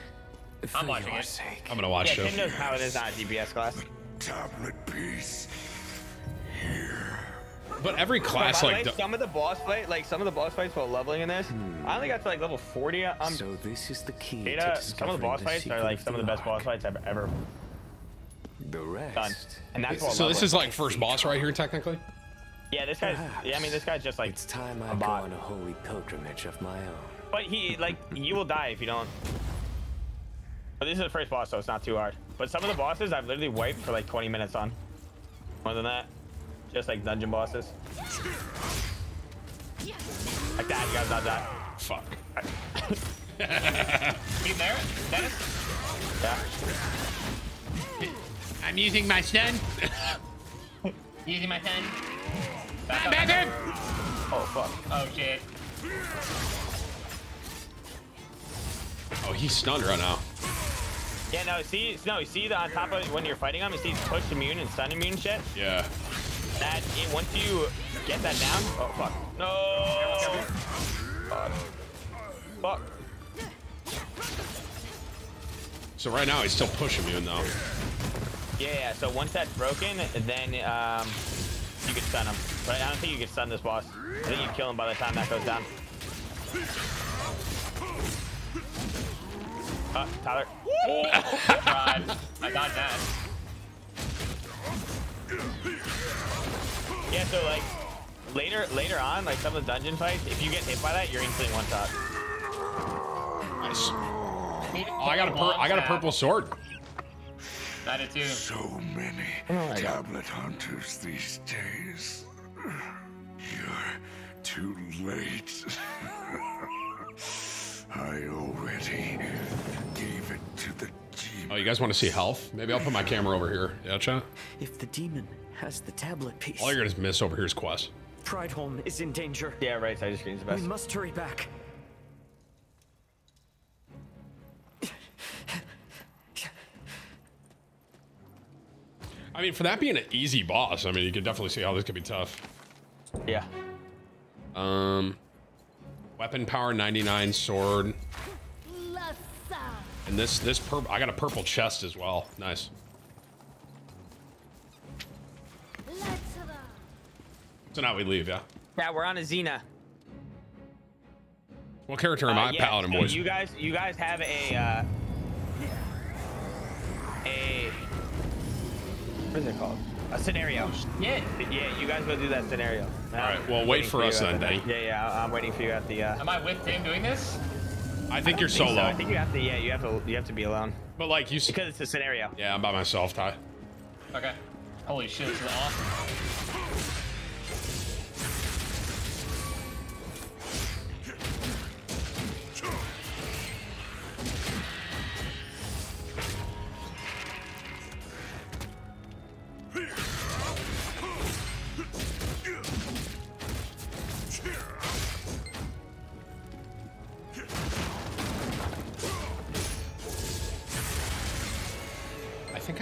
For I'm watching your it. sake. I'm gonna watch yeah, it. Tim knows how it is not a DPS class. Tablet piece. But every class by the like way, some of the boss fight, like some of the boss fights while leveling in this, I only got to like level 40. I'm so this is the key to some of the boss the fights are like some of the best boss fights I've ever The rest. done, and that's all. so this is like first boss right here technically. yeah, this guy's yeah. I mean, this guy's just like It's time a I go on a holy pilgrimage of my own. But he like you will die if you don't. But this is the first boss, so it's not too hard. But some of the bosses I've literally wiped for like 20 minutes on. More than that, just like dungeon bosses. Like that, you guys dodge that. Fuck. You there, Dennis? Yeah. I'm using my stun. Using my pen. I'm back in. Oh fuck. Oh shit. Oh, he's stunned right now. Yeah, no, see, no, you see the on top of when you're fighting him, you see push immune and stun immune shit. Yeah. That it, once you get that down, oh fuck, no. Fuck. Fuck. So right now he's still pushing me though. Yeah, yeah. So once that's broken, then um, you can stun him. But I don't think you can stun this boss. I think you kill him by the time that goes down. Uh, Tyler. God, I got that. Yeah, so like later later on, like some of the dungeon fights, if you get hit by that, you're instantly one shot. Nice. Oh, I got a pur- I got a purple sword. That it too. So many Oh tablet hunters these days. You're too late. I already Oh, you guys want to see health? Maybe I'll put my camera over here. Yeah, chat. If the demon has the tablet piece, All you're gonna miss over here is quest. Prideholme is in danger. Yeah, right side of the screen's the best. We must hurry back. I mean, for that being an easy boss, I mean, you can definitely see how this could be tough. Yeah. Um, weapon power 99, sword, and this this purple. I got a purple chest as well. Nice. So now we leave, yeah. Yeah, we're on a Xena. What character am Uh, I, yeah, Paladin so boys? You guys, you guys have a uh, a what is it called? A scenario. Yeah. Yeah, you guys go do that scenario. All right, well, wait for us then, Danny. Yeah, yeah, I- I'm waiting for you at the. Uh, Am I with Tim doing this? I think you're I think so. solo. I think you have to. Yeah, you have to. You have to be alone. But like you, because it's a scenario. Yeah, I'm by myself, Ty. Okay. Holy shit, this is awesome. I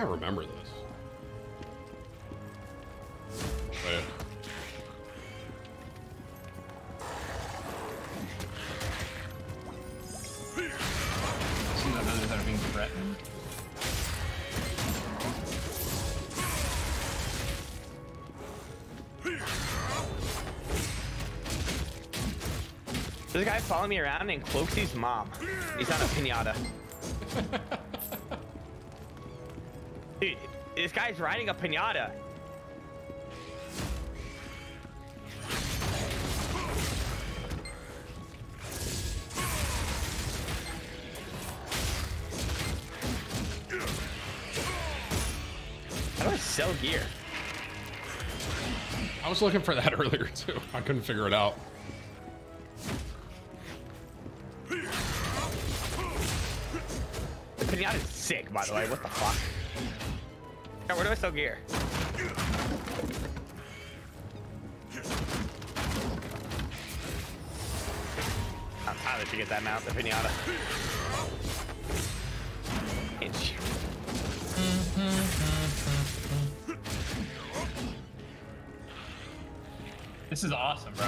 I remember this. Wait. Seems like others that are being threatened. This guy following me around and Cloakzy's mom. He's on a pinata. Dude, this guy's riding a pinata. How do I sell gear? I was looking for that earlier too. I couldn't figure it out. The pinata is sick, by the way. What the fuck? Now, where do I sell gear? I'm pilot to get that mount, the pinata. Itch. This is awesome, bro.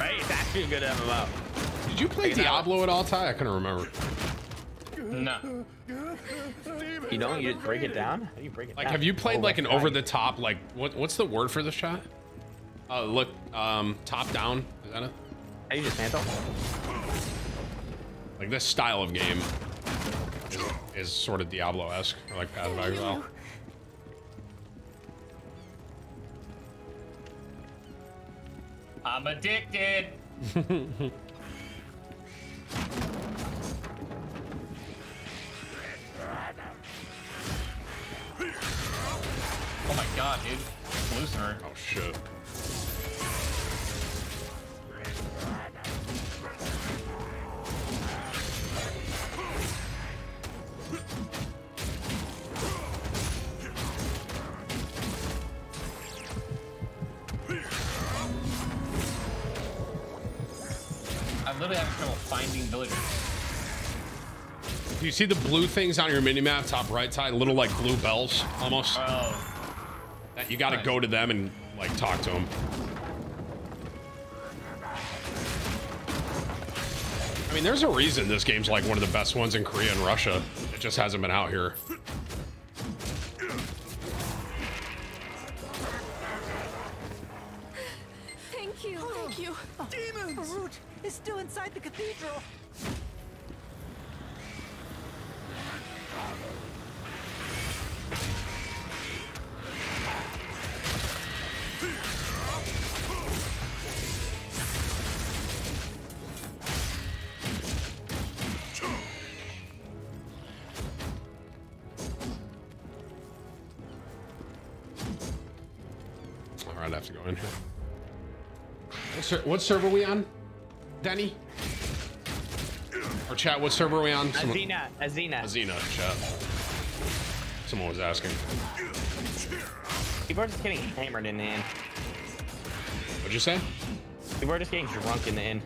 Right? It's actually a good MMO. Did you play Diablo at all, Ty? I couldn't remember. No. You don't? You just break it down? How do you break it down? Like, down? have you played Oh, like an over the top, like what? What's the word for this shot? Uh, look, um, top down. Is that it? How you just mantle? Like this style of game is, is sort of Diablo-esque, or like Path of Exile. I'm addicted. Oh my god, dude. Losing her. Oh shit. I'm literally having trouble finding villagers. Do you see the blue things on your minimap, top right side? Little like blue bells, almost. Oh. That you got to go to them and like talk to them. I mean, there's a reason this game's like one of the best ones in Korea and Russia. It just hasn't been out here. Thank you. Thank you. Oh, demons! Farouk is still inside the cathedral. Ser- what server are we on, Denny? Or chat, what server are we on? Someone- Azena. Azena. Azena, chat. Someone was asking. People are just getting hammered in the end. What'd you say? People are just getting drunk in the end.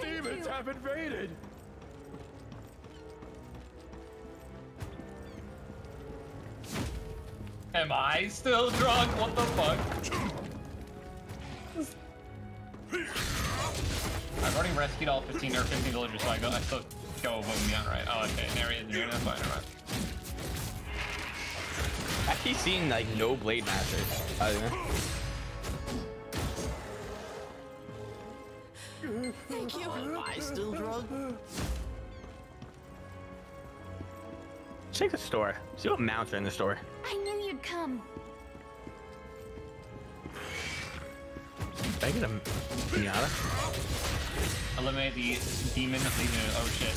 Demons have invaded. Am I still drunk? What the fuck? I've already rescued all 15 or 15 villagers, so I go. I still go with me on right. Oh, okay. There he is. There that's fine. Never mind. Actually seen like no blade masters. I don't. Thank you. Am I still drunk? Check the store. See what mounts are in the store. I knew you'd come. Did I get a pinata? Eliminate the demon legion. Oh shit.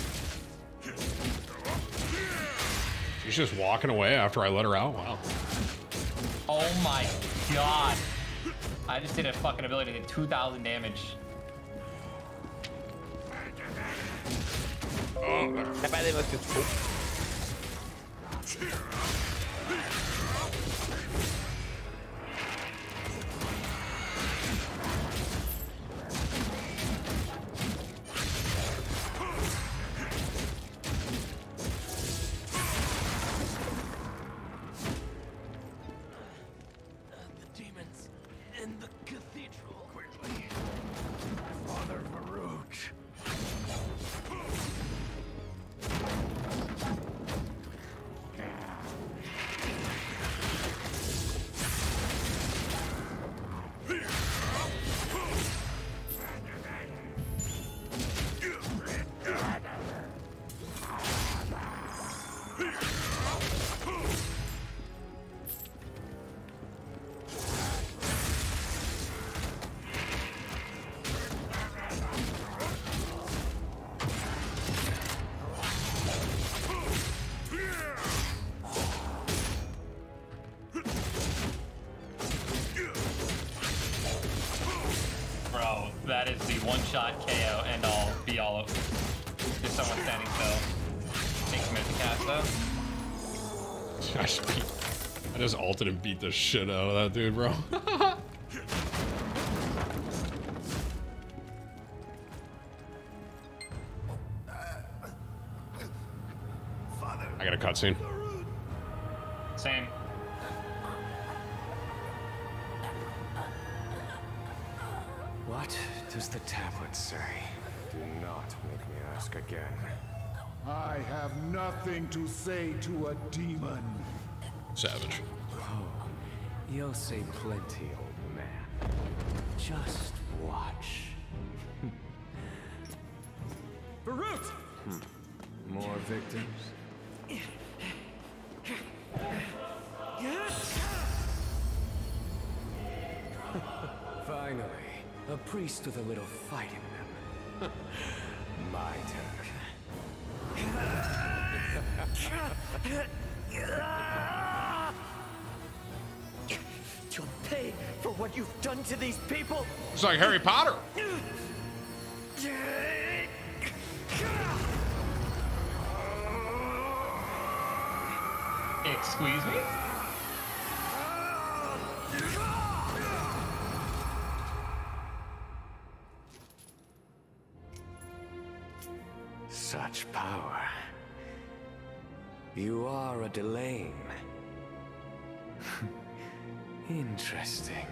She's just walking away after I let her out. Wow. Oh my god. I just did a fucking ability that did 2,000 damage. Oh, that by the way looks just I just ulted and beat the shit out of that dude, bro. I got a cutscene. Same. What does the tablet say? Do not make me ask again. I have nothing to say to a demon. Savage. You'll say plenty, old man. Just watch. Varut! Hmm. More victims? Finally, a priest with a little fight in them. My You'll pay for what you've done to these people! It's like Harry Potter. Excuse me? Such power. You are a Delain. Interesting.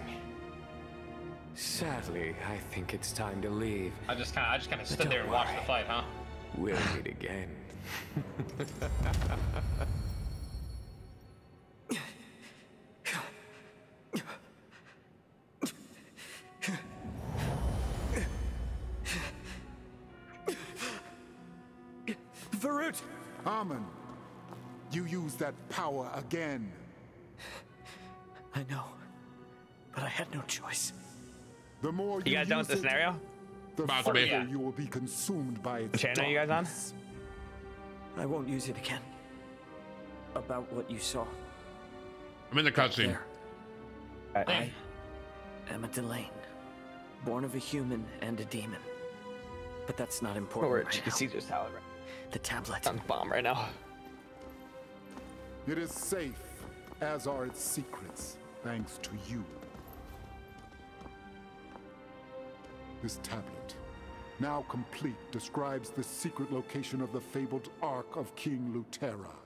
Sadly, I think it's time to leave. I just kind of, I just kind of stood there don't and watched worry. the fight, huh? We'll meet again. Varut! Amen. You use that power again. I know, but I had no choice. The more You you, guys done with the scenario? the About to be. you will be consumed by its Which channel you guys on? I won't use it again. About what you saw. I'm in the cutscene. I am a Delain, born of a human and a demon. But that's not important We're at right Chicken. Caesar's tower. The tablet. On bomb right now. It is safe, as are its secrets, thanks to you. This tablet, now complete, describes the secret location of the fabled Ark of King Luterra.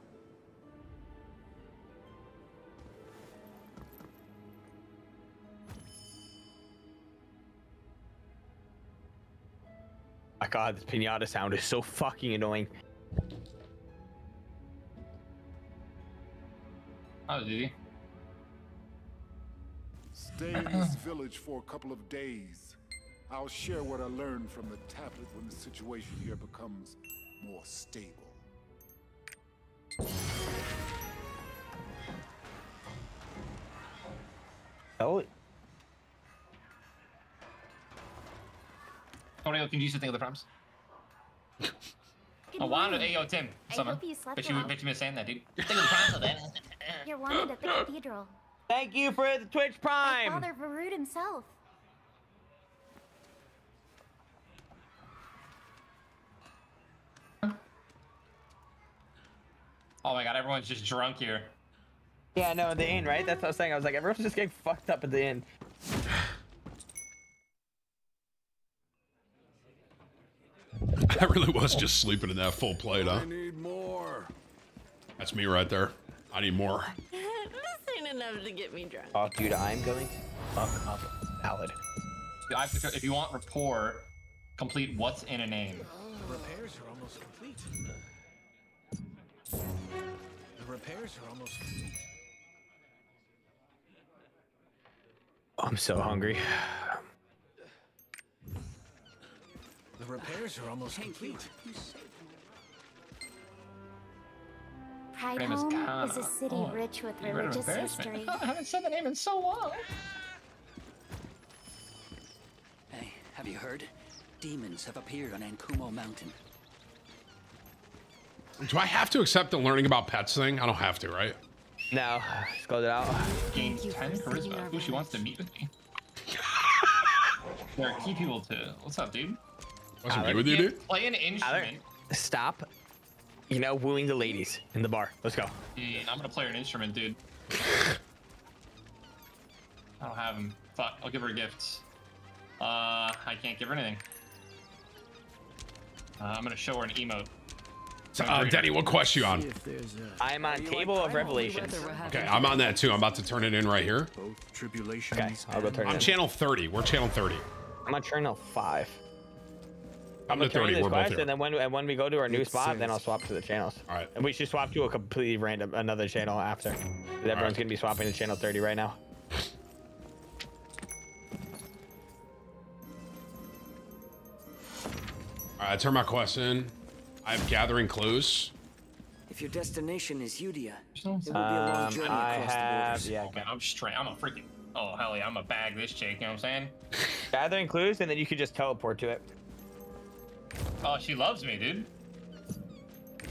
My god, this pinata sound is so fucking annoying. Oh, did he? Stay in this village for a couple of days. I'll share what I learned from the tablet when the situation here becomes more stable. Oh, Tony, can you use the thing of the prompts? Oh, wow, hey, yo, Tim. I What's up, man? hope you slept Bet you, well. bet you missed saying that, dude. Think of the prompts of that. You're wanted at the cathedral. Thank you for the Twitch By Prime. Father Varut himself. Oh my god, everyone's just drunk here. Yeah, no, the inn, right? That's what I was saying. I was like, everyone's just getting fucked up at the inn. I really was just sleeping in that full plate, huh? I need more. That's me right there. I need more. this ain't enough to get me drunk. Oh, dude, I'm going to fuck up Salad. I have to, if you want rapport, complete what's in a name. The repairs are almost complete. The repairs are almost complete. I'm so hungry. The repairs are almost complete. Pride name is Home Kana. is a city Oh, rich with you read an religious embarrassment. history. I haven't said the name in so long. Hey, have you heard? Demons have appeared on Ankumo Mountain. Do I have to accept the learning about pets thing? I don't have to, right? No, just close it out. Gain 10 charisma. Ooh, she wants to meet with me. there are key people to. What's up, dude? What's up, with you, dude? Play an instrument. Stop You know, wooing the ladies in the bar. Let's go. Yeah, I'm gonna play her an instrument, dude. I don't have him. Fuck, I'll give her a gift. Uh, I can't give her anything. Uh, I'm gonna show her an emote. So, uh, Denny, what quest you on? I'm on Table of Revelations. Okay, I'm on that too. I'm about to turn it in right here. Both tribulations. Okay, I'll go turn it I'm in. channel 30. We're channel 30. I'm on channel five. I'm gonna to turn 30. this We're both quest, here. and then when and when we go to our new It spot, then I'll swap to the channels. All right. And we should swap to a completely random another channel after. 'Cause Everyone's gonna be swapping to channel 30 right now. All right, I turn my quest in. I'm gathering clues. If your destination is Yudia, it will be a Um, long journey I across have the yeah. Oh man, I'm straight. I'm a freaking. Oh hell yeah, I'm a bag this chick. You know what I'm saying? Gathering clues, and then you could just teleport to it. Oh, she loves me, dude.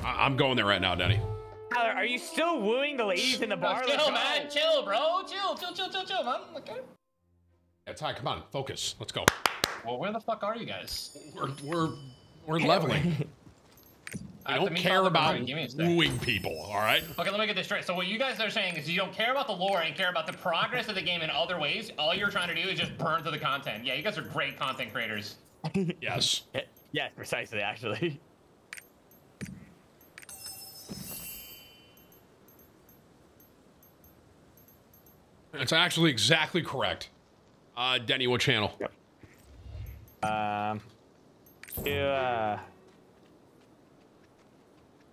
I- I'm going there right now, Denny. Tyler, are you still wooing the ladies in the bar? Let's chill, go. man. Chill, bro. Chill, chill, chill, chill, chill, man. Okay. Yeah, Ty, come on, focus. Let's go. Well, where the fuck are you guys? We're we're we're leveling. I I have to don't care about Maroon. Give me a sec. wooing people. All right. Okay, let me get this straight. So what you guys are saying is you don't care about the lore and care about the progress of the game in other ways. All you're trying to do is just burn through the content. Yeah, you guys are great content creators. Yes. Yes, precisely. Actually. It's actually exactly correct. Uh, Denny, what channel? Yep. Um. Yeah.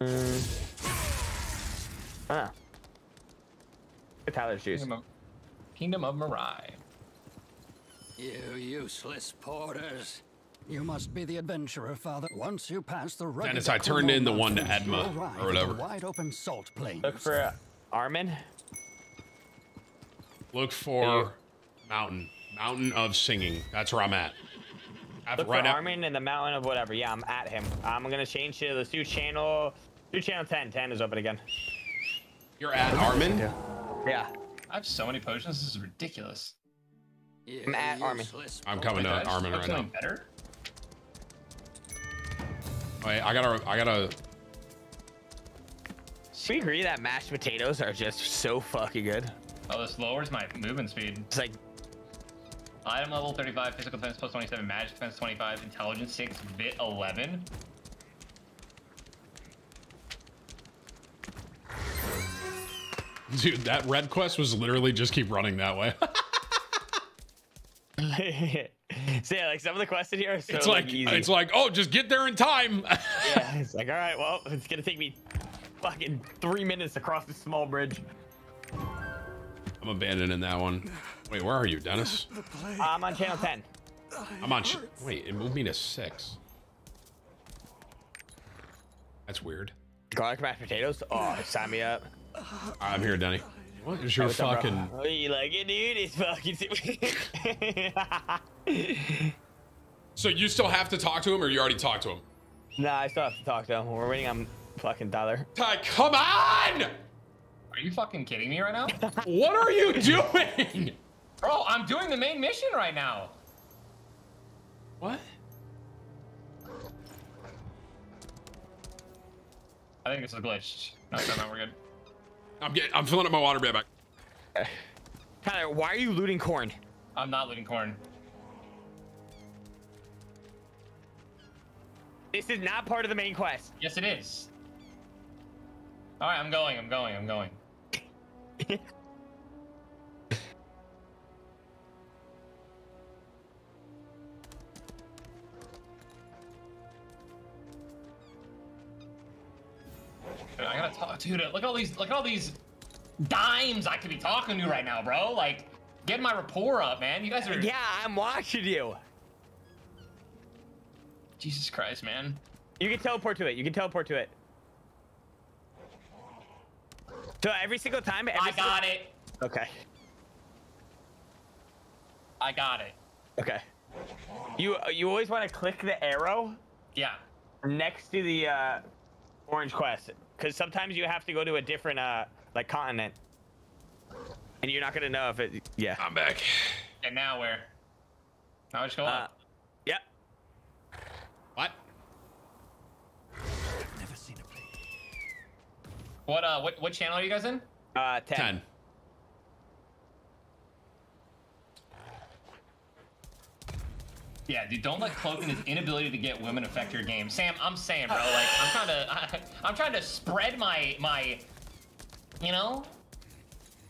Mm. Ah. Tyler's juice. Kingdom of, Kingdom of Mirai. You useless porters. You must be the adventurer, Father. Once you pass the rugged Dennis, I turned in the one to mountains, you'll Edma, arrive or the whatever. Wide open salt plains. Look for uh, Armen. Look for mountain. Mountain of singing. That's where I'm at. At Look right for at- Armen in the mountain of whatever. Yeah, I'm at him. I'm gonna change to the Stu channel. Stu channel 10. 10 is open again. You're at Armen? Yeah. I have so many potions. This is ridiculous. I'm at Armen. I'm coming to Wait, did I just Armen right now. Better? Wait, I gotta, I gotta. We agree that mashed potatoes are just so fucking good. Oh, this lowers my movement speed. It's like Item level 35, physical defense plus 27, magic defense 25, intelligence 6, vit 11. Dude, that red quest was literally just keep running that way. so yeah, like some of the quests in here are so it's like, easy. it's like, oh, just get there in time. yeah, it's like all right, well, it's gonna take me fucking three minutes to cross this small bridge. I'm abandoning that one. Wait, where are you, Dennis? I'm on channel 10. I'm on. Ch- Wait, it moved me to six. That's weird. Garlic mashed potatoes? Oh, sign me up. I'm here, Denny. What is your What's up, bro? fucking? Oh, you like it, dude? It's fucking. So you still have to talk to him, or you already talked to him? nah, I still have to talk to him. We're waiting on fucking Tyler. Ty, come on! Are you fucking kidding me right now? What are you doing? Bro, I'm doing the main mission right now. What? I think this is glitched. No, no, no, we're good. I'm getting. I'm filling up my water bag back. Tyler, why are you looting corn? I'm not looting corn. This is not part of the main quest. Yes, it is. All right, I'm going. I'm going. I'm going. I gotta talk, dude. Look at all these. Look at all these dimes I could be talking to right now, bro. Like, getting my rapport up, man. You guys are. Yeah, I'm watching you. Jesus Christ, man. You can teleport to it. You can teleport to it. So every single time. Every I got it. Okay. I got it. Okay. You you always want to click the arrow Yeah. next to the uh, orange quest, because sometimes you have to go to a different uh like continent, and you're not gonna know if it. Yeah. I'm back. And now where? Now I just go Uh, up. Yep. What? What uh what what channel are you guys in? Uh, 10. 10. Yeah, dude, don't let Cloak and his inability to get women affect your game. Sam, I'm saying, bro, like I'm trying to I, I'm trying to spread my my you know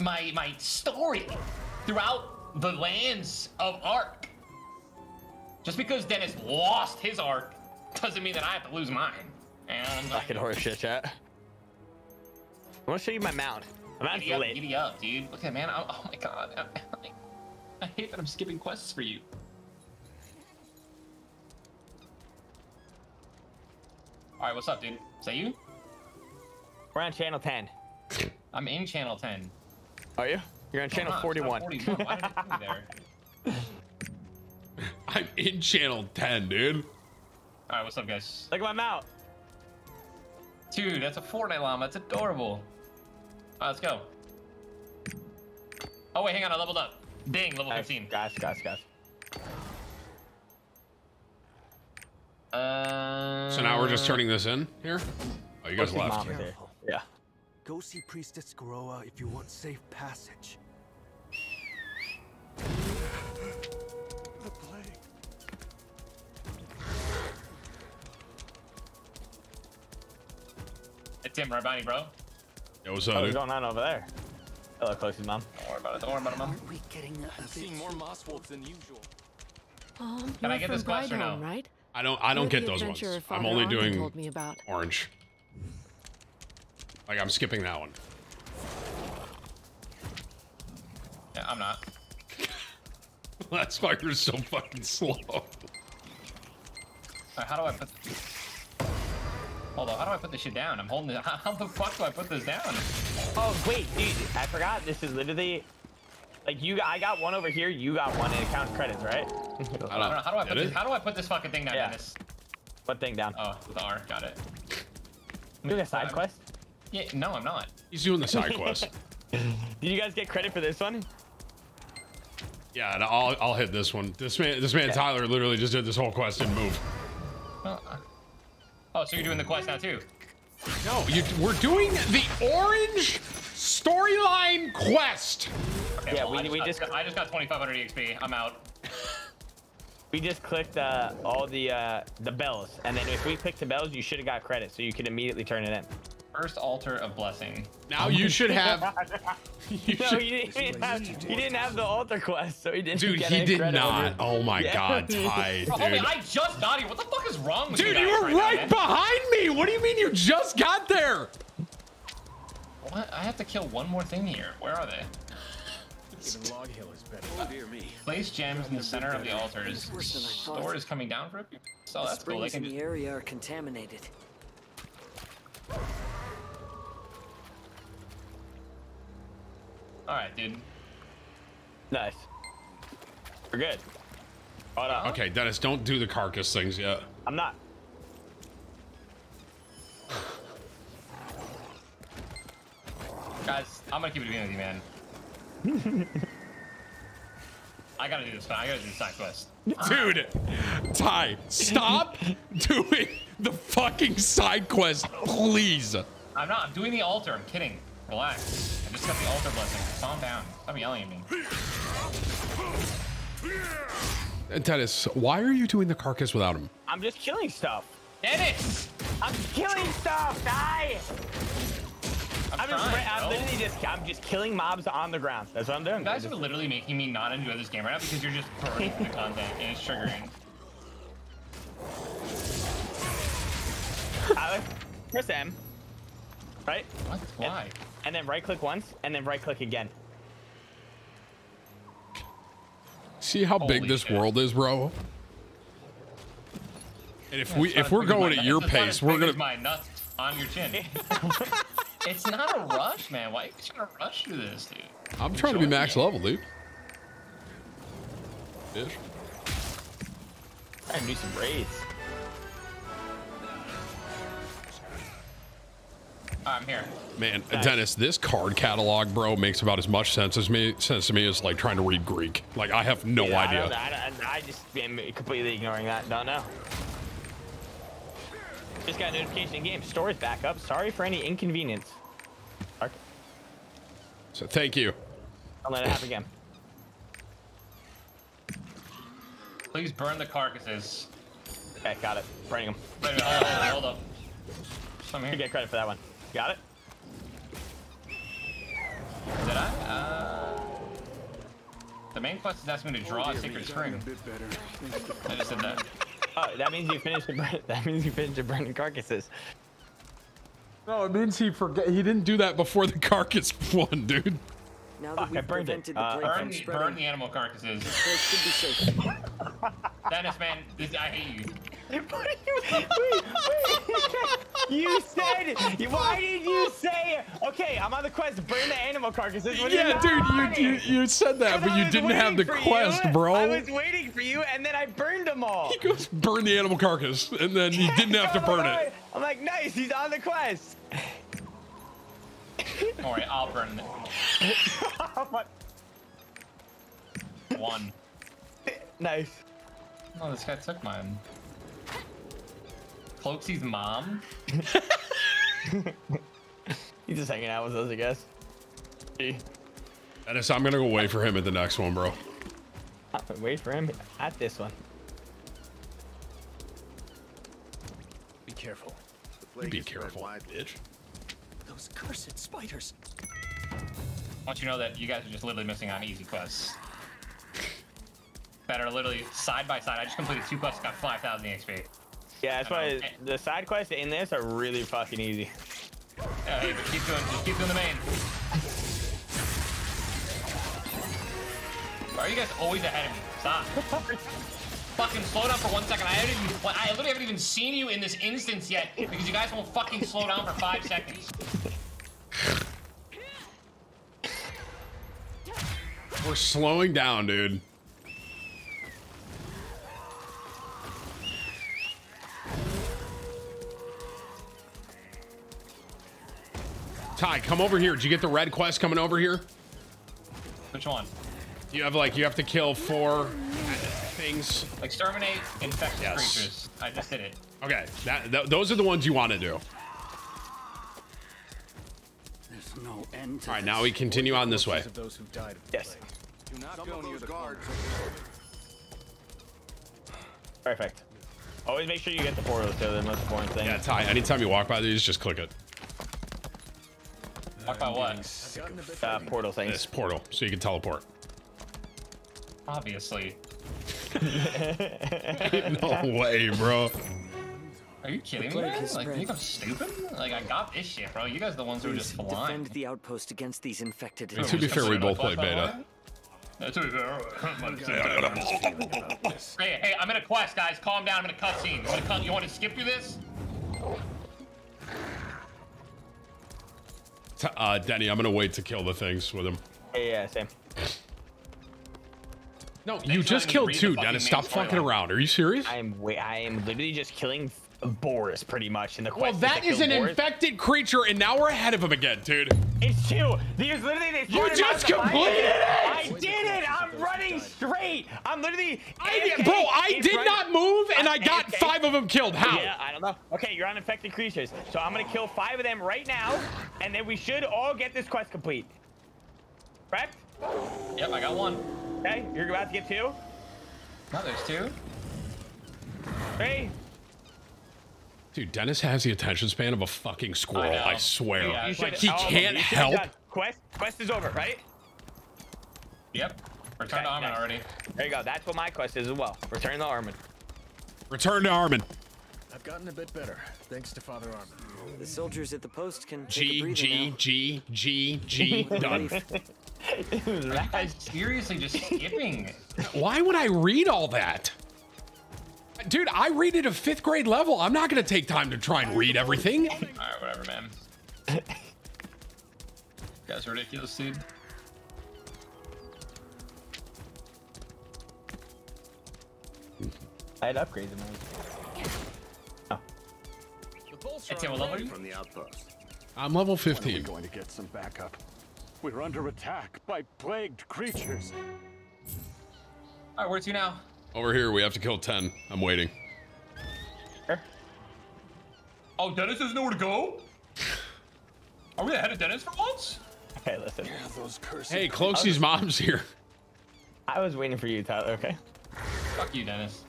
my my story throughout the lands of Ark. Just because Dennis lost his Ark doesn't mean that I have to lose mine. And Fucking horse shit, chat. I want to show you my mount. My mount's giddy up, lit. giddy up, dude. Look at man. I, oh my god. I, I hate that I'm skipping quests for you. All right, what's up, dude? Is that you? We're on channel 10. I'm in channel 10. Are you? You're on oh, channel I'm 41. 41. Why did it there? I'm in channel 10, dude. All right, what's up, guys? Look at my mount. Dude, that's a Fortnite llama. That's adorable. All right, let's go. Oh wait, hang on. I leveled up. Ding, level 15. Gosh, gosh, gosh. Uh, So now we're just turning this in here? Oh, you guys left. mama? Yeah. Go see Priestess Garoa if you want safe passage. The plague. Hey, Tim, right behind you, bro. Yo, what's Oh, up, what's going on over there? Hello, closest mom. Don't worry about it. Don't worry about it, mom. Aren't we getting a, a bit... more moss wolves than usual. Um, Can I get this quest or no? Prideholme, right? I don't I don't get those ones. I'm only doing told me about. orange. Like I'm skipping that one. Yeah, I'm not. That's why you're so fucking slow. All right, how do I put? Hold on. How do I put this shit down? I'm holding it. How, how the fuck do I put this down? Oh, wait, dude. I forgot. This is literally... Like, you, I got one over here. You got one, and it counts credits, right? I I don't know. How do I put Did this? it? How do I put this fucking thing down, Yeah. Dennis? What thing down? Oh, with R. Got it. You doing a side quest? Yeah. No, I'm not. He's doing the side quest. Did you guys get credit for this one? Yeah, and I'll I'll hit this one. This man this man Tyler literally just did this whole quest and move. Uh, oh, so you're doing the quest now too? No, you, we're doing the orange storyline quest. Okay, Yeah, well, we- I just we got, just- I just got 2,500 EXP. I'm out. We just clicked uh, all the uh, the bells, and then if we clicked the bells, you should have got credit, so you could immediately turn it in. First altar of blessing. Now you should have. You no, should- he didn't, even have, he didn't have the altar quest, so he didn't. Dude, get he did not. Oh my Yeah. god, Ty, Bro, homie. I just got here. What the fuck is wrong with Dude, you you guys were right, right now, man? behind me. What do you mean you just got there? What? I have to kill one more thing here. Where are they? Even Log Hill is better. Oh dear me. Place gems in the center of the altars. Worse than I. Store is coming down for a few. So the that's cool. They can in the area are contaminated. All right, dude. Nice. We're good. Hold. Okay, Dennis, don't do the carcass things yet. I'm not. Guys, I'm gonna keep it between with you, man. I gotta do this. I gotta do the side quest. Dude, Ty, stop doing the fucking side quest, please. I'm not. I'm doing the altar. I'm kidding. Relax. I just got the altar blessing. Calm down. Stop yelling at me. And Dennis, why are you doing the carcass without him? I'm just killing stuff. Dennis! I'm killing stuff. Die. I'm, I'm, just, I'm literally just, I'm just killing mobs on the ground. That's what I'm doing. You guys are literally making me not enjoy this game right now because you're just burning the content and it's triggering. Alex, press M. Right? What? Why? And then right click once, and then right click again. See how big this shit. world is, bro? And if Yeah, we if we're going at your it's not as pace, we're gonna as my nuts on your chin. it's not a rush, man. Why are you trying to rush through this, dude? I'm trying to be max it. level, dude. Ish. I can do some raids. I'm here. Man, Nice. Dennis, this card catalog, bro, makes about as much sense as me sense to me as like trying to read Greek. Like I have no Yeah, I idea. don't- I, don't- I just am completely ignoring that. Don't know. Just got a notification in game. Store is back up. Sorry for any inconvenience. So thank you. Don't let it happen again. Please burn the carcasses. Okay, got it. Burning them. Wait a minute, hold up, hold up. Come You here. get credit for that one. Got it? Did I? Uh, the main quest is asking me to draw a sacred spring. I just did that. Oh, that means you finished the that means you finished the burning carcasses. No, it means he forget. He didn't do that before the carcass one, dude. Now Fuck, I burned it. Uh, Burn the, burn the animal carcasses. Dennis, man, this, I hate you. You said. Why did you say? Okay, I'm on the quest. Burn the animal carcasses. What do Yeah, dude, you, you you said that, but you didn't have the quest, bro. I was waiting for you, and then I burned them all. He goes burn the animal carcass, and then he didn't have to burn it. I'm like, nice. He's on the quest. Don't worry, I'll burn it. One. nice. Oh, this guy took mine. Cloakzy's mom? He's just hanging out with us, I guess. Gee. Dennis, I'm gonna go wait for him at the next one, bro. Wait for him at this one. Be careful. Be careful, bitch. Those cursed spiders. I want you to know that you guys are just literally missing on easy quests. That are literally side by side. I just completed two quests, got 5,000 XP. Yeah, that's why the side quests in this are really fucking easy. Yeah, hey, but keep doing, just keep doing the main. Why are you guys always ahead of me? Stop. fucking slow down for one second. I haven't even, I literally haven't even seen you in this instance yet because you guys won't fucking slow down for five seconds. We're slowing down, dude. Ty, come over here. Did you get the red quest coming over here? Which one? You have like you have to kill four things. Exterminate infected Yes. creatures. I just did it. Okay, that, th- those are the ones you want to do. There's no end to All right, now we continue on this way. Of those who died. Yes. Do not go near the guards. Perfect. Always make sure you get the portals. They're the most important thing. Yeah, Ty. Anytime you walk by these, just click it. Talk about what? Uh, portal things. This portal, so you can teleport. Obviously. no way, bro. Are you kidding me, plague man? Like, you think I'm stupid? Like, I got this shit, bro. You guys are the ones who are just Please flying. defend the outpost against these infected. I mean, to be fair, we both play beta. Yeah, to be fair. hey, hey, I'm in a quest, guys. Calm down. I'm in a cutscene. You want to cut? You want to skip through this? T- Uh, Denny, I'm gonna wait to kill the things with him. Yeah, yeah, same. No, you just killed two, Dennis. Stop fucking around. Are you serious? I am wait. I am literally just killing Boris, pretty much in the Well, quest. that to is an Boris. infected creature, and now we're ahead of him again, dude. It's two. There's literally You just completed it! I did it. I'm running straight. I'm literally. I, AFK bro, I did not move, and I got AFK. five of them killed. How? Yeah, I don't know. Okay, you're on infected creatures, so I'm gonna kill five of them right now, and then we should all get this quest complete. Correct? Yep, I got one. Okay, you're about to get two. No, there's two. Three. Dude, Dennis has the attention span of a fucking squirrel. know. I, swear. Yeah, You like should- he all of them. can't You help. done. Quest, quest is over, right? Yep. Return Okay, to armor nice. already. There you go. That's what my quest is as well. Return the Armen. Return to Armen. I've gotten a bit better, thanks to Father Armen. The soldiers at the post can take a G breather G. G G G done. Are you guys seriously just skipping? Why would I read all that? Dude, I read it at a fifth grade level. I'm not gonna take time to try and read everything. Alright, whatever, man. You guys are ridiculous, dude. I had upgrades in mine. Oh. The bolts Hey, Tim, what level way are you? from the outpost. I'm level When are we 15. going to get some backup? We're under attack by plagued creatures. Alright, where to now? Over here, we have to kill 10. I'm waiting. Here. Oh, Dennis doesn't know where to go? Are we ahead of Dennis for once? Okay, listen. those curses. Hey, Cloakzy's mom's here. I was waiting for you, Tyler. Okay. Fuck you, Dennis.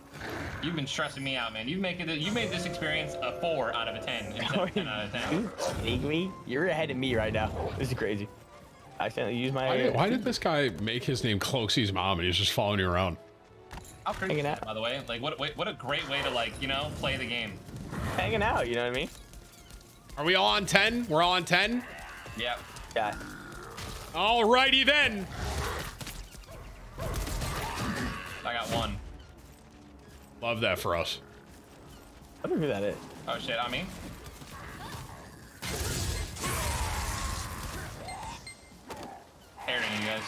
You've been stressing me out, man. You make it. You made this experience a four out of a ten instead of ten out of ten. You kidding me? You're ahead of me right now. This is crazy. I accidentally used my. Why did, why did this guy make his name Cloakzy's mom and he's just following you around? How crazy, is that, by the way. Like, what, what, what a great way to like, you know, play the game. Hanging out. You know what I mean? Are we all on 10? We're all on 10? Yeah. Yeah. Alrighty then. I got one. Love that for us. I don't know who that is. Oh shit, on me. Airing you guys.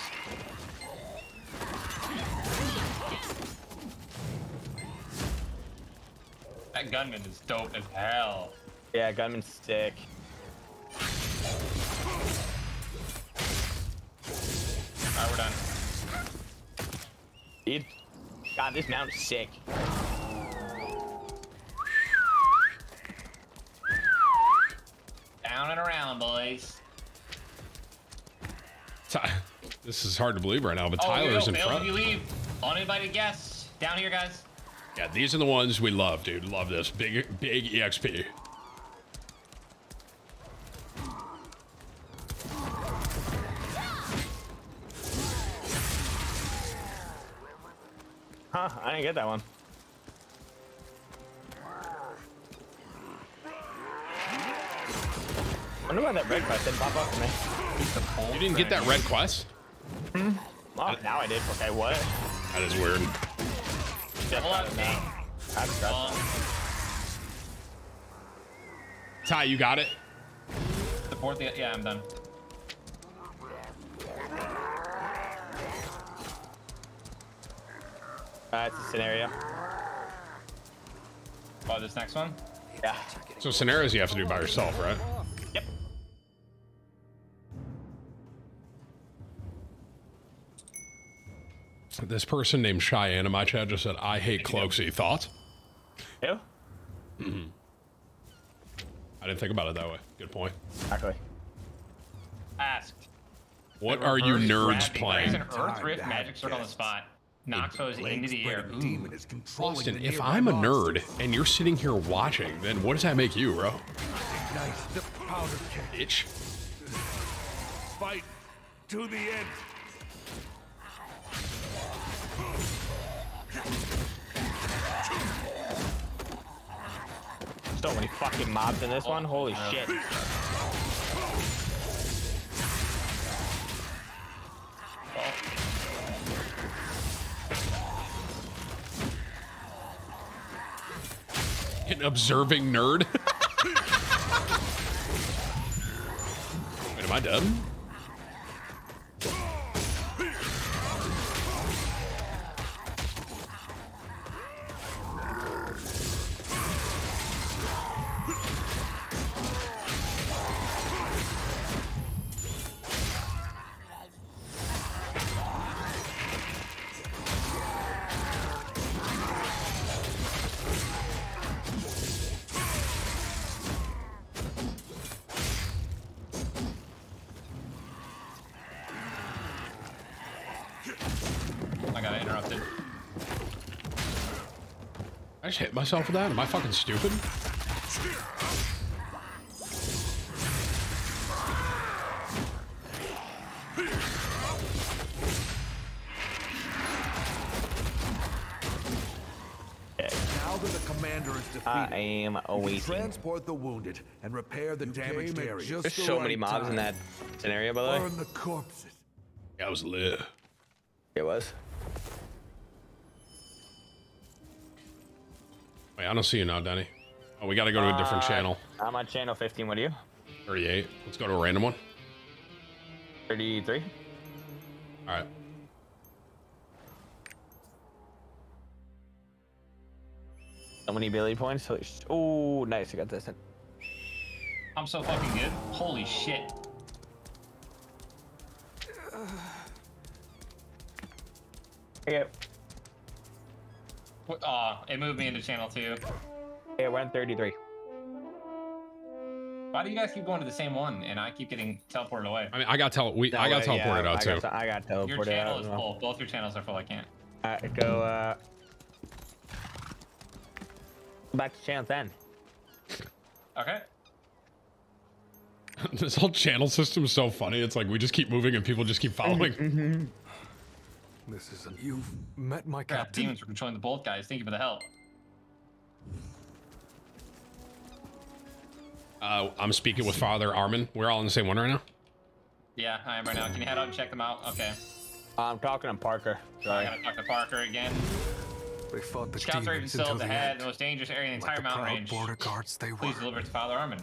That gunman is dope as hell. Yeah, gunman's sick. Alright, we're done. Dude. God, this mount is sick. Down and around, boys. Ty- This is hard to believe right now, but oh, here Tyler's go. in Fails front. if you leave. Uninvited guests. Down here, guys. Yeah, these are the ones we love, dude. Love this. Big, big EXP. Huh? I didn't get that one. I wonder why that red quest didn't pop up for me. You didn't get that red quest? Hmm? Oh, now I did. Okay, what? That is weird. Just out of me. I'm stressed. Ty, you got it? The fourth, Yeah, I'm done. Uh, a scenario. Oh, this next one? Yeah. So scenarios you have to do by yourself, right? This person named Cheyenne in my chat just said, I hate Cloakzy. Thoughts? Who? hmm I didn't think about it that way. Good point. Exactly. Asked. What are you nerds There's playing? an Earth Rift magic circle on the spot. Knocks those into the air. Ooh. Austin, if I'm a nerd and you're sitting here watching, then what does that make you, bro? Ignite the powder keg. Bitch. Fight to the end. So many fucking mobs in this oh, one. Holy shit. An observing nerd. Wait, am I dead? I interrupted. I just hit myself with that. Am I fucking stupid? Now that the commander is defeated, I am you transport the wounded and repair the damaged came area. just There's the so many right mobs in that scenario, by the way. Burn the corpses. That was lit. It was. I don't see you now, Denny. Oh, we got to go to a different Uh, channel. I'm on channel 15. What are you? 38. Let's go to a random one. 33. All right. So many ability points. Oh, nice. I got this. I'm so fucking good. Holy shit. Okay. What- Aw, it moved me into channel two. Yeah, we're on 33. Why do you guys keep going to the same one and I keep getting teleported away? I mean, I got tele- we, That I got way, teleported yeah, out I too. got, I got teleported Your channel out is as well. full. Both your channels are full. I can't. Alright, go uh back to channel 10. Okay. this whole channel system is so funny. It's like we just keep moving and people just keep following. This isn't. You've met my Crap, captain. demons were controlling the bolt guys. Thank you for the help. Uh, I'm speaking with Father Armen. We're all in the same one right now. Yeah, I am right now. Can you head out and check them out? Okay. I'm talking to Parker. I Sorry. gotta talk to Parker again. They fought the Scouts are even still until at the the head, end. the most dangerous area in the Like entire the mountain proud range. border guards they Please deliver it to Father Armen.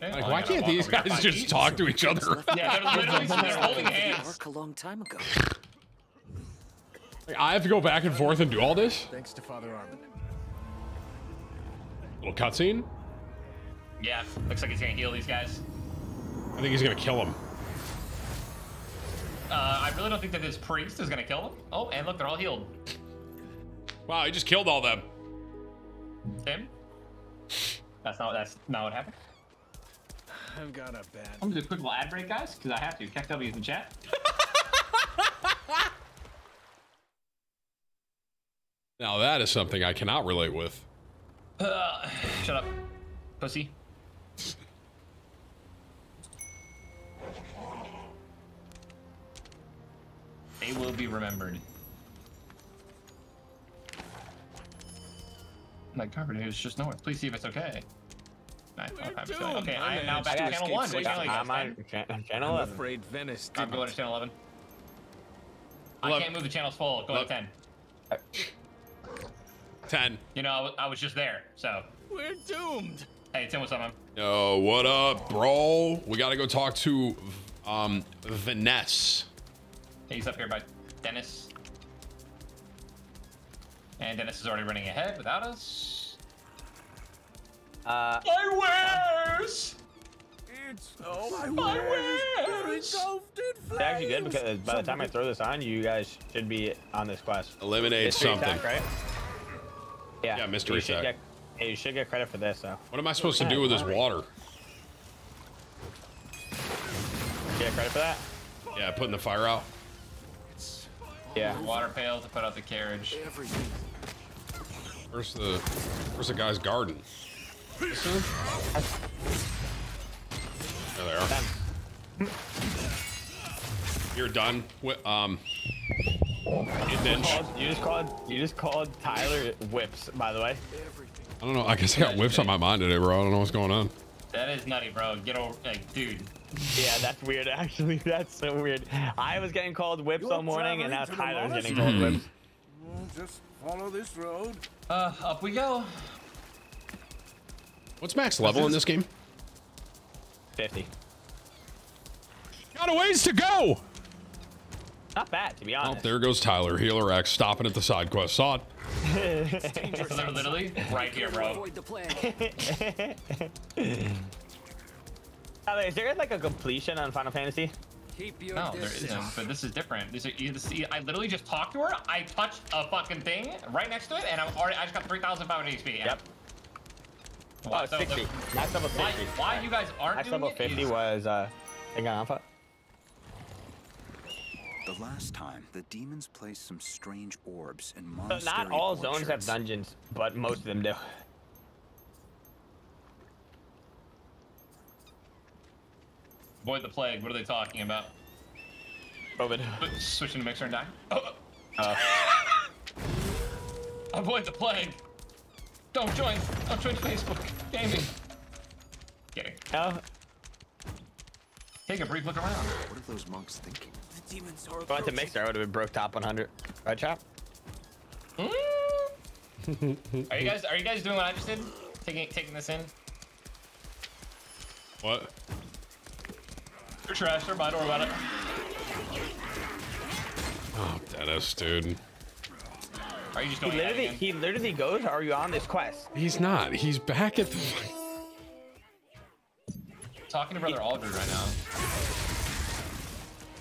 Like, well, why can't these guys just talk to each other? Yeah, they're literally they're holding hands. Ark a long time ago. Like, I have to go back and forth and do all this. Thanks to Father Armen. Little cutscene. Yeah, looks like he's gonna heal these guys. I think he's gonna kill them. Uh, I really don't think that this priest is gonna kill them. Oh, and look, they're all healed. Wow, he just killed all them. Tim? That's not that's not what happened. I've got a bad. I'm gonna do a quick little ad break, guys, because I have to. KEKW in the chat. Now that is something I cannot relate with. Uh, shut up, pussy. They will be remembered. My carbon is just north. Please see if it's okay. Nice. Okay, I'm still- okay, I am now back to channel one. What channel you guys I'm on man? cha- channel I'm 11. afraid Venice I'm going to channel 11. I can't move the channels full. Go to 10. Ten. You know, I was, just there, so. We're doomed. Hey, Tim, what's up, man? Yo, what up, bro? We gotta go talk to um Vanessa. He's up here by Dennis. And Dennis is already running ahead without us. Uh, My wares! It's oh My wares! it's actually good because by the time I throw this on, you guys should be on this quest. Eliminate Mystery something. attack, right? Yeah. Yeah, mystery you should. Get, yeah, you should get credit for this, though. What am I supposed to do with this water? Get credit for that? Yeah, putting the fire out. Yeah. Water pail to put out the carriage. Where's the Where's the guy's garden? There they are. You're done. With, um. You You called- You just called. You just called Tyler whips, by the way. I don't know. I guess I got whips on my mind today, bro. I don't know what's going on. That is nutty, bro. Get over, like, dude. Yeah, that's weird. Actually, that's so weird. I was getting called whips all morning, and now Tyler's getting called Mhm. whips. Just follow this road. Uh, up we go. What's max level in this game? Fifty. Got a ways to go. Not bad, to be honest. Oh, there goes Tyler, Healer X, stopping at the side quest. Saw it. So they're literally right here, bro. Avoid the plague. Tyler, is there like a completion on Final Fantasy? Keep your No, there distance. isn't, but this is different. This is, you see, I literally just talked to her. I touched a fucking thing right next to it, and I'm already, I just got 3,500 HP. Yep. Why, Oh, so 60. the- Max level why, why you guys aren't Max doing level 50 is- was uh, Hang on Alpha. The last time, the demons placed some strange orbs in So monastery not all zones have dungeons, but most of them do. Avoid the plague. What are they talking about? COVID. Switching to mixer and die. Oh. Uh, Avoid the plague. Don't join. Don't join Facebook gaming. Kidding. Oh. Take a brief look around. What are those monks thinking? The demons are Going to mixer, I would have been broke top 100. Right, chap? Hmm? Are you guys? Are you guys doing what I just did? Taking taking this in. What? You're trash. Never mind. Don't worry about it. Oh, Dennis, dude. Are you just going ahead literally, he literally goes, are you on this quest? He's not. He's back at the. Talking to Brother Aldred right now.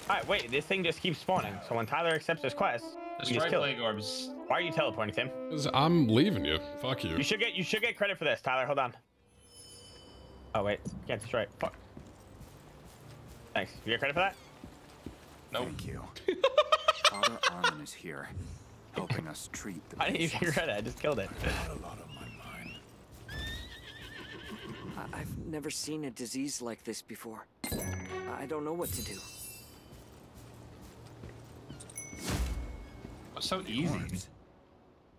Alright, wait, this thing just keeps spawning. So when Tyler accepts this quest, you Destroy just kill it. plague orbs. Why are you teleporting, Tim? 'Cause I'm leaving you. Fuck you. You should get you should get credit for this, Tyler. Hold on. Oh wait, can't destroy it. Fuck. Thanks. You get credit for that? Nope. Thank you. Father Armen is here, helping us treat the. I didn't even get credit. I just killed it. I've never seen a disease like this before. I don't know what to do. It's so easy.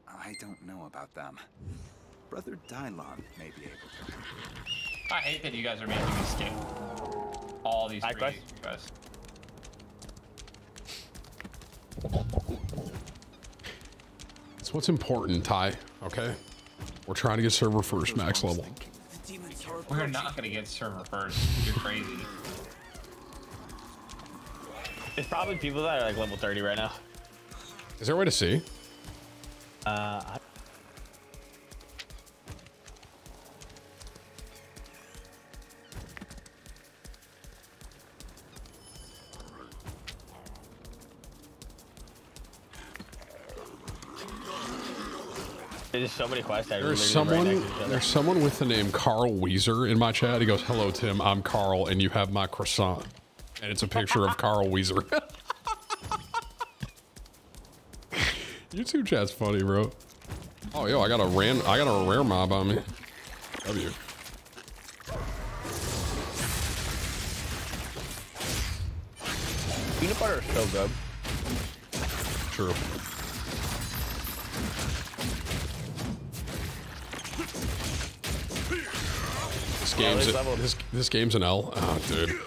I don't know about them. Brother Dylon may be able to. I hate that you guys are making me skip all these Side free quests. It's what's important, Ty. Okay, we're trying to get server first, max level. We're not gonna get server first. You're crazy. It's probably people that are like level 30 right now. Is there a way to see? Uh, I- There's so many quests. There's right someone. next to each other. There's someone with the name Carl Wheezer in my chat. He goes, "Hello, Tim. I'm Carl, and you have my croissant." And it's a picture of Carl Wheezer. YouTube chat's funny, bro. Oh, yo, I got a ran. I got a rare mob on me. W. Peanut butter is so good. True. This game's this this, this game's an L. Oh, dude.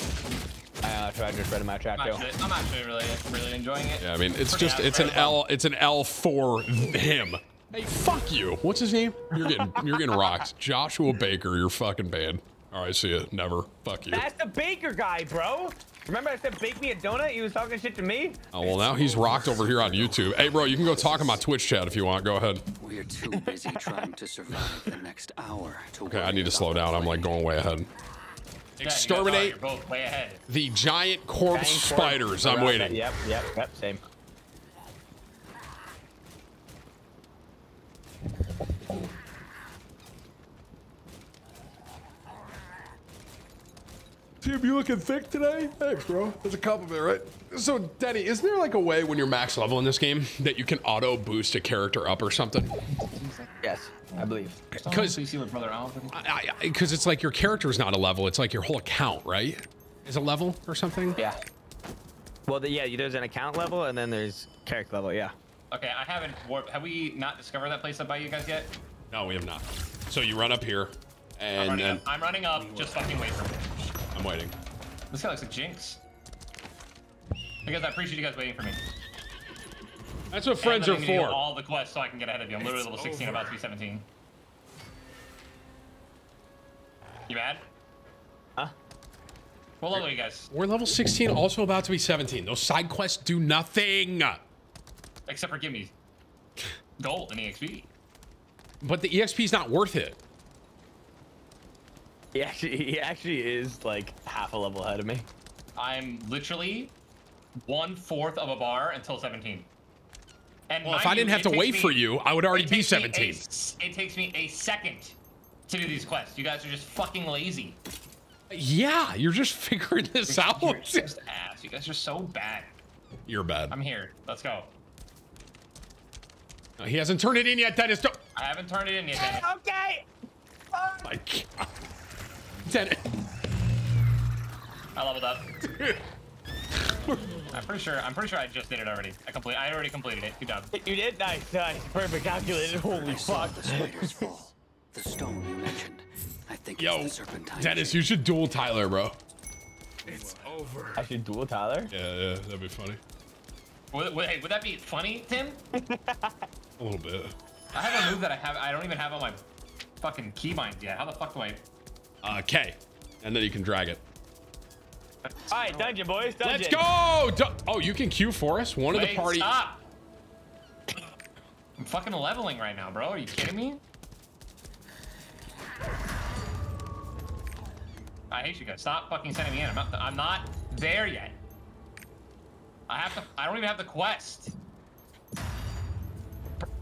I uh, tried to read in my chat I'm too. actually, I'm actually really, really enjoying it. Yeah, I mean, it's Pretty just it's an average. L. It's an L for him. Hey, fuck you. What's his name? You're getting you're getting rocked. Joshua Baker. You're fucking banned. All right, see ya. Never. Fuck you. That's the baker guy, bro. Remember I said bake me a donut? He was talking shit to me. Oh well, now he's rocked over here on YouTube. Hey, bro, you can go talk in my Twitch chat if you want. Go ahead. We're too busy trying to survive the next hour to Okay, I need to slow down. I'm like going way ahead. Yeah, you guys are, Exterminate You're both way ahead. the giant corpse spiders. I'm waiting. that- Yep, yep, yep, same. Tim, you looking thick today? Thanks, bro. That's a compliment, right? So, Denny, is there like a way when you're max level in this game that you can auto boost a character up or something? Yes, I believe. Because you see what Brother Alvin. because it's like your character is not a level; it's like your whole account, right? Is a level or something? Yeah. Well, the, yeah, there's an account level and then there's character level. Yeah. Okay, I haven't. warp- Have we not discovered that place up by you guys yet? No, we have not. So you run up here, I'm and running then up. I'm running up. Just fucking wait for me. I'm waiting. This guy looks like Jynx. Because I appreciate you guys waiting for me. That's what friends are letting me do for. All the quests so I can get ahead of you. I'm literally level 16, about to be 17. You mad? Huh? What level are you guys? We're level 16, also about to be 17. Those side quests do nothing. Except for give me gold and EXP. But the EXP is not worth it. He actually, he actually is like half a level ahead of me. I'm literally one fourth of a bar until 17. And Well, if I didn't you, have to wait me- for you, I would already be takes me a 17. it takes me a second to do these quests. You guys are just fucking lazy. Yeah, you're just figuring this out. You're just ass. You guys are so bad. You're bad. I'm here. Let's go. No, he hasn't turned it in yet, Dennis. Don't. I haven't turned it in yet, Dennis. Okay. My God. Dennis. I leveled up. I'm pretty sure. I'm pretty sure I just did it already. I complete. I already completed it. Good job. You did? Nice, nice. Perfect calculated. Holy fuck. The spiders fall. The stone you mentioned. I think Yo, it's the serpentine. Dennis, you should duel Tyler, bro. It's over. I should duel Tyler? Yeah, yeah, that'd be funny. Would, would, hey, would that be funny, Tim? A little bit. I have a move that I have. I don't even have on my fucking keybinds yet. How the fuck do I? Uh, K. And then you can drag it. All right, dungeon boys. Dungeon. Let's go! Du- oh, you can queue for us? One of the Wait, party. Stop. I'm fucking leveling right now, bro. Are you kidding me? I hate you guys. Stop fucking sending me in. I'm not. I'm not there yet. I have to. I don't even have the quest.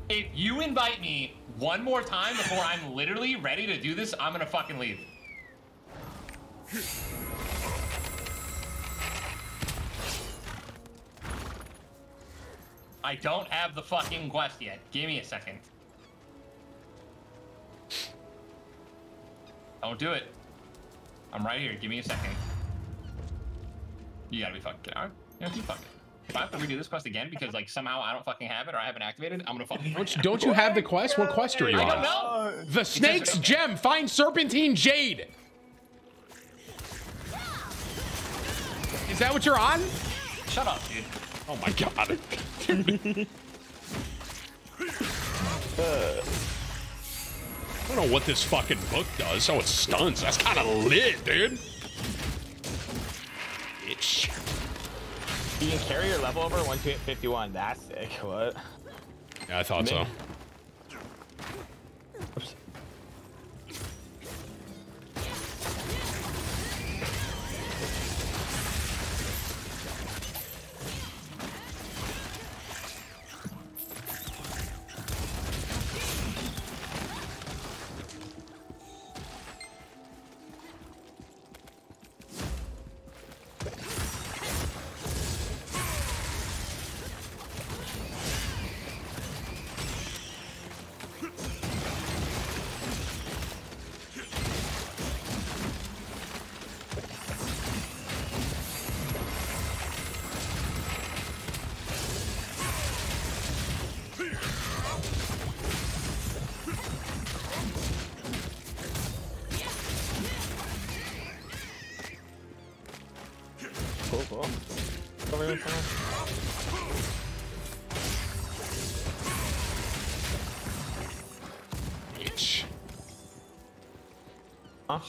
If you invite me one more time before I'm literally ready to do this, I'm gonna fucking leave. I don't have the fucking quest yet. Give me a second. Don't do it. I'm right here. Give me a second. You gotta be fucking kidding. You know, keep fucking. If I have to redo this quest again because like somehow I don't fucking have it or I haven't activated, I'm gonna fucking. Don't you, don't you have the quest? What quest are you I on? don't know. The Snake's Gem. Find Serpentine Jade. Is that what you're on? Shut up, dude. Oh my god. I don't know what this fucking book does. Oh, it stuns. That's kind of lit, dude. Bitch. You can carry your level over once you hit 51. That's sick. What? Yeah, I thought so. Cool,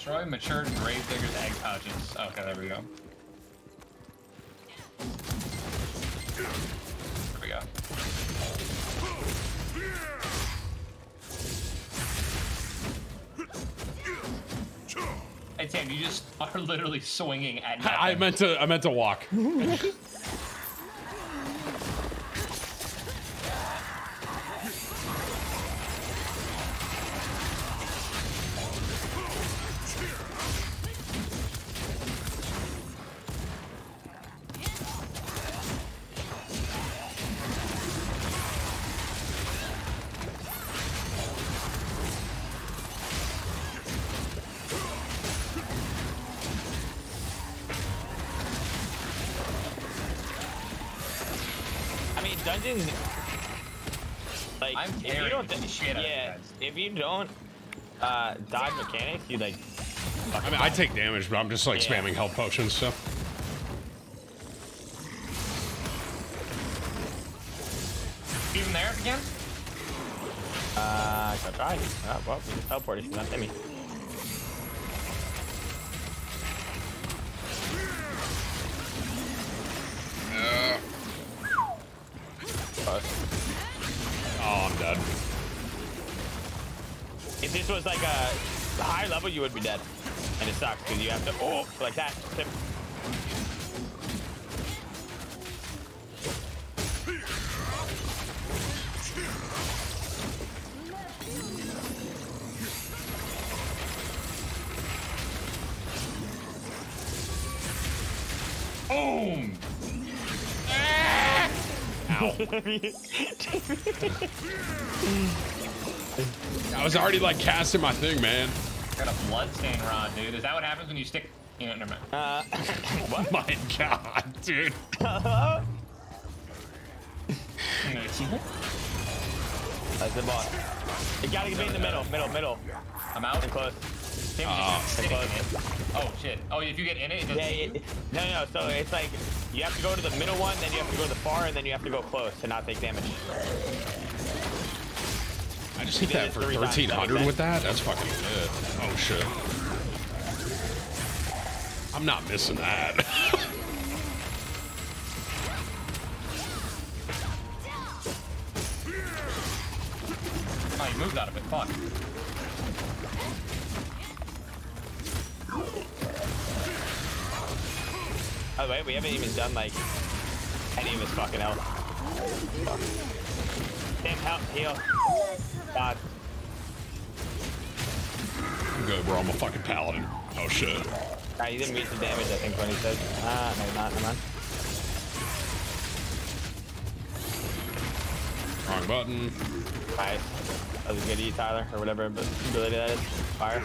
Destroy matured gravedigger's egg pouches. Okay, there we go. There we go. Hey Tim, you just are literally swinging at nothing. I meant to. I meant to walk. don't uh, dodge mechanics, you like. I mean, I take damage, but I'm just like Yeah. spamming health potions. So Even there again? Uh, I got tried. Oh, well, we just teleported. She's not me. Level, you would be dead. And it sucks because you have to, oh, like that. Tip. Boom! I was already like casting my thing, man. Got a bloodstain rod, dude. Is that what happens when you stick? You know, never mind. Uh, Oh my god, dude. That's the boss. You gotta be in the middle, middle, middle. I'm out. And close. Tim, Oh, just sitting in it. Oh shit. Oh, if you get in it, it Yeah, doesn't. yeah, no, no. So it's like you have to go to the middle one, then you have to go to the far, and then you have to go close to not take damage. I just hit that for three times, that 1300 with that. That's fucking good. Oh shit. I'm not missing that. Oh, he moved out of it. Fuck. Oh, By the way, we haven't even done like any of his fucking health. Damn, help, heal. God. I'm good, bro. I'm a fucking paladin. Oh shit. Ah, you didn't read the damage, I think, when he said. Ah, no, not. Never mind. Wrong button. Alright. That was a good E, Tyler, or whatever ability that is. Fire.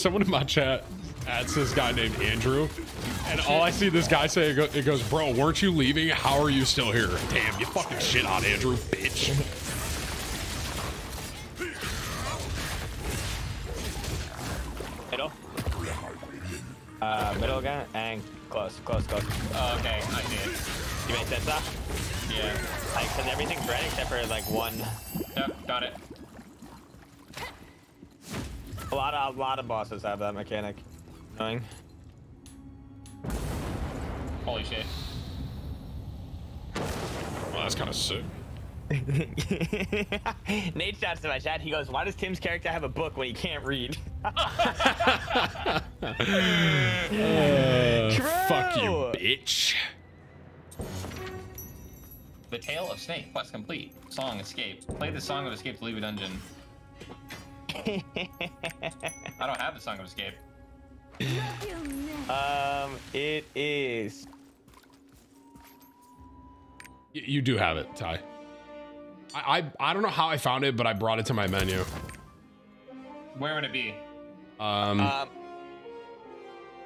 Someone in my chat adds this guy named Andrew, and all I see this guy say, it goes, "Bro, weren't you leaving? How are you still here? Damn, you fucking shit on Andrew, bitch." Middle. Uh, middle again, and close, close, close. Oh, okay, I see it. You make sense? Yeah. Like, cause everything's red except for like one. Yep, got it. A lot of, a lot of bosses have that mechanic. Annoying. Holy shit. Well, that's kind of sick. Nate shouts to my chat. He goes, "Why does Tim's character have a book when he can't read?" Uh, True. fuck you, bitch. The Tale of Snake, quest complete. Song Escape. Play the Song of Escape to leave a dungeon. I don't have the Song of Escape. um, it is. Y- You do have it, Ty. I, I I don't know how I found it, but I brought it to my menu. Where would it be? Um, Um,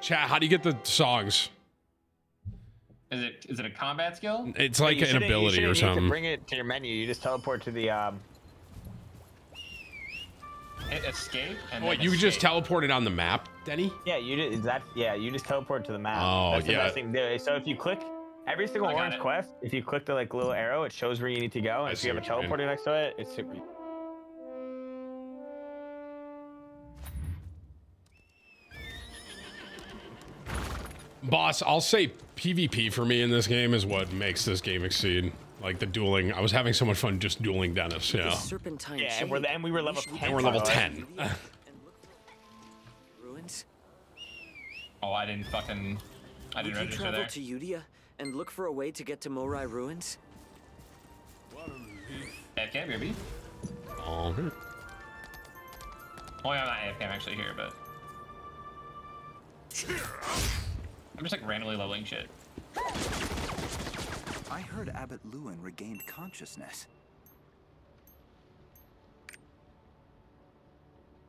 chat. How do you get the songs? Is it is it a combat skill? It's like an shouldn't- you ability or something. To bring it to your menu, you just teleport to the um. Hit escape and Oh, wait, you just escape. teleport it on the map, Denny? Yeah, you just that. Yeah, you just teleport to the map. Oh, That's the yeah. best thing to do. So if you click every single I orange it. quest, if you click the like little arrow, it shows where you need to go. And I if you have a what mean. teleporter next to it, it's super. Boss, I'll say PvP for me in this game is what makes this game exceed. Like the dueling. I was having so much fun just dueling Dennis. Yeah. serpentine Yeah, and, we're, and we were level should be 10. And we're level by the way. 10. Ruins. Oh, I didn't fucking. I didn't you register travel there. to Yudia and look for a way to get to Morai Ruins? AFK, maybe? Oh, hmm. Oh, yeah, I'm not AFK, I'm actually here, but. I'm just like randomly leveling shit. I heard Abbot Lewin regained consciousness.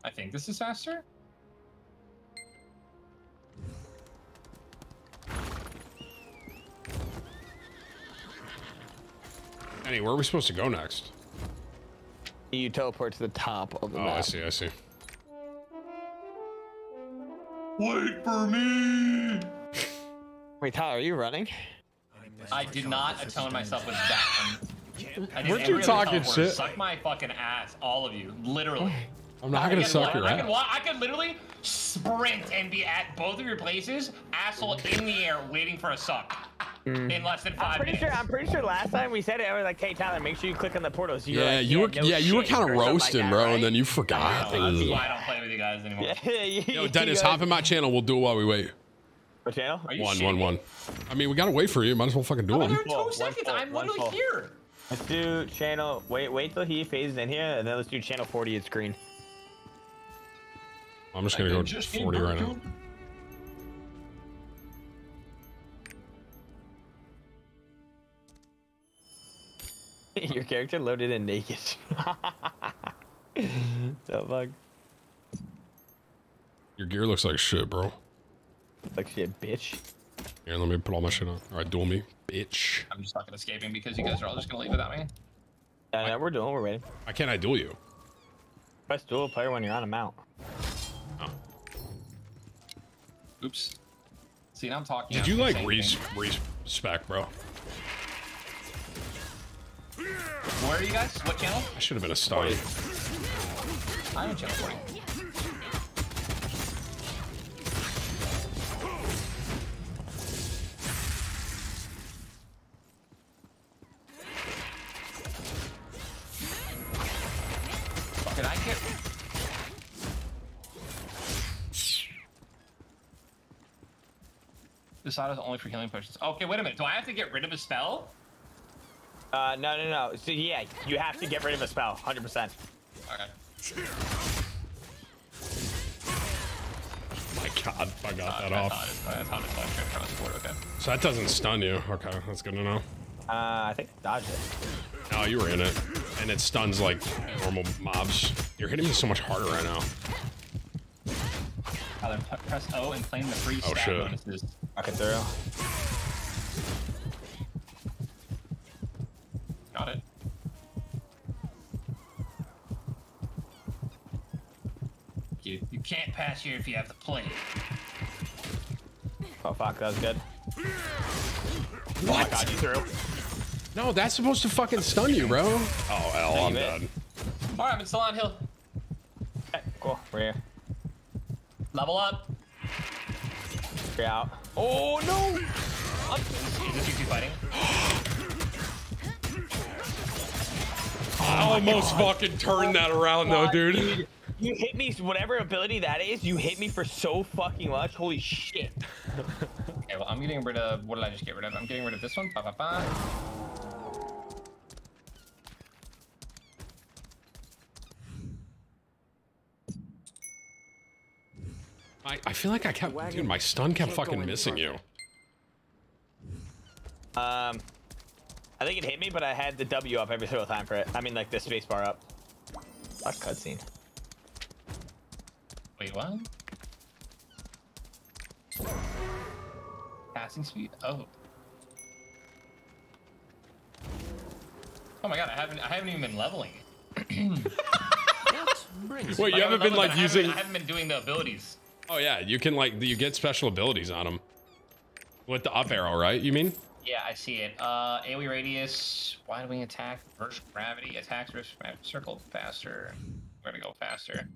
I think this is faster? Anyway, where are we supposed to go next? You teleport to the top of the Oh, map. I see. I see. Wait for me! Wait, Tyler, are you running? I did not atone myself with that one. I did Weren't you talking shit? Suck my fucking ass, all of you. Literally. I'm not I gonna suck wa- your I could, ass. I could literally sprint and be at both of your places, asshole in the air, waiting for a suck. Mm. In less than I'm five pretty minutes. sure. I'm pretty sure last time we said it, I was like, "Hey, Tyler, make sure you click on the portals." You Yeah, like, you were. no yeah, you were kind of something like roasting, that, bro, right? and then you forgot. That's why I don't play with you guys anymore. Yeah, you- Yo, Dennis, hop in my channel. We'll do it while we wait. What channel? Are you One, shitting one, me? one. I mean, we gotta wait for you. Might as well fucking do I'm them. there in Full, two one seconds. full, I'm one literally full. here. Let's do channel. Wait, wait till he phases in here, and then let's do channel 40 at screen. I'm just gonna go 40 right now. Your character loaded in naked. so fuck. Your gear looks like shit, bro. Like shit, bitch. Here, let me put all my shit on. All right, duel me, bitch. I'm just fucking escaping because you guys are all just gonna leave without me. Yeah, no, we're doing. We're waiting. Why can't I duel you? Press dual player when you're on a mount. Oh. Oops. See, now I'm talking. Did you like saying res things. respec, bro? Where are you guys? What channel? I should have been a star. I'm in channel 40. This auto's only for healing potions. Okay, wait a minute. Do I have to get rid of a spell? Uh, no, no, no. So yeah, you have to get rid of a spell, 100%. Okay. My God, I got that I off. thought it- I thought it's not straight across the board. Okay. So that doesn't stun you. Okay, that's good to know. Uh, I think I dodged it. No, you were in it, and it stuns like normal mobs. You're hitting me so much harder right now. Tyler, press O and claim the free Oh, stat shit. bonuses. Fucking through. Got it. You, you can't pass here if you have the plague. Oh fuck, that was good. What? Oh my god, you threw. No, that's supposed to fucking stun you, bro. Oh, hell, I'm done. All right, I'm in Salon Hill. Okay, cool. We're here. Level up. We're out. Oh no! Is this you two fighting? I almost fucking turned that around though, dude. You hit me, whatever ability that is, you hit me for so fucking much. Holy shit. Okay, well, I'm getting rid of. What did I just get rid of? I'm getting rid of this one. Ba, ba, ba. I, I feel like I kept, dude, my stun kept fucking any missing you. Um, I think it hit me, but I had the W up every single time for it. I mean, like the space bar up. Fuck cutscene. Wait, what? Passing speed? Oh. Oh my god, I haven't I haven't even been leveling. Wait, you Like, haven't been like but I haven't- using? I haven't been doing the abilities. Oh yeah, you can like you get special abilities on them. With the up arrow, right? You mean? Yeah, I see it. Uh, AoE radius, wide wing attack, reverse gravity, attacks reverse gravity, circle faster. We're gonna go faster.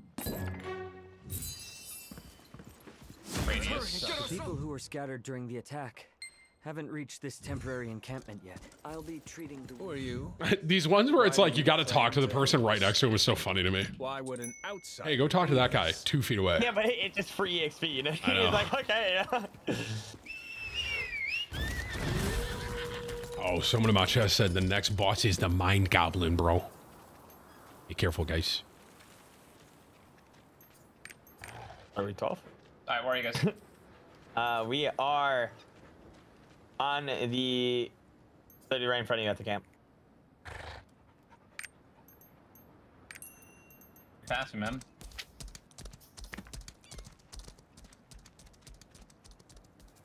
Radius. The people who were scattered during the attack haven't reached this temporary encampment yet. I'll be treating the. Who are you? These ones where it's like you got to talk to the person right next to him was so funny to me. Why would an outsider? Hey, go talk to that guy two feet away. Yeah, but it's just free XP, you know? I know. It's like, okay. Oh, someone in my chat said the next boss is the Mind Goblin, bro. Be careful, guys. Are we 12? Alright, where are you guys? Uh, we are on the 30 right in front of you at the camp. Faster, man.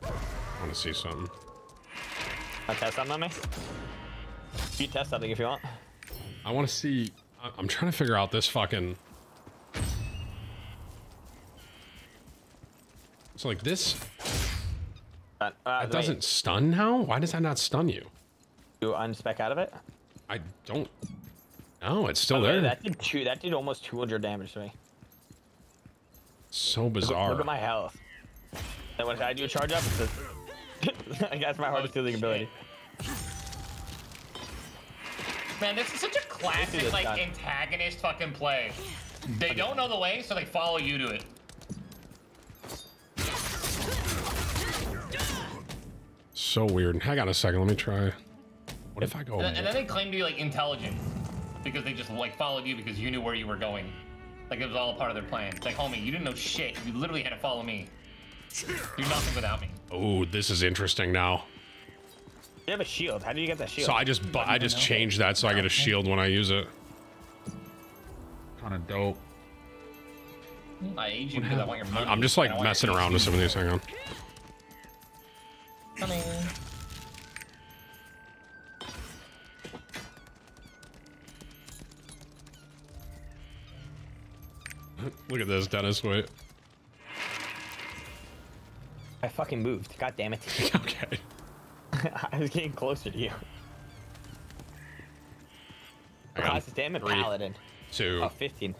I want to see something. Want to test something on me? You test something if you want. I want to see. I- I'm trying to figure out this fucking. So like this, Uh, uh, that doesn't stun now. Why does that not stun you? You unspec out of it? I don't. No, it's still Okay, there. That did two. That did almost 200 damage to me. So bizarre. look at my health. And when I do a charge up, it says, I guess my hardest healing ability. Man, this is such a classic, like, guy. antagonist fucking play. They don't know the way, so they follow you to it. So weird. Hang on a second. Let me try. What if I go? And, and then they claim to be, like, intelligent. Because they just, like, followed you because you knew where you were going. Like, it was all a part of their plan. It's like, homie, you didn't know shit. You literally had to follow me. Do nothing without me. Oh, this is interesting now. You have a shield. How do you get that shield? So I just bu- I just changed that so I get a shield when I use it. Kind of dope. I age you because I want your money. I'm just like and I want your messing around with some of these. Hang on. Coming. Look at this, Dennis. Wait. I fucking moved. God damn it. okay. I was getting closer to you. Hang on. Class damn it, Three, paladin. Two. Oh, 15.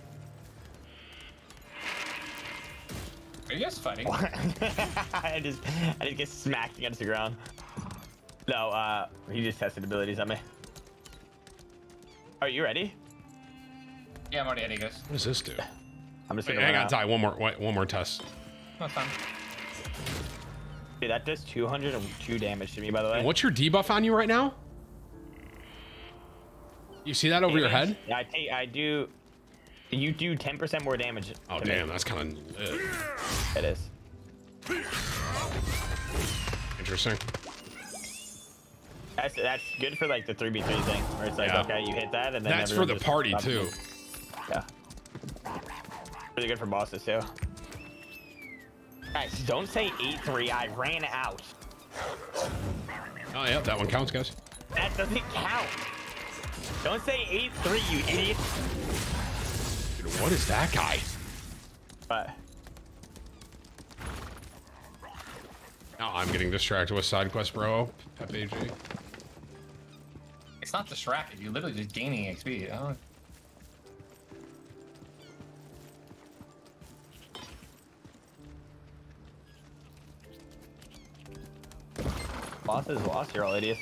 Are you guys fighting? I just, I just get smacked against the ground. No, uh, he just tested abilities on me. Are you ready? Yeah, I'm already at you guys. What does this do? I'm just Wait, gonna hang on. Ty. One more. Wait, one more test. That's fine. Dude, that does 202 damage to me, by the way. And what's your debuff on you right now? You see that over your head? Yeah, I take. I do. You do 10% more damage. Oh to me. damn, that's kind of It is. interesting. That's that's good for like the 3v3 thing, where it's like, Yeah. okay, you hit that, and then That's for the party too. you. Yeah. Really good for bosses too. Guys, don't say 8-3. I ran out. Oh yeah, that one counts, guys. That doesn't count. Don't say 8-3, you idiot. Dude, what is that guy? But Now I'm getting distracted with side quest, bro. Pepe AG. It's not distracted. You're literally just gaining XP. I don't... bosses lost, you're all idiots.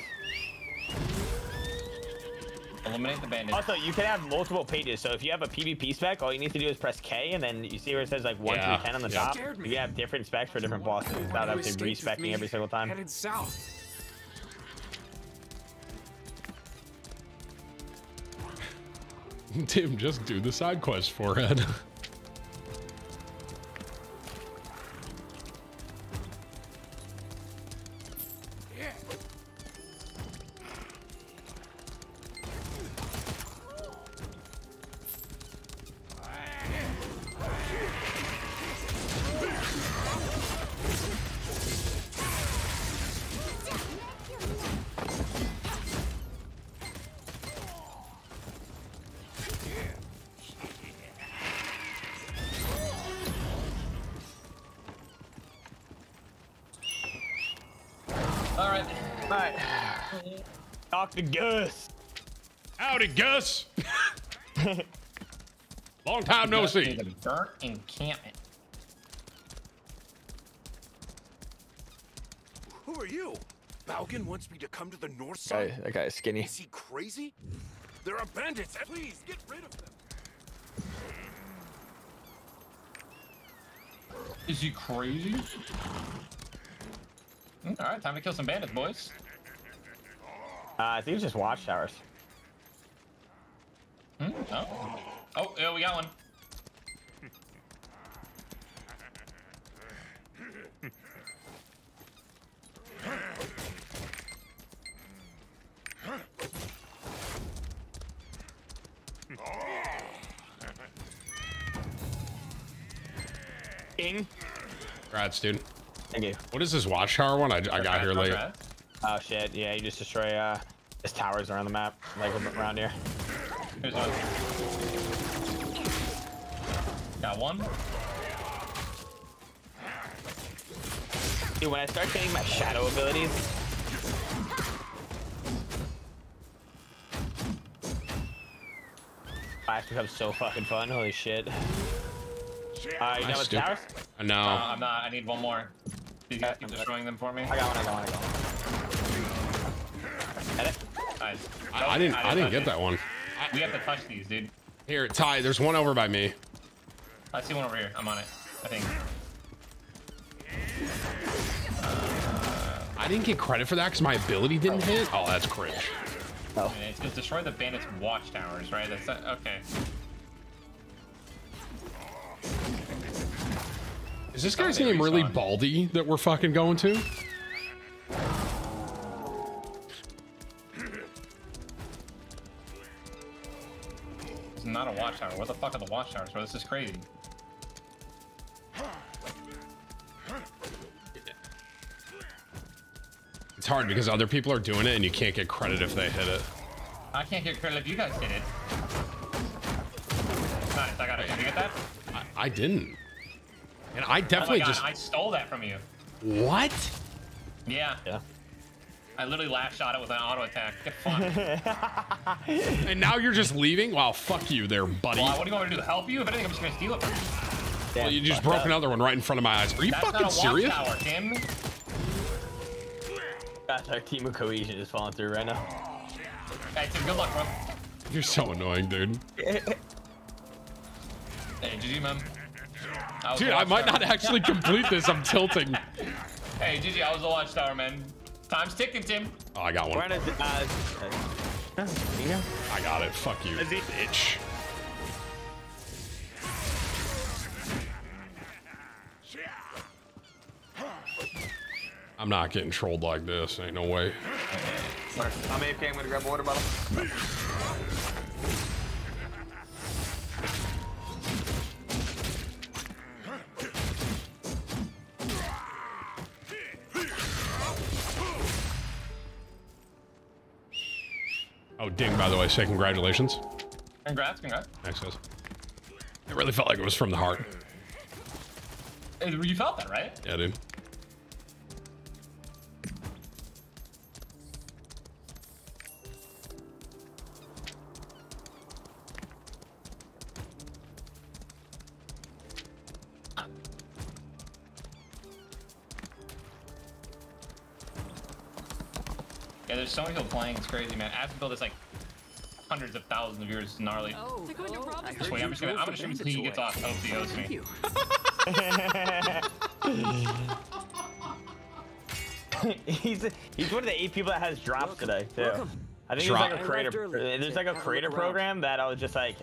Eliminate the bandit. Also, you can have multiple pages. So if you have a PvP spec, all you need to do is press K, and then you see where it says like one Yeah, through ten on the yeah. top. You can have different specs for different bosses without having to respecting every single time. Headed south. Tim, just do the side quest forehead. All to Gus. Howdy, Gus. Long time no see. is a Burnt encampment. Who are you? Balgan wants me to come to the north Guy, side. that guy is skinny. Is he crazy? There are bandits. Please get rid of them. Is he crazy? All right, time to kill some bandits, boys. Uh, I think it's just watchtowers. Hmm? Oh. Oh, yeah, we got one. King. Congrats, dude. Thank you. What is this watchtower one? I, I got here late. Oh shit! Yeah, you just destroy uh, just towers around the map, like around here. Here's one. Got one. Dude, when I start getting my shadow abilities, Flash becomes so fucking fun. Holy shit! Uh, you done with dude. towers? I know. Uh, I'm not. I need one more. These guys keep destroying them for me. I got one. I got one. I got one. Nice. I, I didn't. I didn't get that one. We have to touch these, dude. Here, Ty. There's one over by me. I see one over here. I'm on it. I think. Uh, I didn't get credit for that because my ability didn't hit. Oh, that's cringe. Oh. And It's just destroy the bandits' watchtowers, right? That's not, okay. Is this guy's name really Baldy that we're fucking going to? It's not a watchtower. What the fuck are the watchtowers, bro? This is crazy. It's hard because other people are doing it and you can't get credit if they hit it. I can't get credit if you guys hit it. Nice, I got it. Did you get that? I, I didn't. And I oh definitely my God, just. I stole that from you. What? Yeah. Yeah. I literally last shot it with an auto attack. Get fucked. And now you're just leaving? Wow, fuck you there, buddy. well, what do you want me to do? Help you? If anything, I'm just gonna steal it from you. Well, you just broke another one right in front of my eyes. Are you That's fucking not a serious? watchtower, Tim. Gosh, our team of cohesion is falling through right now. Hey, Tim, good luck, bro. You're so annoying, dude. Hey, GG, man. That was Dude, I might not actually complete this. I'm tilting. Hey, Hey, GG, I was the watchtower, man. Time's ticking, Tim. Oh, I got one. We're on a, uh, uh, you go. I got it. Fuck you, Is he- bitch. I'm not getting trolled like this. Ain't no way. I'm AFK. I'm gonna grab a water bottle. Oh, Ding, by the way, say congratulations. Congrats, congrats. Thanks, guys. It really felt like it was from the heart. You felt that, right? Yeah, dude. Yeah, there's so many people playing. It's crazy, man. Aspenville, there's like hundreds of thousands of viewers. It's gnarly. Oh, I Just wait, I'm just gonna, I'm gonna assume he gets off. Hope he owes me. he's he's one of the eight people that has drops today too. welcome. I think Drop- there's like a I creator. There's like a creator program that I was just like,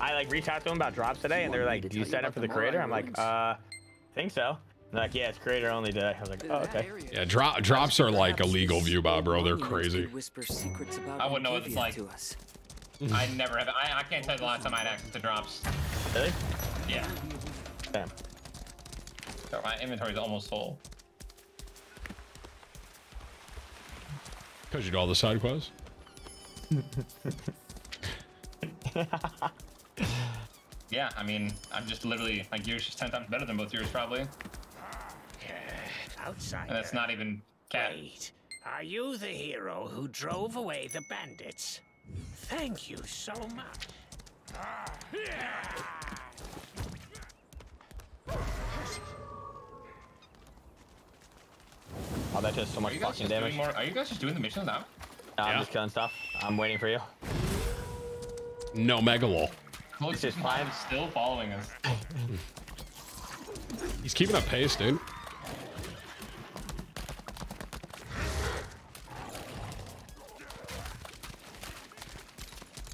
I like reached out to them about drops today, and they're like, "Do you sign up for the creator?" I'm like, uh, think so. They're like, yeah, it's creator only today. I was like, oh, okay. Yeah, drop drops are like illegal view bot, bro. They're crazy. Whisper secrets about I wouldn't know what it's Olivia like. to us. I never have. I, I can't tell you the last time I had access to drops. Really? Yeah. Damn. So my inventory's almost full. Because you do all the side quests. Yeah, I mean, I'm just literally like yours is ten times better than both yours probably, Outside. and that's not even cat. Wait, are you the hero who drove away the bandits? Thank you so much. Oh, that does so Are much you fucking just damage. doing more? Are you guys just doing the missions now? No, I'm just killing stuff. I'm waiting for you. No megalol. Close just to fine. fine. Still following us. He's keeping up pace, dude.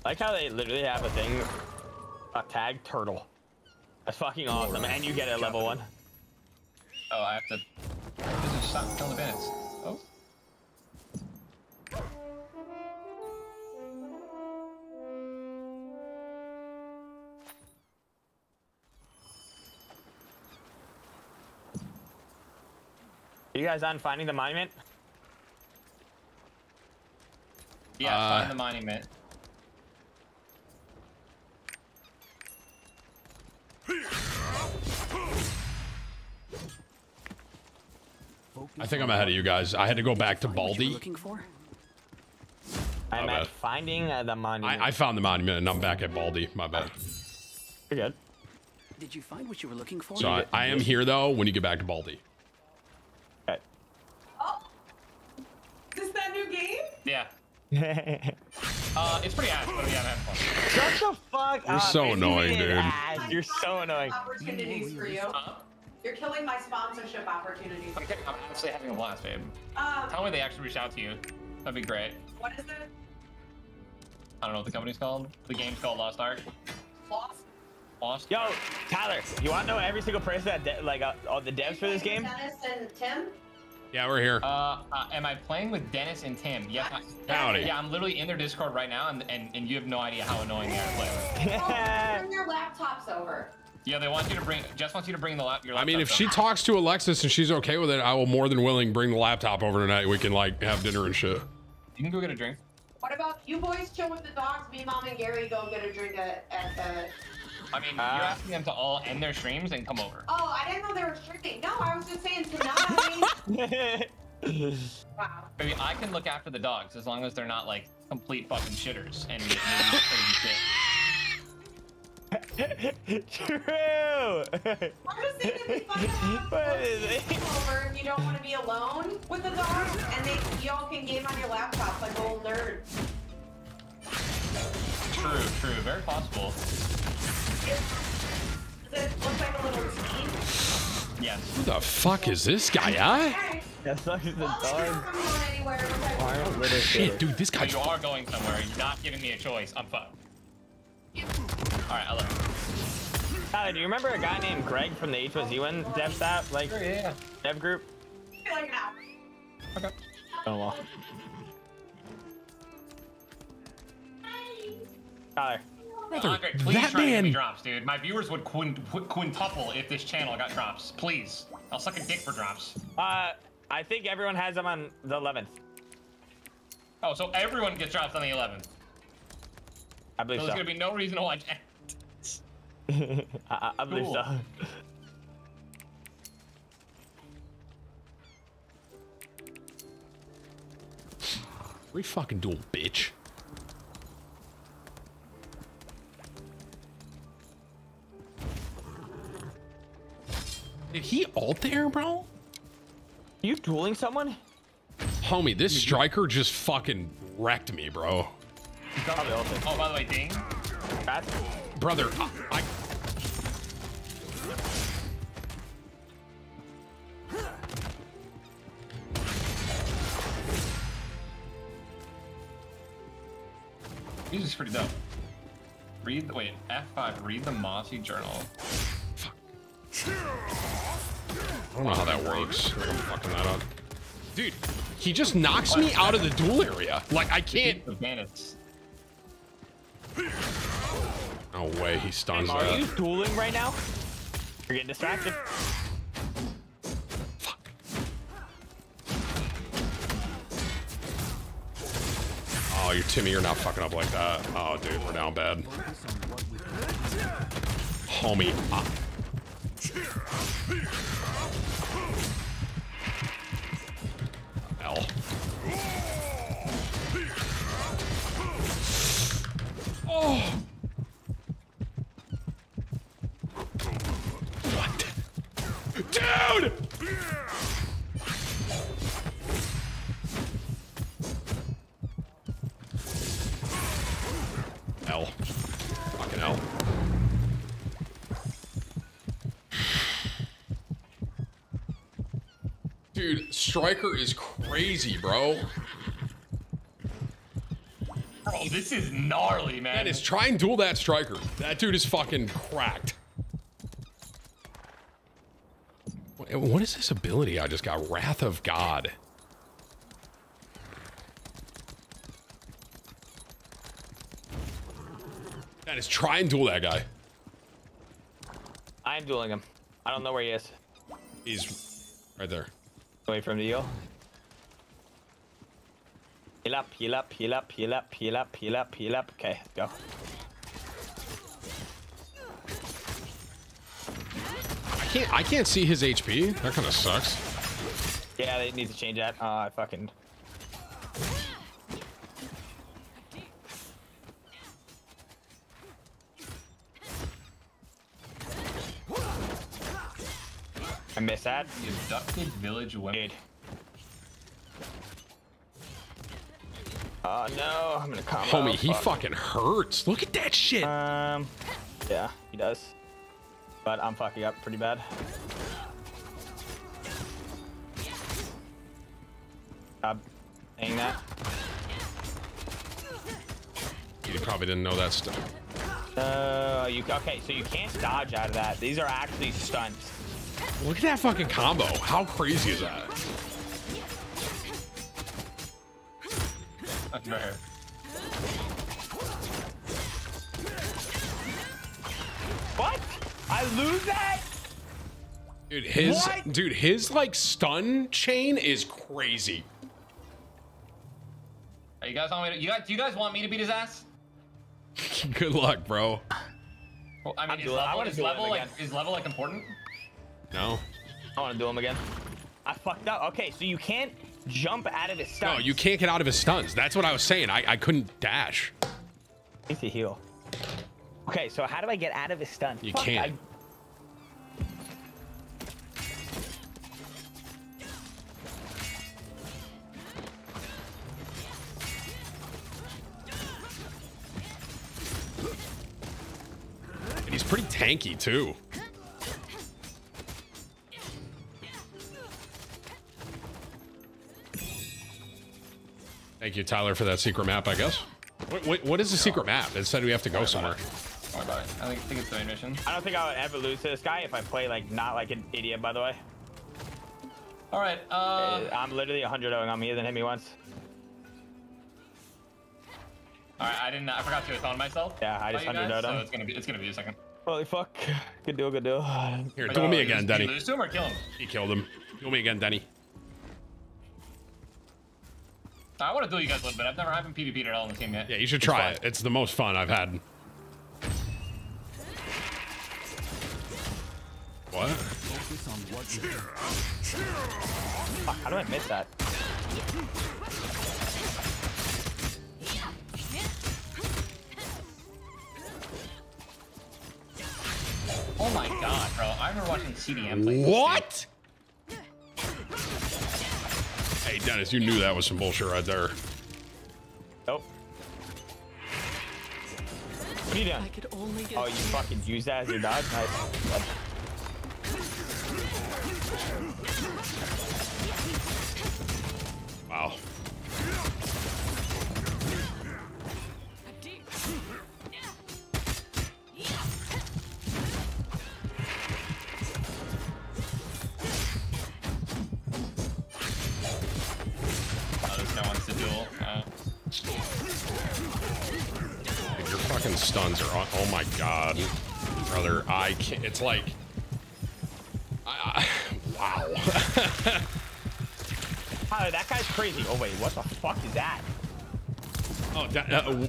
Like how they literally have a thing, a tag turtle. That's fucking awesome, and you get a level one. Oh, I have to. This is stop killing the bandits. Oh. You guys on finding the monument? Yeah, Uh, find the monument. I think I'm ahead of you guys. I had to go back to Find what you Baldy. Looking for? I'm My at bad. finding uh, the monument. I, I found the monument and I'm back at Baldy. My bad. You're good. Did you find what you were looking for? So I, I am here though when you get back to Baldy. Okay. Is this that new game? Yeah. Uh, it's pretty ass, but yeah, I'm having fun. Shut the fuck You're up. so annoying, dude. ass. You're so annoying. Opportunities for you. You're killing my sponsorship opportunities. I'm, kidding, I'm actually having a blast, babe. Um, Tell me they actually reached out to you. That'd be great. what is it? I don't know what the company's called. The game's called Lost Ark. Lost? Lost. Yo, Tyler, you want to know every single person that de- like uh, all the devs for this game? Dennis and Tim? Yeah, we're here. Uh, uh, am I playing with Dennis and Tim? Yes. I, Howdy. Yeah, I'm literally in their Discord right now, and, and, and you have no idea how annoying they are to play with. Bring your laptops over. Yeah, they want you to bring. Jess wants you to bring the lap. Your I mean, if laptop she talks to Alexis and she's okay with it, I will more than willing bring the laptop over tonight. We can like have dinner and shit. you can go get a drink. What about you boys chill with the dogs? Me, mom, and Gary go get a drink at, at the. I mean, Uh, you're asking them to all end their streams and come over. Oh, I didn't know they were streaming. No, I was just saying tonight. wow. Maybe I can look after the dogs as long as they're not like complete fucking shitters and crazy shit. True. I'm just saying it'd be fun to have What is it? over if you don't want to be alone with the dogs, and they y'all can game on your laptops like old nerds. True, true, very possible. Does it look like a little team? Yes. Who the fuck is this guy, huh? That sucks the dog. Shit, dude, this But guy's You are going somewhere. You're not giving me a choice. I'm fucked. All right, I love Tyler, do you remember a guy named Greg from the H1Z1 dev stat, like dev group? Okay. Oh well. Tyler. Andre, please that try to give me man- drops, dude. My viewers would quin- qu- quintuple if this channel got drops. Please. I'll suck a dick for drops. Uh, I think everyone has them on the 11th. Oh, so everyone gets drops on the 11th. I So believe there's so. gonna be no reason to watch. I, I, I believe Cool. so. We fucking duel, bitch. Did he alt there, bro? Are You dueling someone? Homie, this striker just fucking wrecked me, bro. Oh, by the way, ding. That's Brother, I, I This is pretty dope. Read the wait F5. Read the Mossy Journal. I don't know how that works. I'm fucking that up. Dude, he just knocks me out of the duel area. Like, I can't. The bandits. No way, he stuns Are that. you dueling right now? You're getting distracted. Oh, you Timmy, you're not fucking up like that. Oh, dude, we're down bad. Homie. uh, L. Oh. What? Dude! Fucking. Dude, Striker is crazy, bro. Oh, this is gnarly, man. That is try and duel that Striker. That dude is fucking cracked. What- What is this ability I just got? Wrath of God. That is try and duel that guy. I am dueling him. I don't know where he is. He's right there. Away from the to heal. Heal up, heal up, heal up, heal up, heal up, heal up, heal up. Okay, go. I can't I can't see his HP. That kind of sucks. Yeah, they need to change that. Oh, I fucking. I miss that. The abducted village women. Oh no, I'm gonna come. Homie, he fucking hurts. Look at that shit. Um, yeah, he does. But I'm fucking up pretty bad. Stop saying that. You probably didn't know that stuff. Uh, you okay? So you can't dodge out of that. These are actually stunts. Look at that fucking combo. How crazy is that? That's fair. What? I lose that? Dude, his What? dude, his like stun chain is crazy. Are you guys want me to? You guys? Do you guys want me to beat his ass? Good luck, bro. Well, I mean, is doing- I level, wanna is level like is level like important? No. I want to do him again. I fucked up. Okay, so you can't jump out of his No, stunts. you can't get out of his stuns. That's what I was saying. I, I couldn't dash. Need to heal. Okay, so how do I get out of his stun? You Fuck, can't. I- And he's pretty tanky too. Thank you, Tyler, for that secret map, I guess. What, what, what is the secret map? It said we have to go somewhere. Don't worry about it. I think, think it's the main mission. I don't think I would ever lose to this guy if I play like not like an idiot. By the way. All right. Uh, I'm literally 100 0 on me. He hasn't hit me once. all right. I didn't. I forgot to atone myself. Yeah, I just by you 100 guys, him. So it's gonna be. It's gonna be a second. Holy fuck. Good deal. Good deal. Here, But, duel uh, me again, lose- Denny. You lose to him or kill him? He killed him. Duel me again, Denny. I want to duel you guys a little bit. I've never I haven't PvP'd at all in the team yet. Yeah, you should It's try fun. it. It's the most fun I've had. What? Fuck, how do I miss that? Oh my god, bro! I remember watching CDM. play this What? Hey, Dennis, you knew that was some bullshit right there. Nope. What are you doing? oh, you fucking use that as your dodge? Nice. Wow. Dude, fucking stuns are on. Oh my god, brother! I can't. It's like, I, I, wow. Tyler, that guy's crazy. Oh wait, what the fuck is that? oh, that, uh,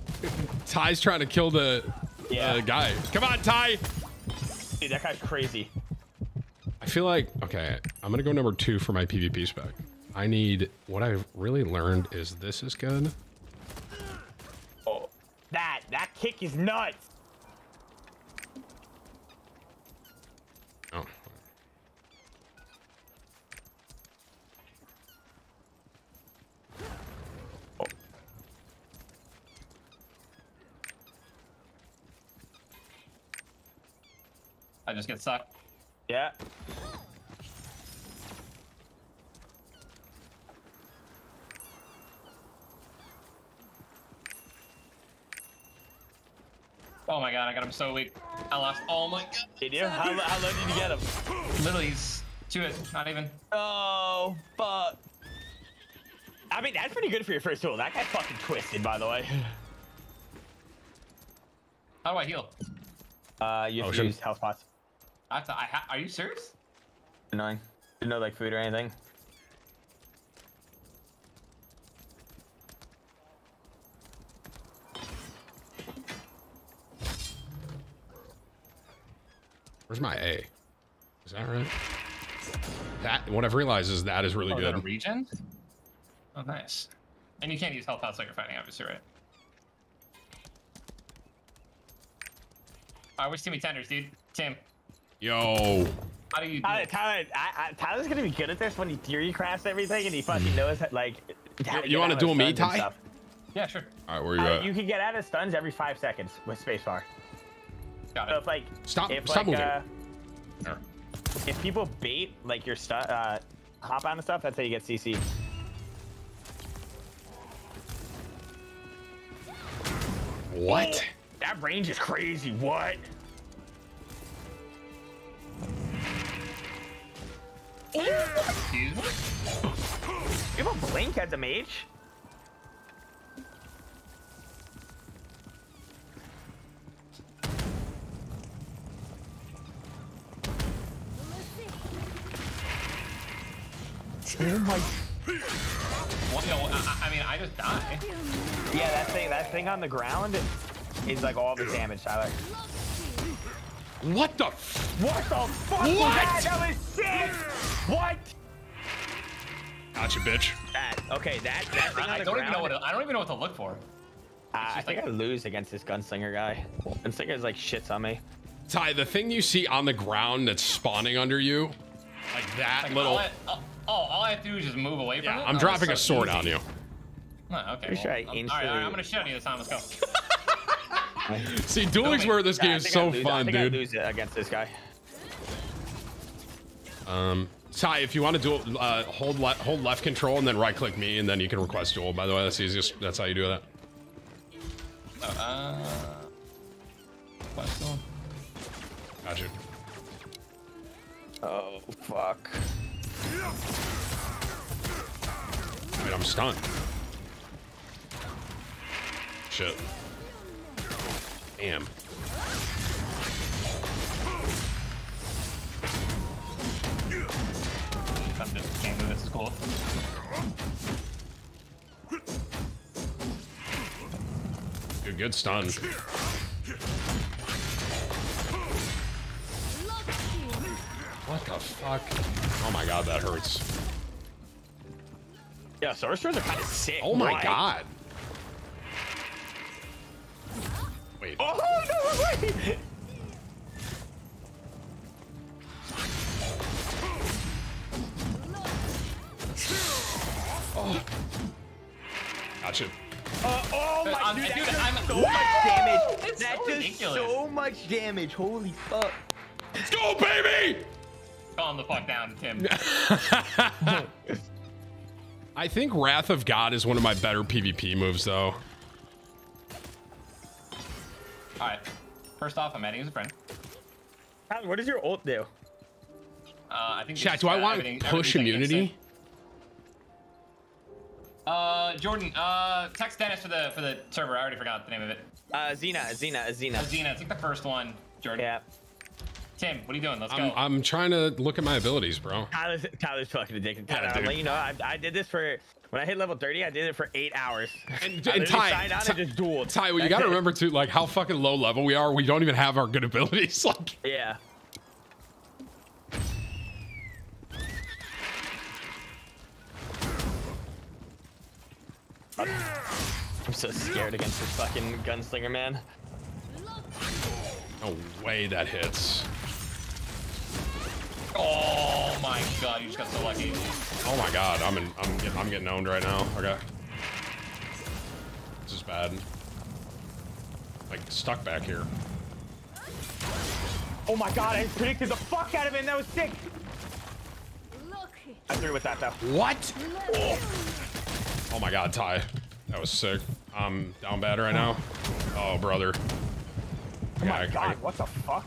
Ty's trying to kill the uh, guy. Come on, Ty. Dude, that guy's crazy. I feel like okay. I'm gonna go number two for my PvP spec. I need what I've really learned is this is good. That that kick is nuts. Oh. I just get sucked. Yeah. Oh my god, I got him so weak. I lost. Oh my god. Did you? How, how low did you get him? Literally, he's two hits, not even. Oh, fuck. I mean, that's pretty good for your first tool. That guy fucking twisted, by the way. How do I heal? Uh, you have to Ocean. use health pots. I have I ha- are you serious? Annoying. Didn't know like food or anything. Where's my A? Is that right? That what I've realized is that is really oh, is that good. a regen? Oh, nice. And you can't use health outside you're fighting, obviously, right? Alright, which team me tenders, dude? Tim, Yo. how do you do Tyler. Tyler, I, I, Tyler's gonna be good at this when he theory crafts everything and he fucking knows like. how to You wanna out duel me, stuns Ty? stuff. Yeah, sure. All right, where are you Uh, at? you can get out of stuns every five seconds with spacebar. Got So if like Stop- if, stop like, moving. Uh, There. if people bait like your stuff, uh, hop on and stuff, that's how you get CC. What? That range is crazy. What? Excuse me? You have a blink as a mage? Oh my. Well, no, I, I mean, I just die. Yeah, that thing, that thing on the ground is like all the damage, Tyler. What the? What the fuck was What? that? That was sick. What? Gotcha, bitch. That okay? That that thing I, on I the don't ground. even know what to, I don't even know what to look for. Uh, I think I lose against this gunslinger guy. Gunslinger's like shits on me. Ty, the thing you see on the ground that's spawning under you, like that Like, little. All I, oh, all I have to do is just move away from Yeah, it? I'm Oh, dropping a sword easy. on you. Oh, okay. Pretty sure I well, I'm- all right, all instantly- right, I'm gonna shit on you this time. Let's go. See, dueling's where this Yeah, game is so I lose, I fun, think I dude. lose it against this guy. Um, Ty, if you want to duel, uh, hold le- hold left control and then right click me, and then you can request duel. By the way, that's the easiest. That's how you do that. Oh, uh, what's going? Got you. Oh fuck. Wait, I'm stunned. Shit. Damn. I'm just. This is cool. Good, good stun. What the fuck? Oh my god, that hurts. Yeah, sorcerers are kind of sick. Oh my Why? god. Wait. Oh no way! Oh. Gotcha. Uh, oh my I'm- dude, that dude, I'm- so What? much damage. It's that so does ridiculous. so much damage. Holy fuck. Let's go, baby! Calm the fuck down, Tim. I think Wrath of God is one of my better PvP moves, though. All right. First off, I'm adding as a friend. Tyler, What does your ult do? Uh, I think. Chat, do I want everything- push immunity? Uh, Jordan, uh, text Dennis for the for the server. I already forgot the name of it. Uh, Azena, Azena, Azena. Uh, Azena, take the first one, Jordan. Yeah. Tim, what are you doing? Let's I'm, go. I'm trying to look at my abilities, bro. Tyler's, Tyler's fucking addicted. Yeah, Tyler, I'll let you know, I, I did this for when I hit level 30. I did it for eight hours. And, I and Ty, signed on Ty, and just dueled. Ty, well, you got to remember too, like how fucking low level we are. We don't even have our good abilities. Like, Yeah. I'm so scared against this fucking gunslinger man. no way that hits. Oh my god, you just got so lucky. Oh my god, I'm in, I'm getting, I'm getting owned right now. Okay. This is bad. Like stuck back here. Oh my god, I predicted the fuck out of him. That was sick. I threw with that though. What? Oh. oh my god, Ty. That was sick. I'm down bad right now. Oh, brother. Oh Yeah, my I- god, I- what the fuck?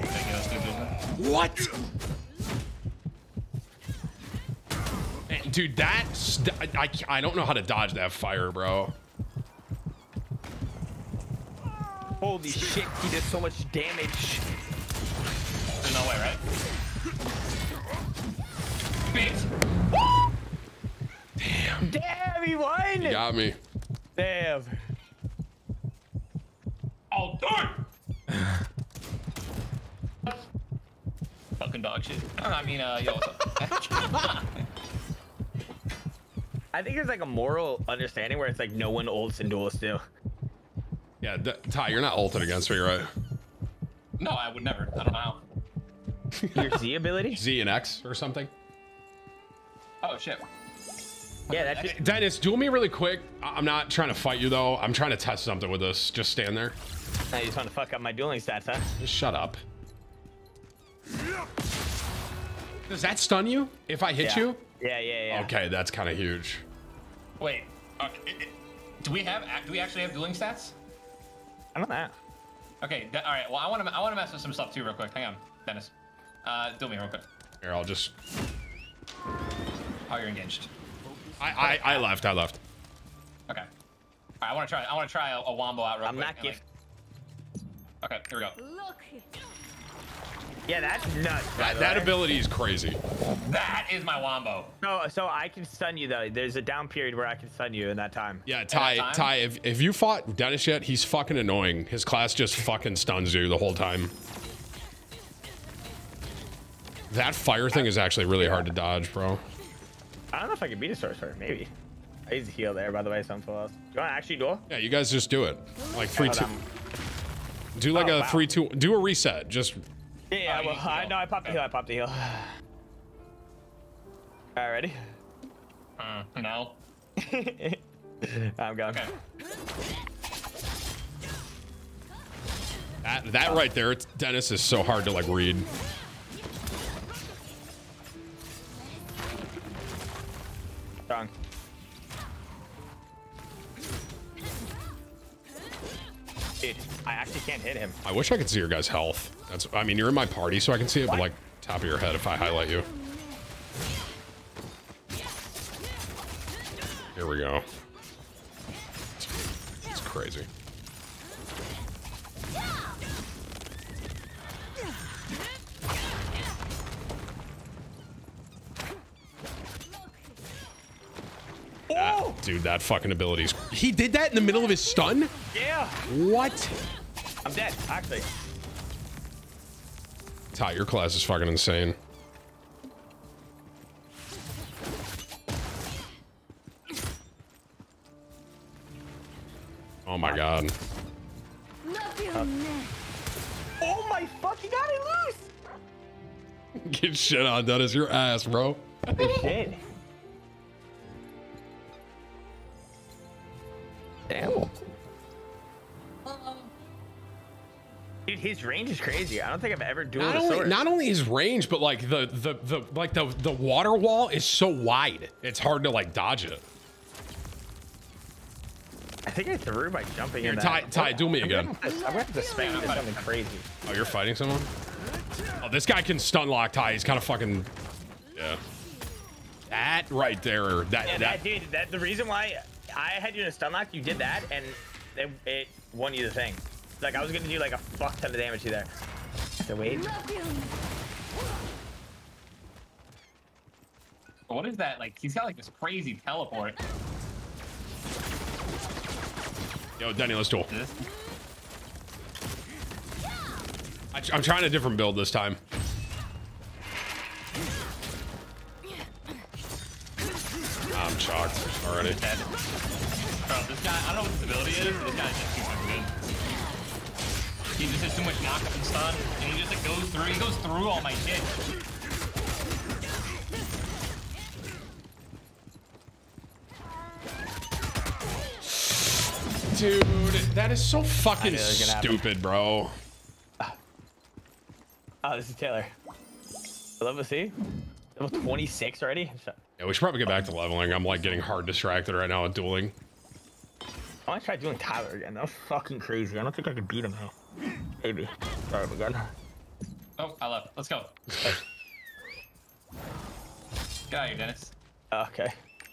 That's ridiculous, dude. What? Man, dude, that I, I, I don't know how to dodge that fire, bro. Holy shit, he did so much damage. There's no way, right? Bitch. Damn. Damn, he won! You got me. Damn. Oh, All done. Fucking dog shit. I mean, uh, yo. I think there's like a moral understanding where it's like no one ults in duels do. Yeah, d- Ty, you're not ulted against me, right? no, I would never. I don't know how. Your Z ability? Z and X or something. Oh shit. Yeah, that's just Dennis, duel me really quick. I- I'm not trying to fight you though. I'm trying to test something with this. Just stand there. I just want to fuck up my dueling stats, huh? Just shut up. Does that stun you if I hit Yeah. you? Yeah, yeah, yeah. Okay, that's kind of huge. Wait. Uh, it- it- do we have? Do we actually have dueling stats? I don't know. Okay. de- all right. Well, I want to. I want to mess with some stuff too, real quick. Hang on, Dennis. Uh, do me real quick. Here, I'll just. Oh, you're engaged. I I, I left. I left. Okay. All right. I want to try. I want to try a, a wombo out real quick. I'm not and, gift. like- Okay. Here we go. Yeah, that's nuts. That, that ability is crazy. That is my wombo. No, so I can stun you though. There's a down period where I can stun you in that time. Yeah, Ty, time? Ty, if, if you fought Dennis yet, he's fucking annoying. His class just fucking stuns you the whole time. That fire thing is actually really hard to dodge, bro. I don't know if I can beat a sorcerer. Maybe. I use heal there, by the way. Something else. You want to actually duel? Yeah, you guys just do it. Like three, two. Do like Oh, a wow. three, two. Do a reset. Just Yeah, yeah. Oh, you well, I know. I popped the heal. I popped the heal. All right, ready? Uh, no. I'm going. Okay. That, that right there, it's, Dennis is so hard to like read. Strong. I actually can't hit him. I wish I could see your guys' health. That's, I mean, you're in my party, so I can see it, but like top of your head if I highlight you. Here we go. It's crazy. That- oh! dude, that fucking ability's. He did that in the middle of his stun? Yeah. What? I'm dead, actually. Ty, your class is fucking insane. Oh my god. Oh my fuck, you got it loose! Get shit on, Dennis. Your ass, bro. Shit. Damn. Dude, his range is crazy. I don't think I've ever dueled Not a only, sword. not only his range, but like the the the like the the water wall is so wide, it's hard to like dodge it. I think I threw by jumping Here, in Ty, that. Ty, do me again. gonna have to- I'm gonna have to spam into something crazy. Oh, you're fighting someone? Oh, this guy can stun lock Ty. He's kind of fucking. Yeah. That right there. That Yeah, that. that dude. That the reason why I had you in a stun lock, you did that, and it, it won you the thing. Like I was gonna do like a fuck ton of damage to you there. So wait. What is that? Like he's got like this crazy teleport. Yo, Denny, let's duel. I, I'm trying a different build this time. I'm shocked already. Bro, this guy, I don't know what his ability is. but This guy's just too fucking good. He just has too much knock up and stun, and he just like goes through. He goes through all my shit. Dude, that is so fucking I knew it was gonna happen. stupid, bro. Ah. Oh, this is Taylor. I Level C? Level 26 already? Shut- Yeah, we should probably get back to leveling. I'm like getting hard distracted right now with dueling. I want to try doing Tyler again. That was fucking crazy. I don't think I could beat him though. Maybe. Sorry, but good. Oh, I left. Let's go. Get out of here, Dennis. Okay.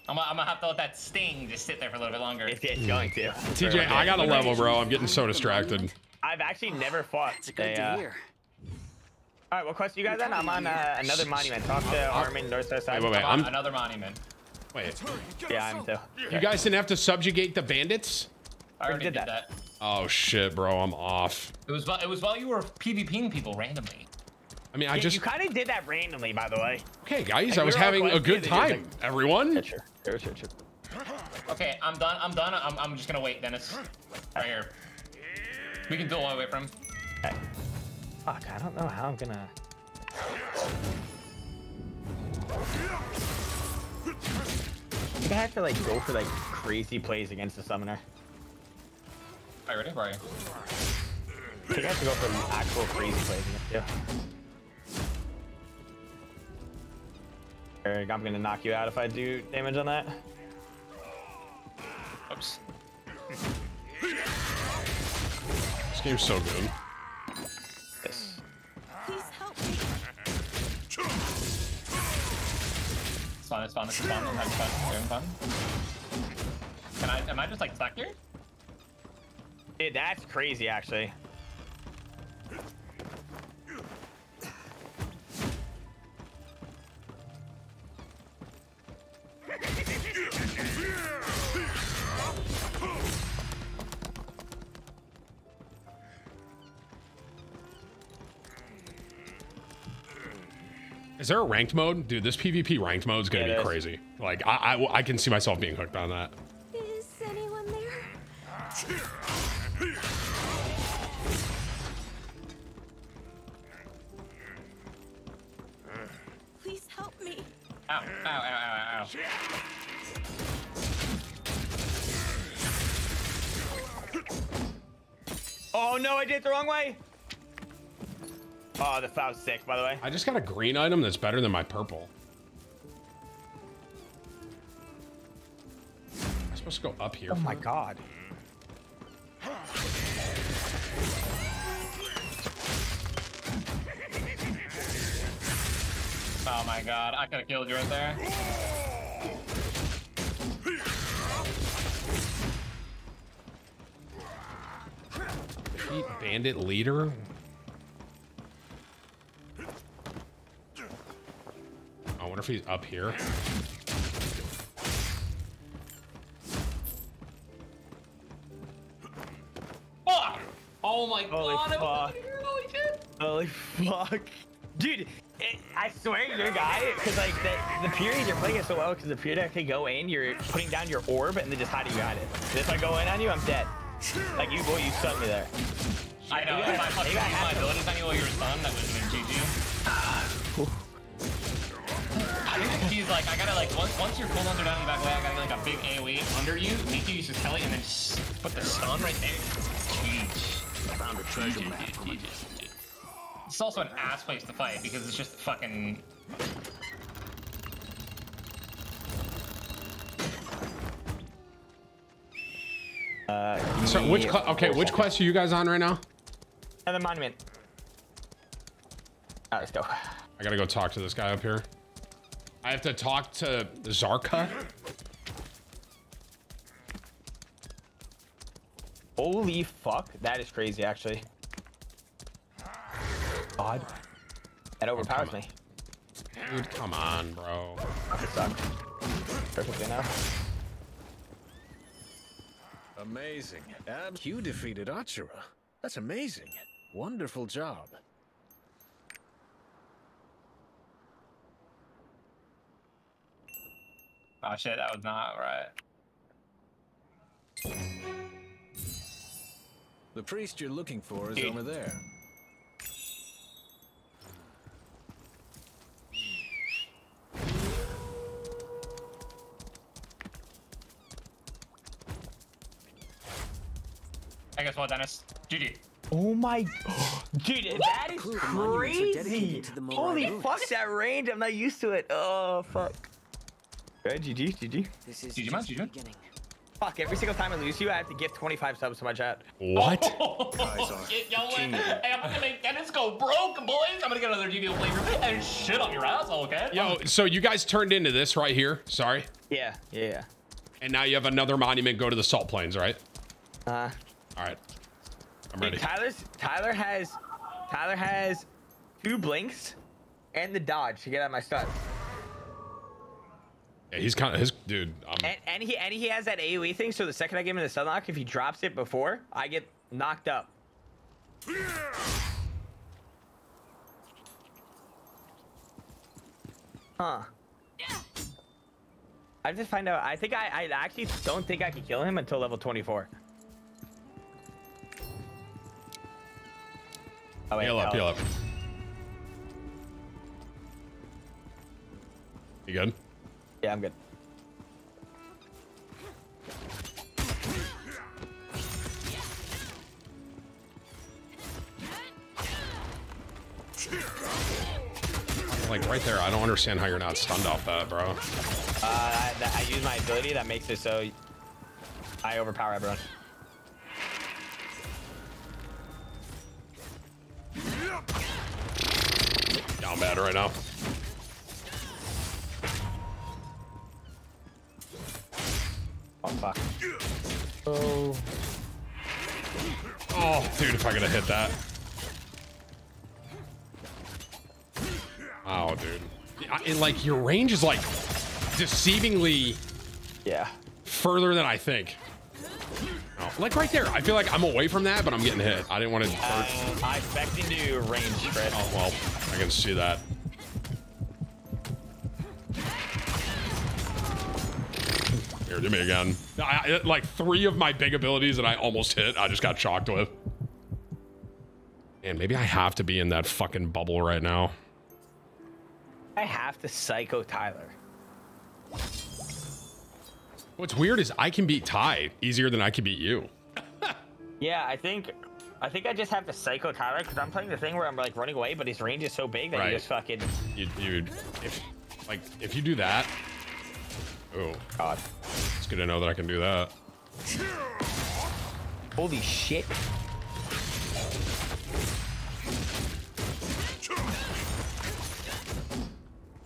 I'm, gonna- I'm gonna have to let that sting just sit there for a little bit longer. If it's going to. TJ, I got a level, bro. I'm getting so distracted. I've actually never fought. It's good uh, to hear. All right, what quest you guys on? I'm on uh, another monument. Talk to Armen, north side side. Wait, wait, wait. I'm I'm, another monument. wait. Yeah, I'm too. You guys didn't have to subjugate the bandits? I already did did, that. that. Oh shit, bro. I'm off. It was while- it was while you were PvPing people randomly. I mean, I Yeah, just. You kind of did that randomly, by the way. Okay, guys, Like, I was were having a good time. like- Everyone. Sure, sure, sure, sure. Okay, I'm done. I'm done. I'm, I'm just gonna wait, Dennis. Right here. We can duel away from him. Okay. Fuck, I don't know how I'm gonna. I think I have to like go for like crazy plays against the summoner. Alright, ready? Where are you? I think I have to go for actual crazy plays against you. Eric, I'm gonna knock you out if I do damage on that. Oops. This game's so good. Fun. It's fun. It's fun. I'm having fun. Having fun. Can I? Am I just like stuck here? Dude, that's crazy actually. Is there a ranked mode? Dude, this PvP ranked mode is gonna Yeah, be crazy. Like, I, I, I can see myself being hooked on that. Is anyone there? Please help me. Ow! Ow! Ow! Ow! Ow! Oh no, I did it the wrong way. Oh, the foul's sick, by the way. I just got a green item that's better than my purple. I'm supposed to go up here. Oh my god. Oh my god, I could have killed you right there. Bandit leader. I wonder if he's up here. Fuck! Oh my Holy god, I was here, holy shit! Holy fuck. Dude, it, I swear you your guy, because like the, the period you're playing it so well, because the period I could go in, you're putting down your orb and then just hiding behind it. If I go in on you, I'm dead. Like you, boy, you stunned me there. I know, if I fucking used my abilities on you while you were stunned, that would have been GG. I think the key is like, I gotta like, once, once your cooldowns are down in the back way, I gotta get like a big AoE under you, make you use your Kelly, and then just put the stun right there. Jeez. Found a treasure map. It's also an ass place to fight because it's just fucking. Uh, So which okay, which quest are you guys on right now? And the monument. Alright, let's go. I gotta go talk to this guy up here. I have to talk to Zarka. Holy fuck, that is crazy, actually. God. That overpowers me. Dude, come on, bro. It. Perfectly now. Amazing. Ab, you defeated Achira. That's amazing. Wonderful job. Oh shit, that was not right. The priest you're looking for is Hey. over there. I guess what, Dennis? GG. Oh my, dude, that is Clue, the monuments are dedicated crazy. to the Morai Holy fuck, that range! I'm not used to it. Oh fuck. Good, GG, GG. This is GG, man, the GG. beginning. Fuck, every single time I lose you, I have to give 25 subs to my chat. What? Oh, shit, yo, hey, I'm gonna make Dennis go broke, boys. I'm gonna get another GDO flavor and shit on your ass, okay? Yo, so you guys turned into this right here. Sorry. Yeah, yeah, yeah. And now you have another monument go to the salt plains, right? Uh, All right. I'm dude, ready. Tyler's Tyler has Tyler has two blinks and the dodge to get out of my stun. Yeah, he's kind of his dude. And, and he and he has that AoE thing, so the second I give him the stun lock, if he drops it before, I get knocked up. Huh. I just find out. I think I, I actually don't think I could kill him until level 24. Oh, wait, heal up, heal up. You good? Yeah, I'm good. Like right there. I don't understand how you're not stunned off that, bro. Uh, I, that- I use my ability that makes it so I overpower everyone. Down bad right now. Oh fuck. Oh. Oh, dude, if I could have hit that. Oh, dude. I- And like your range is like deceivingly yeah further than I think. Oh, like right there. I feel like I'm away from that, but I'm getting hit. I didn't want to. Uh, I expect him to range spread. Oh well, I can see that. Here, do me again. I, I- like three of my big abilities that I almost hit, I just got shocked with. And maybe I have to be in that fucking bubble right now. I have to psycho Tyler. What's weird is I can beat Ty easier than I can beat you. Yeah, I think I think I just have to psycho Tyler because I'm playing the thing where I'm like running away, but his range is so big that Right. you just fucking. You, you, if like if you do that, oh god, it's good to know that I can do that. Holy shit!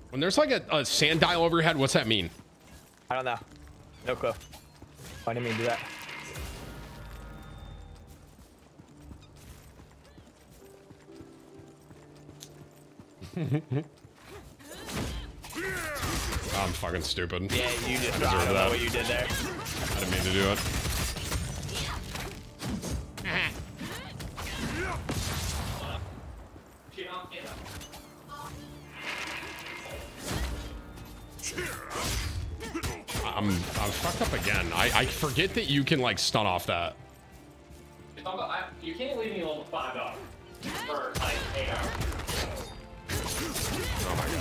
When there's like a, a sand dial over your head, what's that mean? I don't know. No clue. Why didn't mean do that? I'm fucking stupid. Yeah, you just I I deserve don't know what you did there. I didn't mean to do it. I'm I'm fucked up again. I, I forget that you can like stun off that. If I'm, I, you can't leave me alone with five dollars for like eight hours. Oh my god.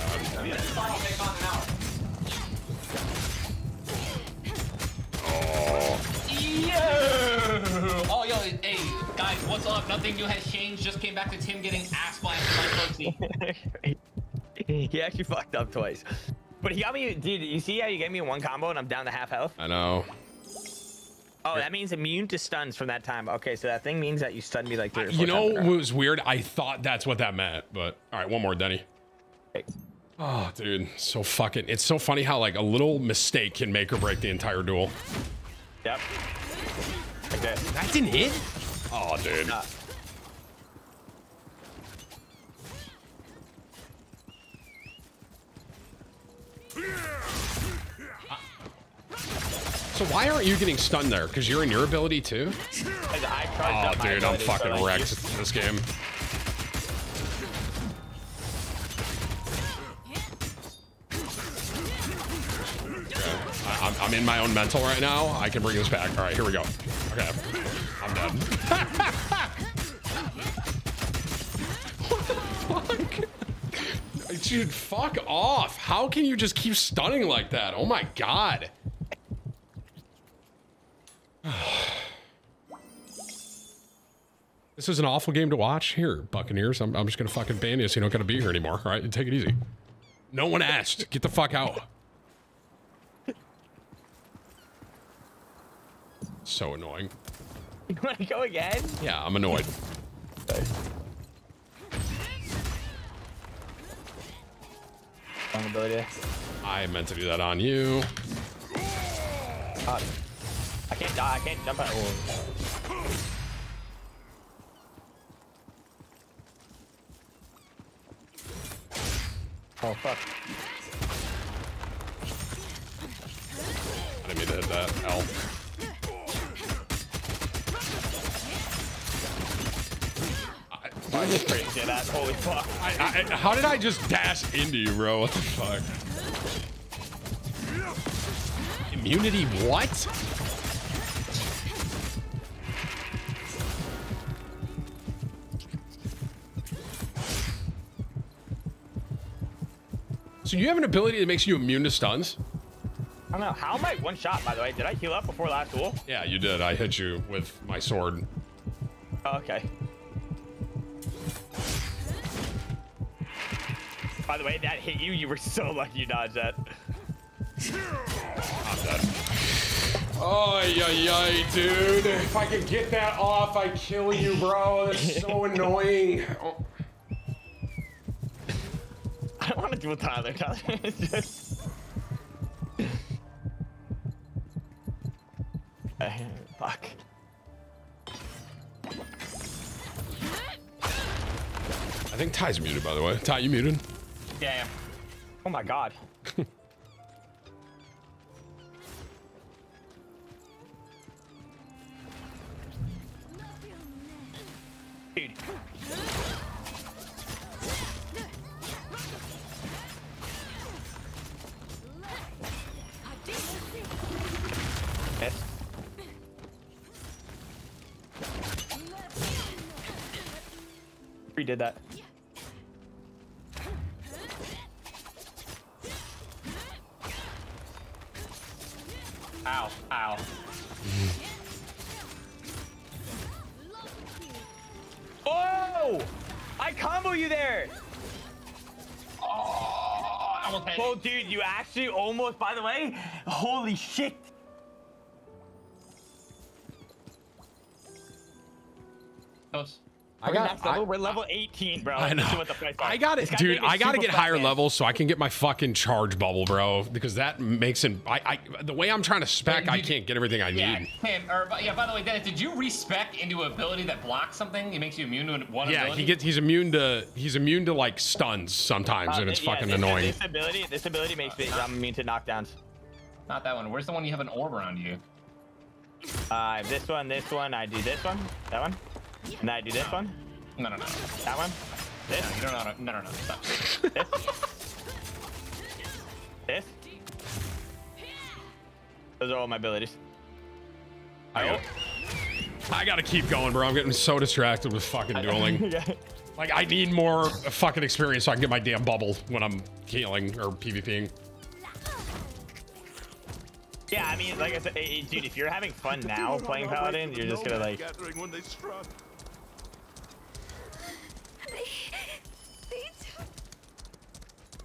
Oh. Yo! Oh, yo, hey, guys, what's up? Nothing new has changed. Just came back to Tim getting ass by my he actually fucked up twice. But he got me, dude. You see how you gave me one combo and I'm down to half health? I know. Oh, that means immune to stuns from that time. Okay, so that thing means that you stunned me like three or four You know times in a row. what was weird? I thought that's what that meant, but all right, one more, Denny. Oh, dude, so fucking. It's so funny how like a little mistake can make or break the entire duel. Yep. Okay. That didn't hit. Oh, dude. So why aren't you getting stunned there? Because you're in your ability too? Oh, dude, I'm so, fucking wrecked this game. I'm, I'm in my own mental right now. I can bring this back. All right, here we go. Okay, I'm dead. what the fuck? Dude, fuck off. How can you just keep stunning like that? Oh my god. This is an awful game to watch. Here, Buccaneers, I'm, I'm just gonna fucking ban you so you don't gotta be here anymore. All right, take it easy. No one asked. Get the fuck out. So annoying. You want to go again? Yeah, I'm annoyed. Wrong ability. I meant to do that on you. God. I can't die. I can't jump out. Oh. Oh fuck. I didn't mean to hit that. L. I just crazy that. Holy fuck. I, I, how did I just dash into you, bro? What the fuck? Immunity what? So you have an ability that makes you immune to stuns? I don't know. How am I one shot, by the way? Did I heal up before last duel? Yeah, you did. I hit you with my sword. Oh, okay. By the way, that hit you. You were so lucky you dodged that. I'm dead. Oh, yeah, yeah, dude. If I could get that off, I'd kill you, bro. That's so annoying. Oh. I don't want to duel Tyler. Tyler is just. Uh, Fuck. I think Ty's muted, by the way. Ty, you muted? Damn. Oh my god. Dude. did that. Ow, ow. oh! I combo you there! Oh, dude, you actually almost, by the way, holy shit. I We're got- next level. I- We're level 18, bro. I know. what the price I got it, dude. I got to get higher man. levels so I can get my fucking charge bubble, bro. Because that makes it. I, I the way I'm trying to spec, I can't get everything I Yeah, need. Tim, or yeah. By the way, Dennis, did you respec into an ability that blocks something? It makes you immune to one Yeah, ability. he gets. He's immune to. He's immune to like stuns sometimes, Uh, and it's yeah, fucking this, annoying. This ability, this ability makes me I'm immune to knockdowns. Not that one. Where's the one you have an orb around you? Uh, this one, this one, I do this one, that one, and I do this one. No, no, no. That one. This. No, you don't know. No, no, no. Stop. This. Those are all my abilities. I got. I gotta keep going, bro. I'm getting so distracted with fucking dueling. Yeah. Like I need more fucking experience so I can get my damn bubble when I'm healing or PvPing. Yeah, I mean, like I said, eh, dude, if you're having fun now playing Paladin, you're just gonna like. Gathering when they struck.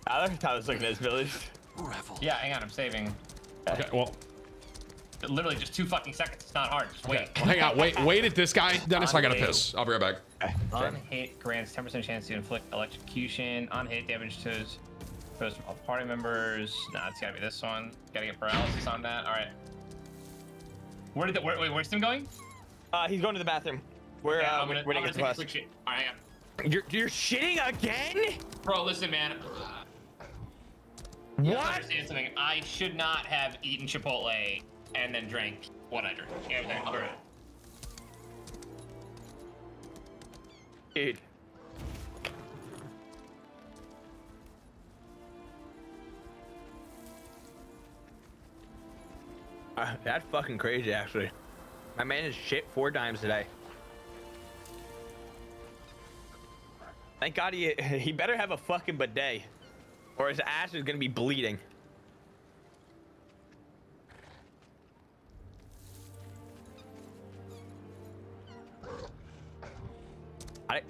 Tyler, Tyler's looking at his abilities. Yeah, hang on. I'm saving. Okay, well, Literally just two fucking seconds. It's not hard. Just wait. well, hang on. Wait, wait at this guy, Dennis. I gotta piss. I'll be right back. Unhit grants 10% chance to inflict electrocution. Unhit damage to his goes all party members. Nah, it's gotta be this one. Gotta get paralysis on that. All right. Where did the where, wait? Where's Tim going? Uh, he's going to the bathroom. where are Okay, uh, I'm gonna, we're I'm gonna gonna get take a the quick shit. All right, hang on. You're you're shitting again? Bro, listen, man. You have to understand something. I should not have eaten Chipotle and then drank what I drank. Everything. I'll. Dude. Uh, that's fucking crazy, actually. My man is shit four times today. Thank God he he better have a fucking bidet, or his ass is gonna be bleeding. I.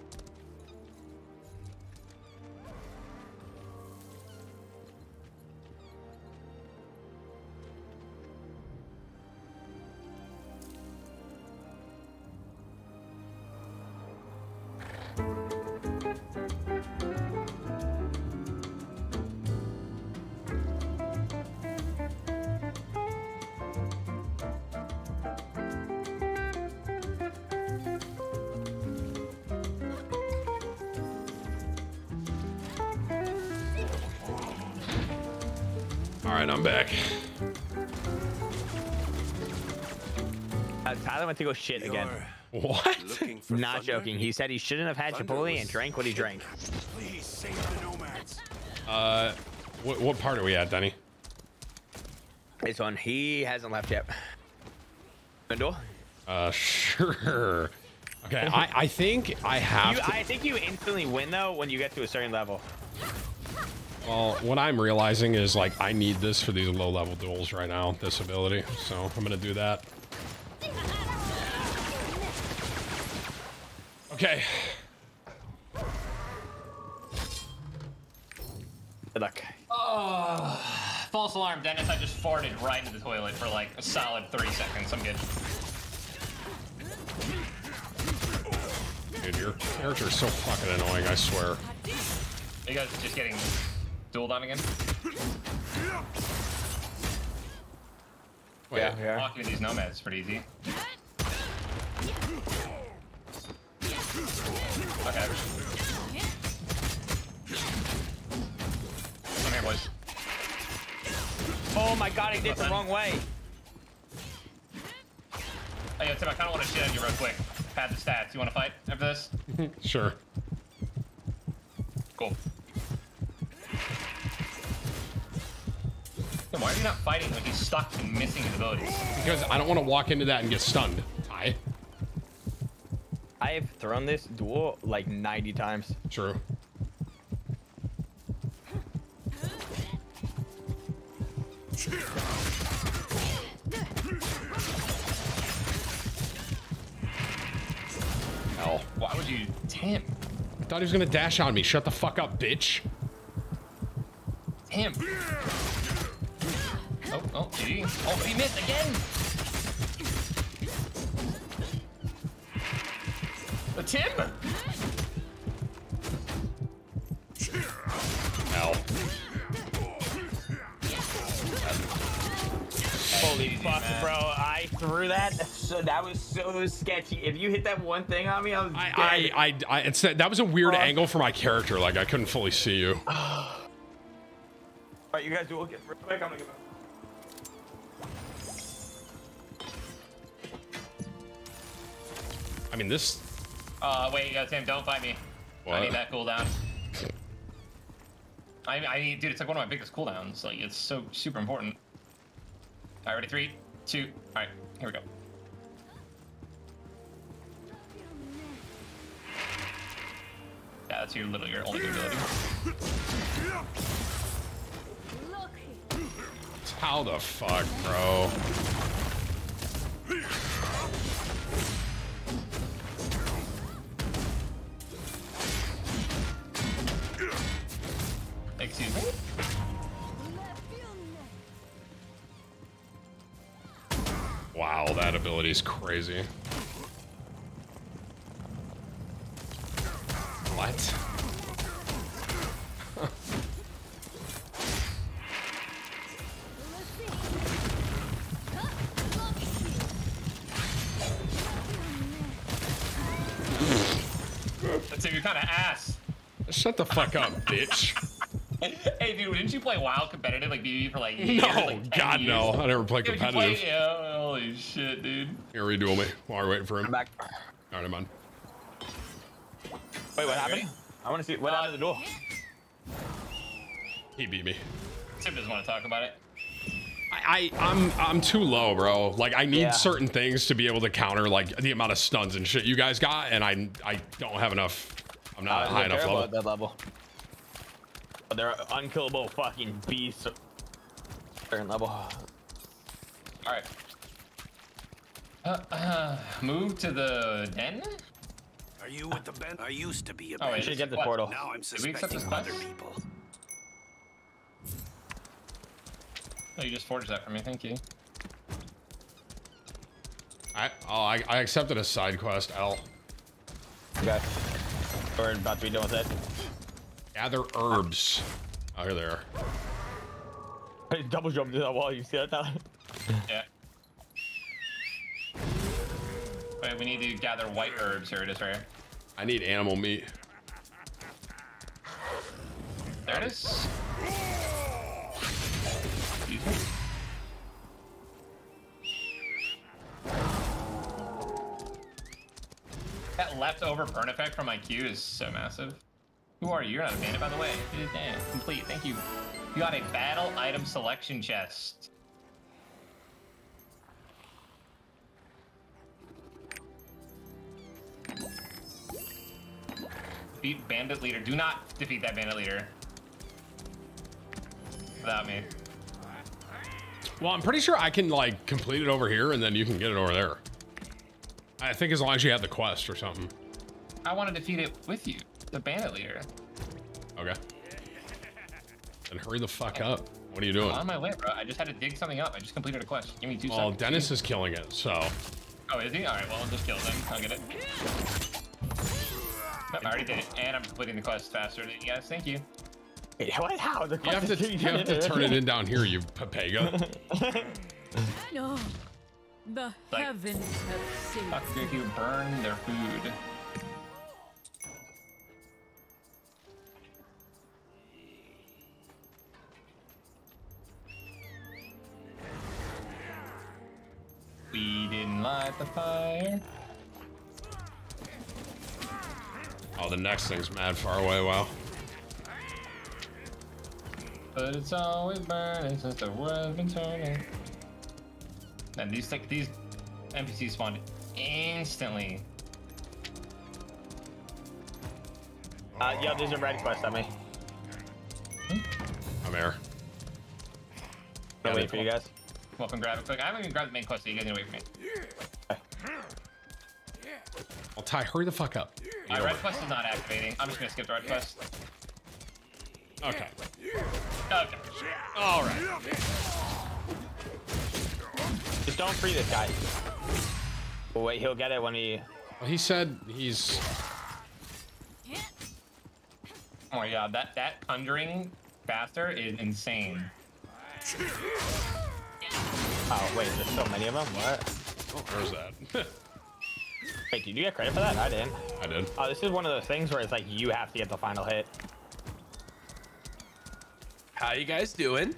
All right, I'm back. Uh, Tyler went to go shit again. What? Not joking. He said he shouldn't have had Chipotle and drank what he drank. Please save the nomads. Uh, what, what part are we at, Denny? This one, he hasn't left yet. Bindle? Uh, sure. Okay, I, I think I have You, to. I think you instantly win though when you get to a certain level. Well, what I'm realizing is like I need this for these low level duels right now, this ability. So I'm gonna do that. Okay. Good luck. Oh, false alarm, Dennis. I just farted right into the toilet for like a solid 30 seconds. I'm good. Dude, your character's so fucking annoying, I swear. You guys are just getting dueled on again? Wait, yeah. Walking with these nomads is pretty easy. Okay. Come here, boys. Oh my god, I did it the wrong way. Oh, hey, yo, Tim, I kind of want to shit on you real quick. Pad the stats. You want to fight after this? Sure. Cool. Then why are you not fighting when he's stuck and missing his abilities? Because I don't want to walk into that and get stunned. Ty. I have thrown this duel like 90 times. True. Hell. Why would you, Tim? I thought he was gonna dash on me. Shut the fuck up, bitch. Him. Oh, oh, gee. Oh, he missed again. The Tim. Hell. Holy fuck, bro! I threw that. So that was so sketchy. If you hit that one thing on me, I was dead. I, I, I, it's that was a weird angle for my character. Like I couldn't fully see you. All right, you guys do look it real quick. I'm gonna go. I mean, this. Uh, wait, uh, Tim, don't fight me. I need that cooldown. I, I need, dude, it's like one of my biggest cooldowns. Like, it's so super important. All right, ready? Three, two. All right, here we go. Yeah, that's your literally your only good ability. How the fuck, bro? Excuse me. Wow, that ability is crazy. What? Kind of ass. Shut the fuck up, bitch. hey, dude, didn't you play WoW competitive like BB for like years? No, like God, years? no. I never played Dude, you play- competitive. yeah, holy shit, dude. Here, reduel me while we're waiting for him. I'm back. All right, I'm on. Wait, what happened? I want to see what happened to the duel. He beat me. Tim doesn't want to talk about it. I, I I'm I'm too low, bro. Like I need Yeah. certain things to be able to counter like the amount of stuns and shit you guys got, and I I don't have enough. I'm not high enough care level. that level. But they're unkillable fucking beasts. Certain level. All right. Uh, uh, move to the den. Are you with the band? I used to be a Oh, wait, band. should get the portal. Now I'm Did we accept suspecting this other people. Oh, you just forged that for me. Thank you. I oh I, I accepted a side quest. L. Okay. We're about to be done with it. Gather herbs. Oh, here they are. I double jumped to that wall. You see that? Tyler? Yeah. Wait, we need to gather white herbs. Here it is, right here. I need animal meat. There it is. That leftover burn effect from my Q is so massive. Who are you? You're not a bandit, by the way. Damn complete. Thank you. You got a battle item selection chest. Defeat bandit leader. Do not defeat that bandit leader. Without me. Well, I'm pretty sure I can like complete it over here, and then you can get it over there. I think as long as you have the quest or something. I want to defeat it with you. The bandit leader. Okay. Then hurry the fuck up. What are you doing? I'm on my way, bro. I just had to dig something up. I just completed a quest. Give me two Well, seconds. Dennis is killing it, so. Oh, is he? All right, well, I'll just kill him. I'll get it. Nope, I already did it, and I'm completing the quest faster than you guys. Thank you. Wait, what? How? The You have to you have to turn it in down here, you Pepega. No. The Like- heavens have saved Fuck if you burn their food. We didn't light the fire. Oh, the next thing's mad far away. Wow. But it's always burning since the world's been turning. And these like these NPCs spawned instantly. Uh, yeah, there's a red quest on me. I'm here. I'll wait for you guys. Come up and grab it quick. I haven't even grabbed the main quest, so you guys need to wait for me. Well, Ty, hurry the fuck up. My Alright, red quest is not activating. I'm just gonna skip the red quest. Okay. Okay. All right. Just don't free this guy. Well, wait, he'll get it when he. Well, he said he's. Oh my god, that that conjuring faster is insane. Oh wait, there's so many of them. What? Oh, there's that. Wait, did you get credit for that? I didn't. I did. Oh, this is one of those things where it's like you have to get the final hit. How you guys doing?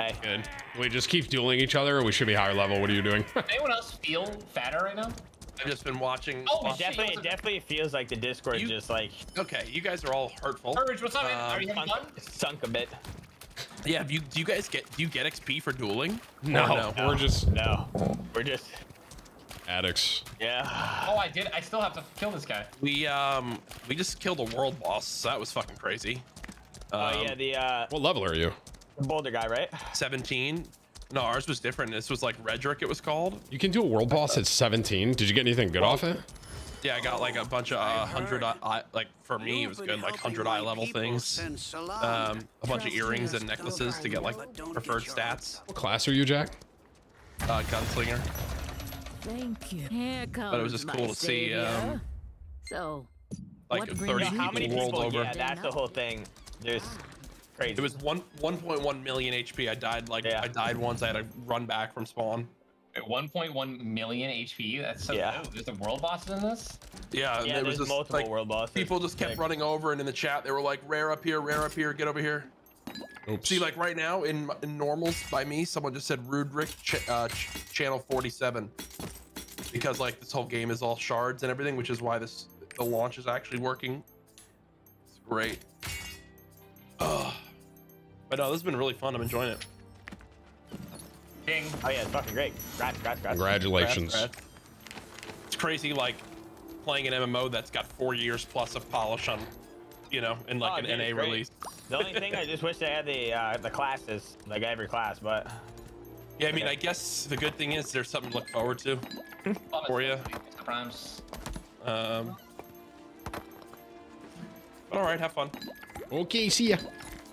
Hey. Good. We just keep dueling each other, we should be higher level. What are you doing? Anyone else feel fatter right now? I've just been watching. Oh, It definitely, it definitely feels like the Discord You- just like Okay, you guys are all hurtful. Courage, what's up. Um, Are you having fun? sunk a bit. Yeah, do you, do you guys get do you get XP for dueling? Or No, we're just no, we're just addicts. yeah. Oh, I did. I still have to kill this guy. We um we just killed a world boss. So that was fucking crazy. Oh Um, yeah, the uh, What level are you? Boulder guy, right? 17. No, ours was different. This was like Redrick, it was called. You can do a world boss at 17. Did you get anything good off it? Yeah, I got like a bunch of uh, hundred eye, eye- like for me it was good like hundred eye level things. Um, a bunch of earrings and necklaces to get like preferred stats. What class are you, Jack? Uh, gunslinger. Thank you. Here comes But it was just cool to see, um, so, like 30 brings How many people people? world over. Yeah, that's the whole thing. There's crazy. It was one 1.1 million HP. I died like Yeah. I died once. I had to run back from spawn. Wait, 1.1 million HP. That's so Yeah. good. There's a world boss in this. Yeah, yeah, there there's was just multiple like world bosses. people just kept Like, running over, and in the chat they were like, "Rare up here, rare up here, get over here." Oops. See, like right now in, in normals by me, someone just said Rudrick ch- uh, ch- channel 47 because like this whole game is all shards and everything, which is why this the launch is actually working. It's great. Ugh. But no, this has been really fun. I'm enjoying it. Ding. Oh yeah, it's fucking great. Congrats, congrats, congrats. Congratulations. Congrats, congrats. It's crazy, like playing an MMO that's got four years plus of polish on, you know, in like Oh, an dude, NA release. The only thing I just wish they had the uh, the classes, like every class, but Yeah, I mean, I guess the good thing is there's something to look forward to for you. Primes. Um, but all right, have fun. Okay, see ya.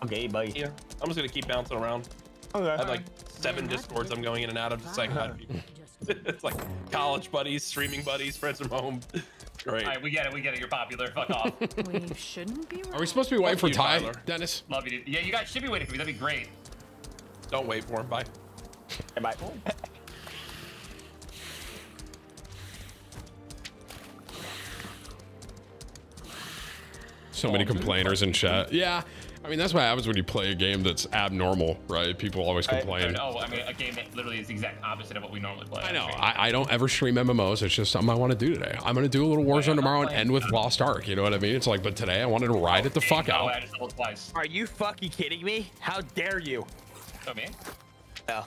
Okay, buddy. Yeah, I'm just gonna keep bouncing around. Okay. I have like seven discords I'm going in and out of just saying hi to people. it's like college buddies, streaming buddies, friends from home. Great. All right, we get it. We get it. You're popular. Fuck off. we shouldn't be. Are we supposed to be waiting for you, Ty, Tyler. Dennis? Love you, dude. Yeah, you guys should be waiting for me. That'd be great. Don't wait for him. Bye. Hey, bye. So many complainers in chat. Yeah. I mean, that's what happens when you play a game that's abnormal, right? People always complain. Oh, I mean, a game that literally is the exact opposite of what we normally play. I know. I, I don't ever stream MMOs. It's just something I want to do today. I'm going to do a little Warzone tomorrow and end with Lost Ark. You know what I mean? It's like, but today I wanted to ride it the fuck Oh, out. I just doubled twice. Are you fucking kidding me? How dare you? Oh, me? No. I'm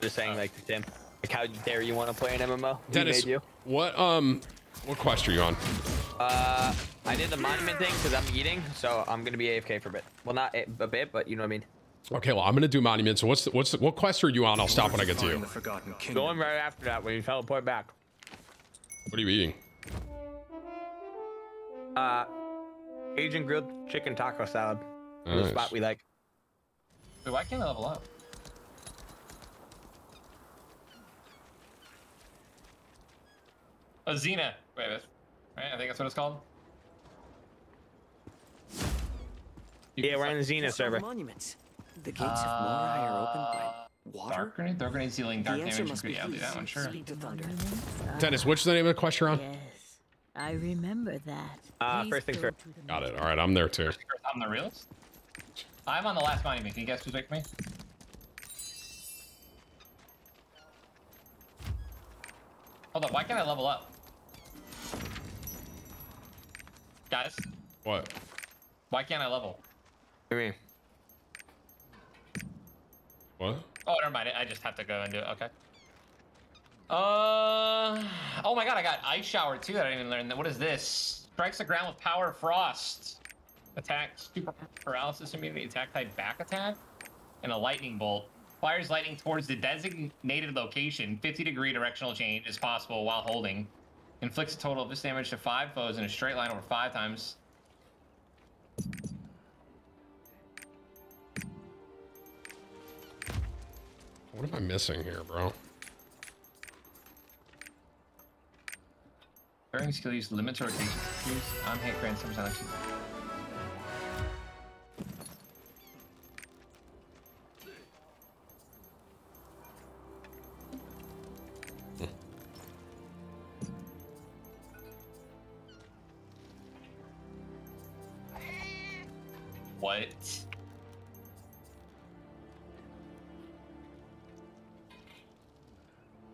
just saying, like, to Tim. Like, how dare you want to play an MMO? Who Dennis, made you? what um, what quest are you on? Uh, I did the monument thing because I'm eating, so I'm gonna be AFK for a bit. Well, not a, a bit, but you know what I mean. Okay, well, I'm going to do Monument. So what's the, what's the, what quest are you on? I'll stop when I get to you. The Forgotten Going right after that when you teleport back. What are you eating? Uh, Asian grilled chicken taco salad. The spot we like. Wait, why can't I level up? Oh, Azena. Wait, wait. Right? I think that's what it's called. Yeah, we're on the Azena server. Monuments. The gates of Morai are opened by water. Dark grenade, dark grenade ceiling, The dark answer damage. must be Yeah, I'll do that one, sure. Speak to thunder. Dennis, what's the name of the quest you're on? Yes, I remember that. Uh, Please first things first. Got it. All right, I'm there too. I'm the realist. I'm on the last monument. Can you guess who's wait for me? Hold on, why can't I level up? Guys, What? why can't I level? What do you mean? What? Oh, never mind. I just have to go and do it. Okay. Uh. Oh my god, I got ice shower too. I didn't even learn that. What is this? Strikes the ground with power of frost. Attack super paralysis immunity. Attack type back attack. And a lightning bolt. Fires lightning towards the designated location. 50 degree directional change is possible while holding. Inflicts a total of this damage to five foes in a straight line over five times. What am I missing here, bro? During skill use limits or use on hit grants 7%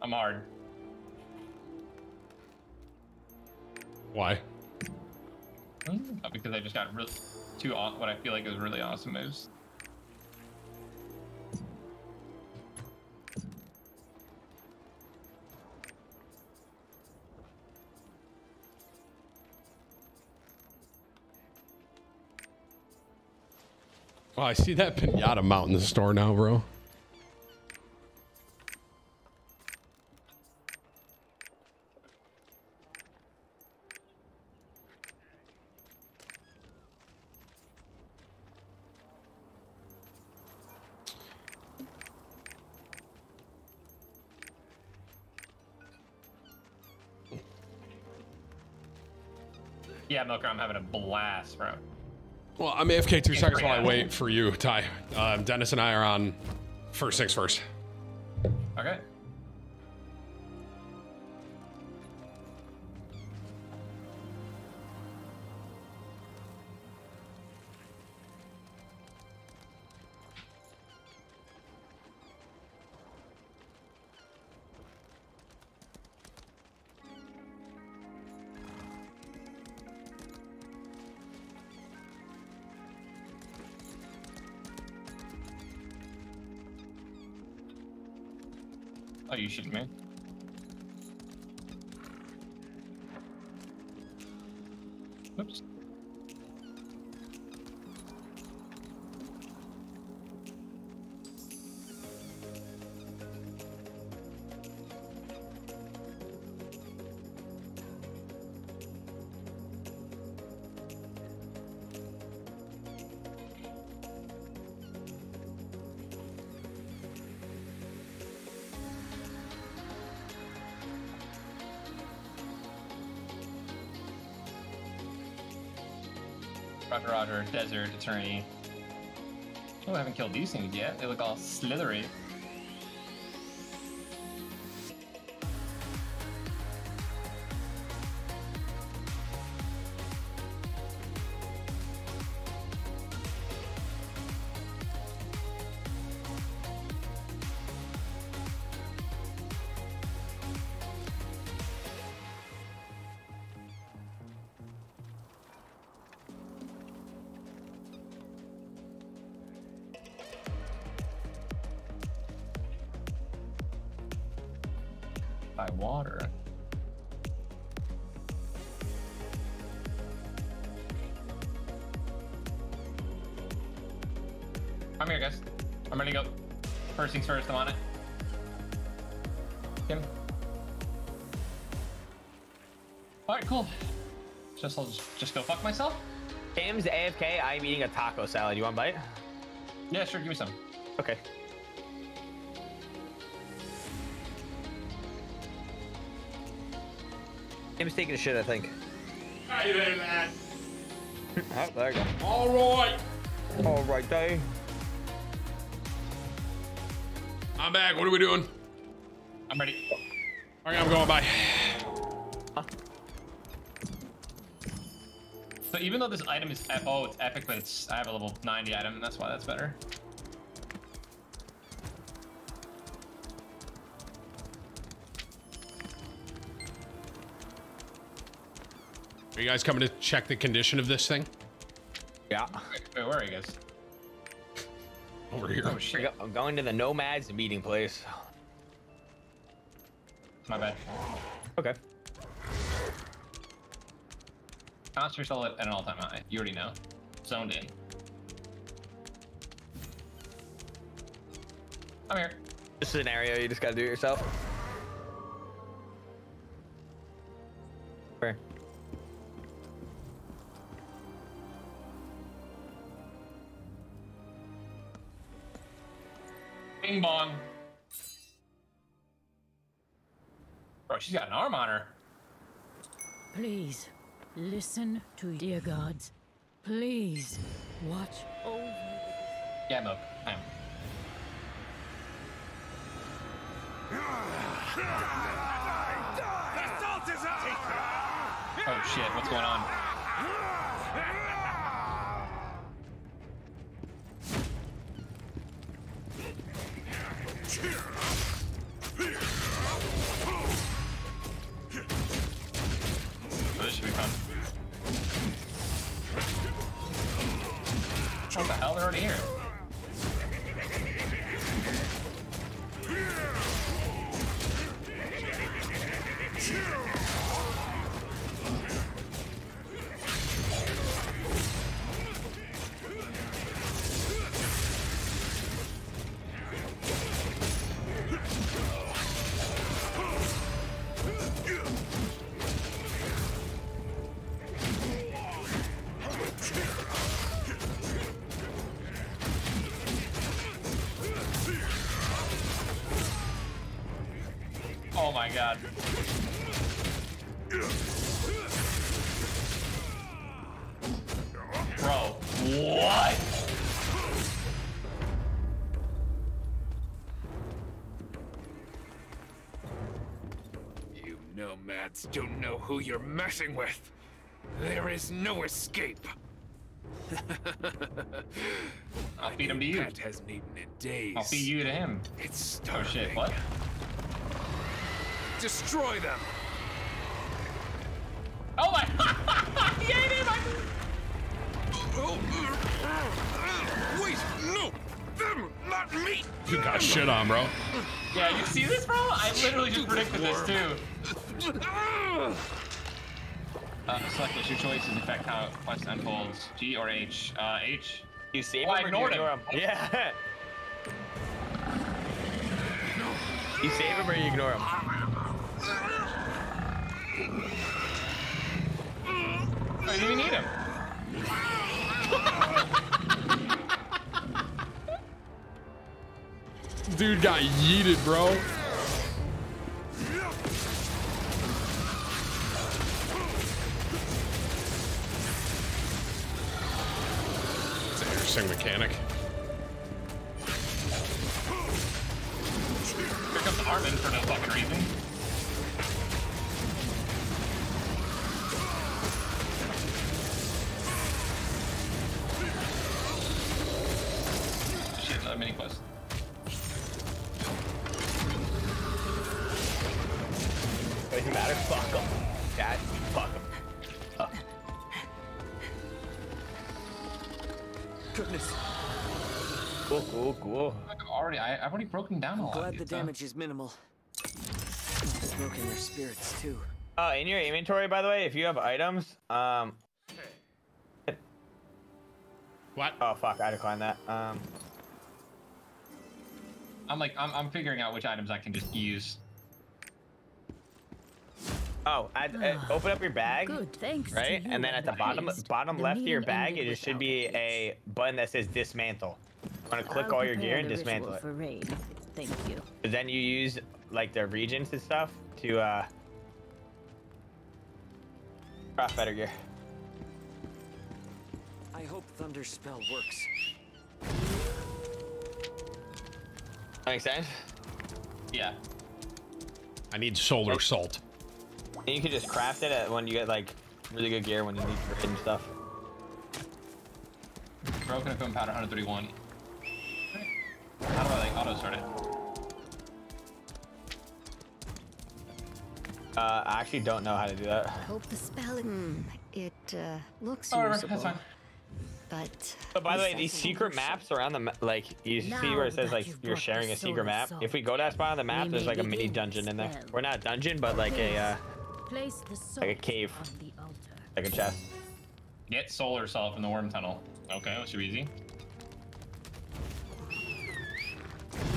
I'm hard. Why? Because I just got really two what I feel like is really awesome moves. Oh, I see that pinata mount in the store now, bro. Yeah, Milker, I'm having a blast, bro. Well, I'm AFK two seconds while I wait for you, Ty. Um, Dennis and I are on first things first. Desert Attorney. Oh, I haven't killed these things yet. They look all slithery. First things first, I'm on it. Kim. Alright, cool. Just I'll just, just go fuck myself? Tim's AFK. I'm eating a taco salad. You want a bite? Yeah, sure. Give me some. Okay. Tim's taking a shit, I think. Hey there, lad. Oh, there you go. All right. All right, Dave. I'm back. What are we doing? I'm ready. All right, I'm going. Bye. So even though this item is ep- oh it's epic, but it's I have a level 90 item, and that's why that's better. Are you guys coming to check the condition of this thing? Yeah. Wait, wait, where are you guys? Over here. Oh shit. I'm going to the Nomads meeting place. My bad. Okay. Concentrate soul at an all-time high. You already know. Zoned in. I'm here. This is an area you just gotta do it yourself. She's got an arm on her. Please, listen to dear gods. Please, watch over. Yeah, Mook. I am. Oh shit, what's going on? already here. Nomads don't know who you're messing with. There is no escape. I'll feed him to you. Pet hasn't eaten in days. I'll feed you to him. It's Oh shit, what? Destroy them. Oh my! he ate him! Wait, no! Them, not me! You got shit on, bro. Yeah, you see this, bro? I literally just predicted this too. Uh, select what's your choices affect how quest unfolds. G or H? Uh, H. You save Oh, I him or ignored you ignore him. him? Yeah. you save him or you ignore him? You didn't even need him. Dude got yeeted, bro. Interesting mechanic. Damage is minimal. Must broken their spirits too. Uh, in your inventory, by the way, if you have items, um. What? Oh fuck! I declined that. Um. I'm like, I'm, I'm figuring out which items I can just use. Oh, add, uh, open up your bag. Good, thanks. Right, and then at the the bottom priest, bottom the left of your bag, ended it should be a button that says dismantle. You want to click I'll all your gear and the dismantle ritual it. For raid. Thank you. But then you use like the regions and stuff to uh craft better gear. I hope Thunder spell works. That makes sense. Yeah. I need solar salt. And you can just craft it at when you get like really good gear when you need for hidden stuff. Broken equipment powder 131. How do I like auto start it? Uh, I actually don't know how to do that. I hope the spell. Hmm. It uh, looks Oh, usable. that's fine. But. But by the way, these secret work. maps around the ma- like you see where it says like you've you're sharing a secret map. salt, If we go to that spot on the map, we there's like a mini begin dungeon in there. spell. We're not a dungeon, but like a uh, Place the like a cave, on the altar. like a chest. Get solar salt from the worm tunnel. Okay, that should be easy.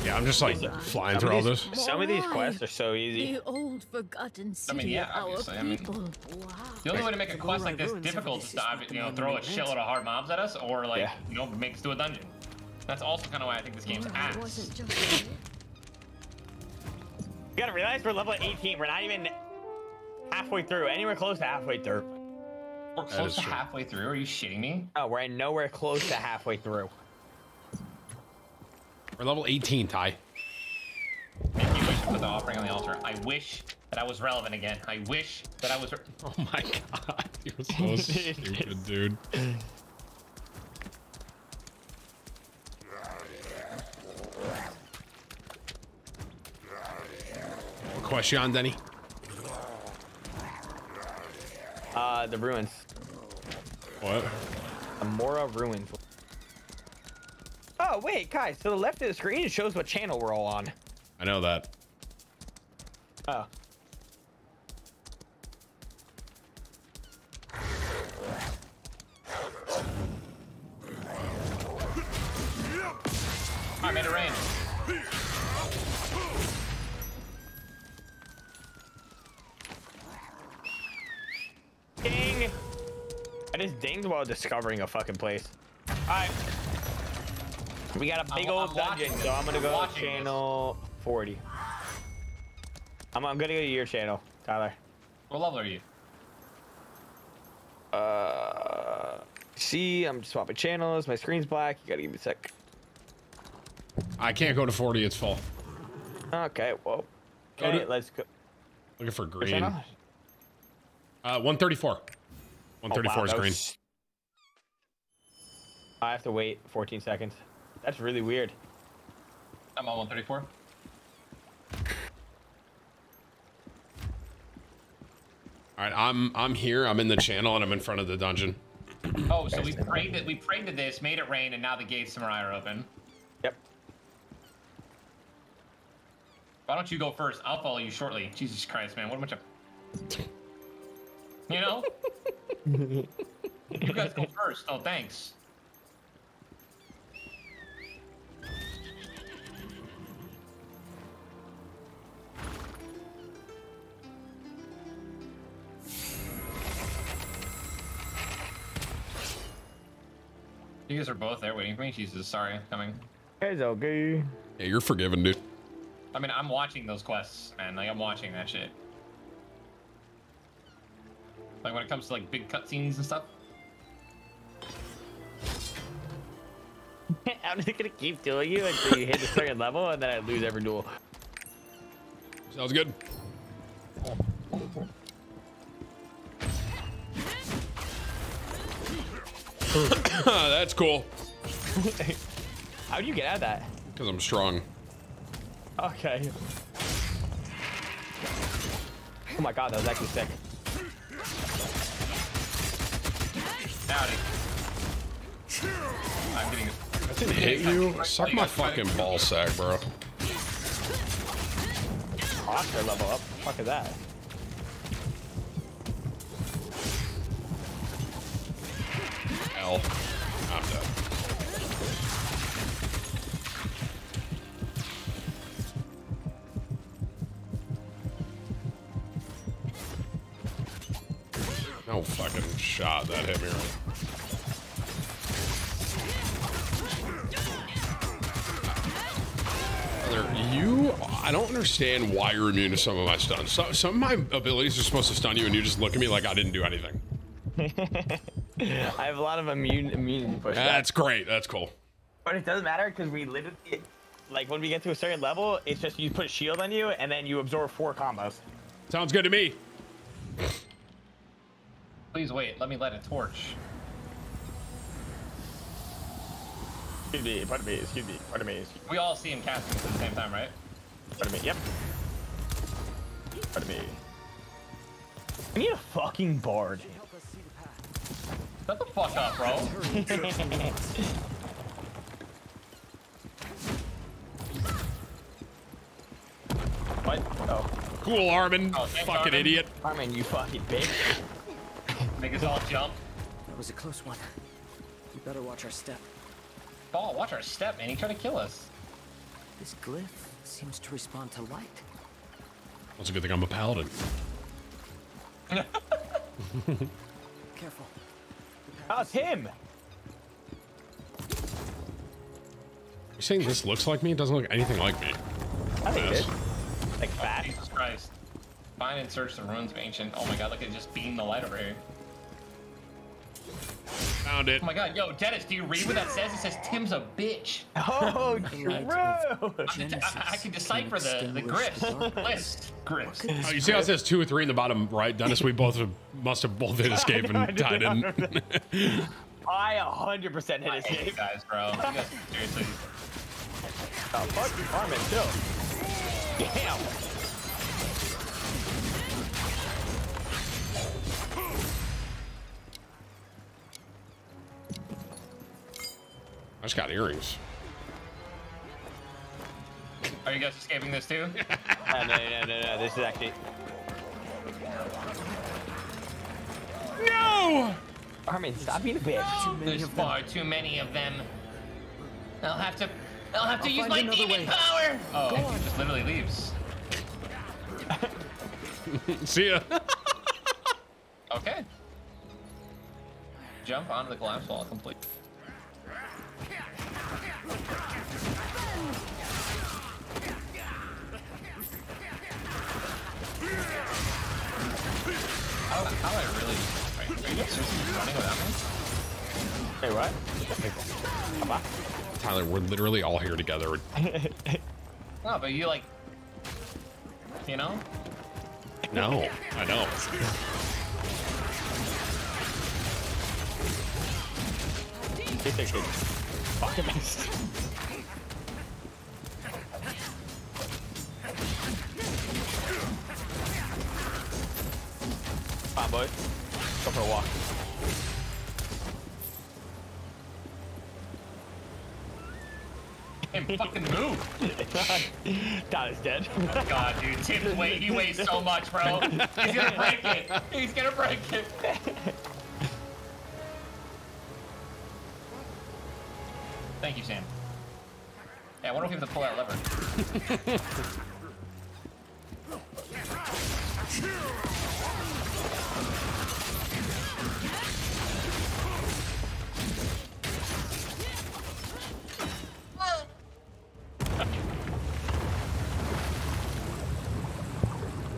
Yeah, I'm just like flying through all this. Some of these quests are so easy. The old forgotten I mean, yeah, of our obviously. I mean, people. the only way to make a quest like this difficult is to you know, throw a shitload of hard mobs at us, or like, Yeah. you know, make us do a dungeon. That's also kind of why I think this game's ass. wasn't You gotta realize we're level 18. We're not even halfway through. Anywhere close to halfway through. We're close to halfway through. Are you shitting me? Oh, we're nowhere close to halfway through. We're level 18, Ty. Thank you. Wish to put the offering on the altar. I wish that I was relevant again. I wish that I was. Oh my god, you're so stupid, dude. What quest on, Denny? Uh, the ruins. What? Amora ruins. Oh wait, guys. To the left of the screen, it shows what channel we're all on. I know that. Oh. I made it rain. Ding! I just dinged while discovering a fucking place. Alright. We got a big I'm- old I'm dungeon, watching so I'm gonna go I'm to watching this. channel 40. I'm, I'm gonna go to your channel, Tyler. What level are you? Uh, see, I'm just swapping channels. My screen's black. You gotta give me a sec. I can't go to 40, it's full. Okay, well. Go Okay, to- let's go. Looking for green. Uh, 134. Oh, 134 wow, is green. was- I have to wait 14 seconds. That's really weird. I'm on 134. All right, I'm I'm here. I'm in the channel and I'm in front of the dungeon. Oh, so we prayed that we prayed to this, made it rain, and now the gates to Mariah are open. Yep. Why don't you go first? I'll follow you shortly. Jesus Christ, man, what a bunch of. You know? you guys go first. Oh, thanks. You guys are both there waiting for me. Jesus, sorry, I'm coming. It's okay. Yeah, you're forgiven, dude. I mean, I'm watching those quests, man. Like, I'm watching that shit. Like, when it comes to, like, big cutscenes and stuff. I'm just gonna keep doing you until you hit a certain level, and then I lose every duel. Sounds good. That's cool. How'd you get out of that? Because I'm strong. Okay. Oh my god, that was actually sick. Howdy. I'm getting. I didn't hit you. Suck my fucking ball sack, bro. Oscar level up. Fuck is that? L. I'm. No fucking shot that hit me right. You, I don't understand why you're immune to some of my stuns. So, some of my abilities are supposed to stun you, and you just look at me like I didn't do anything. I have a lot of immune immunity push. That's great. That's cool. But it doesn't matter because we literally, like, when we get to a certain level, it's just you put a shield on you, and then you absorb four combos. Sounds good to me. Please wait. Let me light a torch. Excuse me, pardon me, excuse me, pardon me, excuse We all see him casting at the same time, right? pardon me, yep. Pardon me. I need a fucking bard. Shut the fuck up, bro. what? Oh. Cool, Armen. Oh, fucking Armen. idiot. Armen, you fucking bitch. Make us all jump. That was a close one. We better watch our step. Oh, watch our step, man. He tried to kill us. This glyph seems to respond to light. That's a good thing I'm a paladin. Careful. Oh, it's him. You're saying this looks like me? It doesn't look anything like me. I think it Yes. is. Like fat. Jesus Christ. Find and search the ruins of ancient. Oh my god, look at it just beaming the light over here. Found it. Oh my god, yo, Dennis, do you read what that says? It says Tim's a bitch. Oh, true. I, I can decipher the, the glyphs. List. Glyphs. Oh, you see how it says two or three in the bottom right, Dennis? We both have, must have both hit escape and did died not in. I 100% hit I his hate you guys, bro. You guys, seriously. Oh, fuck you, Armen, too. Damn. I just got earrings. Are you guys escaping this too? no, uh, no, no, no, no. This is actually. No! Armen, stop being a bitch. There's far too many of them. I'll have to. I'll have to I'll use my another demon way. power. Oh, Go on. just literally leaves. See ya. Okay. Jump onto the collapse wall complete. How, how do I really? Wait, are you guys seriously running without me? Hey, what? Come on. Tyler, we're literally all here together. No, but you like, you know? No, I know. This thing is fucking. Come on, boy. Go for a walk. And fucking move. Tyler's dead. Oh God, dude, Tim's weight, he weighs so much, bro. He's gonna break it. He's gonna break it. Wonder to pull that lever.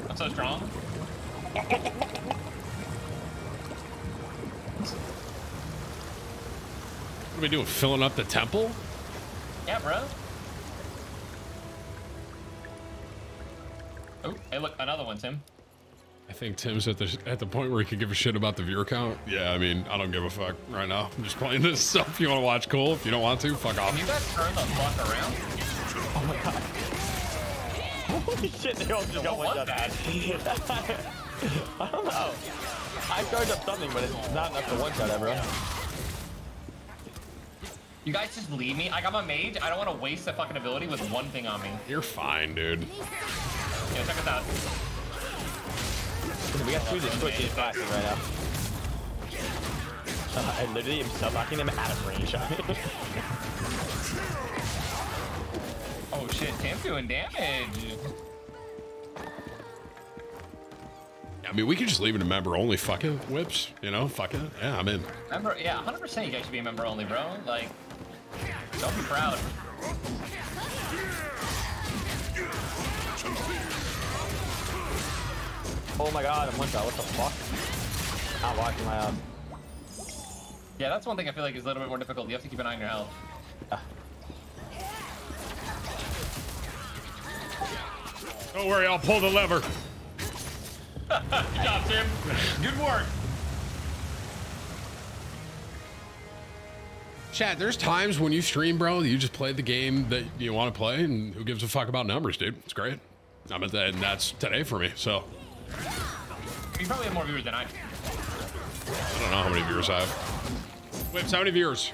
I'm so strong. What are we doing? Filling up the temple? Yeah, bro. Hey, look, another one, Tim. I think Tim's at the at the point where he could give a shit about the viewer count. Yeah, I mean, I don't give a fuck right now. I'm just playing this stuff. If you want to watch, cool. If you don't want to, fuck off. Can you guys turn the fuck around? Oh my god. Holy shit, they all just got What one was shot. that? I don't know. I charged up something, but it's not enough to one shot everyone. You guys just leave me. I got my mage. I don't want to waste that fucking ability with one thing on me. You're fine, dude. Yeah, check us out. We got two destroyed classes right now. Uh, I literally am sub knocking them out of range. Oh shit, Tim's doing damage. I mean, we could just leave it a member only. Fuck it, whips. You know, fuck it. Yeah, I'm in. Member, yeah, 100% you guys should be a member only, bro. Like, don't be proud. Oh my god, I'm one shot. What the fuck? Not watching my um. Yeah, that's one thing I feel like is a little bit more difficult. You have to keep an eye on your health. Don't worry, I'll pull the lever. Good job, Tim. Good work. Chad, there's times when you stream, bro, you just play the game that you want to play, and who gives a fuck about numbers, dude? It's great. I'm at mean, and that's today for me. So You probably have more viewers than I. I don't know how many viewers I have. Whips, how many viewers?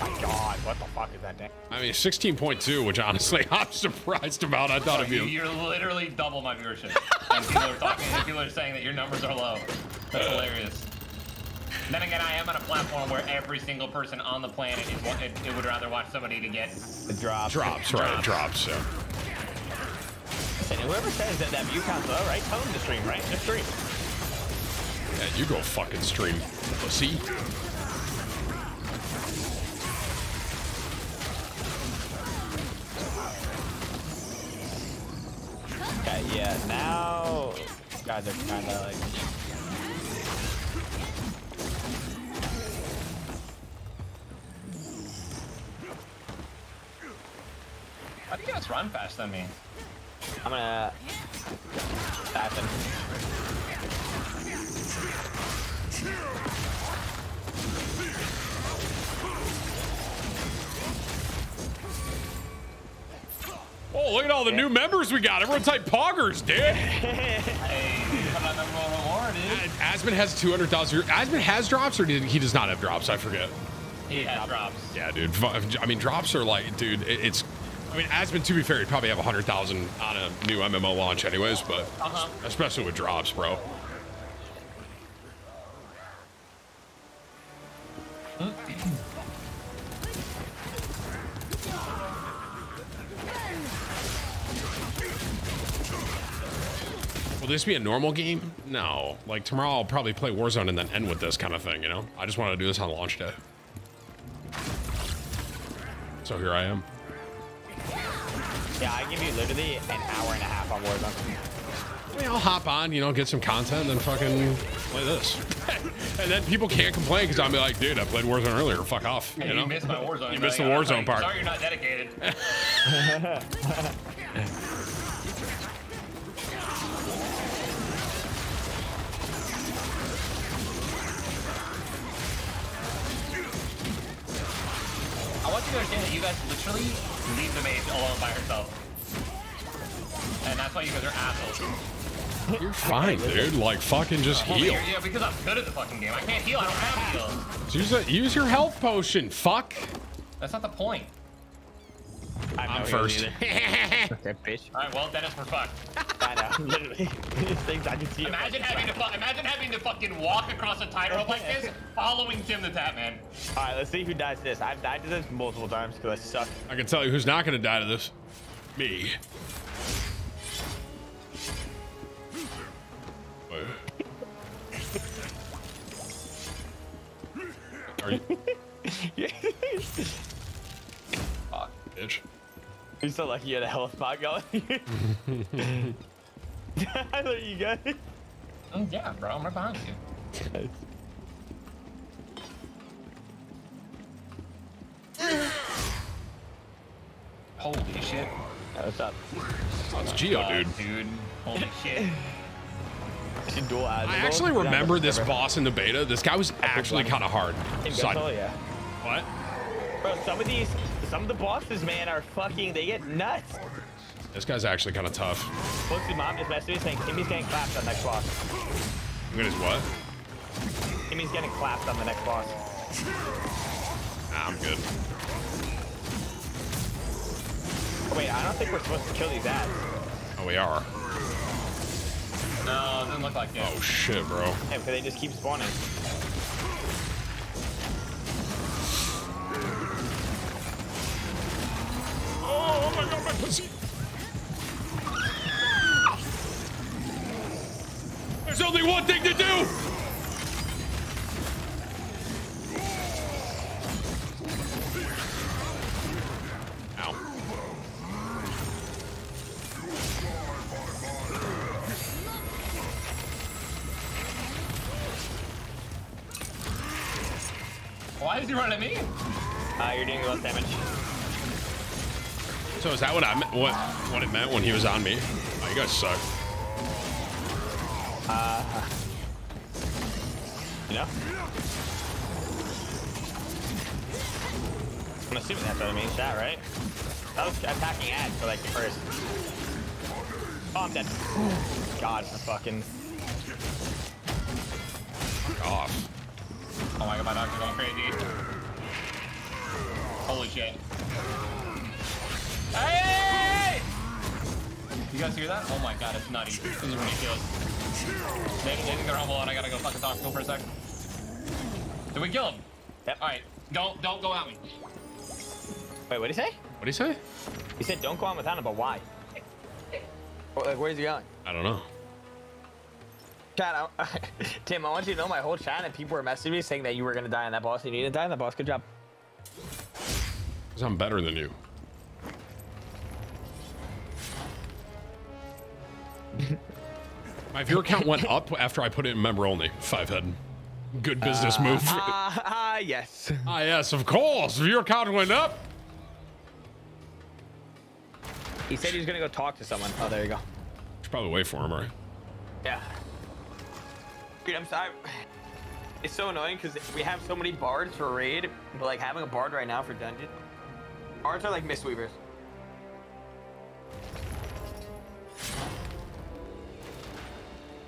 My god, what the fuck is that thing? I mean, 16.2, which honestly I'm surprised about. I thought Oh, it'd you, you're literally double my viewership. and people are talking, and people are saying that your numbers are low. That's hilarious. Then again, I am on a platform where every single person on the planet is it, it would rather watch somebody to get the drops. Drops, right? Drops. Yeah. Listen, whoever says that that view counts low, right? Tell them to stream, right? Just stream. Yeah, you go fucking stream. See? Okay, yeah, now guys are kind of like. How do you guys run faster than me? I'm gonna. Happen. Oh, look at all the new members we got. Everyone type poggers, dude. Asmon has 200,000. Asmon has drops or he does not have drops? I forget. He has drops. Yeah, dude. I mean, drops are like, dude, it's. I mean, Asmon, to be fair, he'd probably have 100,000 on a new MMO launch, anyways, but Uh-huh. especially with drops, bro. Will this be a normal game? No. Like tomorrow, I'll probably play Warzone and then end with this kind of thing. You know, I just want to do this on launch day. So here I am. Yeah, I give you literally an hour and a half on Warzone. I mean, I'll hop on, you know, get some content, and then fucking play this. and then people can't complain because I'll be like, dude, I played Warzone earlier. Fuck off. Hey, you you, know? missed my Warzone. You missed the Warzone part. Sorry, you're not dedicated. I want you to understand that you guys literally leave the mage alone by herself. And that's why you guys are assholes. You're fine, dude. Like, fucking just oh, Well, heal. Yeah, because I'm good at the fucking game. I can't heal. I don't have heal. Use, a, use your health potion. Fuck. That's not the point. I'm first. that bitch. All right, well, Dennis, we're fucked. I know, literally. These things I can see. it. Imagine having to fu- imagine having to fucking walk across a tightrope like this, following Tim the Tap Man. All right, let's see who dies to this. I've died to this multiple times because I suck. I can tell you who's not going to die to this. Me. Are you? Fuck. Bitch. You're so lucky you had a health pot going. I let you go. Mm, yeah, bro, I'm right behind you. Holy shit. What's up? That's Geo, Uh, dude. Dude, holy shit. I actually remember this boss in the beta. This guy was actually kind of hard. In Side- yeah. What? Bro, some of these, some of the bosses, man, are fucking. They get nuts. This guy's actually kind of tough. Pussy mom just messaged me saying Timmy's getting clapped on the next boss. Look at his what? Timmy's getting clapped on the next boss. Nah, I'm good. Oh, wait, I don't think we're supposed to kill these ads. Oh, we are. No, it doesn't look like it. Oh shit, bro. Yeah, because they just keep spawning. Oh, my god, my pussy. There's only one thing to do. Ow. Why is he running at me? Uh, you're doing the most damage. So is that what I meant? What what it meant when he was on me? Oh, you guys suck. Uh, you know? I'm assuming that's what it means, that, right? That was attacking ads for like the first. Oh, I'm dead. God, I'm fucking. Fuck off. Oh my god, my dog's going crazy. Holy shit. Hey! You guys hear that? Oh my god, it's nutty. This is ridiculous. They, they think they're humble and I gotta go fucking talk to them for a sec. Did we kill him? Yep. All right. Don't don't go at me. Wait, what did he say? What did he say? He said don't go on without him, but why? Well, Like, where's he going? I don't know. Chat, I, Tim, I want you to know my whole chat and people were messaging me saying that you were gonna die on that boss and you didn't die on that boss. Good job. Because I'm better than you. My viewer count went up after I put it in member only. Five head. Good business Uh, move. Ah, ah, yes. ah, yes, of course. Viewer count went up. He said he was gonna go talk to someone. Oh, there you go. Should probably wait for him, right? Yeah. Dude, I'm sorry. It's so annoying because we have so many bards for raid, but like having a bard right now for dungeon. Bards are like mistweavers.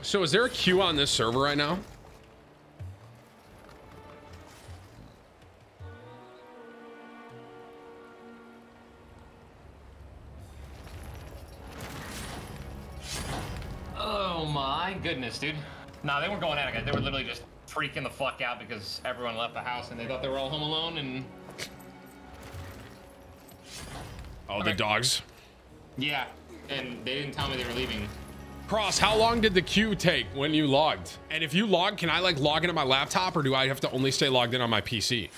So is there a queue on this server right now? Oh my goodness, dude. Nah, they weren't going at it. They were literally just freaking the fuck out because everyone left the house and they thought they were all home alone and Oh, the dogs. yeah, and they didn't tell me they were leaving. Cross, how long did the queue take when you logged? And if you log, can I like log into my laptop or do I have to only stay logged in on my PC?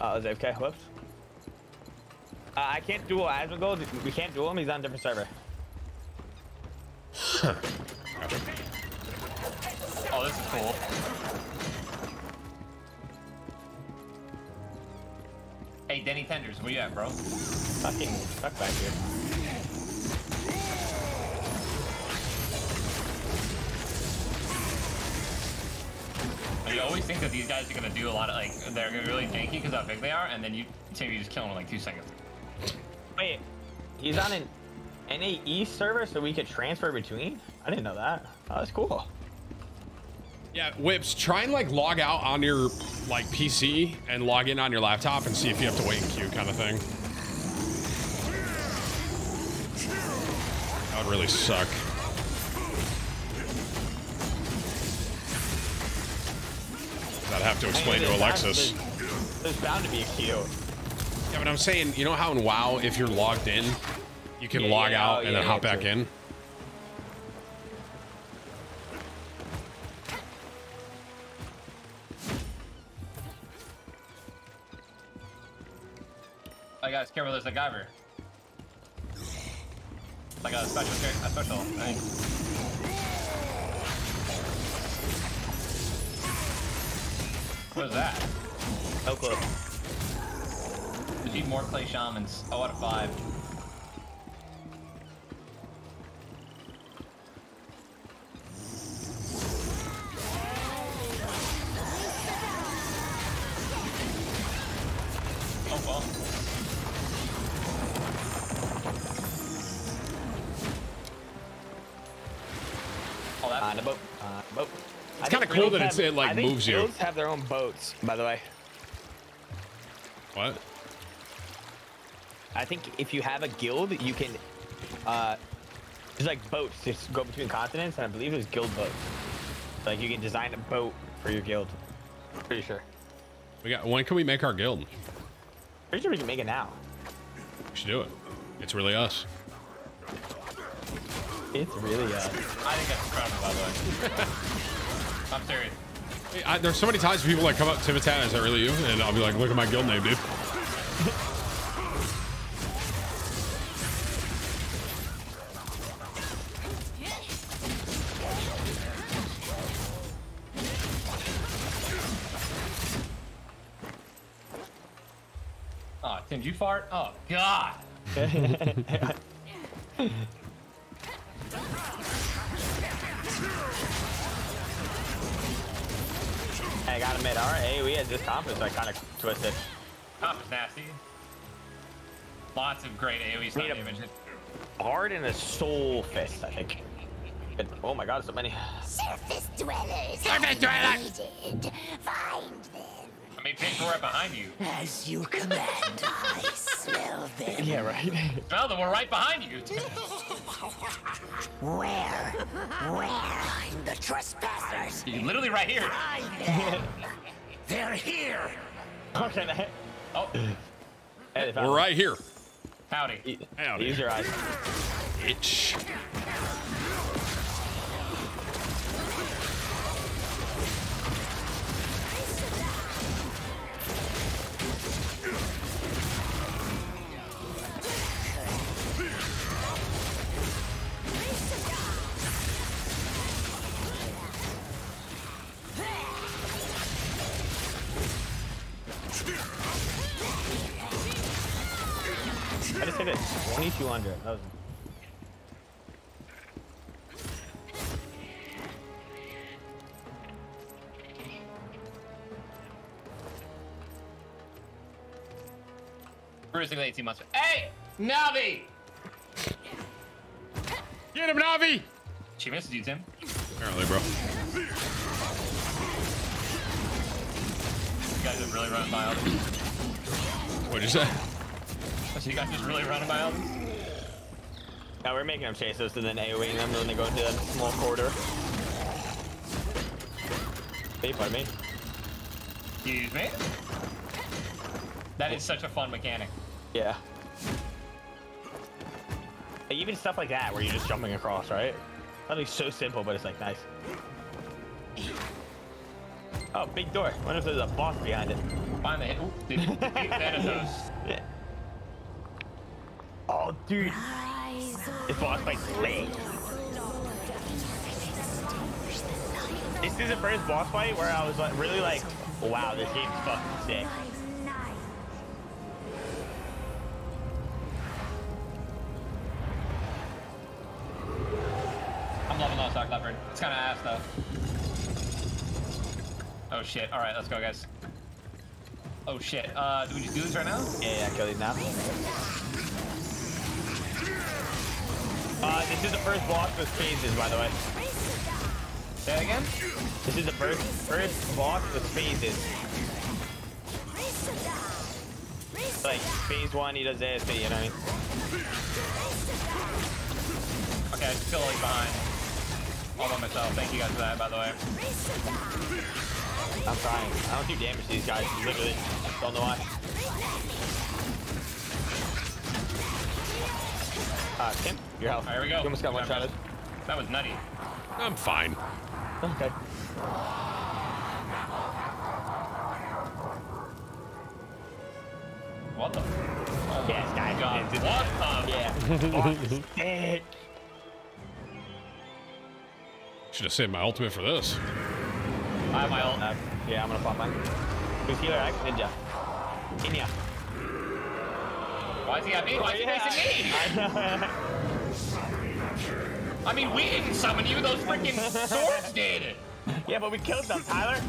Uh, is it AFK? Whoops. Uh, I can't duel Asmongold. We can't duel him. He's on a different server. Oh, this is cool. Hey, Denny Tenders, where you at, bro? Fucking stuck back here. You always think that these guys are gonna do a lot of like they're gonna be really janky because how big they are, and then you say you just kill them in like two seconds. Wait, he's on an NAE server so we could transfer between? I didn't know that. Oh, that's cool. Yeah, Whips, try and like log out on your like PC and log in on your laptop and see if you have to wait in queue kind of thing. That would really suck. I'd have to explain to Alexis. There's, there's bound to be a queue. Yeah, but I'm saying, you know how in WoW, if you're logged in, you can Yeah, log yeah, out oh, and yeah, then hop back true. in? Oh, guys, careful, there's a Guyver. Like a special, a special thing. What is that? No clue. We need more clay shamans. Oh, out of five. Oh well. That's On a boat. On a boat. It's kinda cool that have- it, like, moves you. guilds have their own boats, by the way. What? I think if you have a guild, you can, uh, there's like boats just go between continents, and I believe there's guild boats. Like you can design a boat for your guild. Pretty sure. We got. When can we make our guild? Pretty sure we can make it now. We should do it. It's really us. It's really uh. I think that's incredible, by the way. I'm serious. Hey, I, there's so many times people like come up to Timitan, is that really you? And I'll be like, look at my guild name, dude. Oh, Tim, did you fart? Oh, God. I gotta admit, our AoE at this comp is like kind of twisted. Top is nasty. Lots of great AoE stun Need a- damage. Hard and a soul fist, I think. But, oh my god, so many. Surface dwellers. Surface dwellers! Find them. I made right behind you. As you command, I smell them. Yeah, right. Smell them, we're right behind you. Where? Where? Find the trespassers. You're literally right here. They're here. Okay. that- Oh, Hey, We're right here. howdy. Howdy. Use your eyes. Itch. I just hit it. 2200. That was. Bruising the 18 months. Hey, Navi. Get him, Navi! She misses you, Tim. Apparently, bro. You guys are really running by all this. What'd you say? So you guys just really running by all this? Now we're making them chase us and then AoEing them when they go into that small corridor. Hey, pardon me. Excuse me? That is such a fun mechanic. Yeah. Like, even stuff like that where you're just jumping across, right? Something so simple, but it's like nice. Oh, big door. Wonder if there's a boss behind it. Find the. Ooh, Thanatos. Yeah. Oh, dude. This boss fight's late. This is the first boss fight where I was like, really like, wow, this game's fucking sick. I'm loving Lost Ark Leopard. It's kind of ass though. Oh shit. All right, let's go, guys. Oh shit. Uh, do we just do this right now? Yeah, yeah, kill these now. Uh, this is the first boss with phases, by the way. Say that again? This is the first first boss with phases. Like phase one, he does ASP, you know what I mean? Okay, I just feel like behind. All by myself. Thank you guys for that, by the way. I'm trying. I don't do damage to these guys, literally. Don't know why. Uh, Tim, your health. There here we go. You almost got one shot. That was nutty. I'm fine. Okay. What the? Oh Yes, guys. God. It's- What the? Yeah. Boss is dead. Should have saved my ultimate for this. I have my ult. Uh, yeah, I'm gonna pop mine. Who's healer? X Ninja. Inya. Why is he at me? Why is he facing me? I. I mean, we didn't summon you. Those freaking swords did. yeah, but we killed them, Tyler.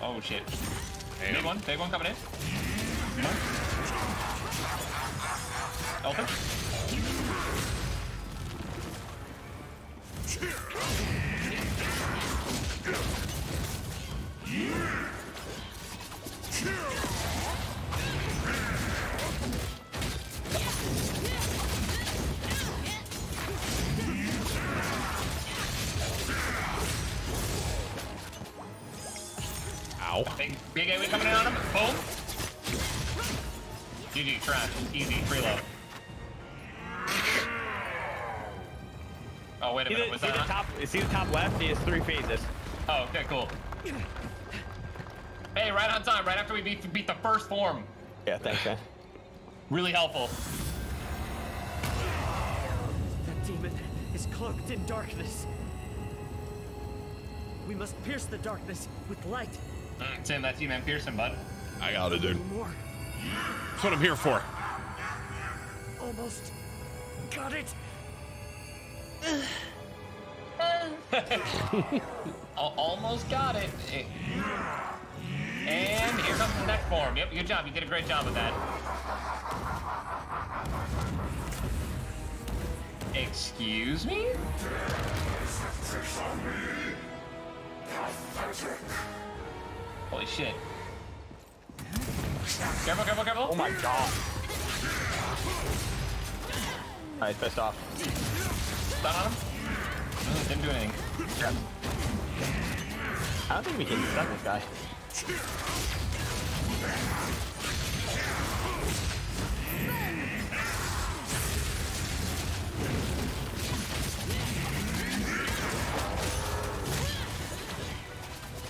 Oh shit. Big one. Big one coming in. Elton. Ow. Big, big AoE coming in on him. Boom. GG, trash. Easy, preload. See minute. the, see the top? See the top left? He has three phases. Oh, okay, cool. Hey, right on time. Right after we beat, beat the first form. Yeah, thanks, man. Really helpful. That demon is cloaked in darkness. We must pierce the darkness with light. Mm, Tim, that's you, man. Pearson, bud. I got it, dude. More. That's what I'm here for. Almost got it. Al- Almost got it. And here comes the next form. Yep, good job. You did a great job with that. Excuse me? Holy shit. Careful, careful, careful. Oh my god. He's pissed off. Stun on him. Didn't do anything. I don't think we can stun this guy.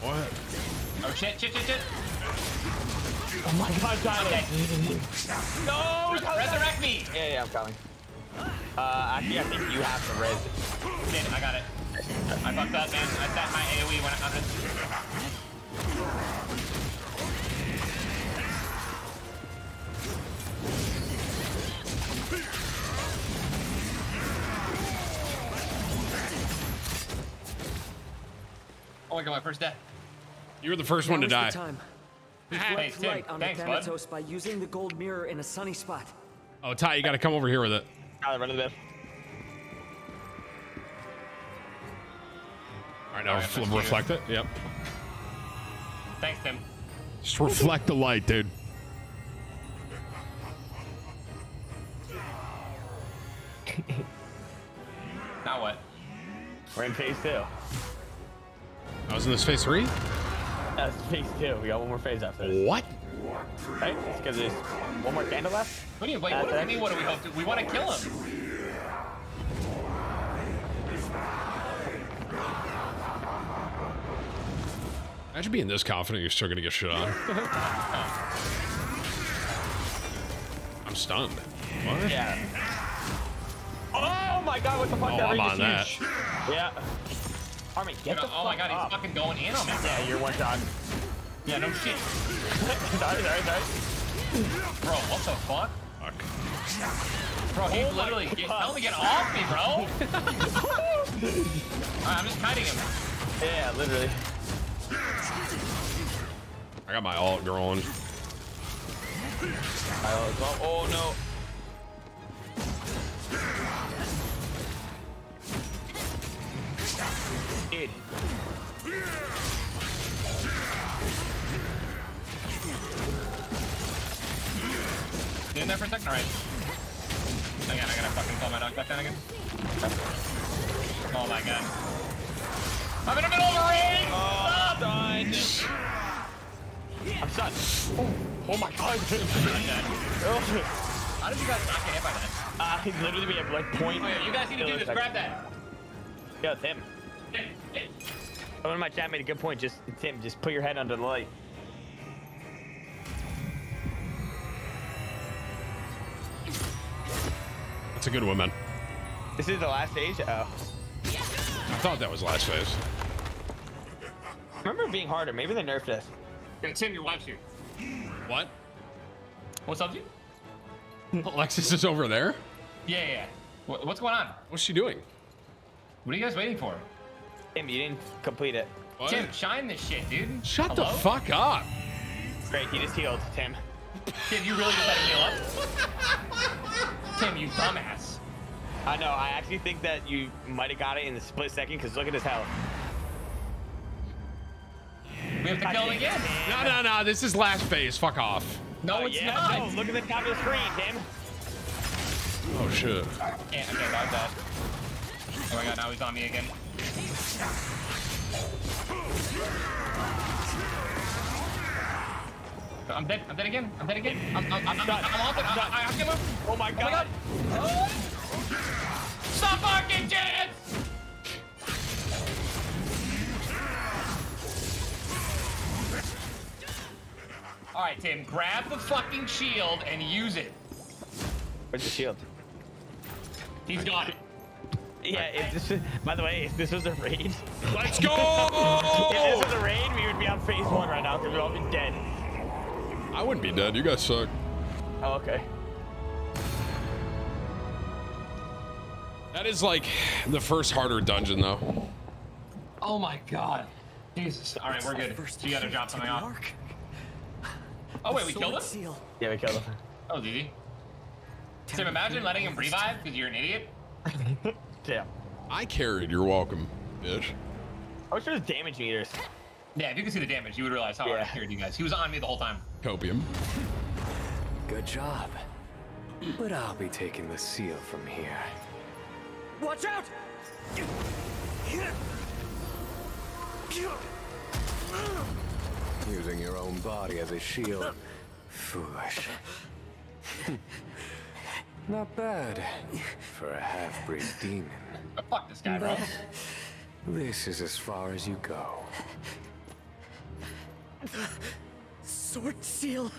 What? Oh shit, shit, shit, shit. Oh my god, Tyler. Okay. No, Re- resurrect me. Yeah, yeah, I'm coming. Uh, actually, I think you have to res. Did, I got it. I fucked up, man. I set my AoE when it counted. Oh my god, my first death. You were the first one to die. is the time. Hey, Reflect Tim, light on thanks, the bud. By using the gold mirror in a sunny spot. Oh, Ty, you got to come over here with it. Tyler, run to the bed. All right, now Alright, fl- let's do it. reflect it. Yep. Thanks, Tim. Just reflect the light, dude. Now what? We're in phase two. I was in this phase three. That's phase two. We got one more phase after this. What? Right? It's because there's one more candle left. What do you wait? What do you mean? What do we hope to? We want to kill him. Imagine being this confident you're still gonna get shit on. I'm stunned. What? Yeah. Oh my god, what the fuck? Oh, that I'm ring on that. huge. Yeah. Armen, get the oh my fuck god, he's fucking going in on me. Yeah, you're one shot. Yeah, no shit. sorry, sorry, sorry. Bro, what the fuck? Fuck. Bro, he Oh literally get, God. tell him to get off me, bro. Alright, I'm just kiting him. Yeah, literally. I got my alt going. I was, oh, oh no. Dude. In there for a second? Alright. Again, I gotta fucking call my dog back down again. Oh my god. I'm in the middle of a ring! Oh, Stop! died. I'm stunned. Oh, oh my god. How did you guys not get hit by that? Uh, he's literally be at like point. Oh yeah, you guys need to do this. millisecond. Grab that. Yeah, it's him. Someone in my chat made a good point. Just it's him. Just put your head under the light. That's a good one, man. This is the last stage. Oh, I thought that was last phase. Remember being harder. Maybe they nerfed this. Yeah, Tim, your wife's here. What? What's up, dude? Alexis is over there. Yeah, yeah, yeah. What, what's going on? What's she doing? What are you guys waiting for? Tim, you didn't complete it. What? Tim, shine this shit, dude. Shut Hello? the fuck up. Great, he just healed. Tim. Tim, you really just had to heal up? Tim, you dumbass. I know. I actually think that you might have got it in the split second. Cause look at his health. We have to kill him again. No, no, no. This is last phase. Fuck off. No, Oh, it's yeah, not. No, look at the top of the screen, Tim. Oh shit. Can't, I can't dodge that. Oh my god, now he's on me again. I'm dead. I'm dead again. I'm dead again. I'm, I'm, I'm, I'm, I'm, I'm off it. I, I, I have to move. Oh my god. Stop fucking chance! Alright, Tim, grab the fucking shield and use it. Where's the shield? He's got it. Yeah, if this, by the way, if this was a raid, Let's go! if this was a raid, we would be on phase one right now because we'd all be dead. I wouldn't be dead. You guys suck. Oh, okay. That is like the first harder dungeon though. Oh my god. Jesus. Alright, we're good. You gotta drop something off. Oh wait, we killed him? Yeah, we killed him. Oh, did he? Tim, imagine letting him revive because you're an idiot. Damn. I carried. You're welcome, bitch. I wish there was damage meters. Yeah, if you could see the damage, you would realize how hard I carried you guys. He was on me the whole time. Copium. Good job. But I'll be taking the seal from here. Watch out! Using your own body as a shield. Foolish. Not bad for a half-breed demon. Oh, fuck this guy, bro. This is as far as you go. Sword seal.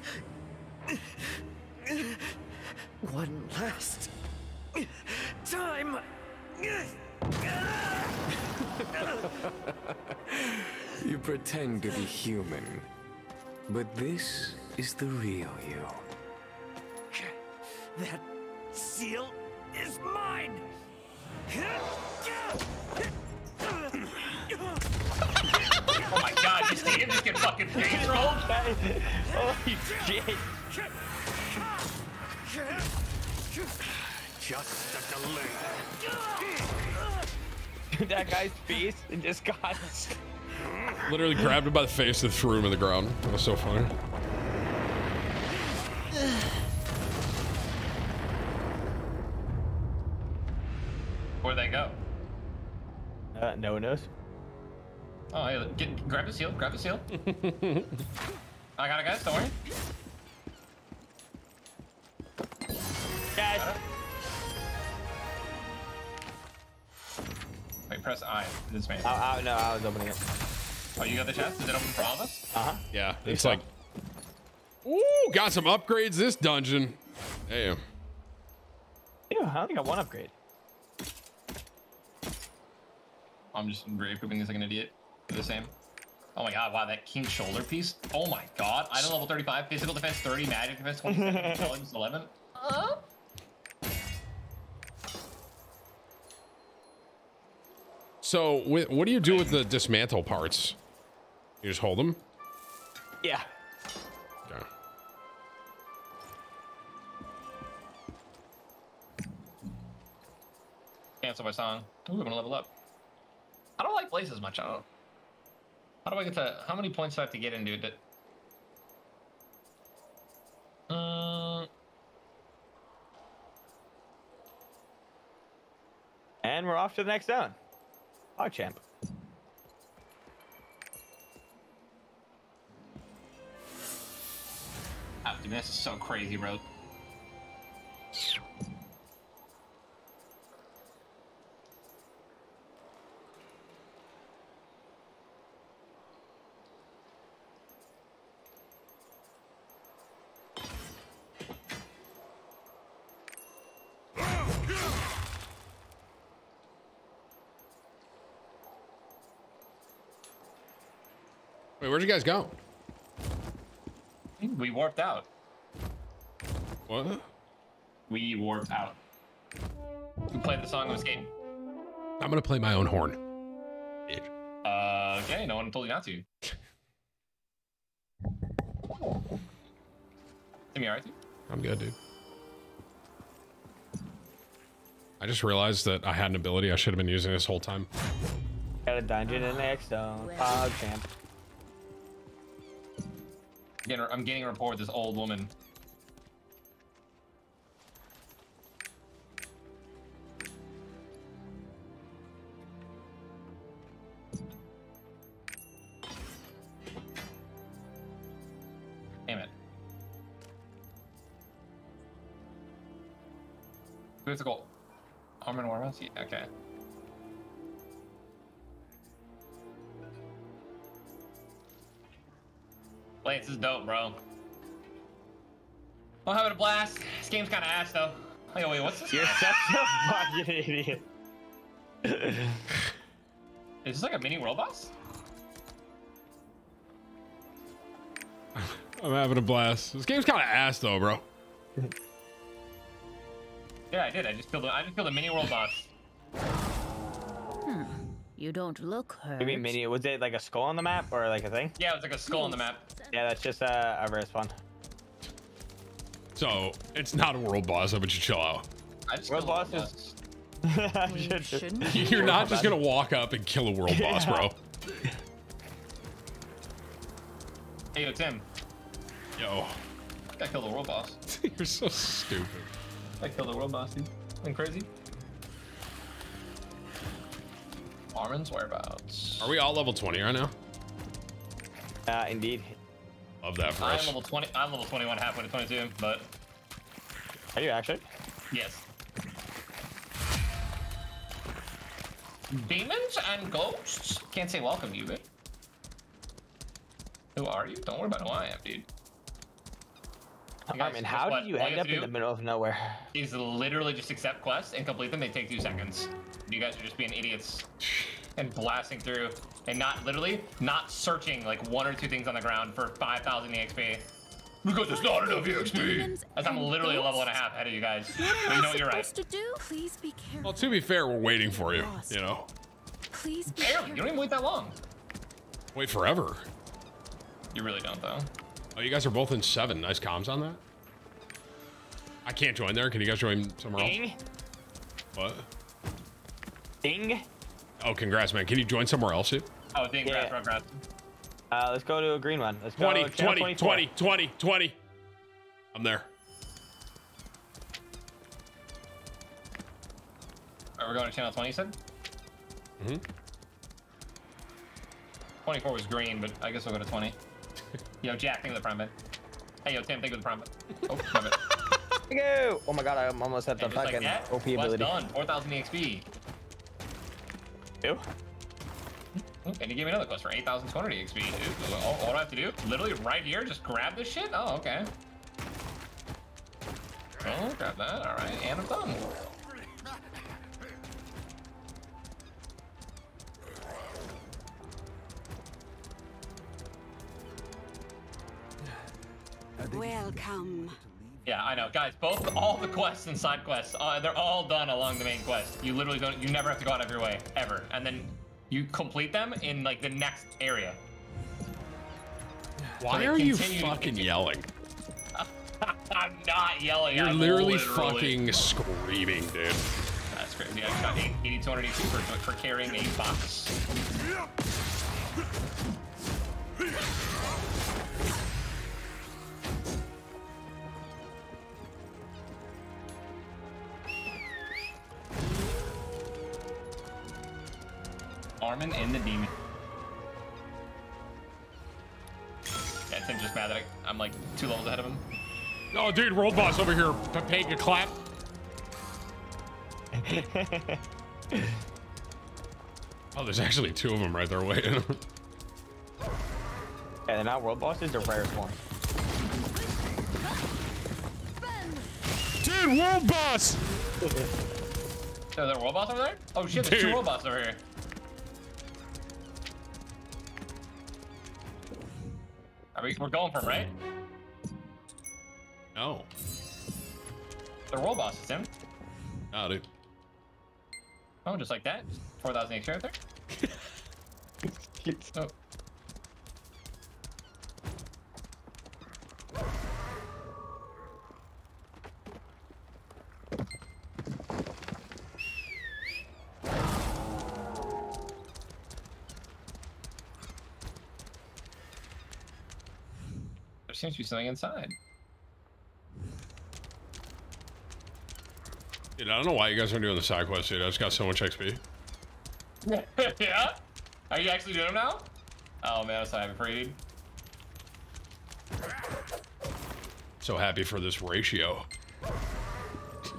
One last time. You pretend to be human, but this is the real you. That seal is mine. Oh my god, you see him just get fucking face rolled? Holy shit. Just a delay. that guy's face and just got. Literally grabbed him by the face and threw him in the ground. That was so funny. Where'd they go? Uh, no one knows. Oh, hey, get, grab the seal, grab the seal. I got it, guys, don't worry. Guys. Wait, press I. This man. Oh, I, no, I was opening it. Oh, you got the chest? Is it open for all of us? Uh huh. Yeah, it's like, ooh, got some upgrades this dungeon. Damn. Ew, I only got one upgrade. I'm just grave pooping this like an idiot. They're the same. Oh my god, wow, that king shoulder piece. Oh my god. Item level 35, physical defense 30, magic defense 27, intelligence 11. Uh? So, wh- what do you do with the dismantle parts? You just hold them? Yeah. Okay. Cancel my song. Ooh, I'm gonna level up. I don't like places much. I don't. How do I get to? How many points do I have to get into it? Uh, And we're off to the next zone. Ah, dude, this is so crazy, bro. Where'd you guys go? We warped out. What? We warped out. We played the song of escape. I'm gonna play my own horn. Uh, okay, no one told you not to. Timmy, alright? I'm good, dude. I just realized that I had an ability I should have been using this whole time. Got a dungeon in the next zone. PogChamp. Getting, I'm getting a rapport with this old woman. Damn it. Physical. Armor and war Yeah, okay. Lance is dope, bro. I'm having a blast. This game's kind of ass, though. Oh, wait, wait, what's this? You're such a fucking idiot. Is this like a mini world boss? I'm having a blast. This game's kind of ass though, bro. Yeah, I did. I just killed. A, I just killed a mini world boss. You don't look hurt. You mean mini? Was it like a skull on the map or like a thing? Yeah, it was like a skull on the map. Yeah, that's just a, a verse one. So it's not a world boss, but you chill out. I just World killed a boss is. You're not just gonna walk up and kill a world boss, bro. Hey, yo, Tim. Yo. Got killed the world boss. You're so stupid. I killed the world boss, dude. Ain't crazy? Armen's whereabouts. Are we all level 20 right now? Uh, indeed. Love that for I'm us. level 20. I'm level 21, halfway to 22, but Are you actually? yes. Demons and ghosts? Can't say welcome, you, but. Who are you? Don't worry about who I am, dude. Hey, guys, I mean, how what? did you end up to in the middle of nowhere? Is literally just accept quests and complete them. They take two seconds. You guys are just being idiots and blasting through and not literally not searching like one or two things on the ground for 5,000 EXP. Because it's not enough EXP. As I'm literally a level and a half ahead of you guys. But you know what? You're right. to do? Please be careful. Well, to be fair, we're waiting for you. You know, Please be Barely. You don't even wait that long. wait forever. You really don't, though. Oh, you guys are both in seven. Nice comms on that. I can't join there. Can you guys join somewhere else? Ding. What? Ding. Oh, congrats, man. Can you join somewhere else, dude? Oh, dang, Yeah. grass, grass. Uh, let's go to a green one. Let's 20, go. channel 20, 24. 20, 20, 20. I'm there. Are we going to channel 20, you said? Mm-hmm. 24 was green, but I guess we'll go to 20. Yo, Jack, think of the prime bit. Hey, yo, Tim, think of the prime bit. Oh, my bad. Go! Oh my god, I almost had the And just like fucking that, OP quest ability. done. 4,000 EXP. Ew. And he gave me another quest for 8,200 EXP. Ooh, all, all I have to do, literally right here, just grab this shit? Oh, okay. Oh, grab that. All right, and I'm done. Welcome. Yeah, I know, guys. Both, all the quests and side quests, uh, they're all done along the main quest. You literally don't, you never have to go out of your way ever, and then you complete them in like the next area. Why they are you fucking yelling? I'm not yelling. You're I'm literally, fucking screaming, dude. That's crazy. I just got 8200 HP for, for carrying a box. Armen and the demon. Yeah, Tim's just mad that I, I'm like two levels ahead of him. Oh, dude, World Boss over here. p- Paying a clap. Oh, there's actually two of them right there waiting. Yeah, they're not world bosses, they're rare form. Dude, World Boss! Is there a world boss over there? Oh shit, there's two Dude. world bosses over here. Are we, we're going for 'em, right? No. They're world bosses, Tim. No, dude. Oh, just like that? 4,000 extra right there? oh. Seems to be something inside. Dude, I don't know why you guys are doing the side quest, dude. I just got so much XP. yeah? Are you actually doing them now? Oh man, I'm so happy for you. dude. So happy for this ratio.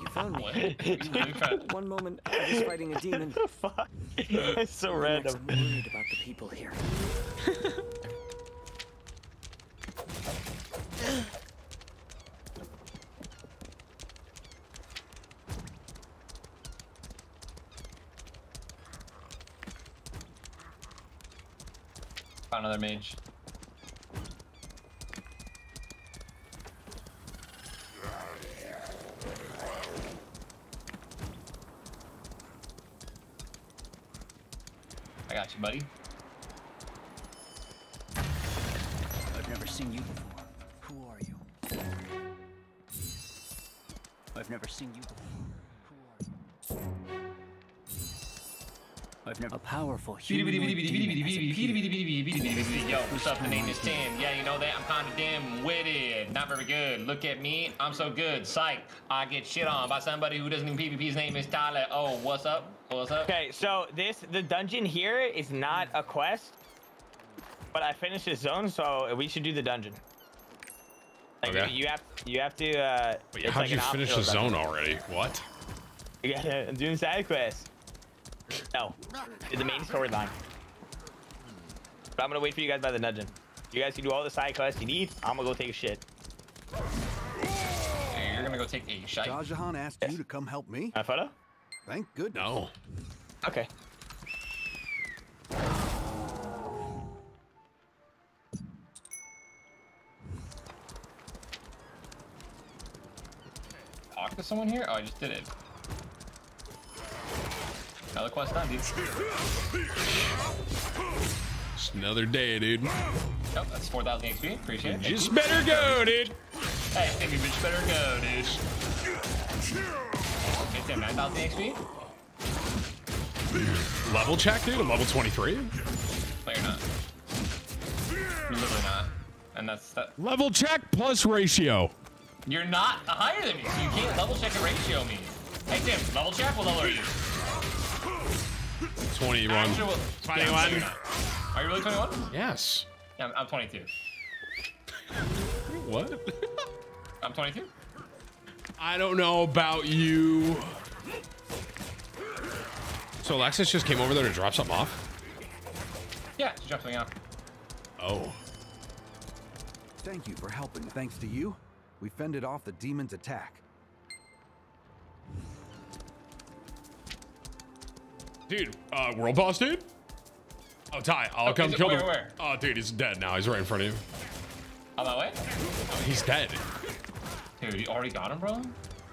You found What? me. You really trying to- One moment I was fighting a demon. Fuck. It's so The next, random. I'm worried about the people here. Another mage. I got you, buddy. I've never seen you before. Who are you? I've never seen you before. Who are you? I've never a powerful Yo, humanoid demon has appeared. what's up? The name is Tim. Yeah, you know that? I'm kind of dim-witted. Not very good. Look at me. I'm so good. Psych. I get shit on by somebody who doesn't even PvP. His name is Tyler. Oh, what's up? What's up? Okay, so this the dungeon here is not a quest, but I finished this zone, so we should do the dungeon. Like Okay. you have you have to. Uh, Wait, how'd like you finish the zone dungeon. already? What? You gotta I'm doing side quests. No, did the main storyline. But I'm gonna wait for you guys by the dungeon. You guys can do all the side quests you need. I'm gonna go take a shit. You're gonna go take a shit. Shah Jahan asked you to come help me? My photo? Thank goodness. No. Okay. Talk to someone here? Oh, I just did it. Another quest done, dude. Just another day, dude. Oh, that's 4,000 XP. Appreciate it. Thank Just you. better go, dude. Hey, think we just better go, dude. Okay, Tim, 9,000 XP? Level check, dude. I'm level 23. No, you're not. You're literally not. And that's that. Level check plus ratio. You're not higher than me, so you can't level check a ratio me. Hey, Tim, level check? What level are you? 21. Actual- Yeah, 21. you're not. Are you really 21? Yes. Yeah, I'm, I'm 22. What? I'm 22. I don't know about you. So Alexis just came over there to drop something off? Yeah, just drop something off. Oh. Thank you for helping. Thanks to you, we fended off the demon's attack. Dude, uh, world boss, dude? Oh, Ty, I'll Oh, come kill where, him. where? Oh, dude, he's dead now. He's right in front of you. On that way? Oh, he's dead. Dude, you already got him, bro?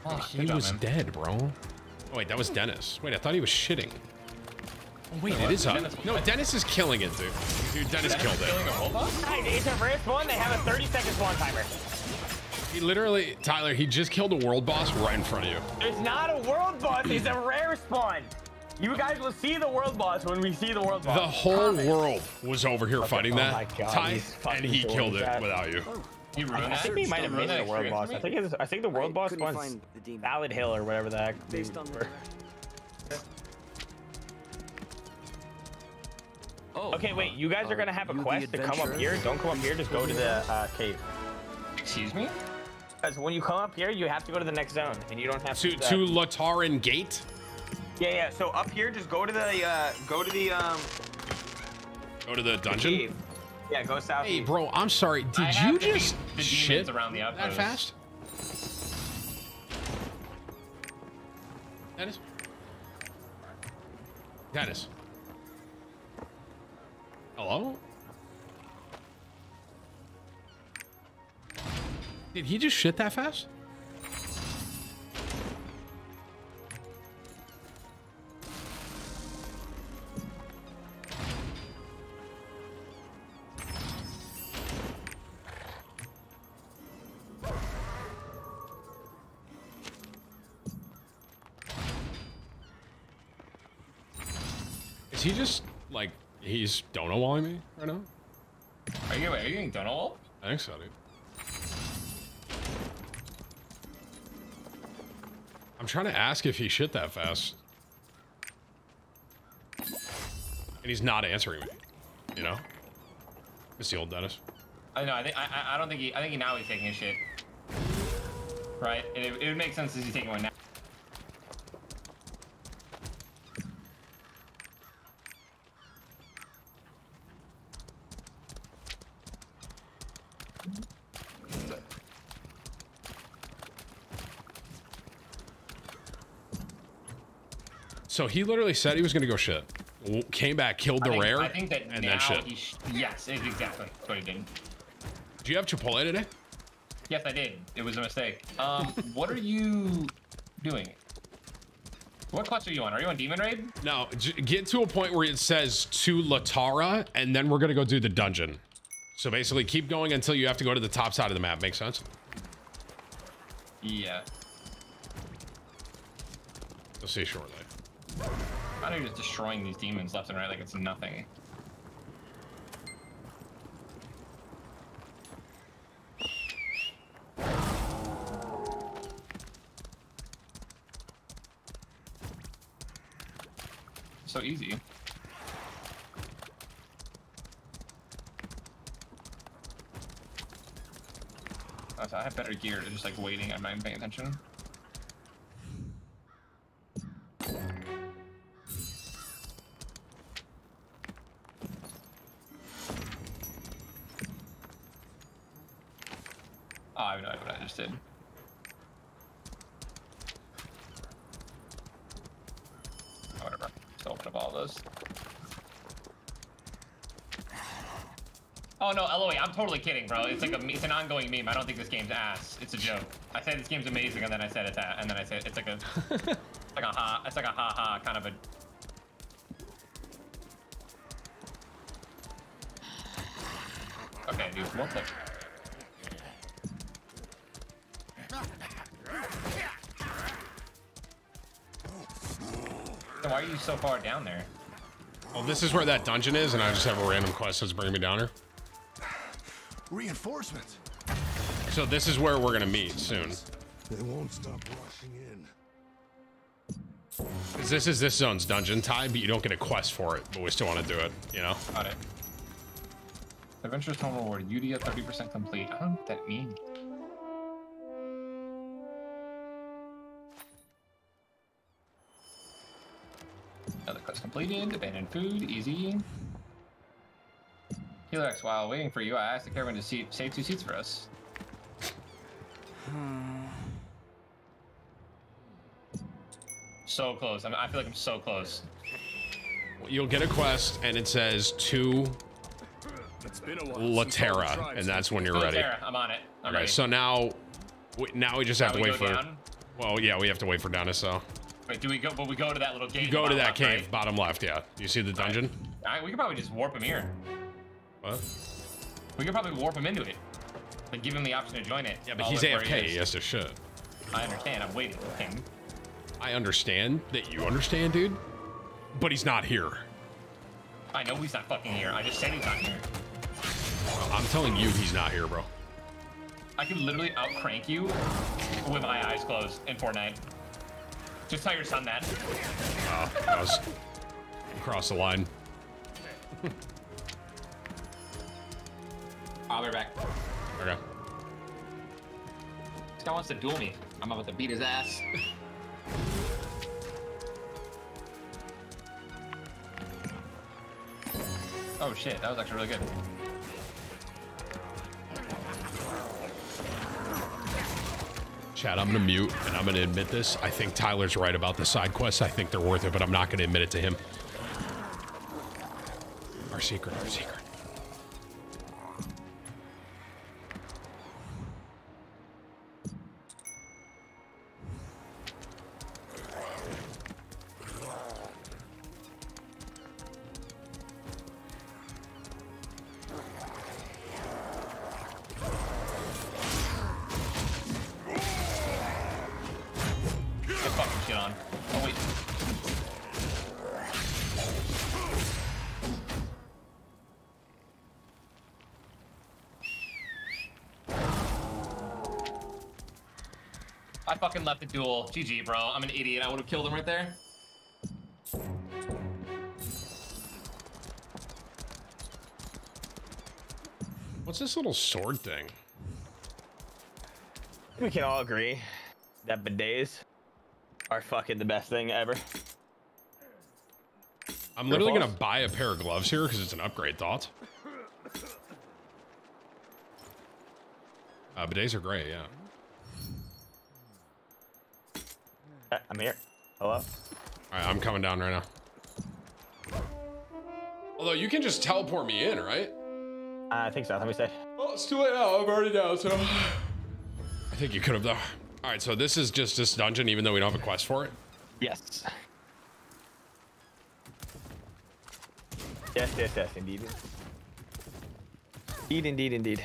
Oh, he job, was man. dead, bro. Oh, wait, that was Dennis. Wait, I thought he was shitting. Oh, wait, Wait, it up. Uh, Dennis- No, Dennis is killing it, dude. Dude, Dennis killed killing it. a robot? Guys, it's a rare spawn. They have a 30 second spawn timer. He literally, Tyler, he just killed a world boss right in front of you. It's not a world boss. It's a rare spawn. You guys will see the world boss when we see the world boss. The whole world was over here fighting Oh that, my God, Ty, these and he killed doors, it that- without you. He ruined I that? think we might have Ruined missed the world boss. I think it's, I think the world boss couldn't the demon. Valid Hill or whatever the heck. Based on the were. Oh, Okay, wait. You guys are gonna have a quest to come up here. Don't come up here. Just go to the uh, cave. Excuse me? Because when you come up here, you have to go to the next zone, and you don't have To to. to Lataran Gate. Yeah, yeah. So up here, just go to the uh, go to the um. Go to the dungeon. Cave. Yeah, go south. Hey, bro, I'm sorry. Did I you have to beat just the shit around the that fast? Dennis? Dennis? Hello? Did he just shit that fast? Is he just like he's dono walling me right now? Are you, are you getting Donald? I think so, dude. I'm trying to ask if he shit that fast. And he's not answering me. You know? It's the old Dennis. I know. I think I, I- I don't think he. I think he now he's taking a shit. Right. It, it would make sense as he's taking one now. So he literally said he was gonna go shit. Came back, killed I the think, rare, I think that and then shit. Sh- yes, exactly. That's what he did. Do you have Chipotle today? Yes, I did. It was a mistake. Um, what are you doing? What quest are you on? Are you on Demon Raid? No, get to a point where it says to Luterra, and then we're gonna go do the dungeon. So basically, keep going until you have to go to the top side of the map. Make sense? Yeah. Let's see shortly. Why are you just destroying these demons left and right like it's nothing? So easy. I have better gear, just like waiting, I'm not even paying attention. I'm totally kidding, bro. It's like a, it's an ongoing meme. I don't think this game's ass. It's a joke. I said this game's amazing, and then I said it's ass, and then I said it's like a, it's like a ha, it's like a ha ha kind of a. Okay, dude, what the? So why are you so far down there? Well, this is where that dungeon is, and I just have a random quest that's bringing me down here. Reinforcements. So this is where we're gonna meet soon. They won't stop rushing in. 'Cause this is this zone's dungeon type, but you don't get a quest for it, but we still want to do it, you know? Got it. Adventure's Home Reward, UD at 30% complete. I don't know what that means. Another quest completed. Abandoned food, easy. Healer X, while waiting for you, I asked the caravan to seat, save two seats for us. So close. I, mean, I feel like I'm so close. You'll get a quest, and it says to It's been a while. since all the Luterra, and that's when you're ready. Sarah, I'm on it. I'm Okay, ready. so now, we, now we just have Now to wait for. down? Well, yeah, we have to wait for Dennis. So Wait, do we go? But we go to that little cave. you go to that left, cave, right? bottom left. Yeah, you see the dungeon? All right, we could probably just warp him here. What? We could probably warp him into it. Like give him the option to join it. Yeah, but I'll he's AFK. He has to shit. I understand. I'm waiting for him. I understand that you understand, dude. But he's not here. I know he's not fucking here. I just said he's not here. I'm telling you, he's not here, bro. I can literally outcrank you with my eyes closed in Fortnite. Just tell your son that. Uh, that was across the line. I'll be back. Okay. This guy wants to duel me. I'm about to beat his ass. oh shit, that was actually really good. Chad, I'm gonna mute and I'm gonna admit this. I think Tyler's right about the side quests. I think they're worth it, but I'm not gonna admit it to him. Our secret, our secret. Duel. GG, bro. I'm an idiot. I would have killed him right there. What's this little sword thing? We can all agree that bidets are fucking the best thing ever. I'm True or literally gonna buy a pair of gloves here because it's an upgrade. Thoughts? Uh, bidets are great, yeah. Uh, I'm here. Hello? All right, I'm coming down right now. Although you can just teleport me in, right? Uh, I think so. Let me say. Oh, it's too late now. I'm already down, so. I think you could have though. All right, so this is just this dungeon, even though we don't have a quest for it. Yes. Yes, yes, yes, indeed. Indeed, indeed, indeed.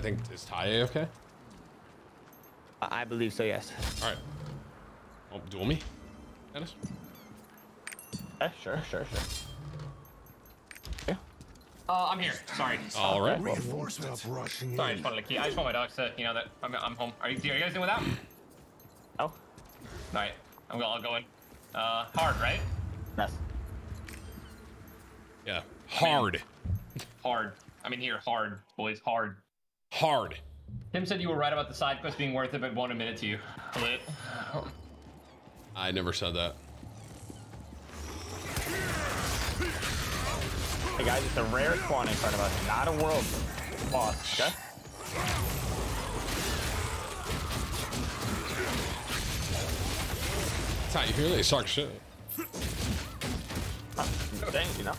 I think is Ty okay? I I believe so. Yes. All right. Oh, duel me, Dennis. Eh, sure, sure, sure. Uh, I'm here. Sorry. All right. Stop rushing Sorry, I just wanted to keep. I just want my dogs to, you know, that I'm, I'm home. Are you, are you guys doing without? Oh. All right. I'm going. I'll go in. Uh, hard, right? Yes. Yeah. Hard. Hard. I mean, here, hard, boys, hard. Hard. Tim said you were right about the side quest being worth it, but won't admit it to you. Lit. I never said that. Hey guys, it's a rare spawn in front of us, not a world boss. Okay. Ty, you hear they suck shit. Dang, you know.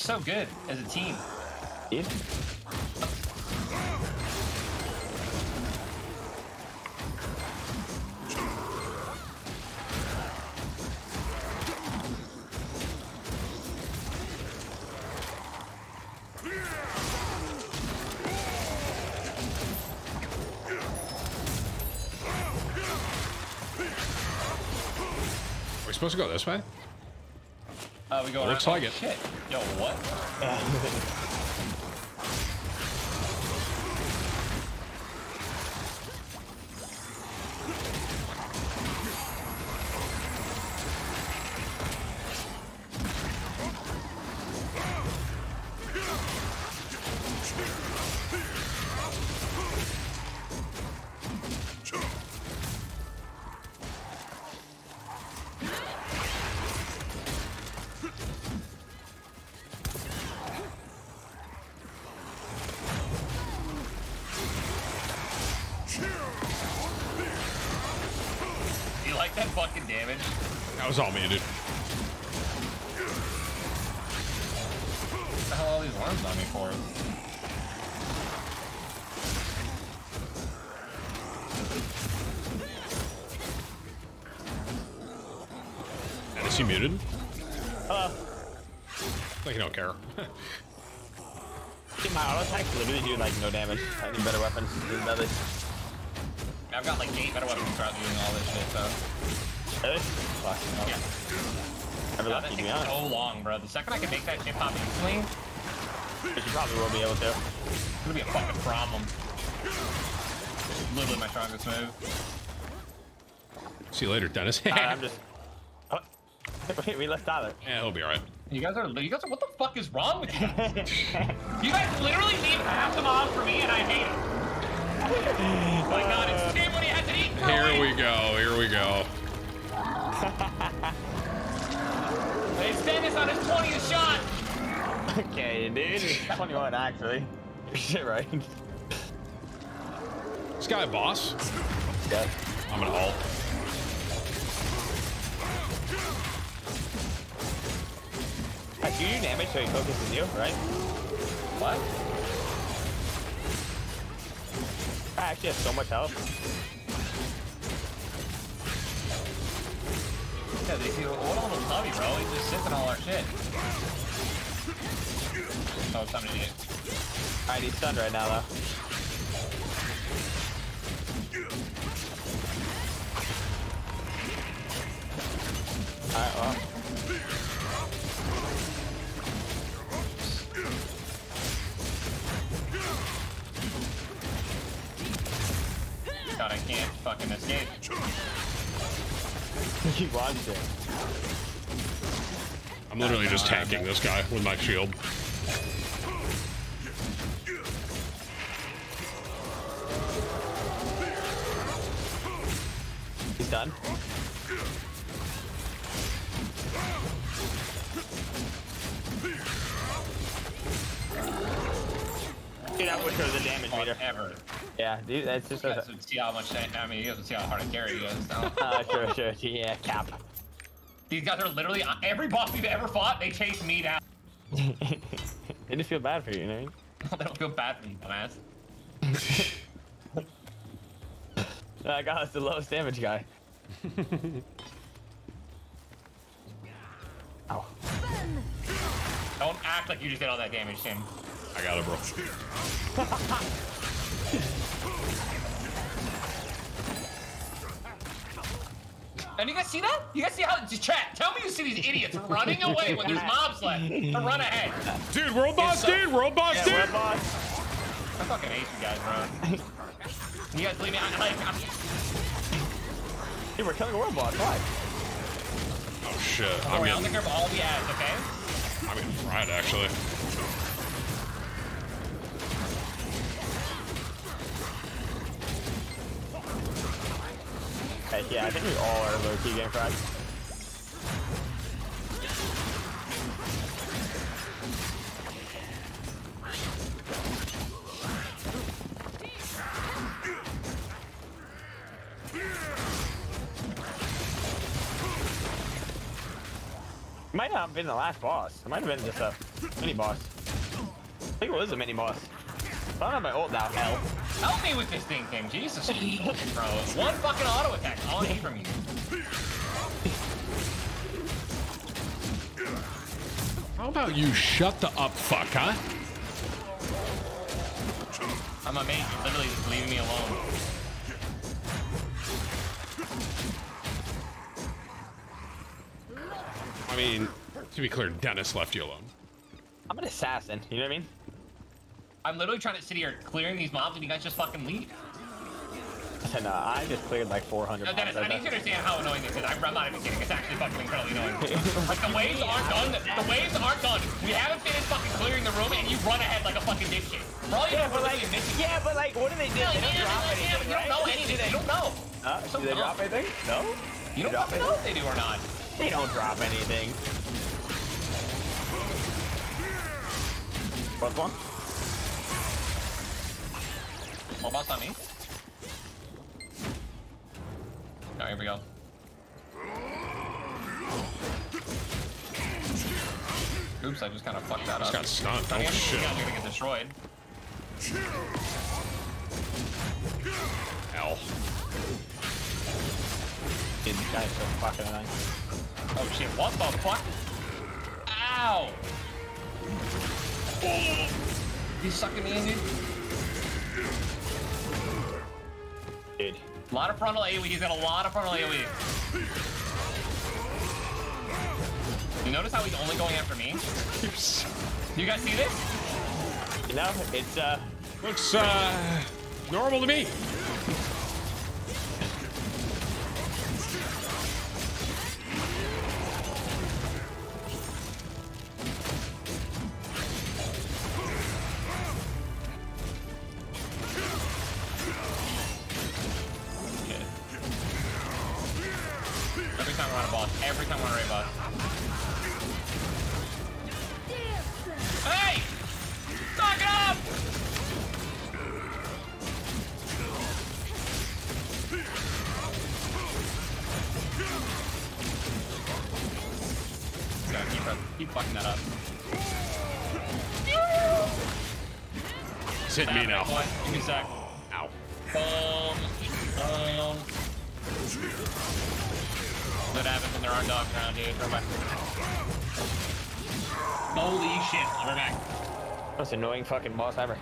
So good as a team. Dude. Are supposed to go this way? Uh, we go Looks around. like oh, it. Shit. Yo, what? attacks literally do like no damage. I need better weapons than others. I've got like eight better weapons throughout doing all this shit, so. Really? Fuck. No. Yeah. Never God, lucky, that to be takes honest. so long, bro. The second I can make that shit pop instantly, But you probably will be able to. it's gonna be a fucking problem. Literally my strongest move. See you later, Dennis. Tyler, I'm just. Oh. we left Tyler. Yeah, he'll be alright. You guys are, you guys are, what the fuck is wrong with you? you guys literally leave half the mobs for me and I hate it. Oh my god, it's Tim when he has to eat for Here we go. Here we go. It's Dennis on his 20th shot. Okay, dude. It's 21 actually. Shit, right? This guy a boss? Yeah. I'm gonna ult. I do you damage so he focuses you, right? What? I actually have so much health. Yeah, they feel what on the tummy, bro? He's just sipping all our shit. Oh, somebody did. Alright, he's stunned right now, though. He wants. I'm literally just tanking this guy with my shield. He's done. Dude, I wish there was a damage meter. Ever. Yeah, dude, that's just You guys would see how much. I mean, you guys would see how hard I carry you guys now. uh, sure, sure, yeah, cap. These guys are literally every boss we've ever fought. They chase me down. They just feel bad for you, you know what I mean? they don't feel bad for me, dumbass. That guy was the lowest damage guy. Ow. Don't act like you just did all that damage, Tim. I got it, bro. And you guys see that? You guys see how just chat? Tell me you see these idiots running away when there's mobs left to run ahead. Dude, world boss, so- dude, world boss, Yeah, dude. world boss. I fucking hate you guys, bro. you guys leave me. I, like, I'm, Dude, we're killing a world boss. Why? Oh shit. don't I'm worry, I'll take care of all the ads, okay? I'm getting fried actually. Yeah, I think we all are low key getting fried. It might not have been the last boss. It might have been just a mini boss. I think it was a mini boss. I don't have my ult now, hell. Help me with this thing, Tim. Jesus, bro. One fucking auto attack. All I need from you. How about you shut the up fuck, huh? I'm a mage. You're literally just leaving me alone. I mean, to be clear, Dennis left you alone. I'm an assassin, you know what I mean? I'm literally trying to sit here clearing these mobs, and you guys just fucking leave. And uh, I just cleared like 400 No, Dennis, I need to understand how annoying this is. I'm I'm not even kidding. It's actually fucking incredibly annoying. like the waves aren't done. The waves aren't done. We haven't finished fucking clearing the room, and you run ahead like a fucking dipshit. Yeah, but like, yeah, but like, what do they do? Yeah, They don't yeah, drop yeah, anything, but you don't know right? anything. You don't know. Uh, do they drop anything? No? You don't fucking know if they do or not. They don't drop anything. What's one? More boss on me. Oh, here we go. Oops, I just kind of fucked that Just up. Just got stunned. Oh, I Oh, shit. You guys are gonna get destroyed. L. Dude, these guys are so fucking annoying. Oh shit, what the fuck? Ow! He's sucking me in, dude. Dude. A lot of frontal AoE. He's got a lot of frontal AoE. You notice how he's only going after me? You guys see this? You know, it's, uh... Looks, uh, normal to me. Fucking that up. It's hitting me now. Boy, give me a sec. Ow. Boom. Boom. That happens when there aren't dogs around, dude. We're back. Holy shit, we're back. Most annoying fucking boss ever.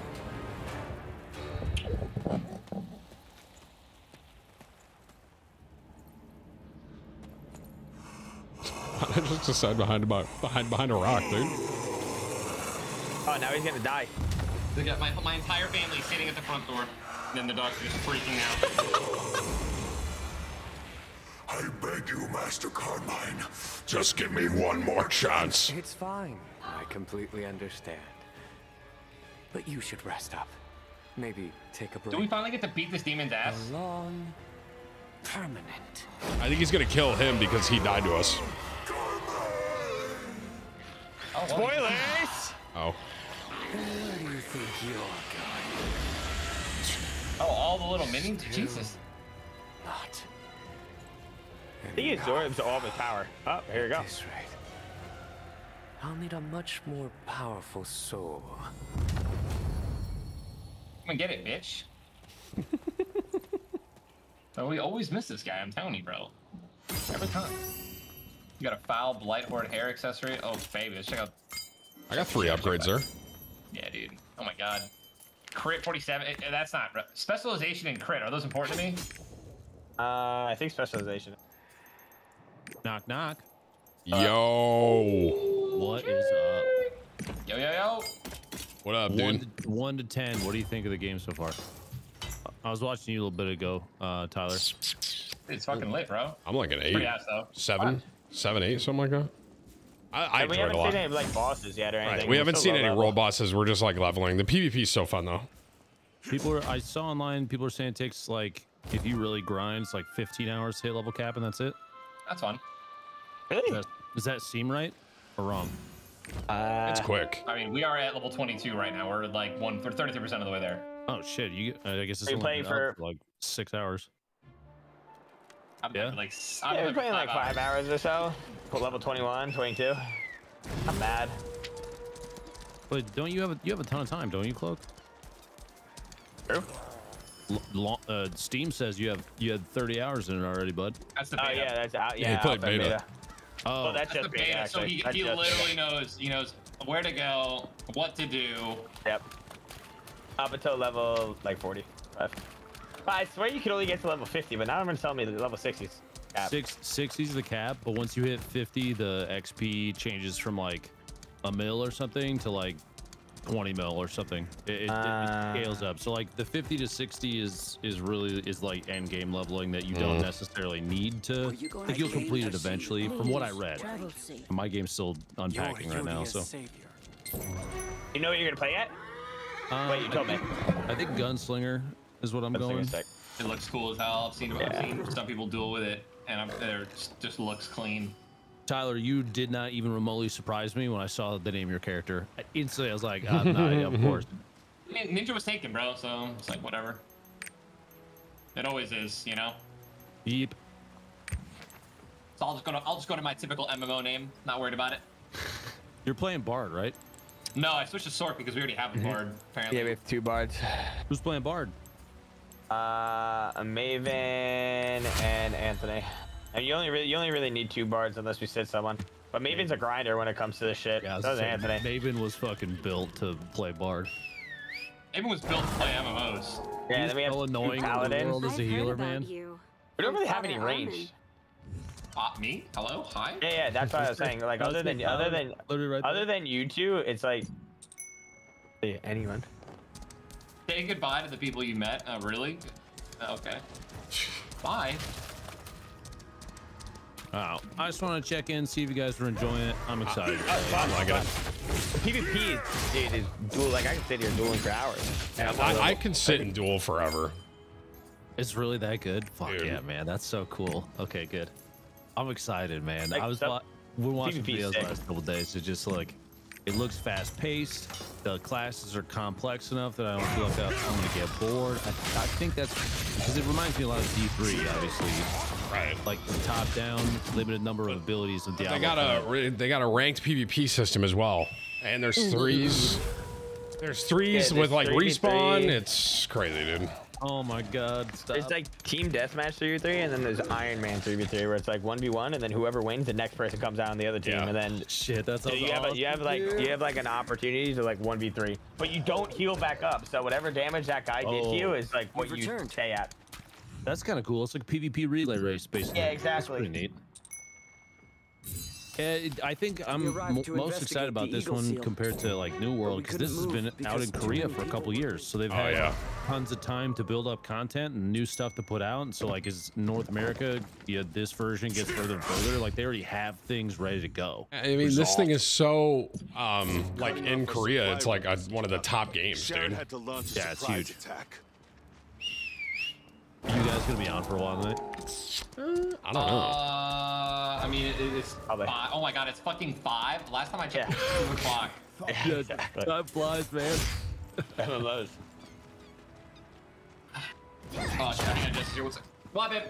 I just decided behind about behind behind a rock, dude. Oh, now he's gonna die. They got my, my entire family sitting at the front door. and Then the dogs are just freaking out. I beg you, Master Carmine, just give me one more chance. It's fine. I completely understand. But you should rest up. Maybe take a break. Do we finally get to beat this demon's ass? A long, permanent. I think he's gonna kill him because he died to us. Oh, Spoilers! Oh. Where do you think you're going? Oh, all the little minis? Jesus. Not. He absorbs all the power. Oh, here we go. At this rate, I'll need a much more powerful soul. Come and get it, bitch. oh, we always miss this guy, I'm telling you, bro. Every time. You got a foul blight horde hair accessory? Oh, baby, let's check out. I got three upgrades there. Yeah, dude. Oh my god. Crit 47. eh, eh, That's not. Specialization and crit. Are those important to me? Uh, I think specialization. Knock knock. Yo. What is up? Yo, yo, yo. What up, One dude? to, one to ten. What do you think of the game so far? I was watching you a little bit ago, uh, Tyler. It's fucking lit, bro. I'm like an eight, Pretty ass, though. seven, seven, eight, something like that. I, I And we enjoyed it a haven't lot. seen any like bosses yet or anything. Right. We We're haven't still seen any level. roll bosses. We're just like leveling. The PvP is so fun though. People are. I saw online. People are saying it takes like if you really grind, it's like 15 hours to hit level cap, and that's it. That's fun. Really? Does that, does that seem right or wrong? Uh, It's quick. I mean, we are at level 22 right now. We're like one for 33% of the way there. Oh shit! You. I guess it's Are you only playing been up for- for like six hours. I'm Yeah. like, s- I'm Yeah, we're like playing like five hours. hours or so. Put level 21, 22. Not bad. But don't you have a, you have a ton of time, don't you, Cloak? True. L- lo- uh, Steam says you have you had 30 hours in it already, bud. That's the beta. Oh yeah, that's out. Yeah, Yeah, he played alpha beta. Oh, Well, that's, That's just the beta. beta. So he, That's he literally beta. knows he knows where to go, what to do. Yep. Up until level like 40. But I swear you could only get to level 50, but now everyone's telling me the level 60s. cap. Six 60's the cap, but once you hit 50, the XP changes from like a mil or something to like 20 mil or something. It, it, Ah. it scales up. So like the 50 to 60 is is really is like end game leveling that you don't Mhm. necessarily need to. I think you'll complete it eventually, from what I read. My game's still unpacking right now, so. You know what you're gonna play yet? Wait, you told me. I think Gunslinger is what I'm Gunslinger's going. sick. It looks cool as hell. I've seen, I've seen some people duel with it, and I'm, it just, just looks clean. Tyler, you did not even remotely surprise me when I saw the name of your character. I- Instantly, I was like, uh, nah, yeah, of course. Ninja was taken, bro, so it's like whatever. It always is, you know. Yep. So I'll just go to I'll just go to my typical MMO name. Not worried about it. You're playing Bard, right? No, I switched to Sorc because we already have a board. Apparently. Yeah, we have two bards. Who's playing Bard? Uh, Maven and Anthony. And you only really you only really need two bards unless we sit someone. But Maven's a grinder when it comes to this shit. Yeah, I so saying, Anthony. Maven was fucking built to play Bard. Everyone was built to play MMOs. Yeah, He's then we have so two annoying in the paladins. world as a healer, man. We don't really have any range. Uh, me? Hello? Hi? Yeah, yeah, that's what I was saying. Like other than other than Literally right other than you two, it's like yeah, anyone. Say goodbye to the people you met. Oh, really? Uh, okay. Bye. Oh, I just want to check in, see if you guys were enjoying it. I'm excited. I'm liking it. PvP is, dude, is duel. Like I can sit here dueling for hours. I, I can sit and duel forever. It's really that good? Fuck Dude. yeah, man. That's so cool. Okay, good. I'm excited, man. Like, I was wa- we're watching PvP 's videos sick. last couple days. It just like it looks fast paced. The classes are complex enough that I don't feel like I'm gonna get bored. I, I think that's because it reminds me a lot of D3, obviously. Right. Like the top down, limited number of abilities in Diablo. They got a they got a ranked PvP system as well, and there's threes. There's threes Yeah, with there's like 3v3. respawn. It's crazy, dude. Oh my god, stop. It's like Team Deathmatch 3v3, and then there's Iron Man 3v3, where it's like 1v1, and then whoever wins, the next person comes out on the other team, and then shit. That's so you have a, you have like you have like an opportunity to like 1v3, but you don't heal back up. So whatever damage that guy did to you Oh. is like what you stay at. That's kind of cool. It's like PvP relay race, basically. Yeah, That's exactly. pretty neat. Yeah, I think I'm arrived mo- to most excited about this one Seal. compared to like New World because this has been out in Korea for a couple years, so they've Oh, had yeah. tons of time to build up content and new stuff to put out. And so like, as North America, yeah, this version gets further and further. Like they already have things ready to go. I mean, this thing is so um like in Korea, it's like a, one of the top games, dude. had to launch a Yeah, it's huge. attack. You guys gonna be on for a while tonight? I don't know. Uh, I mean, it, it's five. Oh my god, it's fucking five. Last time I checked, it was two o'clock. Yeah, time flies, man. One of. Oh shit, I just see what's. What, babe?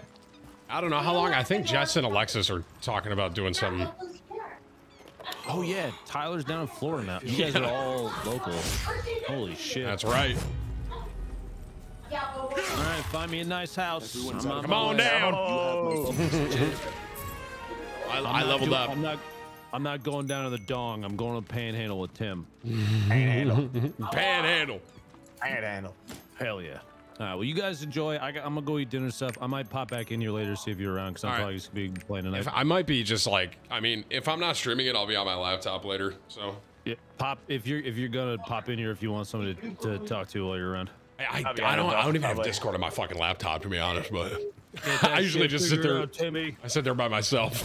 I don't know how long. I think Jess and Alexis are talking about doing something. Oh yeah, Tyler's down in Florida now. You guys are all local. Holy shit. That's right. All right, find me a nice house. Come on way. down. Oh. I, I'm I not leveled doing- up. I'm not. I'm not going down to the dong. I'm going to Panhandle with Tim. Panhandle. Panhandle. Panhandle. Hell yeah. All right. Well, you guys enjoy. I got, I'm gonna go eat dinner stuff. I might pop back in here later see if you're around because I'm All right. probably just gonna be playing tonight. If I might be just like, I mean, if I'm not streaming it, I'll be on my laptop later. So Yeah, pop if you're if you're gonna pop in here if you want somebody to, to talk to while you're around. I, I'll be I don't I don't even have. Discord on my fucking laptop to be honest, but I usually just sit there. out, Timmy. I sit there by myself.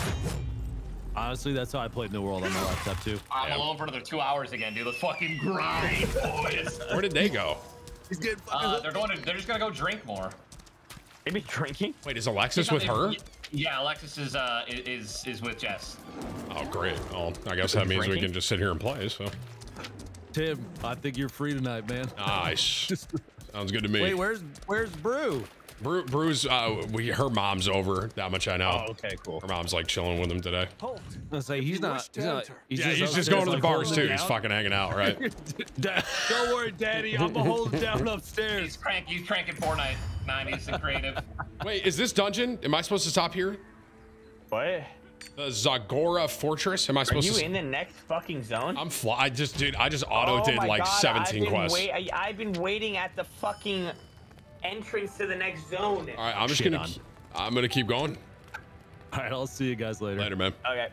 Honestly, that's how I played New World on my laptop too. I'm alone for another two hours again, dude. Let's fucking grind, boys. Where did they go? He's getting Uh, they're going to. They're just gonna go drink more. Maybe drinking. Wait, is Alexis with her? Yeah, Alexis is uh is is with Jess. Oh, great. Well, I guess that means we can just sit here and play. So Tim, I think you're free tonight, man. nice. Sounds good to me. Wait, where's where's Brew? Bru Bruce, uh, we her mom's over. That much I know. Oh, okay, cool. Her mom's like chilling with him today. I say he's not. He's not. He's yeah, he's just upstairs, going to the like, bars too. He's fucking hanging out, right? Don't worry, Daddy. I'm gonna hold it down upstairs. He's crank. He's cranking Fortnite 90s and creative. Wait, is this dungeon? Am I supposed to stop here? What? The Zagora Fortress? Am I supposed to? Are supposed you to? in the next fucking zone? I'm fly. I just, dude, I just auto oh did my like God, 17 I've been quests. Wait, I, I've been waiting at the fucking entrance to the next zone. All right, I'm just Shit gonna, on. I'm gonna keep going. All right, I'll see you guys later. Later, man. Okay.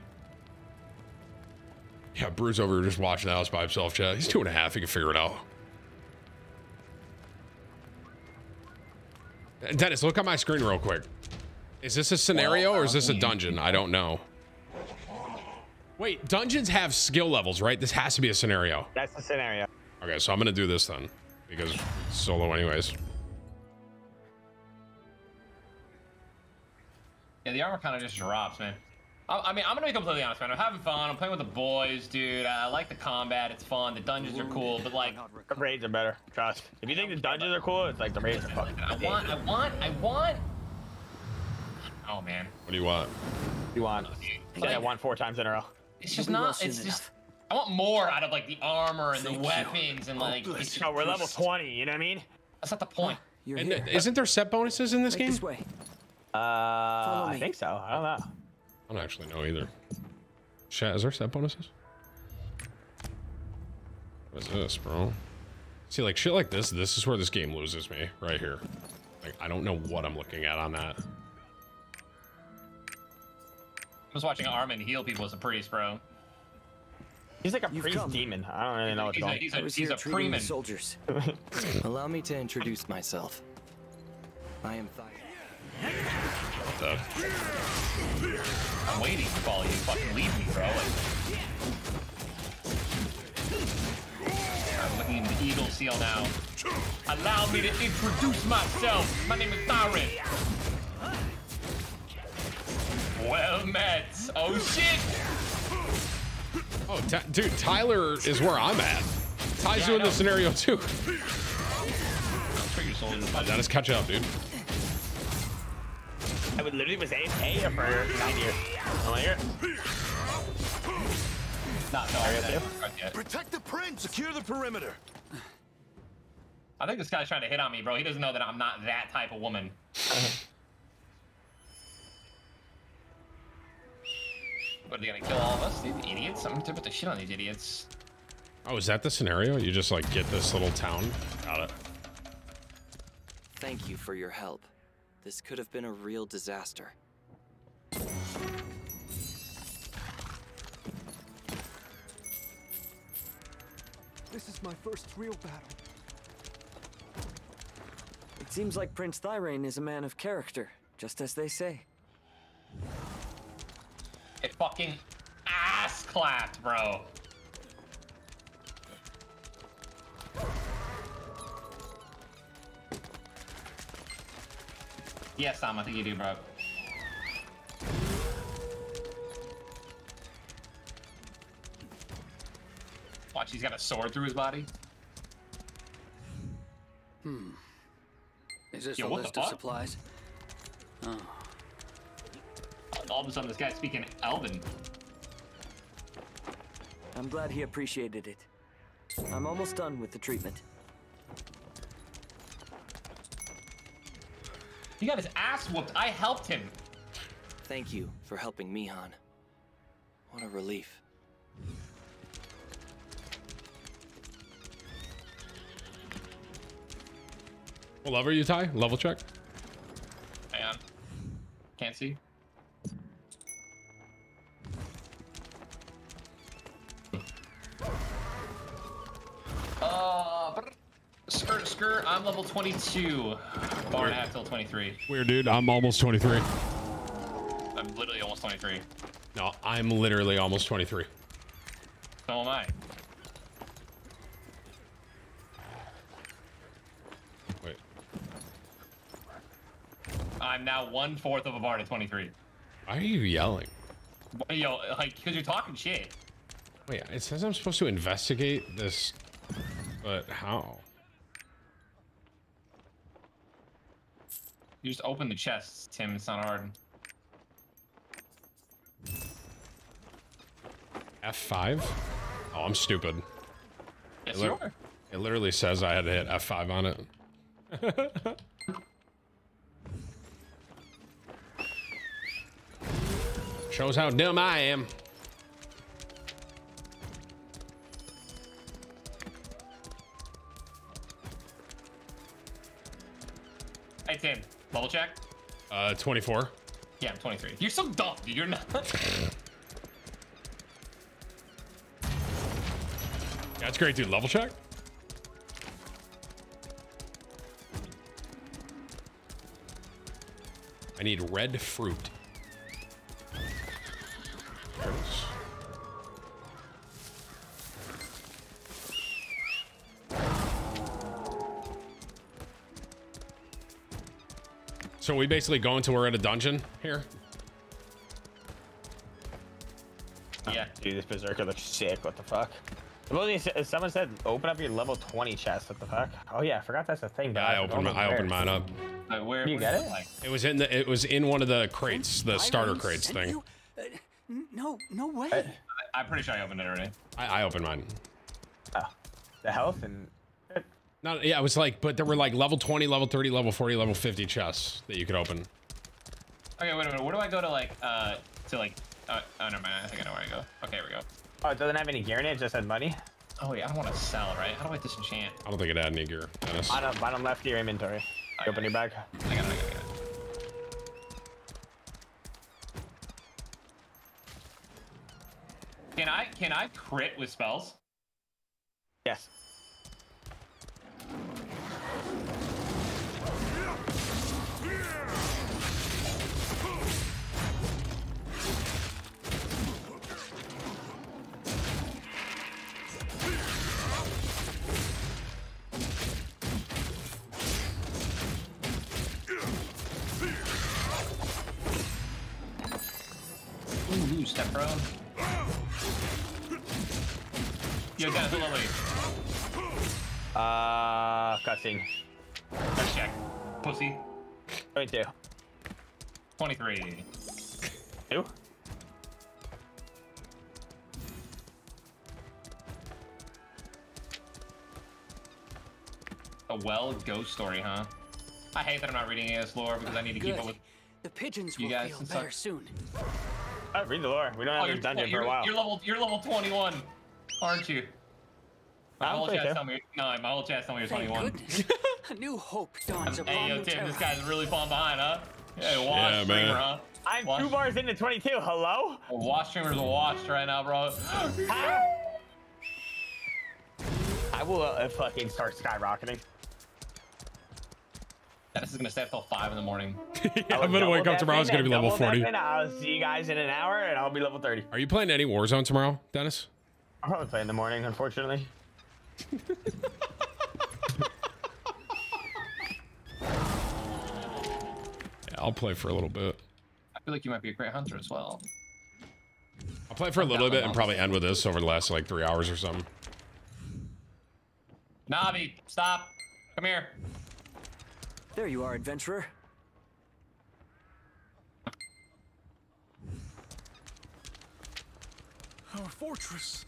Yeah, Bruce over here just watching the house by himself. Chat. He's two and a half. He can figure it out. Dennis, look at my screen real quick. Is this a scenario or is this a dungeon? I don't know. Wait, dungeons have skill levels, right? This has to be a scenario. That's the scenario. Okay, so I'm gonna do this then, because solo anyways. Yeah, the armor kind of just drops, man. I, I mean, I'm gonna be completely honest, man. I'm having fun. I'm playing with the boys, dude. I like the combat. It's fun. The dungeons are cool, but like, The raids are better. Trust. If you think the dungeons are cool, it's like the raids are fucking. I want, I want, I want. Oh man, What do you want? You want? Say I won four times in a row. it's just not. It's just. I want more out of like the armor and the weapons and like. It's, No, we're level 20. You know what I mean? that's not the point. You're And here. isn't there set bonuses in this Right game? this way. Uh, I think so. I don't know. I don't actually know either. Chat, is there set bonuses? What is this, bro? See, like shit like this, this is where this game loses me, right here. Like, I don't know what I'm looking at on that. I was watching Armen heal people as a priest, bro. He's like a You've priest come. demon. I don't really know what to He's a, he's I a, was he's a treating the soldiers. Allow me to introduce myself. I am Thy. What the? I'm waiting to follow you. Fucking leave me, bro. Like, I'm looking into the Eagle Seal now. Allow me to introduce myself. My name is Tyrant. Well met. Oh shit. Oh, Ta- dude, Tyler is where I'm at. Ty's Yeah, I doing the scenario too. Trigger soldiers. Dennis, catch up, dude. I would literally was AFK for nine years. I'm like, here. Not no, Are you okay. up Protect the prince! Secure the perimeter! I think this guy's trying to hit on me, bro. He doesn't know that I'm not that type of woman. what are they gonna kill all of us? These idiots? I'm gonna put the shit on these idiots. Oh, is that the scenario? You just like get this little town? Got it. Thank you for your help. This could have been a real disaster. This is my first real battle. It seems like Prince Thirain is a man of character, just as they say. It fucking ass clapped, bro. Yes, Sam, I think you do, bro. Watch, he's got a sword through his body. Hmm. Is this Yo, a what the list of supplies? Oh. All of a sudden, this guy's speaking Elven. I'm glad he appreciated it. I'm almost done with the treatment. He got his ass whooped. I helped him. Thank you for helping me, Han. What a relief. What level are you, Ty? Level check? Hang on. Can't see. Uh, skirt, skirt. I'm level 22. Bar and a half till 23. Weird, dude. I'm almost 23. I'm literally almost 23. No, I'm literally almost 23. So am I. Wait. I'm now one fourth of a bar to 23. Why are you yelling? Yo, like, because you're talking shit. Wait, it says I'm supposed to investigate this, but how? You just open the chests, Tim. It's not hard. F5? Oh, I'm stupid. Yes, it, lit- you are. it literally says I had to hit F5 on it. Shows how dumb I am. Hey, Tim. Level check. Uh, 24. Yeah, I'm 23. You're so dumb, dude. You're not. That's great, dude. Level check? I need red fruit. So we basically go into we're at a dungeon here. Yeah. Dude, this berserker looks sick. What the fuck? Supposedly, someone said open up your level 20 chest. What the fuck? Oh yeah, I forgot that's a thing. Yeah, I opened my, I opened mine up. Like, where, You get it? Like, It was in the it was in one of the crates, the starter crates thing. Uh, no, no way. I, I'm pretty sure I opened it already. I, I opened mine. The health and Not yeah, it was like, but there were like level 20, level 30, level 40, level 50 chests that you could open. Okay, wait a minute. Where do I go to like uh to like? Uh, oh never mind. I think I know where I go. Okay, here we go. oh, it doesn't have any gear in it. It just had money. Oh yeah, I don't want to sell, right? How do I disenchant? I don't think it had any gear, Dennis. Bottom, bottom left of your inventory. Open your bag. I got it. I got it. I got it. Can I can I crit with spells? Yes. Ooh, step bro. Yo, level are you? Uh, cutscene. Let's check. Pussy. 22. 23. Two. A well ghost story, huh? I hate that I'm not reading any of this lore because I need to keep Good. up with The pigeons you will guys feel better soon. Oh, read the lore. We don't have Oh, this you're, dungeon for a while. you're level you're level 21, aren't you? My I'm whole chat sure. tell me no, my whole chat tell me you're 21. goodness. A new hope dawns upon Hey yo, Tim, terror. this guy's really falling behind, huh? Yeah, watch Yeah, streamer, man. huh? I'm Watch- two bars into 22. Hello? Watch streamers are watched right now, bro. I will uh, fucking start skyrocketing. This is gonna stay up till five in the morning. Yeah, I'm gonna wake up tomorrow. It's gonna be level 40. I'll see you guys in an hour, and I'll be level 30. Are you playing any Warzone tomorrow, Dennis? I'll probably play in the morning, unfortunately. Yeah, I'll play for a little bit. I feel like you might be a great hunter as well. I'll play for a little bit and probably end with this over the last like three hours or something. Navi, stop. Come here. There you are, adventurer. Our fortress.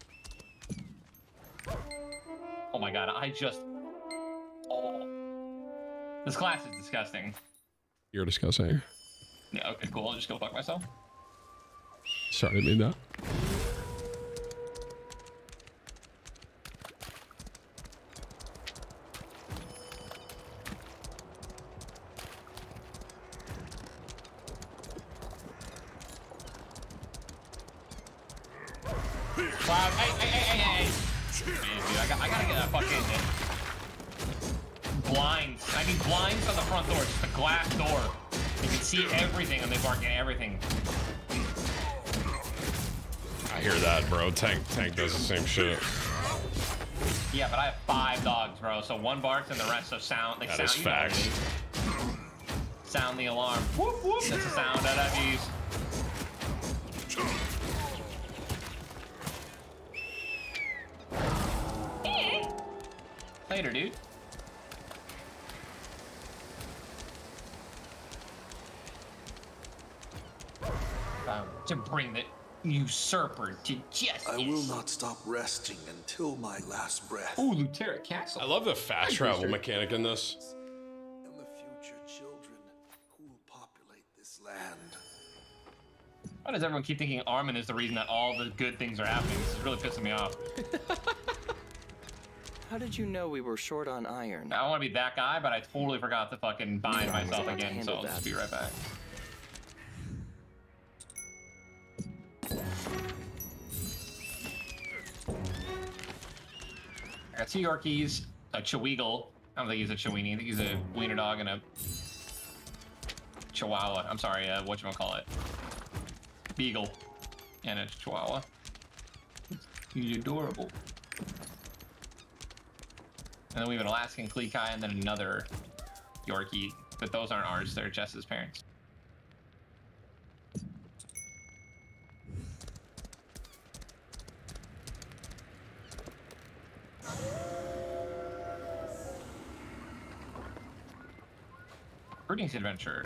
Oh my god, I just. Oh. This class is disgusting. You're disgusting. Yeah, okay, cool. I'll just go fuck myself. Sorry, I mean that. Tank does the same shit. Yeah, but I have five dogs, bro. So one barks and the rest of sound. They That sound, is you know what I facts. Sound the alarm. Whoop, whoop. That's the sound that I've used. Usurper to justice. I will not stop resting until my last breath. Ooh, Lieutenant Castle. I love the fast travel mechanic in this. And the future children who will populate this land. Why does everyone keep thinking Armen is the reason that all the good things are happening? This is really pissing me off. How did you know we were short on iron? I want to be that guy, but I totally forgot to fucking bind Yeah, I was myself again, so I'll just be right back. I got two Yorkies, a Chiweagle. I don't think he's a Chiweenie. I think he's a wiener dog and a Chihuahua. I'm sorry, uh, whatchamacallit. Beagle. And a Chihuahua. He's adorable. And then we have an Alaskan Klee Kai and then another Yorkie. But those aren't ours, they're Jess's parents. Greetings, adventurer.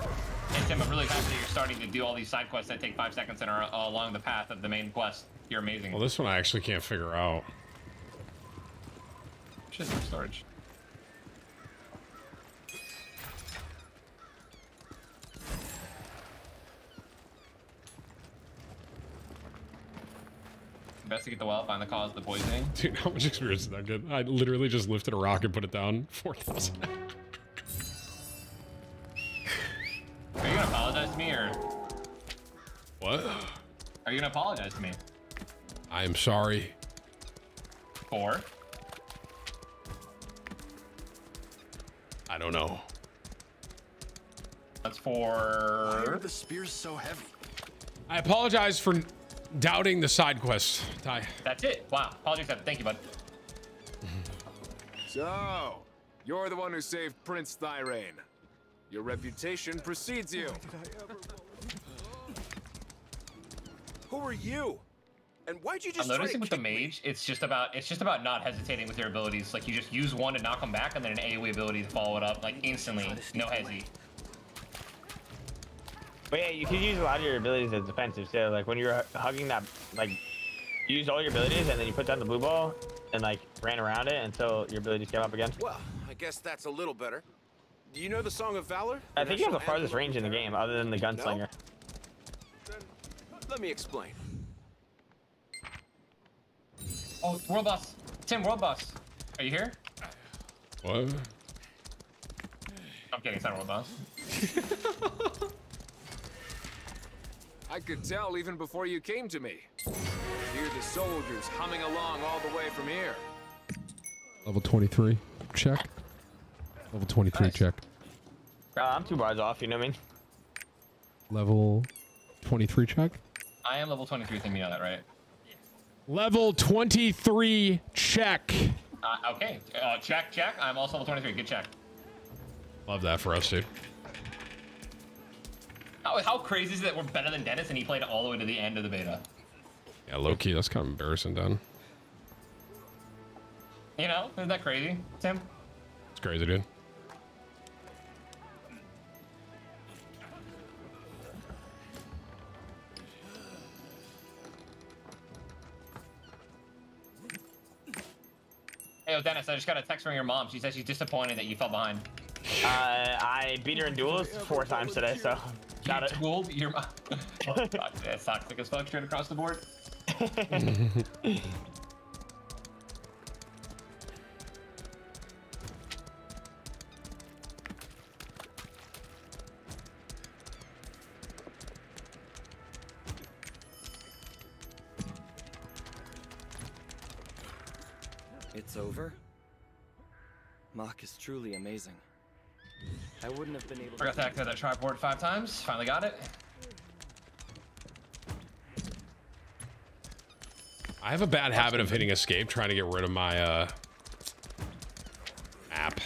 Hey, Tim, I'm really happy that you're starting to do all these side quests that take five seconds and are uh, along the path of the main quest. You're amazing. Well, this one I actually can't figure out. Storage. Investigate the well, find the cause of the poisoning. Dude, how much experience did that get? I literally just lifted a rock and put it down. 4,000. Are you gonna apologize to me or What? are you gonna apologize to me? I am sorry. For? I don't know. That's for. Why are the spears so heavy? I apologize for doubting the side quest, Ty. That's it. Wow. Apologies. accepted. Thank you, bud. So, you're the one who saved Prince Thirain. Your reputation precedes you. Who are you? And why'd you just? I'm just try to noticing with the mage, it's just about it's just about not hesitating with your abilities. Like you just use one to knock them back, and then an AOE ability to follow it up, like instantly, no hesi. But yeah, you can use a lot of your abilities as defensive. So like when you're hugging that, like you used all your abilities and then you put down the blue ball and like ran around it until your abilities came up again. Well, I guess that's a little better. Do you know the Song of Valor? I think you have the farthest range in the game, other than the gunslinger. Let me explain. Oh, world boss. Tim, world boss. Are you here? What? I'm kidding. It's not world boss. I could tell even before you came to me. Hear the soldiers humming along all the way from here. Level 23. Check. Level 23 check. Uh, I'm two bars off. You know what I mean? Level 23 check. I am level 23. Think you know that, right? Level 23 check. Uh, okay. Uh, check, check. I'm also level 23. Good check. Love that for us, dude. How, how crazy is it that we're better than Dennis and he played all the way to the end of the beta? Yeah, low key, that's kind of embarrassing, Dan. You know? Isn't that crazy, Tim? It's crazy, dude. Hey, yo, Dennis, I just got a text from your mom. She says she's disappointed that you fell behind. Uh, I beat her in duels four times today, so got it. Dueled your mom. That's toxic as fuck straight across the board. It's over? Mach is truly amazing. I wouldn't have been able Forgot to activate that tripod five times. Finally got it. I have a bad habit of hitting escape, trying to get rid of my uh, app.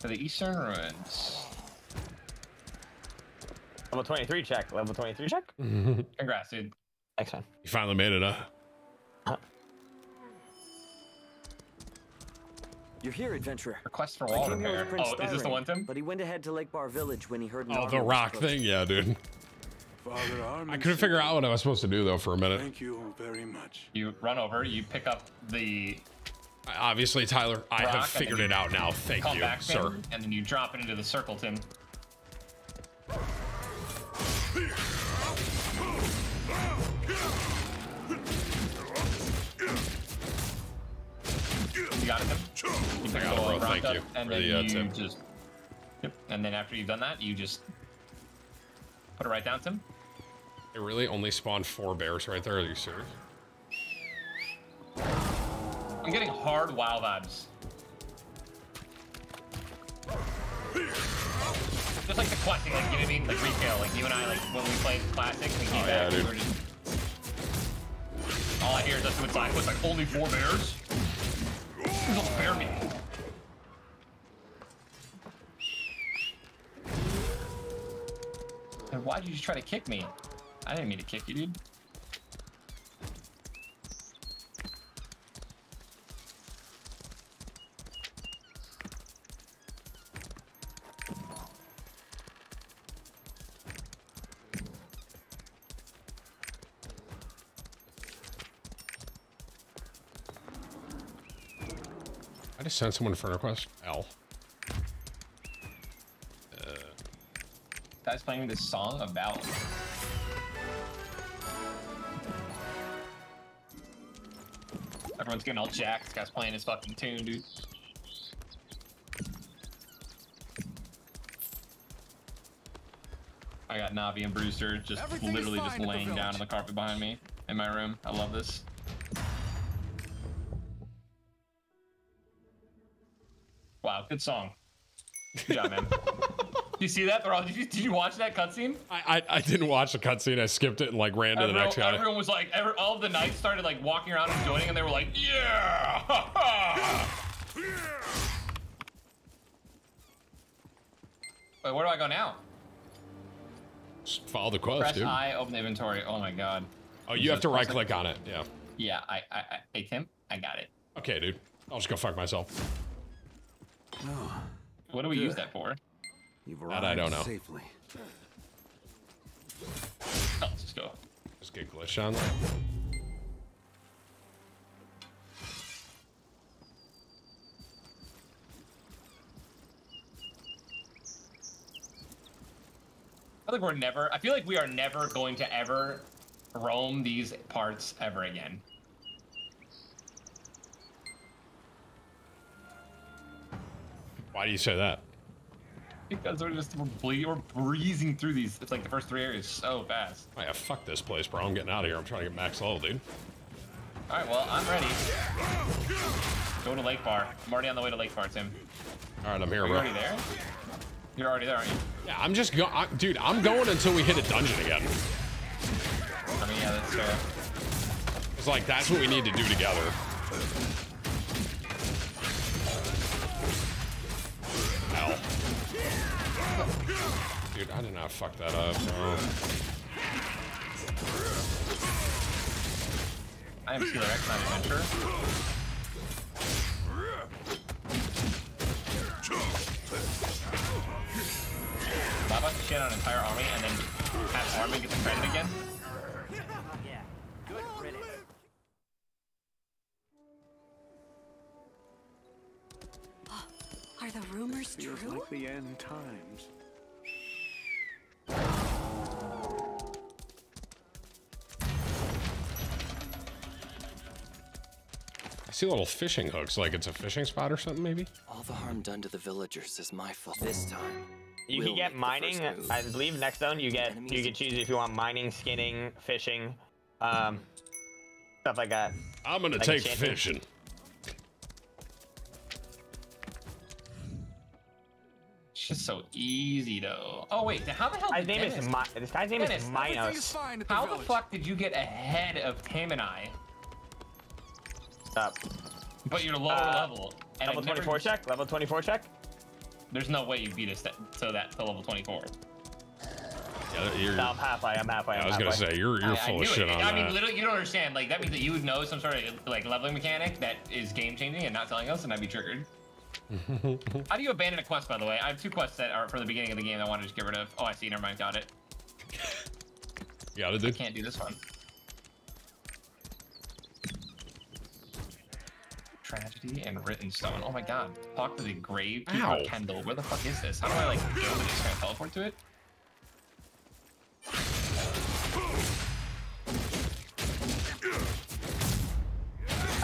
To the Eastern Ruins. Level 23 check. Level 23 check. Congrats, dude. Thanks, man. You finally made it, huh? You're here, adventurer. Request for I wall came here with repair. Prince Oh, is this the one, Tim? But he went ahead to Lakebar Village when he heard Oh, the rock approaching. thing, yeah, dude. Father I couldn't figure out what I was supposed to do though for a minute. Thank you very much. You run over, you pick up the Obviously, Tyler, I rock, have figured it out now. Thank you, back sir. Tim, and then you drop it into the circle, Tim. You I got it, the bro. Thank up, you And then the, uh, you tip. just. Yep. And then after you've done that, you just put it right down, Tim. It really only spawned four bears right there. Are you serious? I'm getting hard WoW vibes. Just like the questing, like you know what I mean, like retail, like you and I, like when we played classic, we came Oh, back, yeah, we were just. All I hear is us doing side quests, like only four bears. Don't bear me. And why did you try to kick me? I didn't mean to kick you, dude. I just sent someone a friend request. L. Guy's playing this song about. Everyone's getting all jacked. This guy's playing his fucking tune, dude. I got Navi and Brewster just Everything literally just fine at the laying down on the carpet behind me in my room. I love this. Wow, good song. Good job, man. you see that? They're all, did, you, did you watch that cutscene? I, I I didn't watch the cutscene. I skipped it and like ran to the next guy. everyone was like, every, all of the knights started like walking around and joining, and they were like, yeah! ha, ha." Wait, where do I go now? Just follow the quest, Press dude. I, open the inventory. Oh my god. Oh, you have to right click on it. Yeah. Yeah, I, I, I, hey Tim, I got it. Okay, dude. I'll just go fuck myself. Oh. What do we use that for? You've arrived that I don't know. safely. Oh, let's go. Just get glitch on there. I think we're never. I feel like we are never going to ever roam these parts ever again. Why do you say that? Because we're just we're, we're breezing through these. It's like the first three areas so fast. Oh yeah, fuck this place, bro. I'm getting out of here. I'm trying to get max level, dude. All right, well I'm ready. Go to Lakebar. I'm already on the way to Lakebar, Tim. All right, I'm here, Are bro. already there? You're already there, aren't you? Yeah, I'm just go, I, dude. I'm going until we hit a dungeon again. I mean, yeah, that's fair. It's like that's what we need to do together. Hell. Dude, I did not fuck that up, bro. I am Healer X, not Adventure. About shit on an entire army and then half army gets credit again? Are the rumors Feels true? like the end times. I see little fishing hooks, like it's a fishing spot or something, maybe. All the harm done to the villagers is my fault this time. You We'll can get mining. I believe next zone you get you can choose if you want mining, skinning, fishing, um, stuff like that. I'm gonna Like take enchanting. fishing. Just so easy though. Oh wait, how the hell? His did name is Dennis- Mi- this guy's name Dennis, is Minos. How the fuck did you get ahead of Tim and I? Stop. But you're lower Uh, level. And level I've never- 24 check. Level 24 check. There's no way you beat us to, to that to level 24. Yeah, you're, No, I'm halfway. I'm halfway. I I'm was gonna say you're you're I- I full knew of shit it. on I mean, literally, you don't understand. Like that means that you would know some sort of like leveling mechanic that is game changing and not telling us, and I'd be triggered. How do you abandon a quest, by the way? I have two quests that are from the beginning of the game that I wanted to just get rid of. Oh, I see. Never mind. Got it. Got it, I dude. can't do this one. Tragedy and written stone. Oh my god. Talk to the grave. Kendall. Where the fuck is this? How do I like go to this? Can I teleport to it?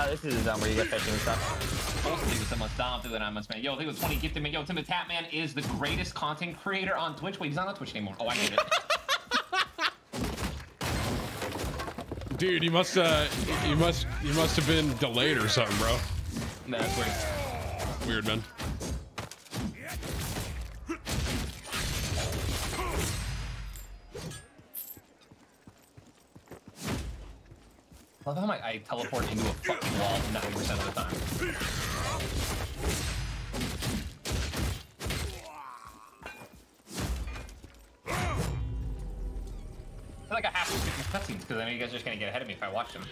Oh, this is the zone where you get fishing stuff. Also, think someone's down through that I must make. Yo, I think it was 20 gifted me. Yo, Tim the Tatman is the greatest content creator on Twitch. Wait, he's not on Twitch anymore. Oh, I get it. Dude, you must uh, you must you must have been delayed or something, bro. No, that's weird. Weird, man. Love how I, I teleport into a fucking wall 90% of the time. I feel like I have to skip these cutscenes because I know you guys are just gonna get ahead of me if I watch them.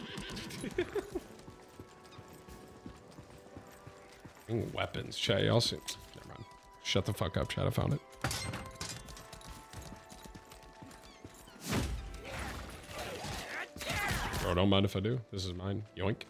Ooh, weapons, Chat. Y'all see? Never mind. Shut the fuck up, Chat. I found it. Bro, don't mind if I do. This is mine. Yoink.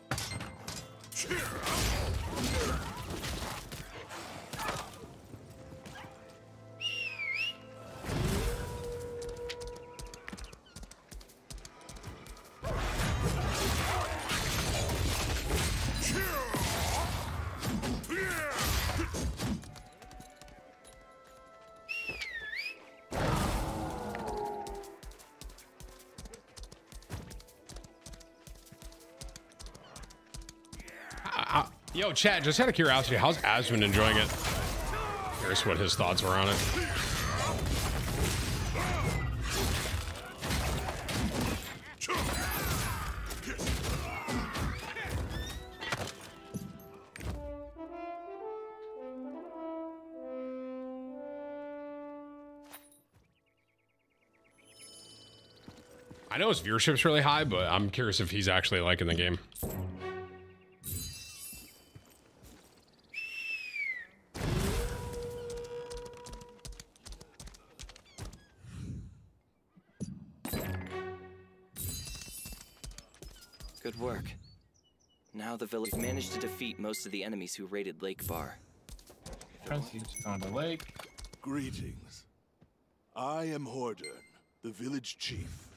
Chad, just out of curiosity, how's Asmon enjoying it? Curious what his thoughts were on it. I know his viewership's really high, but I'm curious if he's actually liking the game. Managed to defeat most of the enemies who raided Lakebar. Prince on the lake. Greetings. I am Hordern, the village chief.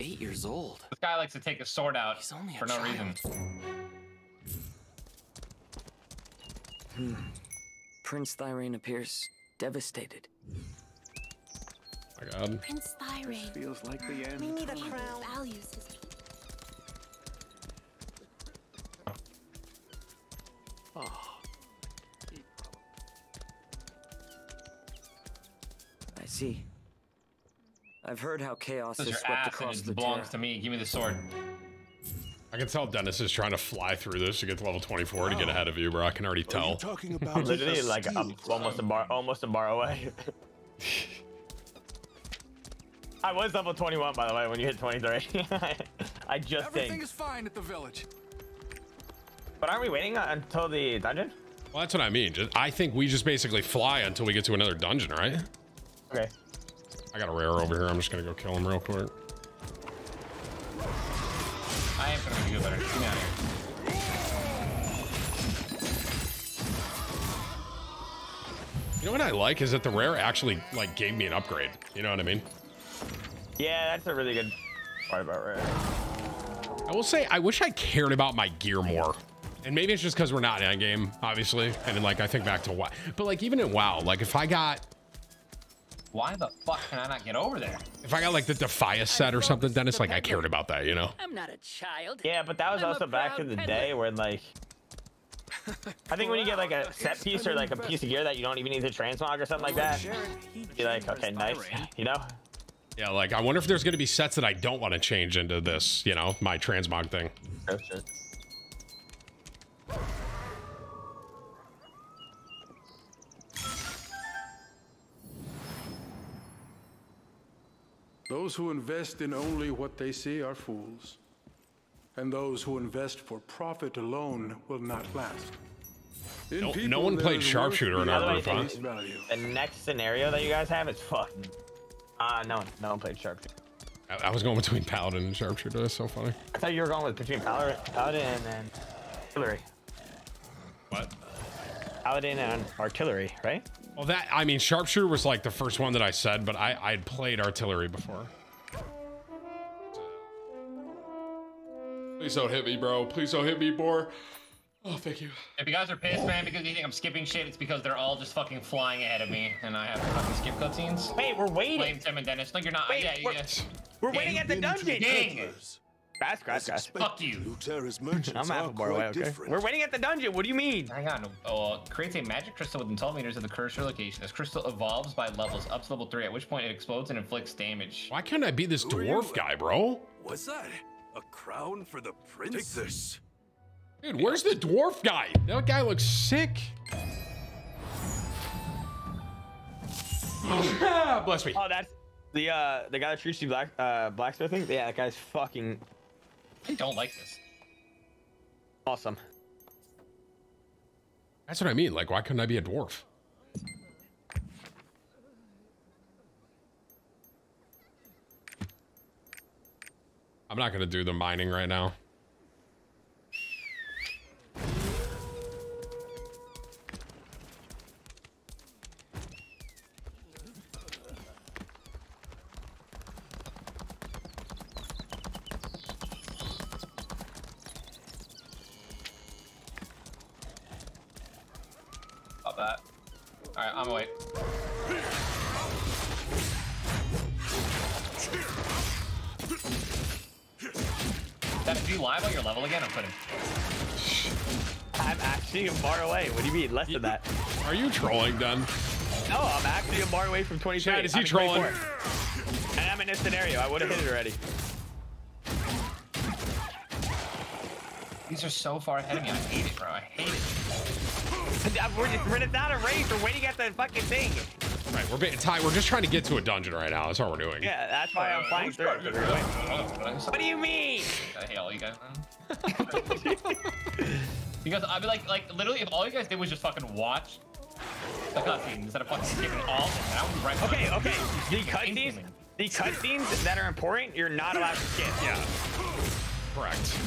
Eight years old. This guy likes to take his sword out only a for no reason. Hmm. Prince Thirain appears devastated. My God. Prince Thirain. Feels like the end. We need a crown. Values his I've heard how chaos is has your swept ass and across it the belongs Terra. to me. Give me the sword. I can tell Dennis is trying to fly through this to get to level 24 to get ahead of you, bro. I can already tell. talking Literally, like I'm almost a bar, almost a bar away. I was level 21, by the way, when you hit 23. I just Everything think. is fine at the village. But aren't we waiting until the dungeon? Well, that's what I mean. I think we just basically fly until we get to another dungeon, right? Okay. I got a rare over here. I'm just gonna go kill him real quick. I am gonna do better. Get me out of here. You know what I like is that the rare actually like gave me an upgrade. You know what I mean? Yeah, that's a really good part about Rare. I will say I wish I cared about my gear more. And maybe it's just because we're not in a game, obviously. And then like I think back to WoW. But like even in WoW, like if I got Why the fuck can I not get over there? if I got like the Defias set or something, then it's like I cared about that, you know? I'm not a child. Yeah, but that was I'm also back in the peddler. day when like. I think when you get like a set piece or like a piece of gear that you don't even need to transmog or something like that, you're like, okay, nice, you know? Yeah, like I wonder if there's gonna be sets that I don't want to change into this, you know, my transmog thing. Sure, sure. Those who invest in only what they see are fools. And those who invest for profit alone will not last. In No- no one played sharpshooter worth in our group, huh? The next scenario that you guys have is fucking. Uh, no one, no one played Sharpshooter. I, I was going between Paladin and Sharpshooter. That's so funny. I thought you were going with between Paladin, Paladin and then artillery. What? Paladin and artillery, right? Well, that I mean, Sharpshooter was like the first one that I said, but I I'd played artillery before. Please don't hit me, bro. Please don't hit me, boy. Oh, thank you. If you guys are pissed, man, because you think I'm skipping shit, it's because they're all just fucking flying ahead of me, and I have to fucking skip cutscenes. Wait, we're waiting. Blame Tim and Dennis. No, you're not. Wait, yeah, we're- guys. We're waiting at the dungeon. Dang. Scratch, scratch, scratch. Fuck you. Terra's merchants I'm half are a bar away, okay? different. We're waiting at the dungeon. What do you mean? Hang on. Oh, creates a magic crystal within 12 meters of the cursor location. This crystal evolves by levels up to level 3, at which point it explodes and inflicts damage. Why can't I be this dwarf guy, bro? What's that? A crown for the prince? Take this. Dude, where's the dwarf guy? That guy looks sick. Bless me. Oh, that's the uh the guy that treats you black uh blacksmithing. Yeah, that guy's fucking I don't like this. awesome. That's what I mean. Like, why couldn't I be a dwarf? I'm not gonna do the mining right now. What do you mean? Less than that. Are you trolling, then? No, I'm actually a bar away from 23. Chad, is he I'm trolling? 24. And I'm in this scenario. I would have hit it already. These are so far ahead of me. I hate it, bro. I hate it. We're, just, we're not a race. We're waiting at the fucking thing. Right, we're being Ty. We're just trying to get to a dungeon right now. That's all we're doing. Yeah, that's why I'm flying through. What do you mean? I hate all you guys, man. because I'd be like, like, literally, if all you guys did was just fucking watch the cutscenes instead of fucking skipping all of them, that would be right. Okay, okay. The cutscenes, the cutscenes that are important, you're not allowed to skip. Yeah. Correct.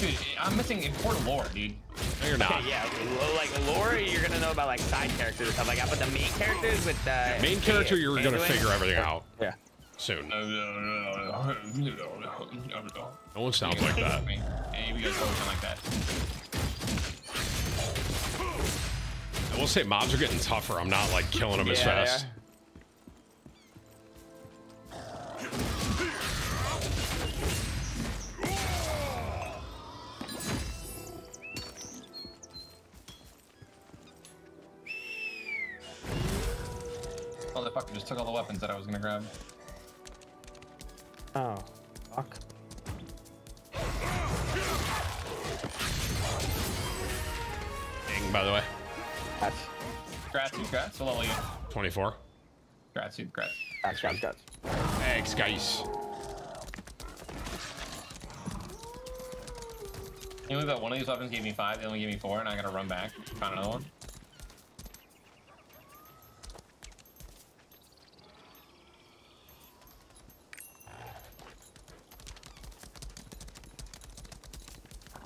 Dude, I'm missing important lore, dude. No, you're not. Okay, yeah, like lore, you're gonna know about like side characters and stuff like that, but the main characters with uh, Main character, you're gonna Anduin- figure everything out. Yeah. Soon. No No one sounds like that. Hey, we guys always sound like that. I will say mobs are getting tougher. I'm not like killing them as Yeah, they fast. Motherfucker just took all the weapons that I was gonna grab. Oh, fuck. Ding, by the way. That's Congrats, congrats. What level are you? 24. Congrats, dude, congrats. That's guys, guys. Thanks, guys. Can you believe that one of these weapons gave me five, they only gave me four, and I gotta run back, find another one?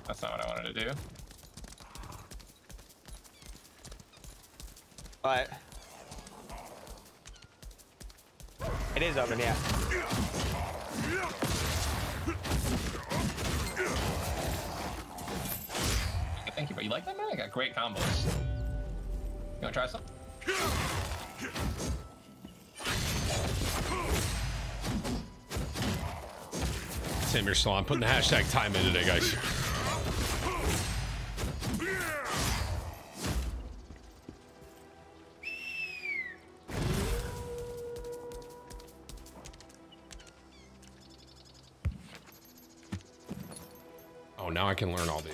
That's not what I wanted to do. But it is open, yeah. Thank you, but you like that man? I got great combos. You wanna try some? Sam, you're still on. Putting the hashtag time in today, guys. Now I can learn all these.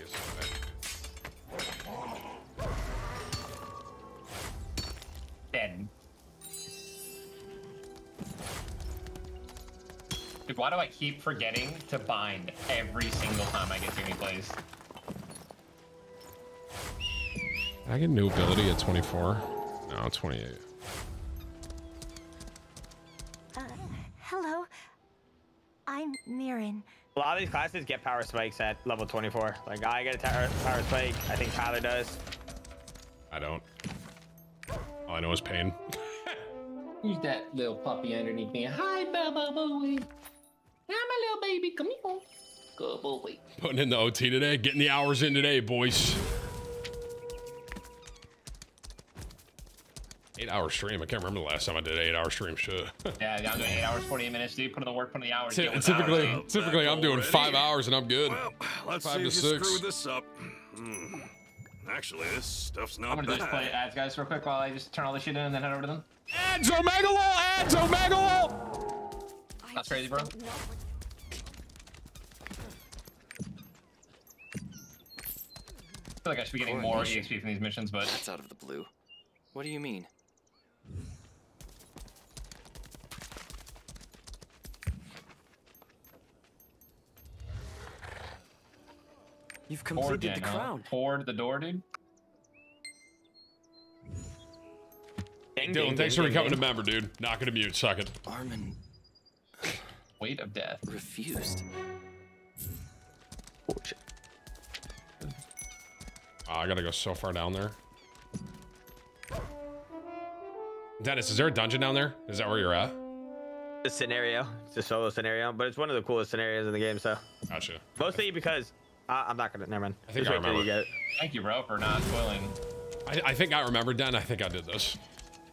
Dead. Dude, why do I keep forgetting to bind every single time I get to any place? I get new ability at 24. No, 28. Uh, hello. I'm Mirren. A lot of these classes get power spikes at level 24. Like I get a power, power spike. I think Tyler does. I don't. All I know is pain. Who's that little puppy underneath me? Hi, Bubba Boy. I'm a little baby. Come here. Good boy. Putting in the OT today. Getting the hours in today, boys. Eight hour stream. I can't remember the last time I did an eight hour stream. Shit. Yeah, yeah, I'm doing eight hours, 48 minutes, dude. Put in the work, put in the hours. Ty- deal with typically, hours. typically I'm doing five hours and I'm good. Let's five see to if you six. screw this up. Hmm. Actually, this stuff's not I'm gonna bad. just play ads, guys, real quick while I just turn all this shit in and then head over to them. Ads OMEGALUL! Ads OMEGALUL! That's crazy, bro. I feel like I should be getting more EXP from these missions, but That's out of the blue. What do you mean? You've completed yeah, the no. crown. Ford the door, dude. Ding, Dylan, ding, thanks ding, for ding, becoming ding. a member, dude. Not gonna mute. Second. Armen Weight of death. refused. Oh, I gotta go so far down there. Dennis, is there a dungeon down there? Is that where you're at? The scenario. It's a solo scenario, but it's one of the coolest scenarios in the game. So Gotcha. mostly because uh, I'm not gonna. Never mind. I think Just I wait till you remember. get it. Thank you, bro, for not spoiling. I, I think I remember, Den. I think I did this.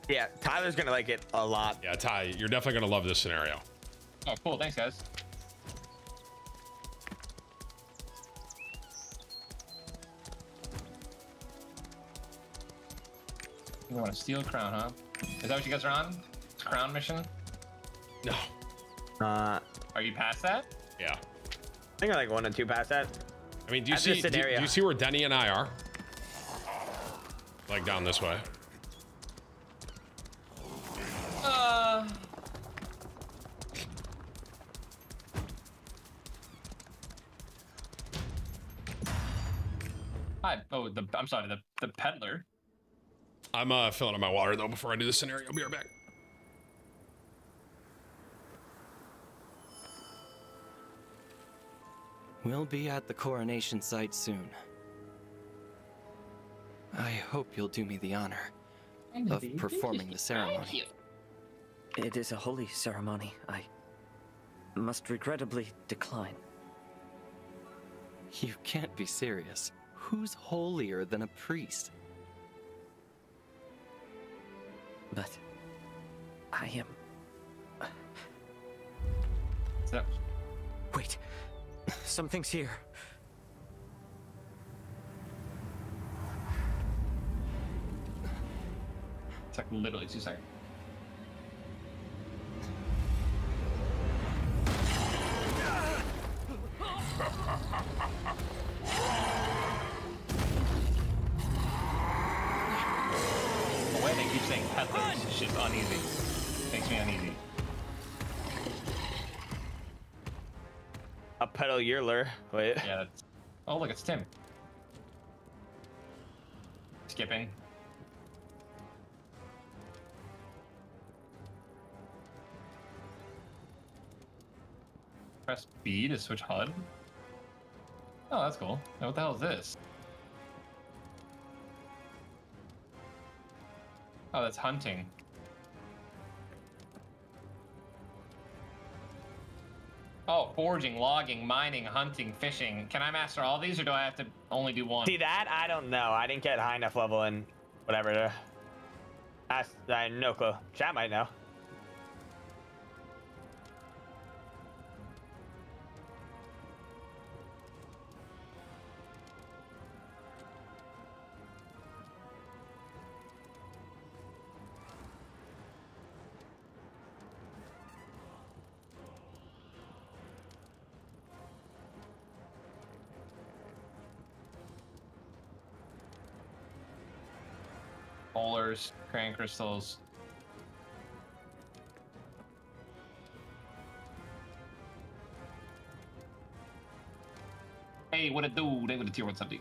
Yeah, Tyler's gonna like it a lot. Yeah, Ty, you're definitely gonna love this scenario. Oh, cool. Thanks, guys. You want to steal a crown, huh? Is that what you guys are on? Crown mission? No. Uh, Are you past that? Yeah. I think I like one and two past that. I mean, do you At see? Do, do you see where Denny and I are? Like down this way. Uh. Hi. Oh, the I'm sorry. The the peddler. I'm uh, filling up my water though before I do this scenario. I'll be right back. We'll be at the coronation site soon. I hope you'll do me the honor of performing the ceremony. It is a holy ceremony. I must regrettably decline. You can't be serious. Who's holier than a priest? But I am. So, Wait, something's here. it's like literally two seconds. The way they keep saying peddlers is just uneasy. Makes me uneasy. A pedal yearler. Wait. Yeah, that's. Oh, look, it's Tim. Skipping. Press B to switch HUD. Oh, that's cool. Now, what the hell is this? Oh, that's hunting. Oh, foraging, logging, mining, hunting, fishing. Can I master all these, or do I have to only do one? See that? I don't know. I didn't get high enough level in whatever. To... I, I no clue. Chat might know. Crayon crystals. Hey, what it do? They would tier up, dude.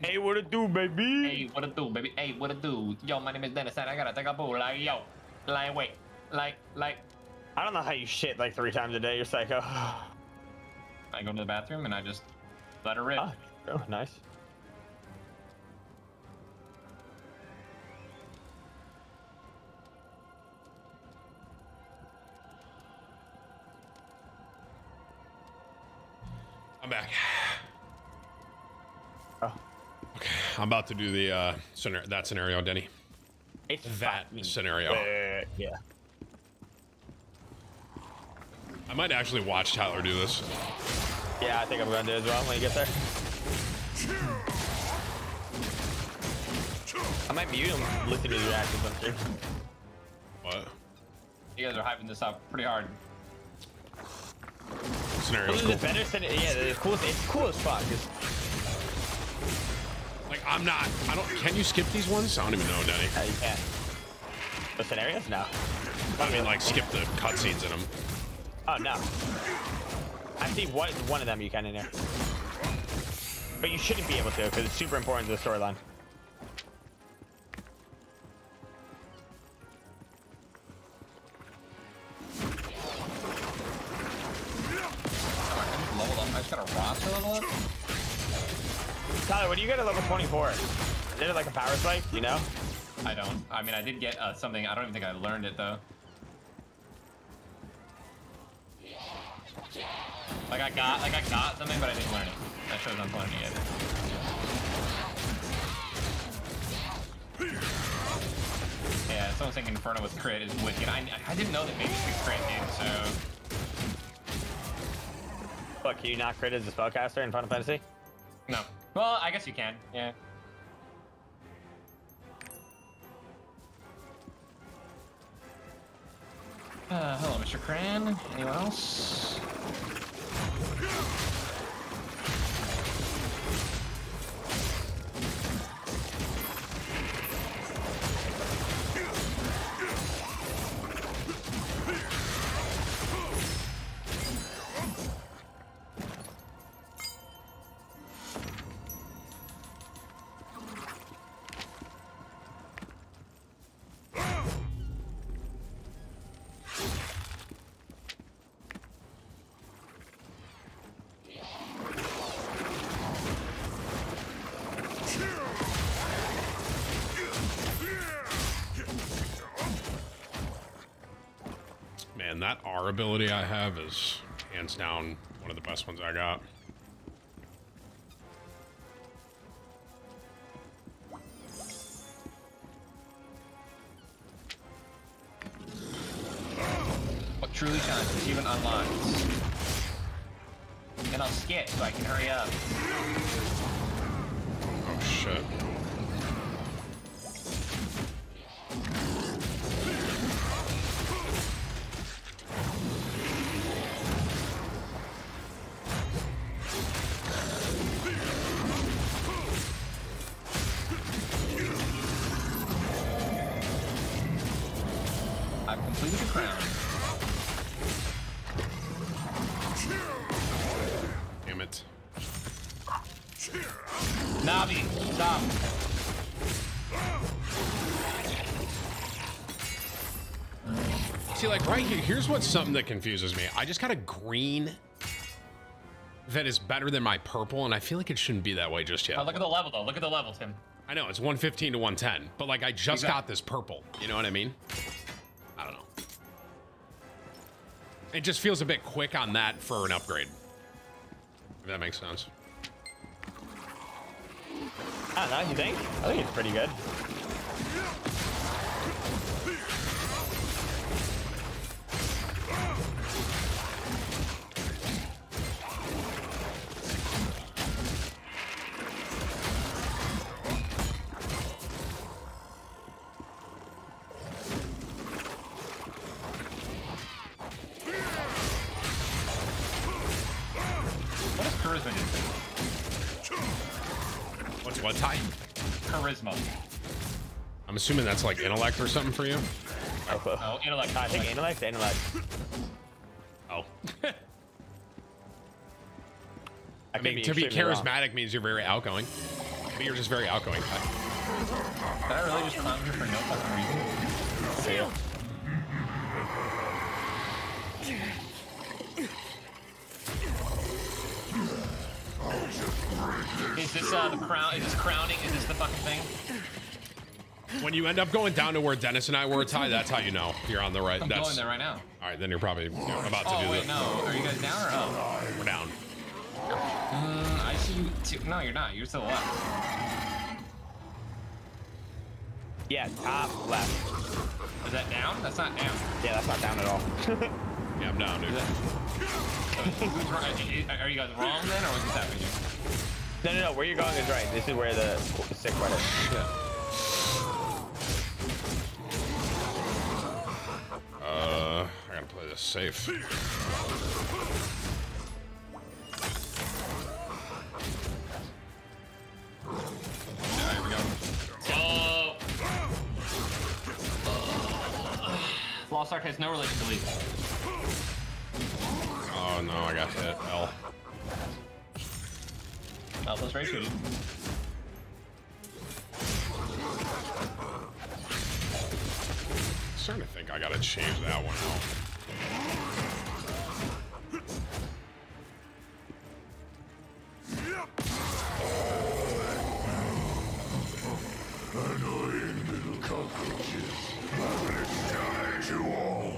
Hey, what it do, baby? Hey, what it do, baby? Hey, what it do? Yo, my name is Dennis, and I gotta take a poo. Like, yo, like, wait, like, like. I don't know how you shit like three times a day. You're psycho. I go to the bathroom and I just let her rip. oh, nice. I'm about to do the uh, scenario, that scenario, Denny. It's that scenario. Uh, yeah. I might actually watch Tyler do this. Yeah, I think I'm gonna do it as well when you get there. I might mute him, listen to his reactions on stream. What? You guys are hyping this up pretty hard. Scenario's This is cool. better scenario. Yeah, it's cool. It's cool as fuck. It's- Like I'm not. I don't. Can you skip these ones? I don't even know, Denny. Uh, you can't. The scenarios? No. I mean, like skip the cutscenes in them. Oh no. I see one one of them you can in there. But you shouldn't be able to because it's super important to the storyline. You get to level 24? Did it like a power spike? You know? I don't. I mean, I did get uh, something. I don't even think I learned it though. Like I got, like I got something, but I didn't learn it. That shows I'm learning it. Yeah, someone saying Inferno with crit is wicked. I, I didn't know that maybe could crit, dude. So What, can you not crit as a spellcaster in Final Fantasy? no. Well, I guess you can. Yeah. Uh, hello, Mr. Cran. Anyone else? Ability I have is hands down one of the best ones I got. What truly is even unlocks. And I'll skip so I can hurry up. Oh shit. Completed the crown. Damn it. Navi, stop. See, like right here, here's what's something that confuses me. I just got a green that is better than my purple, and I feel like it shouldn't be that way just yet. Oh, look at the level though. Look at the level, Tim. I know it's 115 to 110, but like I just Exact- got this purple. You know what I mean? It just feels a bit quick on that for an upgrade. If that makes sense. I don't know. You think? I think it's pretty good. Assuming that's like intellect or something for you. Oh, intellect. I think intellect, intellect. Oh. I I mean, could to be extremely wrong. charismatic means you're very outgoing. Maybe you're just very outgoing. Did I really just clown you for no fucking reason? See ya. Is this uh the crown? Is this crowning? Is this the fucking thing? When you end up going down to where Dennis and I were, Ty, that's how you know you're on the right. I'm that's going there right now. All right, then you're probably you know, about to Oh do wait, the. no. Are you guys down or up? We're down. Mm, I see you. Two. No, you're not. You're still the left. Yeah, top left. Is that down? That's not down. Yeah, that's not down at all. Yeah, I'm down, dude. Who's? Are you guys wrong then, or what's happening? No, no, no. Where you're going is right. This is where the sick one is. Uh, I gotta play this safe. There we go. Oh. Lost Ark has no relation to Lethal. Oh no, I got hit. L. Alpha's right shooting. Starting to think I gotta change that one out. Annoying little cockroaches. To all.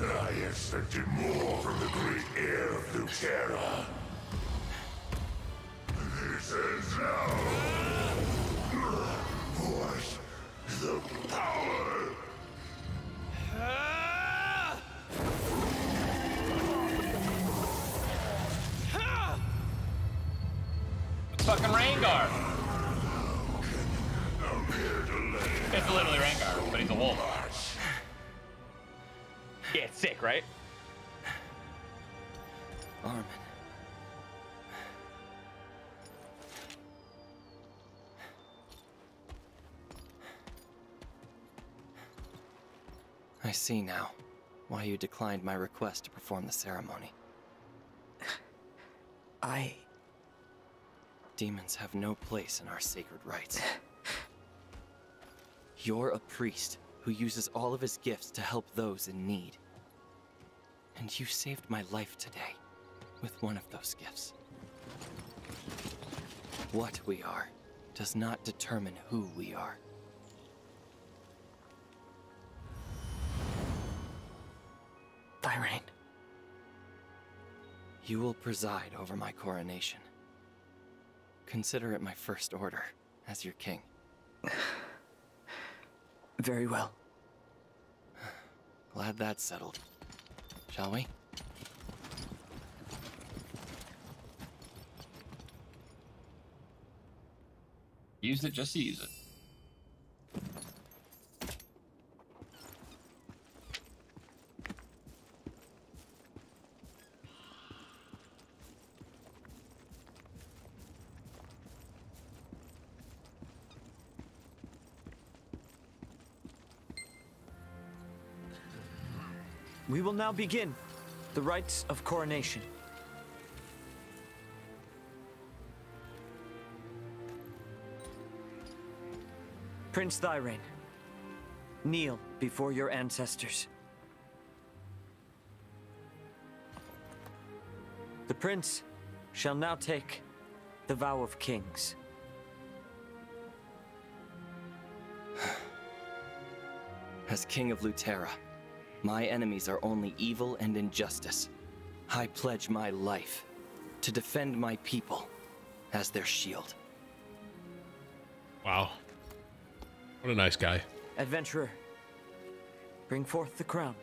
I expected more from the great heir of. This is now. The power. Fucking Rengar. It's literally Rengar, but he's a wolf. Yeah, it's sick, right? Armen. I see now why you declined my request to perform the ceremony. I. Demons have no place in our sacred rites. You're a priest who uses all of his gifts to help those in need. And you saved my life today with one of those gifts. What we are does not determine who we are. Thirain. You will preside over my coronation. Consider it my first order as your king. Very well. Glad that's settled. Shall we? Use it just to use it. Will now begin the rites of coronation. Prince Thirain, kneel before your ancestors. The prince shall now take the vow of kings. As king of Luterra, my enemies are only evil and injustice. I pledge my life to defend my people as their shield. Wow. What a nice guy. Adventurer, bring forth the crown.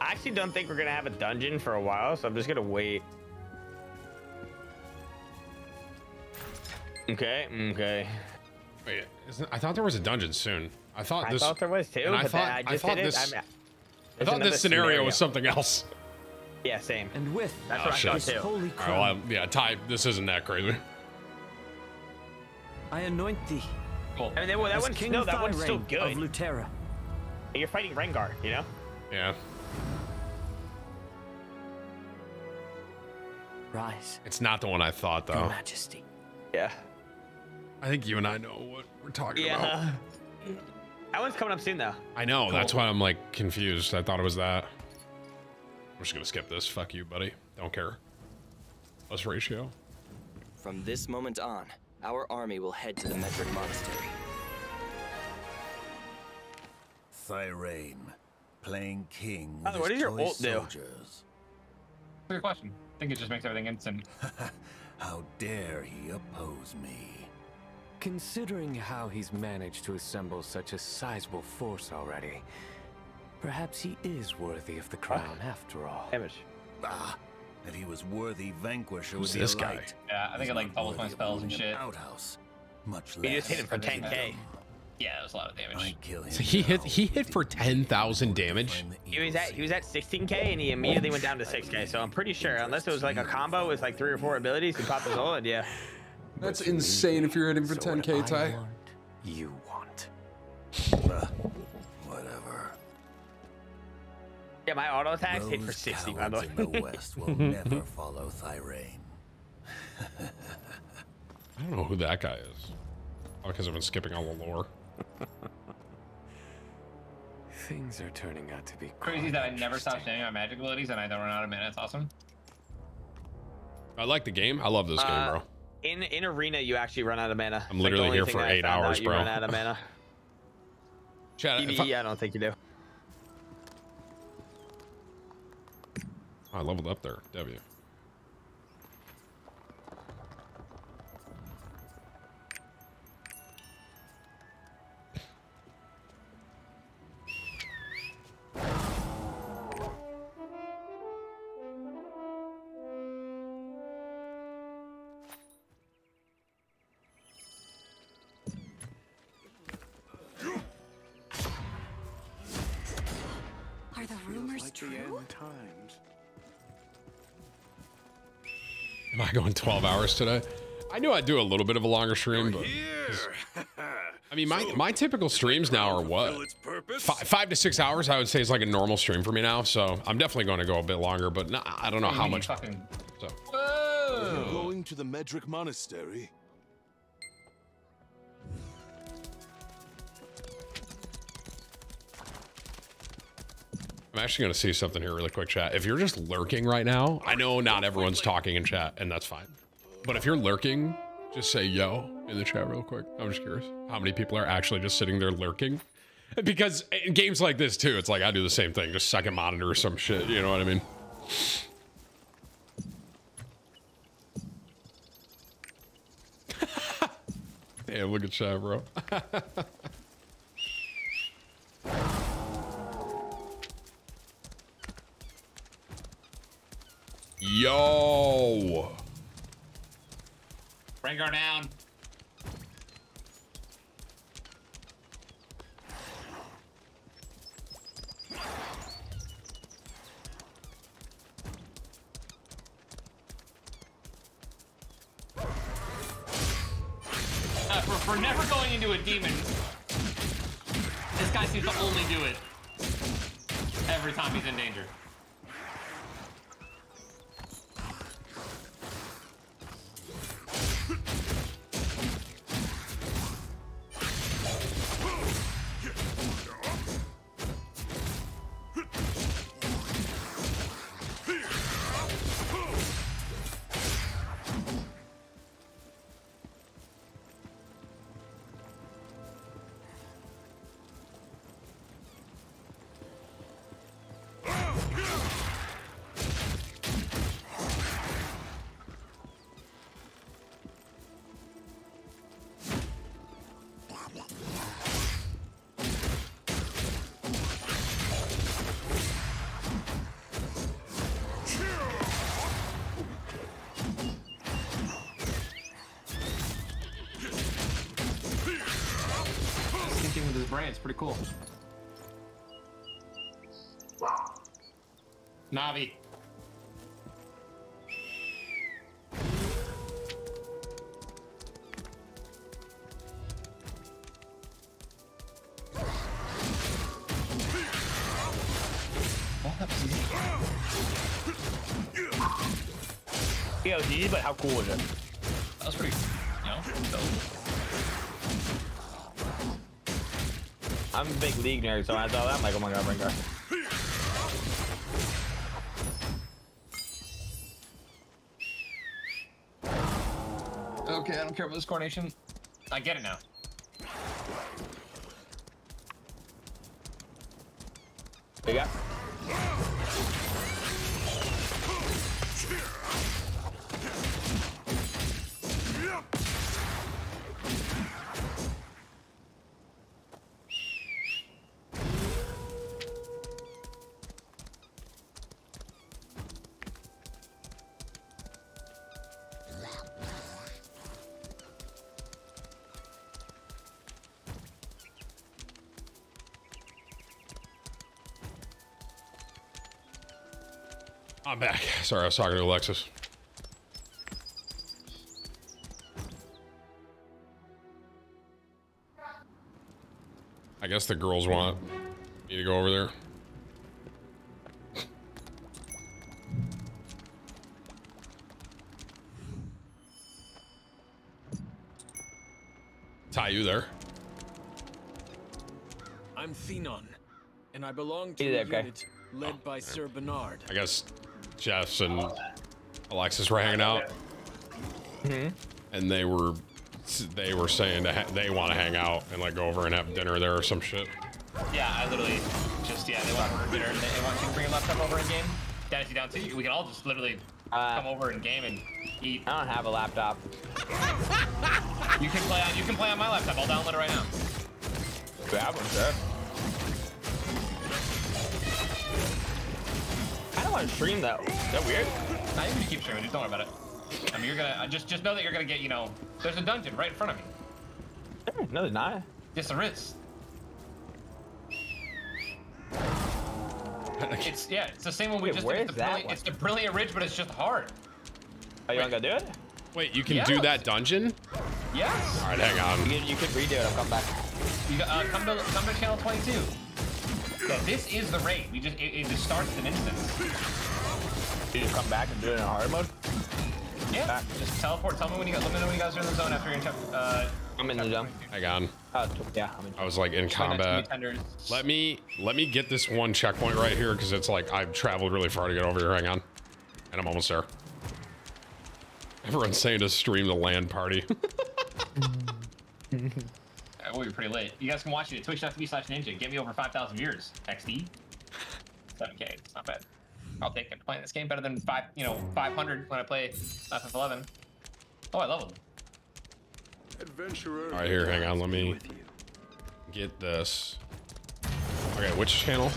I actually don't think we're gonna have a dungeon for a while, so I'm just gonna wait. Okay, okay. Wait, isn't, I thought there was a dungeon soon. I thought I this. thought there was too, I but thought, I I thought this. I'm- I thought this scenario, was something else. Yeah, same. And with That's oh, what shit. I thought too. holy All right, crown, well, yeah, Ty, this isn't that crazy. I anoint thee. I mean, that, that as one's King no, that one's still good. Of Luterra. You're fighting Rengar, you know? Yeah. Rise. It's not the one I thought, though. Your. Majesty. Yeah. I think you and I know what we're talking about. Yeah. That one's coming up soon, though. I know. That's why I'm like confused. I thought it was that. I'm just gonna skip this. Fuck you, buddy. Don't care. Plus ratio. From this moment on, our army will head to the Medrick Monastery. Thirain, playing king Tyler, with what his does your toy ult do? soldiers. Good question. I think it just makes everything instant. How dare he oppose me? Considering how he's managed to assemble such a sizable force already, perhaps he is worthy of the crown after all. Damage. Ah, if he was worthy vanquisher Who's would be this a guy? light. Yeah, I think He's it like not my spells and ruling an shit. Outhouse, much You less. just hit him for 10k. Yeah, it was a lot of damage. I kill him. So he hit. He hit for ten thousand damage. He was at he was at 16k and he immediately went down to 6k. So I'm pretty sure, unless it was like a combo with like three or four abilities, he popped his ult. Yeah. That's insane if you're hitting for So 10k, Ty. want, you want. Uh, whatever. Yeah, my auto attacks hit for Those 60 by the way. cowards in the West will never follow Thirain. I don't know who that guy is. Oh, because I've been skipping all the lore. Things are turning out to be Crazy that I never stop spamming my magic abilities and I don't run out of mana. It's awesome. I like the game. I love this game, Uh, bro. In in arena, you actually run out of mana. I'm It's like literally only here for eight found out, hours, you. Run out of mana. Chad, if PvE, I don't think you do. I leveled up there. W. 12 hours today? I knew I'd do a little bit of a longer stream, but I mean, my my typical streams now are what five, five to six hours. I would say is like a normal stream for me now. So I'm definitely going to go a bit longer, but no, I don't know how much. Fucking... So You're going to the Medrick Monastery? I'm actually going to see something here really quick, chat. If you're just lurking right now, I know not everyone's talking in chat, and that's fine. But if you're lurking, just say yo in the chat real quick. I'm just curious how many people are actually just sitting there lurking. Because in games like this too, it's like I do the same thing, just second monitor or some shit. You know what I mean? Damn, look at chat, bro. Yo. Rengar down. Uh, for, for never going into a demon, this guy seems to only do it every time he's in danger. Yo, GG, but how cool is it? That was pretty, you know, dope. I'm a big league nerd, so I saw that, I'm like, oh my god, Rengar. Okay, I don't care about this coronation. I get it now. I'm back. Sorry, I was talking to Alexis. I guess the girls want me to go over there. Ty, you there? I'm Thenon, and I belong to Hey a there, guy. unit led by oh, Sir Bernard. I guess Jeffs and Alexis were hanging out, mm-hmm. and they were they were saying that they want to hang out and like go over and have dinner there or some shit. Yeah, I literally just yeah, they want to dinner and they, they want you to bring a laptop over in game. Dennis, you down too? We can all just literally uh, come over and game and eat. I don't have a laptop. You can play on you can play on my laptop. I'll download it right now. Grab one, sir. Want to stream though. Is that weird? Nah, you can just keep streaming. Just don't worry about it. I mean, you're gonna just just know that you're gonna get you know. There's a dungeon right in front of me. No, there's not. Yes, there is. It's yeah, it's the same one we Wait, just where did. It's is the, that brilliant, one? it's the Brilliant Ridge, but it's just hard. Oh, you want to go do it? Wait, you can Yeah. do that dungeon? Yes. All right, hang on. You, you could redo it. I'll come back. You uh, come to come to channel 22. Yeah, this is the raid. We just it, it just starts in an instant. You just come back and do it in hard mode? Yeah. Just teleport. Tell me when you guys. Let me know when you guys are in the zone after you're in chap- uh, I'm in the zone. Hang on. Uh, yeah, I'm in. I was like in Try not to be combat. Let me let me get this one checkpoint right here because it's like I've traveled really far to get over here. Hang on, and I'm almost there. Everyone's saying to stream the land party. That will be pretty late. You guys can watch it at twitch.tv slash ninja. Get me over 5,000 viewers. XD. 7k. It's not bad. I'll take it. Playing this game better than five, you know, 500 when I play FF11. Oh, I leveled. Adventurer. All right, here, hang on. Let me get this. Okay, which channel?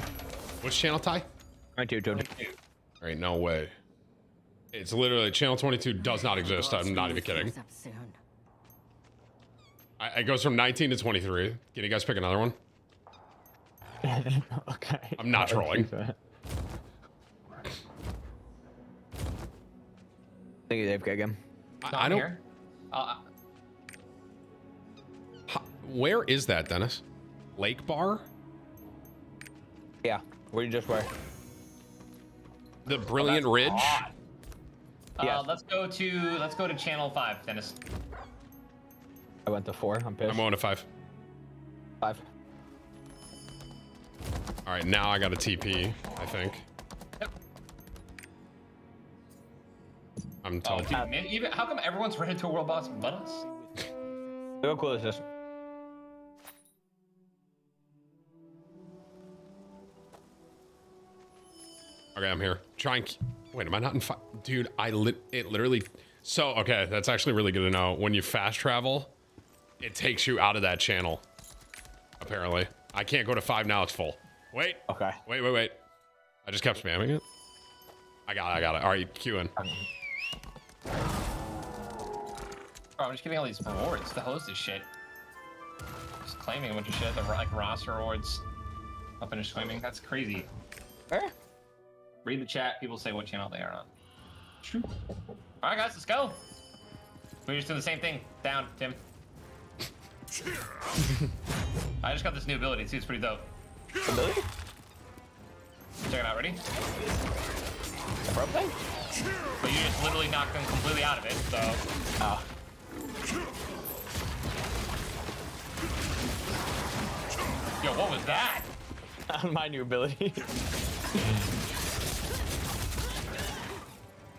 Which channel, Ty? 22, Tony. All right, no way. It's literally channel 22 does not exist. I'm not even kidding. Up soon. I, it goes from 19 to 23. Can you guys pick another one? okay. I'm not trolling. Thank you, Dave Gagan. I, I don't. Here. Uh, Where is that, Dennis? Lakebar? Yeah. Where you just were? The Brilliant Ridge? uh, let's go to let's go to channel five, Dennis. I went to four. I'm pissed. I'm going to five. Five. All right, now I got a TP, I think. I'm Oh, told. man, even how come everyone's ran into a world boss but us? How cool is this? Okay, I'm here. Try and wait. Am I not in five? Dude, I lit. It literally. So okay, that's actually really good to know. When you fast travel, it takes you out of that channel. Apparently, I can't go to five now. It's full. Wait. Okay. Wait, wait, wait. I just kept spamming it. I got it. I got it. All right, queuing. Bro, I'm just getting all these rewards to host this shit. Just claiming a bunch of shit, the like roster rewards. I'll finish claiming. That's crazy. Eh? Read the chat. People say what channel they are on. True. All right, guys, let's go. We just do the same thing. Down, Tim. I just got this new ability too. It's pretty dope. Ability? Check it out. Ready? The rope thing? But you just literally knocked them completely out of it. So. Oh. Yo, what was that? My new ability.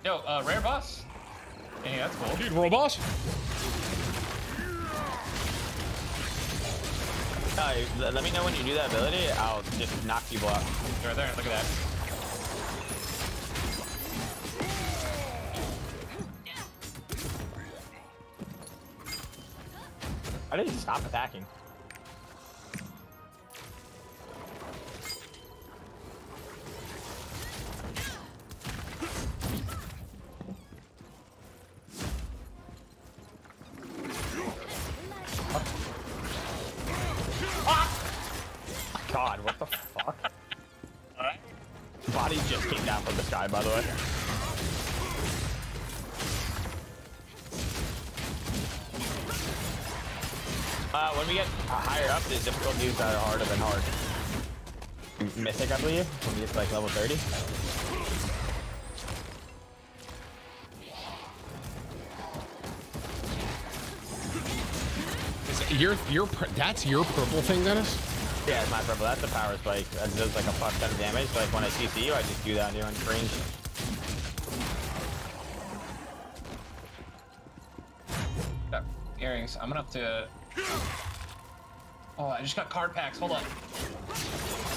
Yo, uh, rare boss. Hey, that's cool. Dude, world boss. Let let me know when you do that ability. I'll just knock people out. Right there. Look at that. I didn't stop attacking. Mythic, I believe, when we get to like level 30. Is your your that's your purple thing, Dennis? Yeah, it's my purple. That's the power spike. That does like a fuck ton of damage. Like when I CC you, I just do that on you on range. Got earrings. I'm gonna have to. Oh, I just got card packs. Hold on.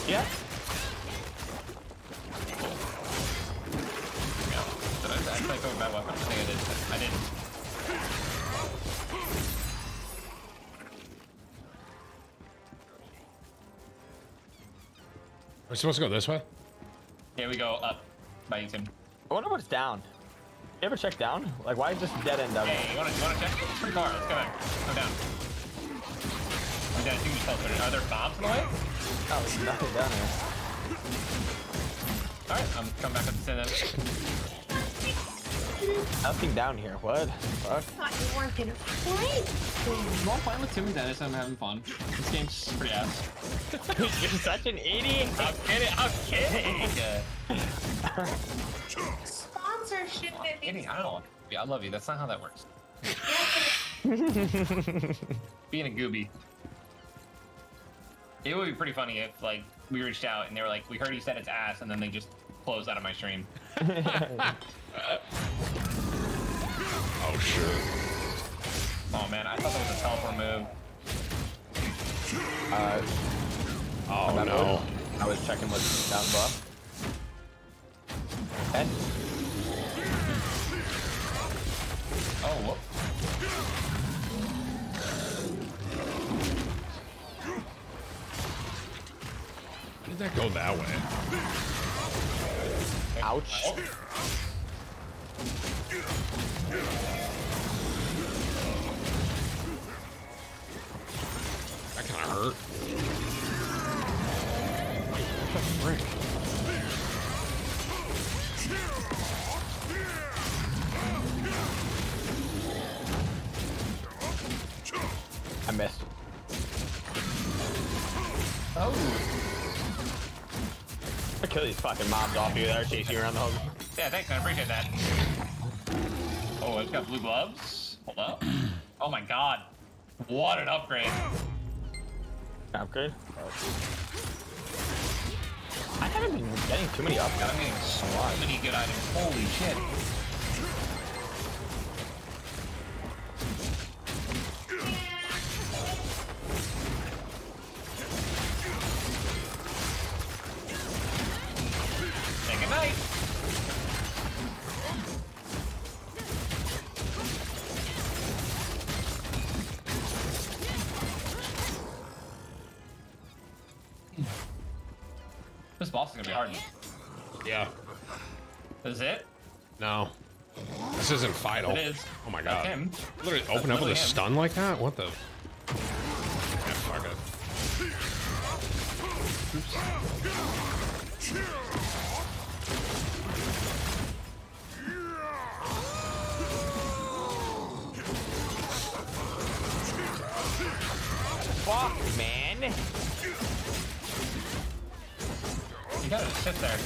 Yeah. Yeah. Supposed to go this way. Here we go up by you, Tim. I wonder what's down. You ever check down? Like, why is this dead end up? Hey, you wanna, you wanna check? It's pretty far. Let's go back. Go down. I'm down. You can just teleport. Are there bombs in the way? Oh, there's nothing down here. All right, I'm coming back up to then. Nothing down here. What? Fuck. thought you weren't gonna play. Well, playing with Tim and Dennis, I'm having fun. This game's pretty ass. You're such an idiot. I'm kidding. I'm kidding. Sponsorship. I'm kidding. I don't. Yeah, I love you. That's not how that works. Being a gooby. It would be pretty funny if, like, we reached out and they were like, "We heard you said it's ass," and then they just closed out of my stream. Oh shit. Oh man, I thought that was a teleport move. Uh, Oh that no. was- I was checking what's down above. Okay. Oh, whoop. How did that go that way? Ouch. That kind of hurt. What the frick? I missed. Oh. I kill these fucking mobs off you that are chasing you around the whole. Yeah, thanks, man. I appreciate that. Oh, it's got blue gloves. Hold up. Oh my god. What an upgrade. Upgrade? I haven't been getting too many upgrades. I'm getting so many good items. Holy shit. Say goodnight. This boss is gonna be hard. Yeah. Is it? No. This isn't Fido. It is. Oh my That's god. him. Literally That's open up with literally a him. stun like that? What the? Yeah, fuck it. Fuck, man. You gotta sit there.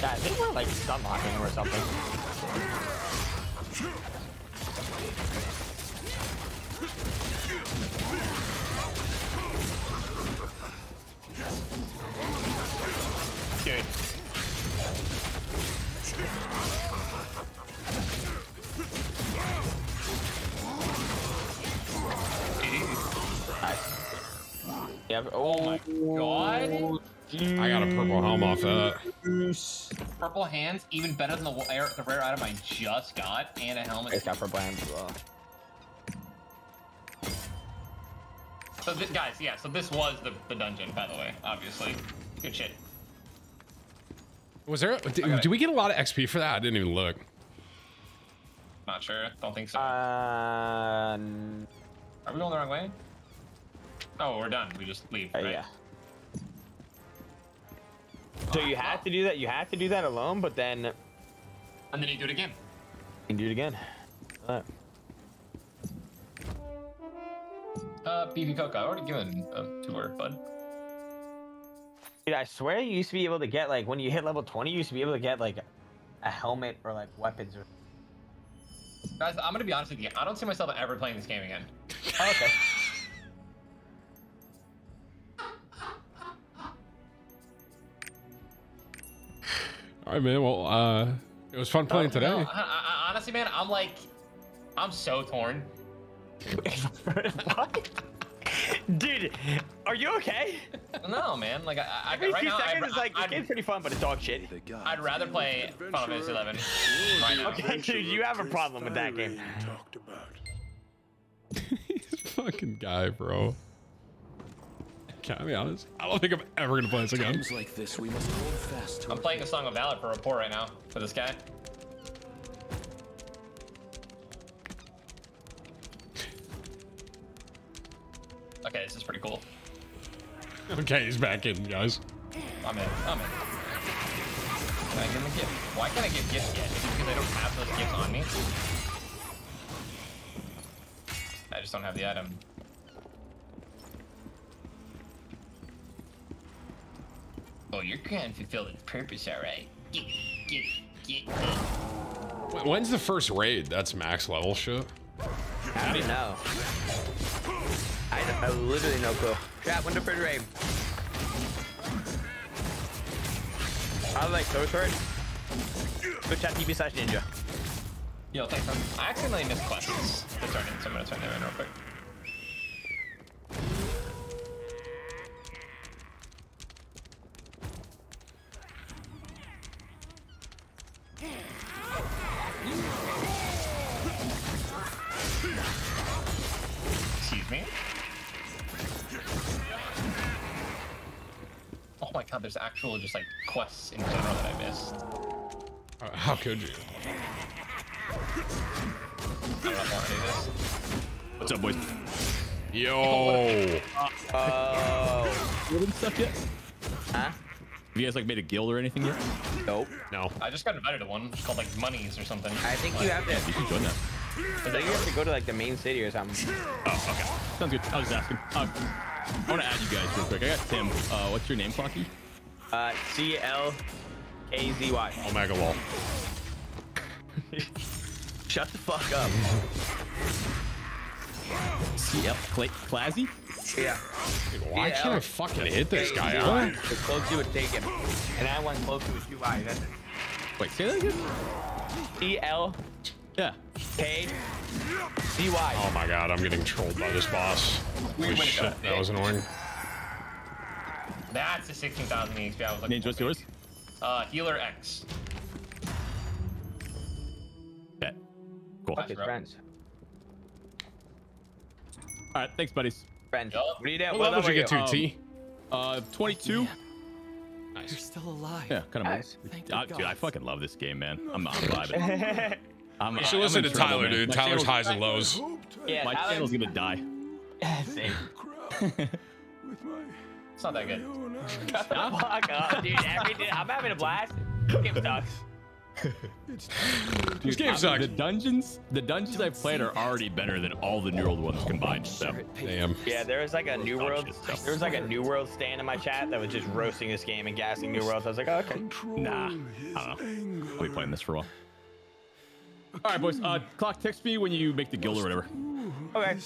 God, they were like stun or something. Yeah. Oh my God. I got a purple helm off that. Purple hands, even better than the, wa- the rare item I just got, and a helmet. It's got purple hands as well. So thi- guys, yeah. So this was the, the dungeon, by the way. Obviously, good shit. Was there? Did, did we get a lot of XP for that? I didn't even look. Not sure. Don't think so. Uh, Are we going the wrong way? Oh, we're done. We just leave. Right? yeah. So you have to do that. You have to do that alone, but then And then you do it again. You can do it again. Alright. Uh, BB Coca. I already given a tour, bud. Dude, I swear you used to be able to get like when you hit level 20, you used to be able to get like a helmet or like weapons or. Guys, I'm gonna be honest with you. I don't see myself ever playing this game again. Oh, okay. All right, man. Well, uh, it was fun playing No, today. I, I, honestly, man, I'm like, I'm so torn. Dude, are you okay? No, man. Like, I, I Every right two now, seconds I'd, is like, this I'd, game's pretty fun, but it's dog shit. I'd rather play Final Fantasy 11 right now. Okay, dude, you have a problem with that game. He's a fucking guy, bro. Can I be honest? I don't think I'm ever gonna play this again. Times like this, we must hold fast to I'm playing a Song of Valor for rapport right now for this guy. Okay, this is pretty cool. Okay, he's back in, guys. I'm in. I'm in. Can I give him a gift? Why can't I give gifts yet? Is it because I don't have those gifts on me? I just don't have the item. Oh, you're going to fulfill its purpose, alright. Get, get, get, get. When's the first raid? That's max level shit. I don't know. I, I literally no clue. Chat, when the first raid? I like those short. Twitch chat TV slash ninja. Yo, thanks. Man. I accidentally missed questions to turn in, so I'm gonna turn them in real quick. Excuse me. Oh my god, there's actual just like quests in general that I missed. Uh, how could you? I don't want to do this. What's up, boys? Yo. Oh. You haven't stuff yet? Huh? Have you guys like made a guild or anything yet? Nope. No. I just got invited to one it's called like Monies or something. I think you have to. You can join that. I think you have to go to like the main city or something. Oh, okay. Sounds good. I was just asking. Uh, I want to add you guys real quick. I got Tim. Uh, what's your name, Clocky? Uh, C L A Z Y. OMEGALUL. Shut the fuck up. CL Cla Classy? Yeah. Why Yeah, can't I L- fucking hit this A guy, Z huh? Y. The closer would take him. And I went closer with two Y. That's it. Wait, say that again? C L Yeah. K C Y. Oh my god, I'm getting trolled by this boss. Holy Weird way to go. shit, that was annoying. That's the 16,000 HP I was looking Ninja, what's yours? Uh, Healer X. Bet. Cool. Fuck his friends. All right, thanks, buddies. Friends. What do you do? What What level did you get to, are T? Uh, 22. You're still alive. Yeah, kind of. Nice. Thank Uh, you, dude, I fucking love this game, man. I'm, I'm vibing. I'm, You should I'm listen in to trouble, Tyler, man. dude. My Tyler's highs and lows. Yeah, My Tyler- channel's gonna die. Same. It's not that good. Shut the fuck up, dude. Every day, I'm having a blast. Game sucks. This game sucks. The dungeons, the dungeons I've played are already better than all the New World ones combined. So, damn. Yeah, there was like a New World. There was like a New World stand in my chat that was just roasting this game and gassing New Worlds. I was like, oh, okay. Nah, I don't know. I'll be playing this for a while. All right, boys. Uh, clock, text me when you make the guild or whatever. Okay.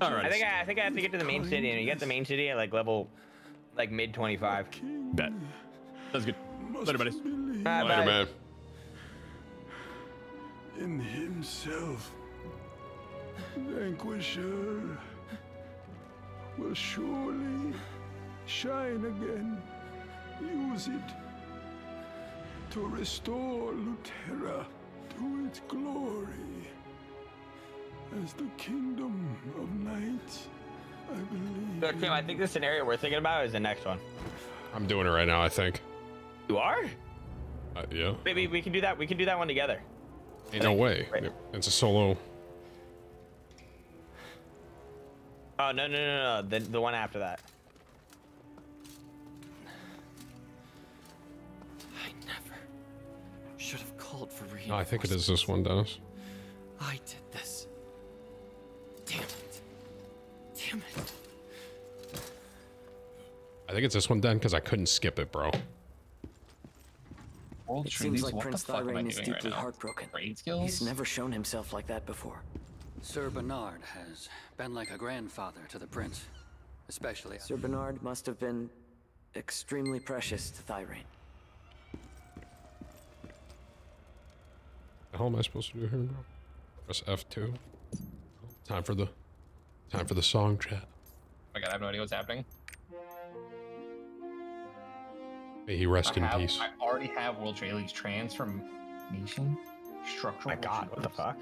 All right. I think I, I think I have to get to the main city, and you get the main city at like level, like mid 25. Bet. Sounds good. Later, buddies. Bye, Later, bye. man. In himself, Vanquisher will surely shine again. Use it to restore Luterra to its glory. As the kingdom of night, I believe. So, Tim, I think the scenario we're thinking about is the next one. I'm doing it right now, I think. You are? Uh, yeah. Maybe we can do that. We can do that one together. Ain't no way. Wait. It's a solo. Oh no no no no! The the one after that. I never should have called for reinforcements. No, I think it is this one, Dennis. I did this. Damn it. Damn it. I think it's this one, Den, because I couldn't skip it, bro. World It seems like what Prince the fuck am I Thirain is doing right deeply heartbroken. He's never shown himself like that before. Sir Bernard has been like a grandfather to the prince, especially. Sir Bernard must have been extremely precious to Thirain. The hell am I supposed to do here, bro? Press F2. Time for the time for the song chat. Oh my god, I have no idea what's happening. May he rest I in have- peace. I already have World Trade League's transformation structural. My God, what the fuck?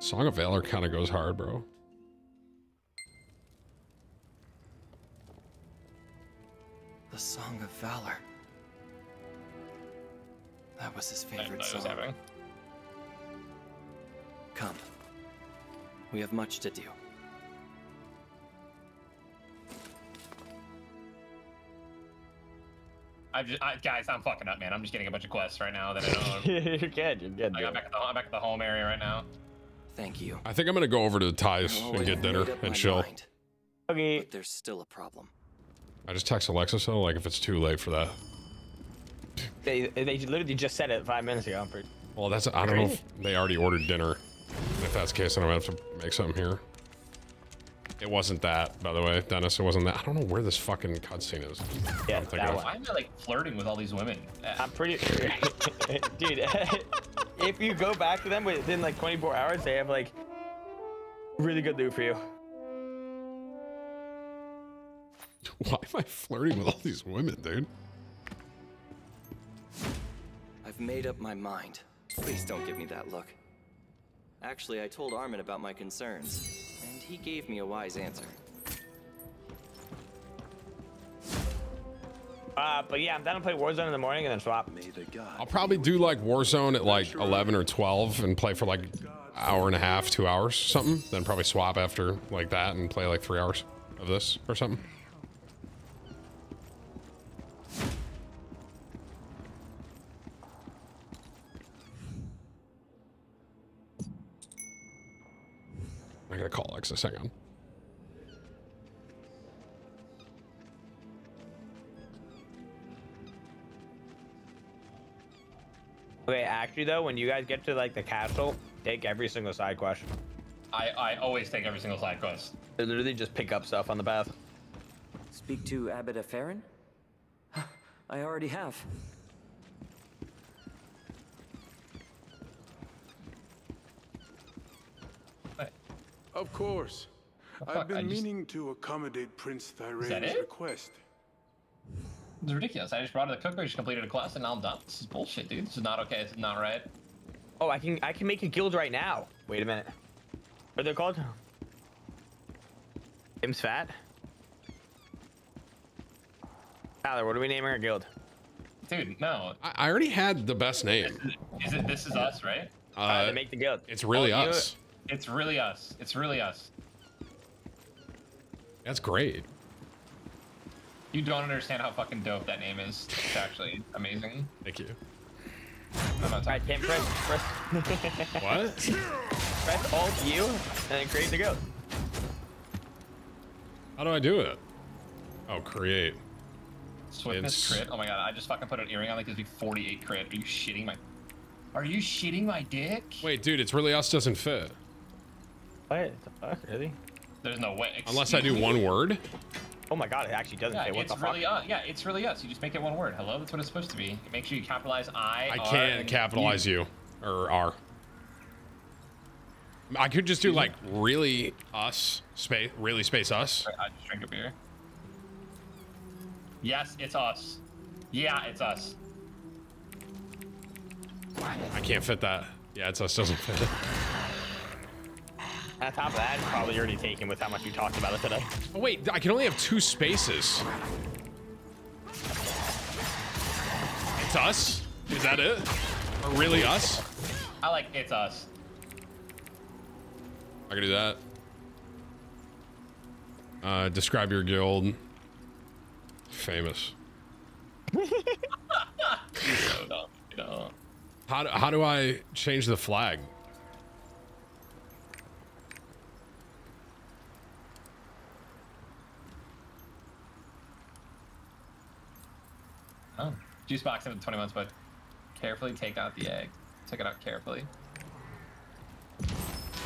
Song of Valor kind of goes hard, bro. The Song of Valor. That was his favorite know that was song. happening. Come. We have much to do. I just, I, guys, I'm fucking up, man. I'm just getting a bunch of quests right now that I don't. you're good. You're good. I got back at the, I'm back at the home area right now. Thank you. I think I'm gonna go over to the ties and get dinner and my chill. mind, Okay. But there's still a problem. I just text Alexa so like if it's too late for that. They they literally just said it five minutes ago. I'm pretty. Well, that's I don't know if they already ordered dinner. If that's the case, then I'm gonna have to make something here. It wasn't that, by the way, Dennis. It wasn't that. I don't know where this fucking cutscene is. Yeah, I'm thinking that one. Why am I like flirting with all these women? I'm pretty. Dude, if you go back to them within like 24 hours, they have like really good loot for you. Why am I flirting with all these women, dude? I've made up my mind. Please don't give me that look. Actually, I told Armen about my concerns, and he gave me a wise answer. Uh, but yeah, I'm down to play Warzone in the morning and then swap. I'll probably do like Warzone at like 11 or 12 and play for like hour and a half, two hours, something. Then probably swap after like that and play like three hours of this or something. I gotta call Alexis. Hang on. Okay, actually though, when you guys get to like the castle, take every single side quest. I, I always take every single side quest. They literally just pick up stuff on the path. Speak to Abbot Ephraim? I already have. Of course. fuck, I've been just- meaning to accommodate Prince that it? request. It's ridiculous. I just brought her the cooker, just completed a quest, and now I'm done. This is bullshit, dude. This is not okay. This is not right. Oh, I can I can make a guild right now. Wait a minute. What are they called? Tim's fat. Tyler, what are we naming our guild? Dude, no. I, I already had the best name. Is it This Is Us, right? Uh, to make the guild. It's really Oh, you know us. what? It's really us. It's really us. That's great. You don't understand how fucking dope that name is. It's actually amazing. Thank you. I'm not Alright, Tim, press, press. what? Press Alt U and then create the guild. How do I do it? Oh, create. Swiftness It's- crit. Oh my god, I just fucking put an earring on that gives me 48 crit. Are you shitting my... Are you shitting my dick? Wait, dude, it's really us doesn't fit. What the fuck, really? There's no way. Unless I do one word. Oh my god, it actually doesn't Yeah, say what it's the fuck. really us. Yeah, it's really us. You just make it one word. Hello, that's what it's supposed to be. Make sure you capitalize I. I R, can't and capitalize you or R. I could just do like really us space, really space us. I just drink a beer. Yes, it's us. Yeah, it's us. I can't fit that. Yeah, it's us doesn't fit. On top of that, probably already taken with how much we talked about it today. Oh wait, I can only have two spaces. It's us? Is that it? Or really us? I like it's us. I can do that. Uh, describe your guild. Famous. so dumb. You know. How do, how do I change the flag? Oh. Juice box in 20 months, but carefully take out the egg. Take it out carefully.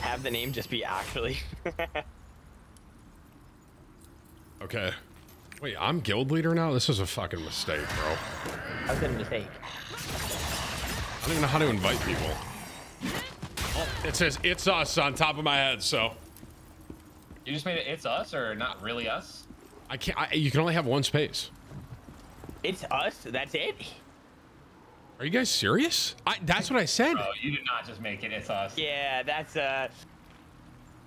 Have the name just be actually. Okay. Wait, I'm guild leader now? This is a fucking mistake, bro. How's that a mistake? I don't even know how to invite people. Oh, it says it's us on top of my head, so You just made it it's us or not really us? I can't. I, you can only have one space. It's us. That's it. Are you guys serious? I, that's what I said. Bro, you did not just make it it's us. Yeah, that's uh.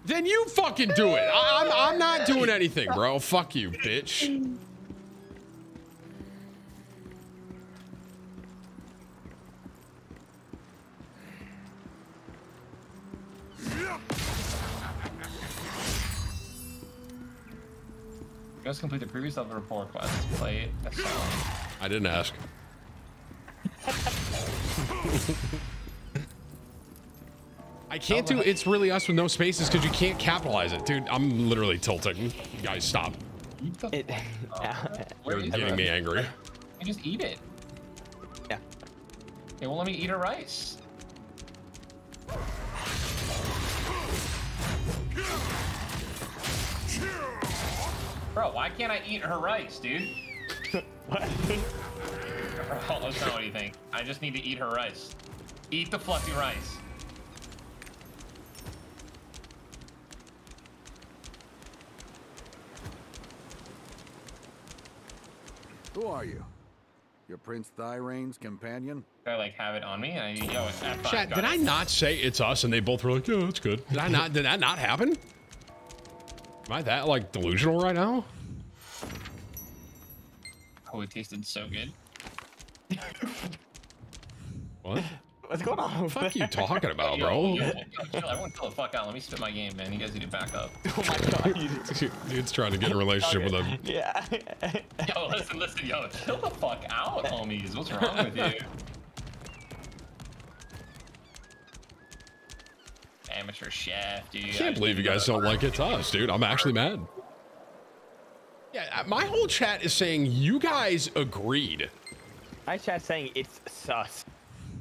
Then you fucking do it. I, I'm, I'm not doing anything, bro. Fuck you, bitch. Just complete the previous level report quest. Play a song. I didn't ask. I can't do it's really us with no spaces because you can't capitalize it. Dude, I'm literally tilting. You guys stop. It, You're getting me angry. You just eat it. Yeah. It won't let me eat a rice. Bro, why can't I eat her rice, dude? what? Bro, that's not what you think. I just need to eat her rice. Eat the fluffy rice. Who are you? Your Prince Thirain's companion? I like have it on me. And I, yo, it's F5. Chat, did it. I not say it's us? And they both were like, yeah, that's good. Did I not? Did that not happen? Am I that like delusional right now? Oh, it tasted so good. What? What's going on? What the fuck are you talking about, Yo, bro? yo, yo, chill, everyone chill the fuck out. Let me spit my game, man. You guys need to back up. Oh my god. Dude's trying to get in a relationship with a. Yeah. Yo, listen, listen, yo, chill the fuck out, homies. What's wrong with you? Amateur chef, dude. I can't believe you guys don't like it It's Us, dude. I'm actually mad. Yeah, uh, my whole chat is saying you guys agreed. My chat's saying it's sus.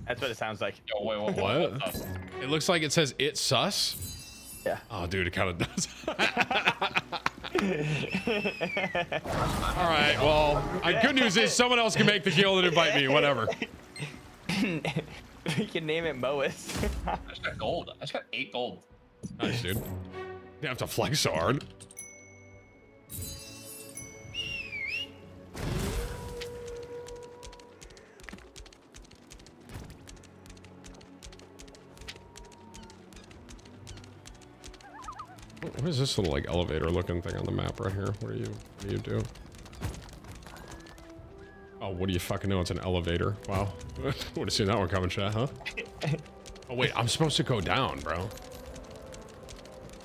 That's what it sounds like. Yo, wait, wait, What? It looks like it says it's sus. Yeah. Oh, dude, it kind of does. All right. Well, uh, good news is someone else can make the guild and invite me. Whatever. we can name it Moas. I just got gold. I just got eight gold. Nice, dude. You have to flex so hard. What is this little like elevator looking thing on the map right here? What do you what do you do? Oh, what do you fucking know? It's an elevator. Wow. Would have seen that one coming, chat, huh? Oh wait, I'm supposed to go down, bro.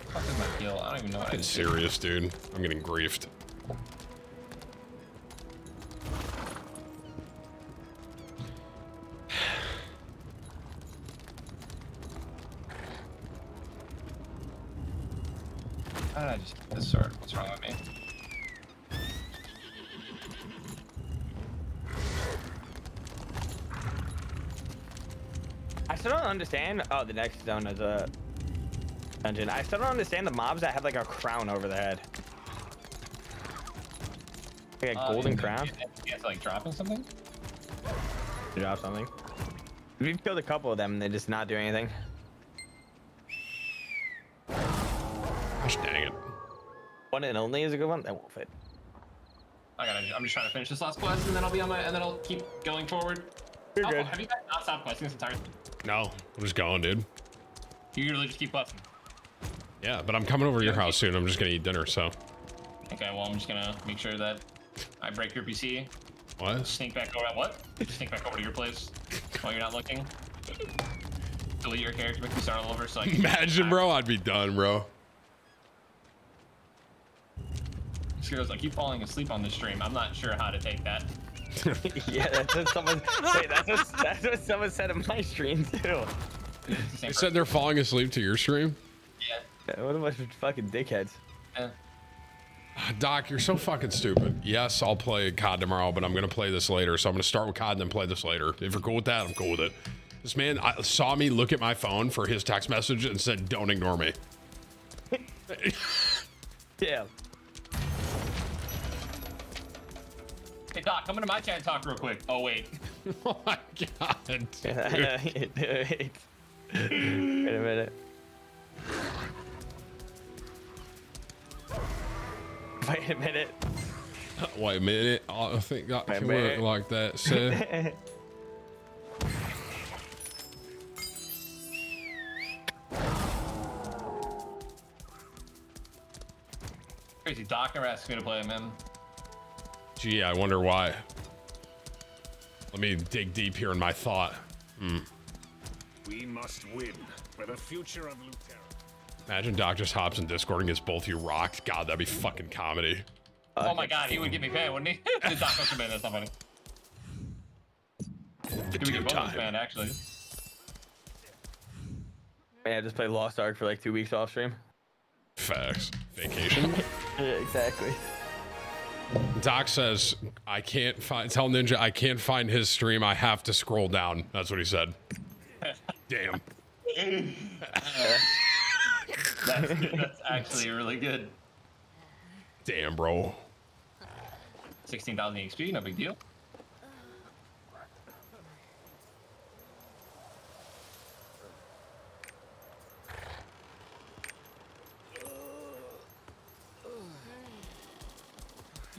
Fuck is my deal? I don't even know what I'm serious, dude. I'm getting griefed. How did I just get this sword? What's wrong with me? I still don't understand. Oh, the next zone is a dungeon. I still don't understand the mobs that have like a crown over their head. Like a Uh, golden crown. Guys like dropping something? Drop something. We've killed a couple of them. and They're just not doing anything. Gosh dang it. One and only is a good one. That won't fit. I gotta. I'm just trying to finish this last quest, and then I'll be on my. And then I'll keep going forward. You're Oh, good. Have you guys not stopped questing this entire? No, I'm just going, dude. You usually just keep questing. Yeah, but I'm coming over to your house soon. I'm just gonna eat dinner, so. Okay, well I'm just gonna make sure that I break your PC. What? Sneak back over. What? Sneak back over to your place while you're not looking. Delete your character, make me start all over. So I can Imagine, bro. I'd be done, bro. Scares, I keep falling asleep on this stream. I'm not sure how to take that. yeah, that's what someone. Wait, that's what, that's what someone said in my stream too. They said they're falling asleep to your stream. Yeah. What a bunch of fucking dickheads. Yeah. Ah, Doc, you're so fucking stupid. Yes, I'll play COD tomorrow, but I'm gonna play this later. So I'm gonna start with COD and then play this later. If you're cool with that, I'm cool with it. This man I, saw me look at my phone for his text message and said, "Don't ignore me." Yeah. Hey Doc, come into my chat and talk real quick. Oh wait. oh my god. Wait. Wait a minute. Wait a minute. Wait a minute. I think that Wait can work like that, sir. Crazy Doc never asked me to play him, man. Gee, I wonder why. Let me dig deep here in my thought. Hmm. We must win for the future of Luterra. Imagine Doc just hops in Discord and gets both you rocked. God, that'd be fucking comedy. oh my god, he would get me paid, wouldn't he? the Doc must have been that's not funny. He would get both of us, man, actually. Man, just played Lost Ark for like two weeks off stream. Facts. Vacation. Yeah, exactly. Doc says, I can't find, tell Ninja I can't find his stream. I have to scroll down. That's what he said. Damn. that's, that's actually really good. Damn, bro. 16,000 XP, no big deal.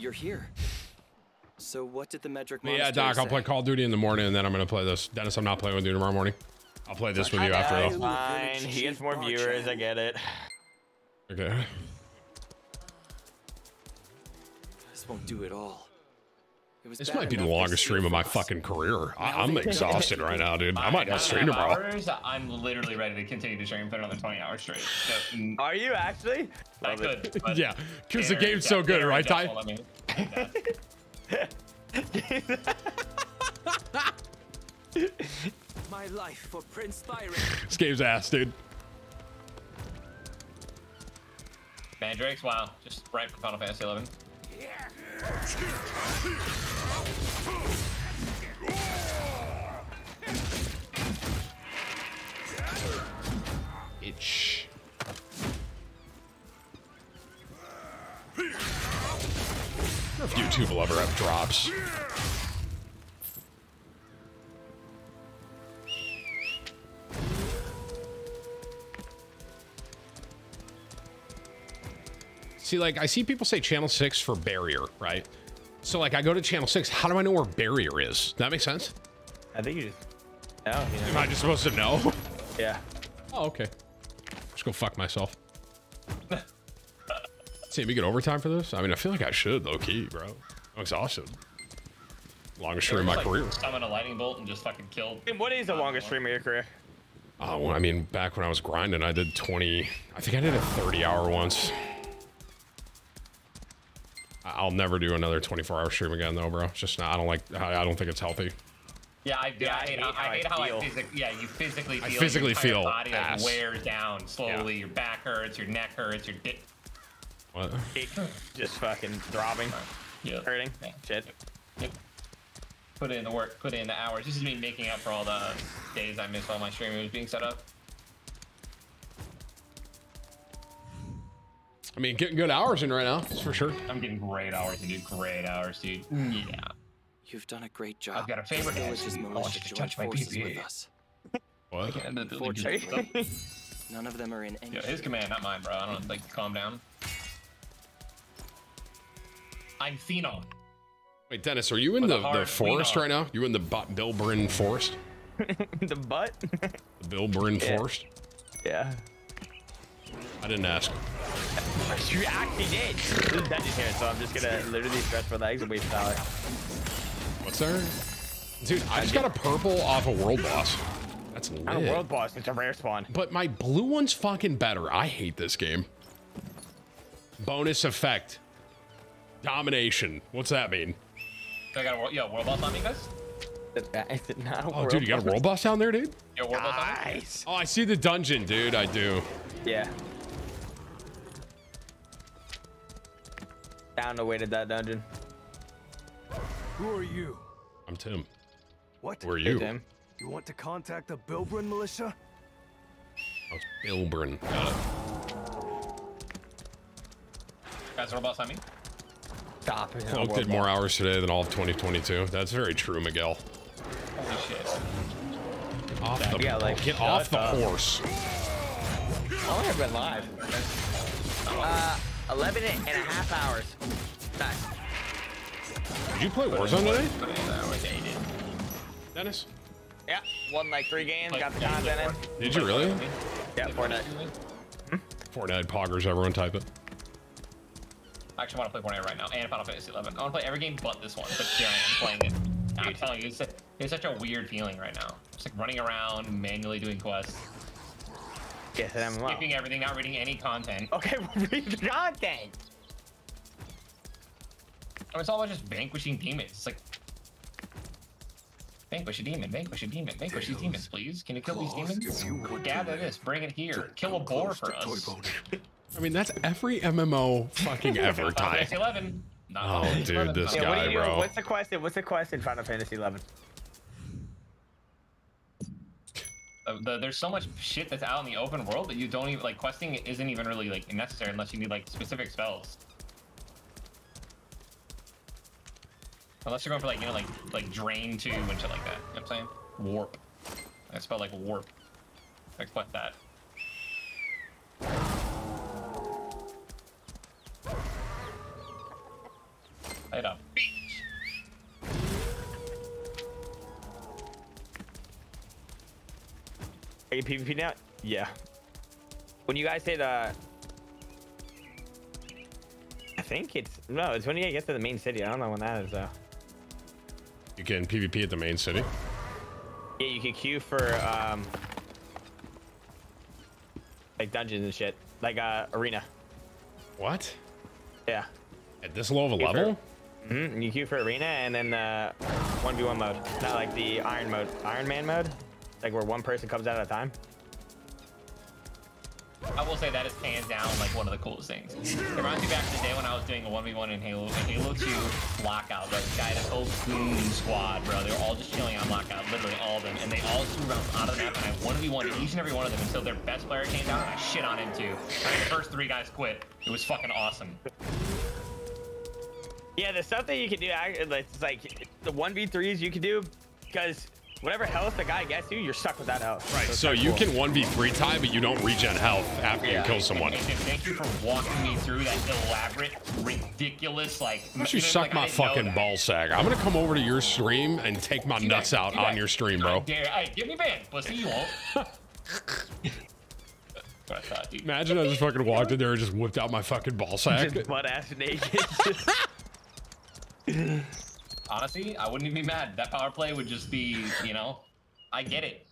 You're here. So what did the Medrick Yeah, Monastery Doc, I'll play Call of Duty in the morning, and then I'm gonna play this. Dennis, I'm not playing with you tomorrow morning. I'll play this with you after It's though. fine. He gets more viewers. I get it. Okay. This won't do it all. It was This might be the longest stream of my fucking career. I, I'm exhausted right now, dude. I might not stream tomorrow. Hours, I'm literally ready to continue to stream for another 20 hours straight. So, mm, Are you actually? I could. Yeah, because the game's so good, right, Ty? won't let me. My life for Prince Byron. This game's ass, dude. Mandrakes, wow, just right for Final Fantasy 11. Itch. YouTube ever have drops. See, like, I see people say channel six for barrier, right? So, like, I go to channel six. How do I know where barrier is? Does that make sense? I think you just. Oh, no, you Am I just supposed to know? Yeah. Oh, okay. Just go fuck myself. See, we get overtime for this? I mean, I feel like I should, low key, bro. I'm exhausted. Longest stream of my Just, career. Like, summon a lightning bolt and just fucking kill. What is the longest stream of your career? Oh, well, I mean, back when I was grinding, I did 20. I think I did a 30 hour once. I- I'll never do another 24 hour stream again, though, bro. It's just not. I don't like. I I don't think it's healthy. Yeah, I, yeah, I, hate, how, I hate how I feel. physically, yeah, you physically feel I your physically entire feel body like ass. wears down slowly. Your back hurts, your neck hurts, your dick. What? It just fucking throbbing, Yeah. hurting. Shit. Yep. Put in the work, put in the hours. This is me making up for all the days I missed while my stream was being set up. I mean, getting good hours in right now, that's for sure. I'm getting great hours, dude. Great hours, dude. Mm. Yeah. You've done a great job. I've got a favorite The dance. I want you to touch my forces PPE. with us. What? Fortunately, none of them are in any Yo, his command, not mine, bro. I don't like calm down. I'm Phenom. Wait, Dennis, are you in the, the forest right now? You in the Bu- Bilbrin Forest? the butt? The Bilbrin Yeah. Forest? Yeah. I didn't ask. You actually did. This is dungeon here, so I'm just gonna literally stretch my legs and wait for Tyler. What's there? Dude, I just got a purple off a world boss. That's lit. I'm a world boss. It's a rare spawn. But my blue one's fucking better. I hate this game. Bonus effect. Domination. What's that mean? So I got a world, yo, world boss on me, guys? Is it not a Oh, dude, you got a world boss down there, dude? Yo, world boss on me? Oh, I see the dungeon, dude. I do. Yeah. Found a way to that dungeon. Who are you? I'm Tim. What? Who are you? Tim. You want to contact the Bilbrin militia? Oh, Bilbrin. Got it. Guys, world boss on me? Stop it. Cloak did more hours today than all of 2022. That's very true, Miguel. Holy shit. Off the, Yeah, like, get off the up. horse. How long have I been live? Uh, 11 and a half hours. Nice. Did you play Warzone today? Yeah, you did. Dennis? Yeah, won like three games, Like, got the content did in. Did you really? Yeah, Fortnite. Fortnite poggers, everyone type it. I actually want to play Fortnite right now and Final Fantasy 11. I want to play every game but this one, but here I am playing it. I'm telling you, it's, a, it's such a weird feeling right now. It's like running around, manually doing quests, Yes, and I'm skipping everything, not reading any content. Okay, read the content. I mean, it's all about just vanquishing demons. It's like vanquish a demon, vanquish a demon, vanquish these demons, please. Can you kill these demons? Gather this, bring it here, kill a boar for us. I mean, that's every MMO fucking ever, Final Fantasy 11. Not Oh, dude, 11. this Yeah, what guy, you bro. What's the quest? in- What's the quest in Final Fantasy 11? Uh, the, there's so much shit that's out in the open world that you don't even like questing isn't even really like necessary unless you need like specific spells. Unless you're going for like you know like like drain two and shit like that. You know what I'm saying? Warp. I spell like warp. I quest that. Later. Are you PvP now? Yeah. When you guys hit, uh, I think it's no, it's when you get to the main city. I don't know when that is though. You can PvP at the main city. Yeah, you can queue for um, like dungeons and shit, like uh, arena. What? Yeah. At this low of a Queue for- level? Mhm, You queue for arena and then uh, 1v1 mode, not like the Iron mode, Iron Man mode, like where one person comes out at a time. I will say that is hands down like one of the coolest things. It reminds me back to the day when I was doing a 1v1 in Halo, in Halo 2 Lockout. This guy had a whole goon squad, bro. They were all just chilling on Lockout, literally all of them. And they all threw rounds out of the map, and I 1v1 each and every one of them until their best player came down, and I shit on him too. And the first three guys quit. It was fucking awesome. Yeah, the stuff that you can do, it's like the 1v3s you can do, because whatever health the guy gets you, you're stuck with that health. Right. it's So you cool. can 1v3 tie, but you don't regen health after you kill someone. And, and thank you for walking me through that elaborate, ridiculous, like. Why don't you suck like, my fucking that. ball sack? I'm gonna come over to your stream and take my nuts out on your stream, bro. Dare, hey, give me banned, pussy, you won't. I thought. Imagine I just fucking walked in there and just whipped out my fucking ball sack. Just butt ass naked. Honestly, I wouldn't even be mad. That power play would just be, you know, I get it.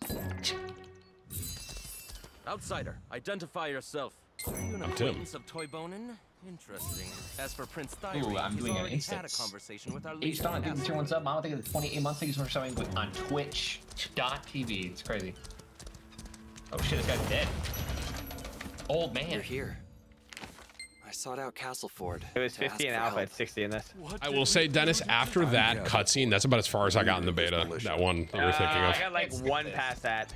Outsider, identify yourself. Are you an I'm Tim. acquaintance of Toy Bonin? Interesting. As for Prince Ooh, I'm he's doing an already had a conversation with our Each leader. time I do the tier one sub, I don't think it's 28 months. I think he's showing on Twitch.tv. It's crazy. Oh shit, this guy's dead. Old man. You're here. I sought out Castleford. It was 50 in for alpha, help. it's 60 in this. I will say, Dennis, after that cutscene, that's about as far as I got in the beta. That one that you're thinking Uh, of. I got like one past that.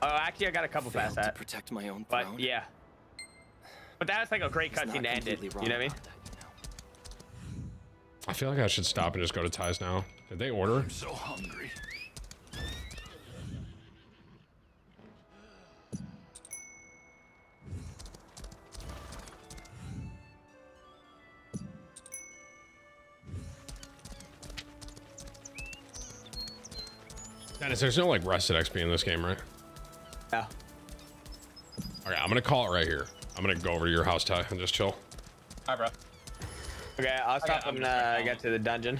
Oh, actually, I got a couple past that. protect my own But yeah. But that was like a great cutscene to end it. You know what I mean? I feel like I should stop and just go to ties now. Did they order? I'm so hungry. Dennis, there's no like rested XP in this game, right? Yeah. Okay, I'm gonna call it right here. I'm gonna go over to your house, Ty, and just chill. Hi, bro. Okay, I'll stop I'm and just uh, get to the dungeon.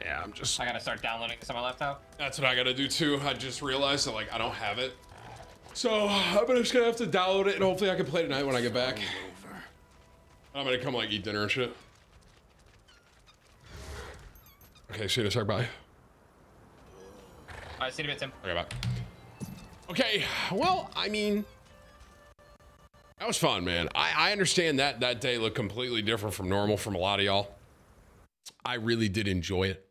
Yeah, I'm just. I gotta start downloading this on my laptop. That's what I gotta do too. I just realized that like I don't have it. So I'm just gonna have to download it and hopefully I can play tonight when I get back. I'm gonna come like eat dinner and shit. Okay, see you in a sec. Bye. All right, see you in a bit, Tim. Okay, bye. Okay, well, I mean, that was fun, man. I, I understand that that day looked completely different from normal from a lot of y'all. I really did enjoy it.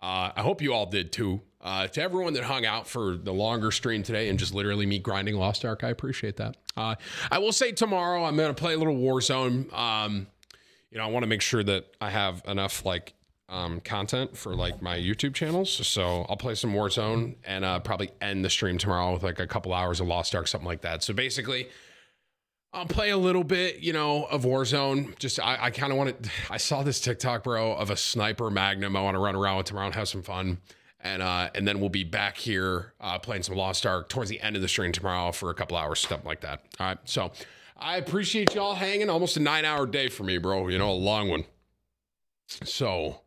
Uh, I hope you all did too. Uh, to everyone that hung out for the longer stream today and just literally me grinding Lost Ark, I appreciate that. Uh, I will say tomorrow I'm going to play a little Warzone. Um, you know, I want to make sure that I have enough like um, content for like my YouTube channels. So I'll play some Warzone and uh, probably end the stream tomorrow with like a couple hours of Lost Ark, something like that. So basically, I'll play a little bit, you know, of Warzone. Just I, I kind of want to. I saw this TikTok, bro, of a sniper Magnum. I want to run around with tomorrow and have some fun, and uh, and then we'll be back here uh, playing some Lost Ark towards the end of the stream tomorrow for a couple hours, stuff like that. All right, so I appreciate y'all hanging. Almost a nine-hour day for me, bro. You know, a long one. So,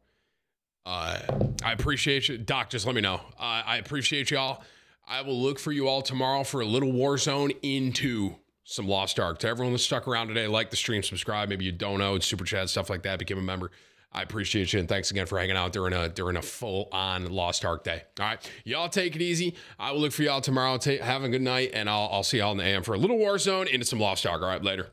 uh, I appreciate you, Doc. Just let me know. Uh, I appreciate y'all. I will look for you all tomorrow for a little Warzone into some Lost Ark. To everyone that stuck around today, like the stream, subscribe. Maybe you don't know, it's super chat, stuff like that. Become a member. I appreciate you and thanks again for hanging out during a during a full on Lost Ark day. All right, y'all take it easy. I will look for y'all tomorrow. Have a good night, and I'll I'll see y'all in the AM for a little Warzone into some Lost Ark. All right, later.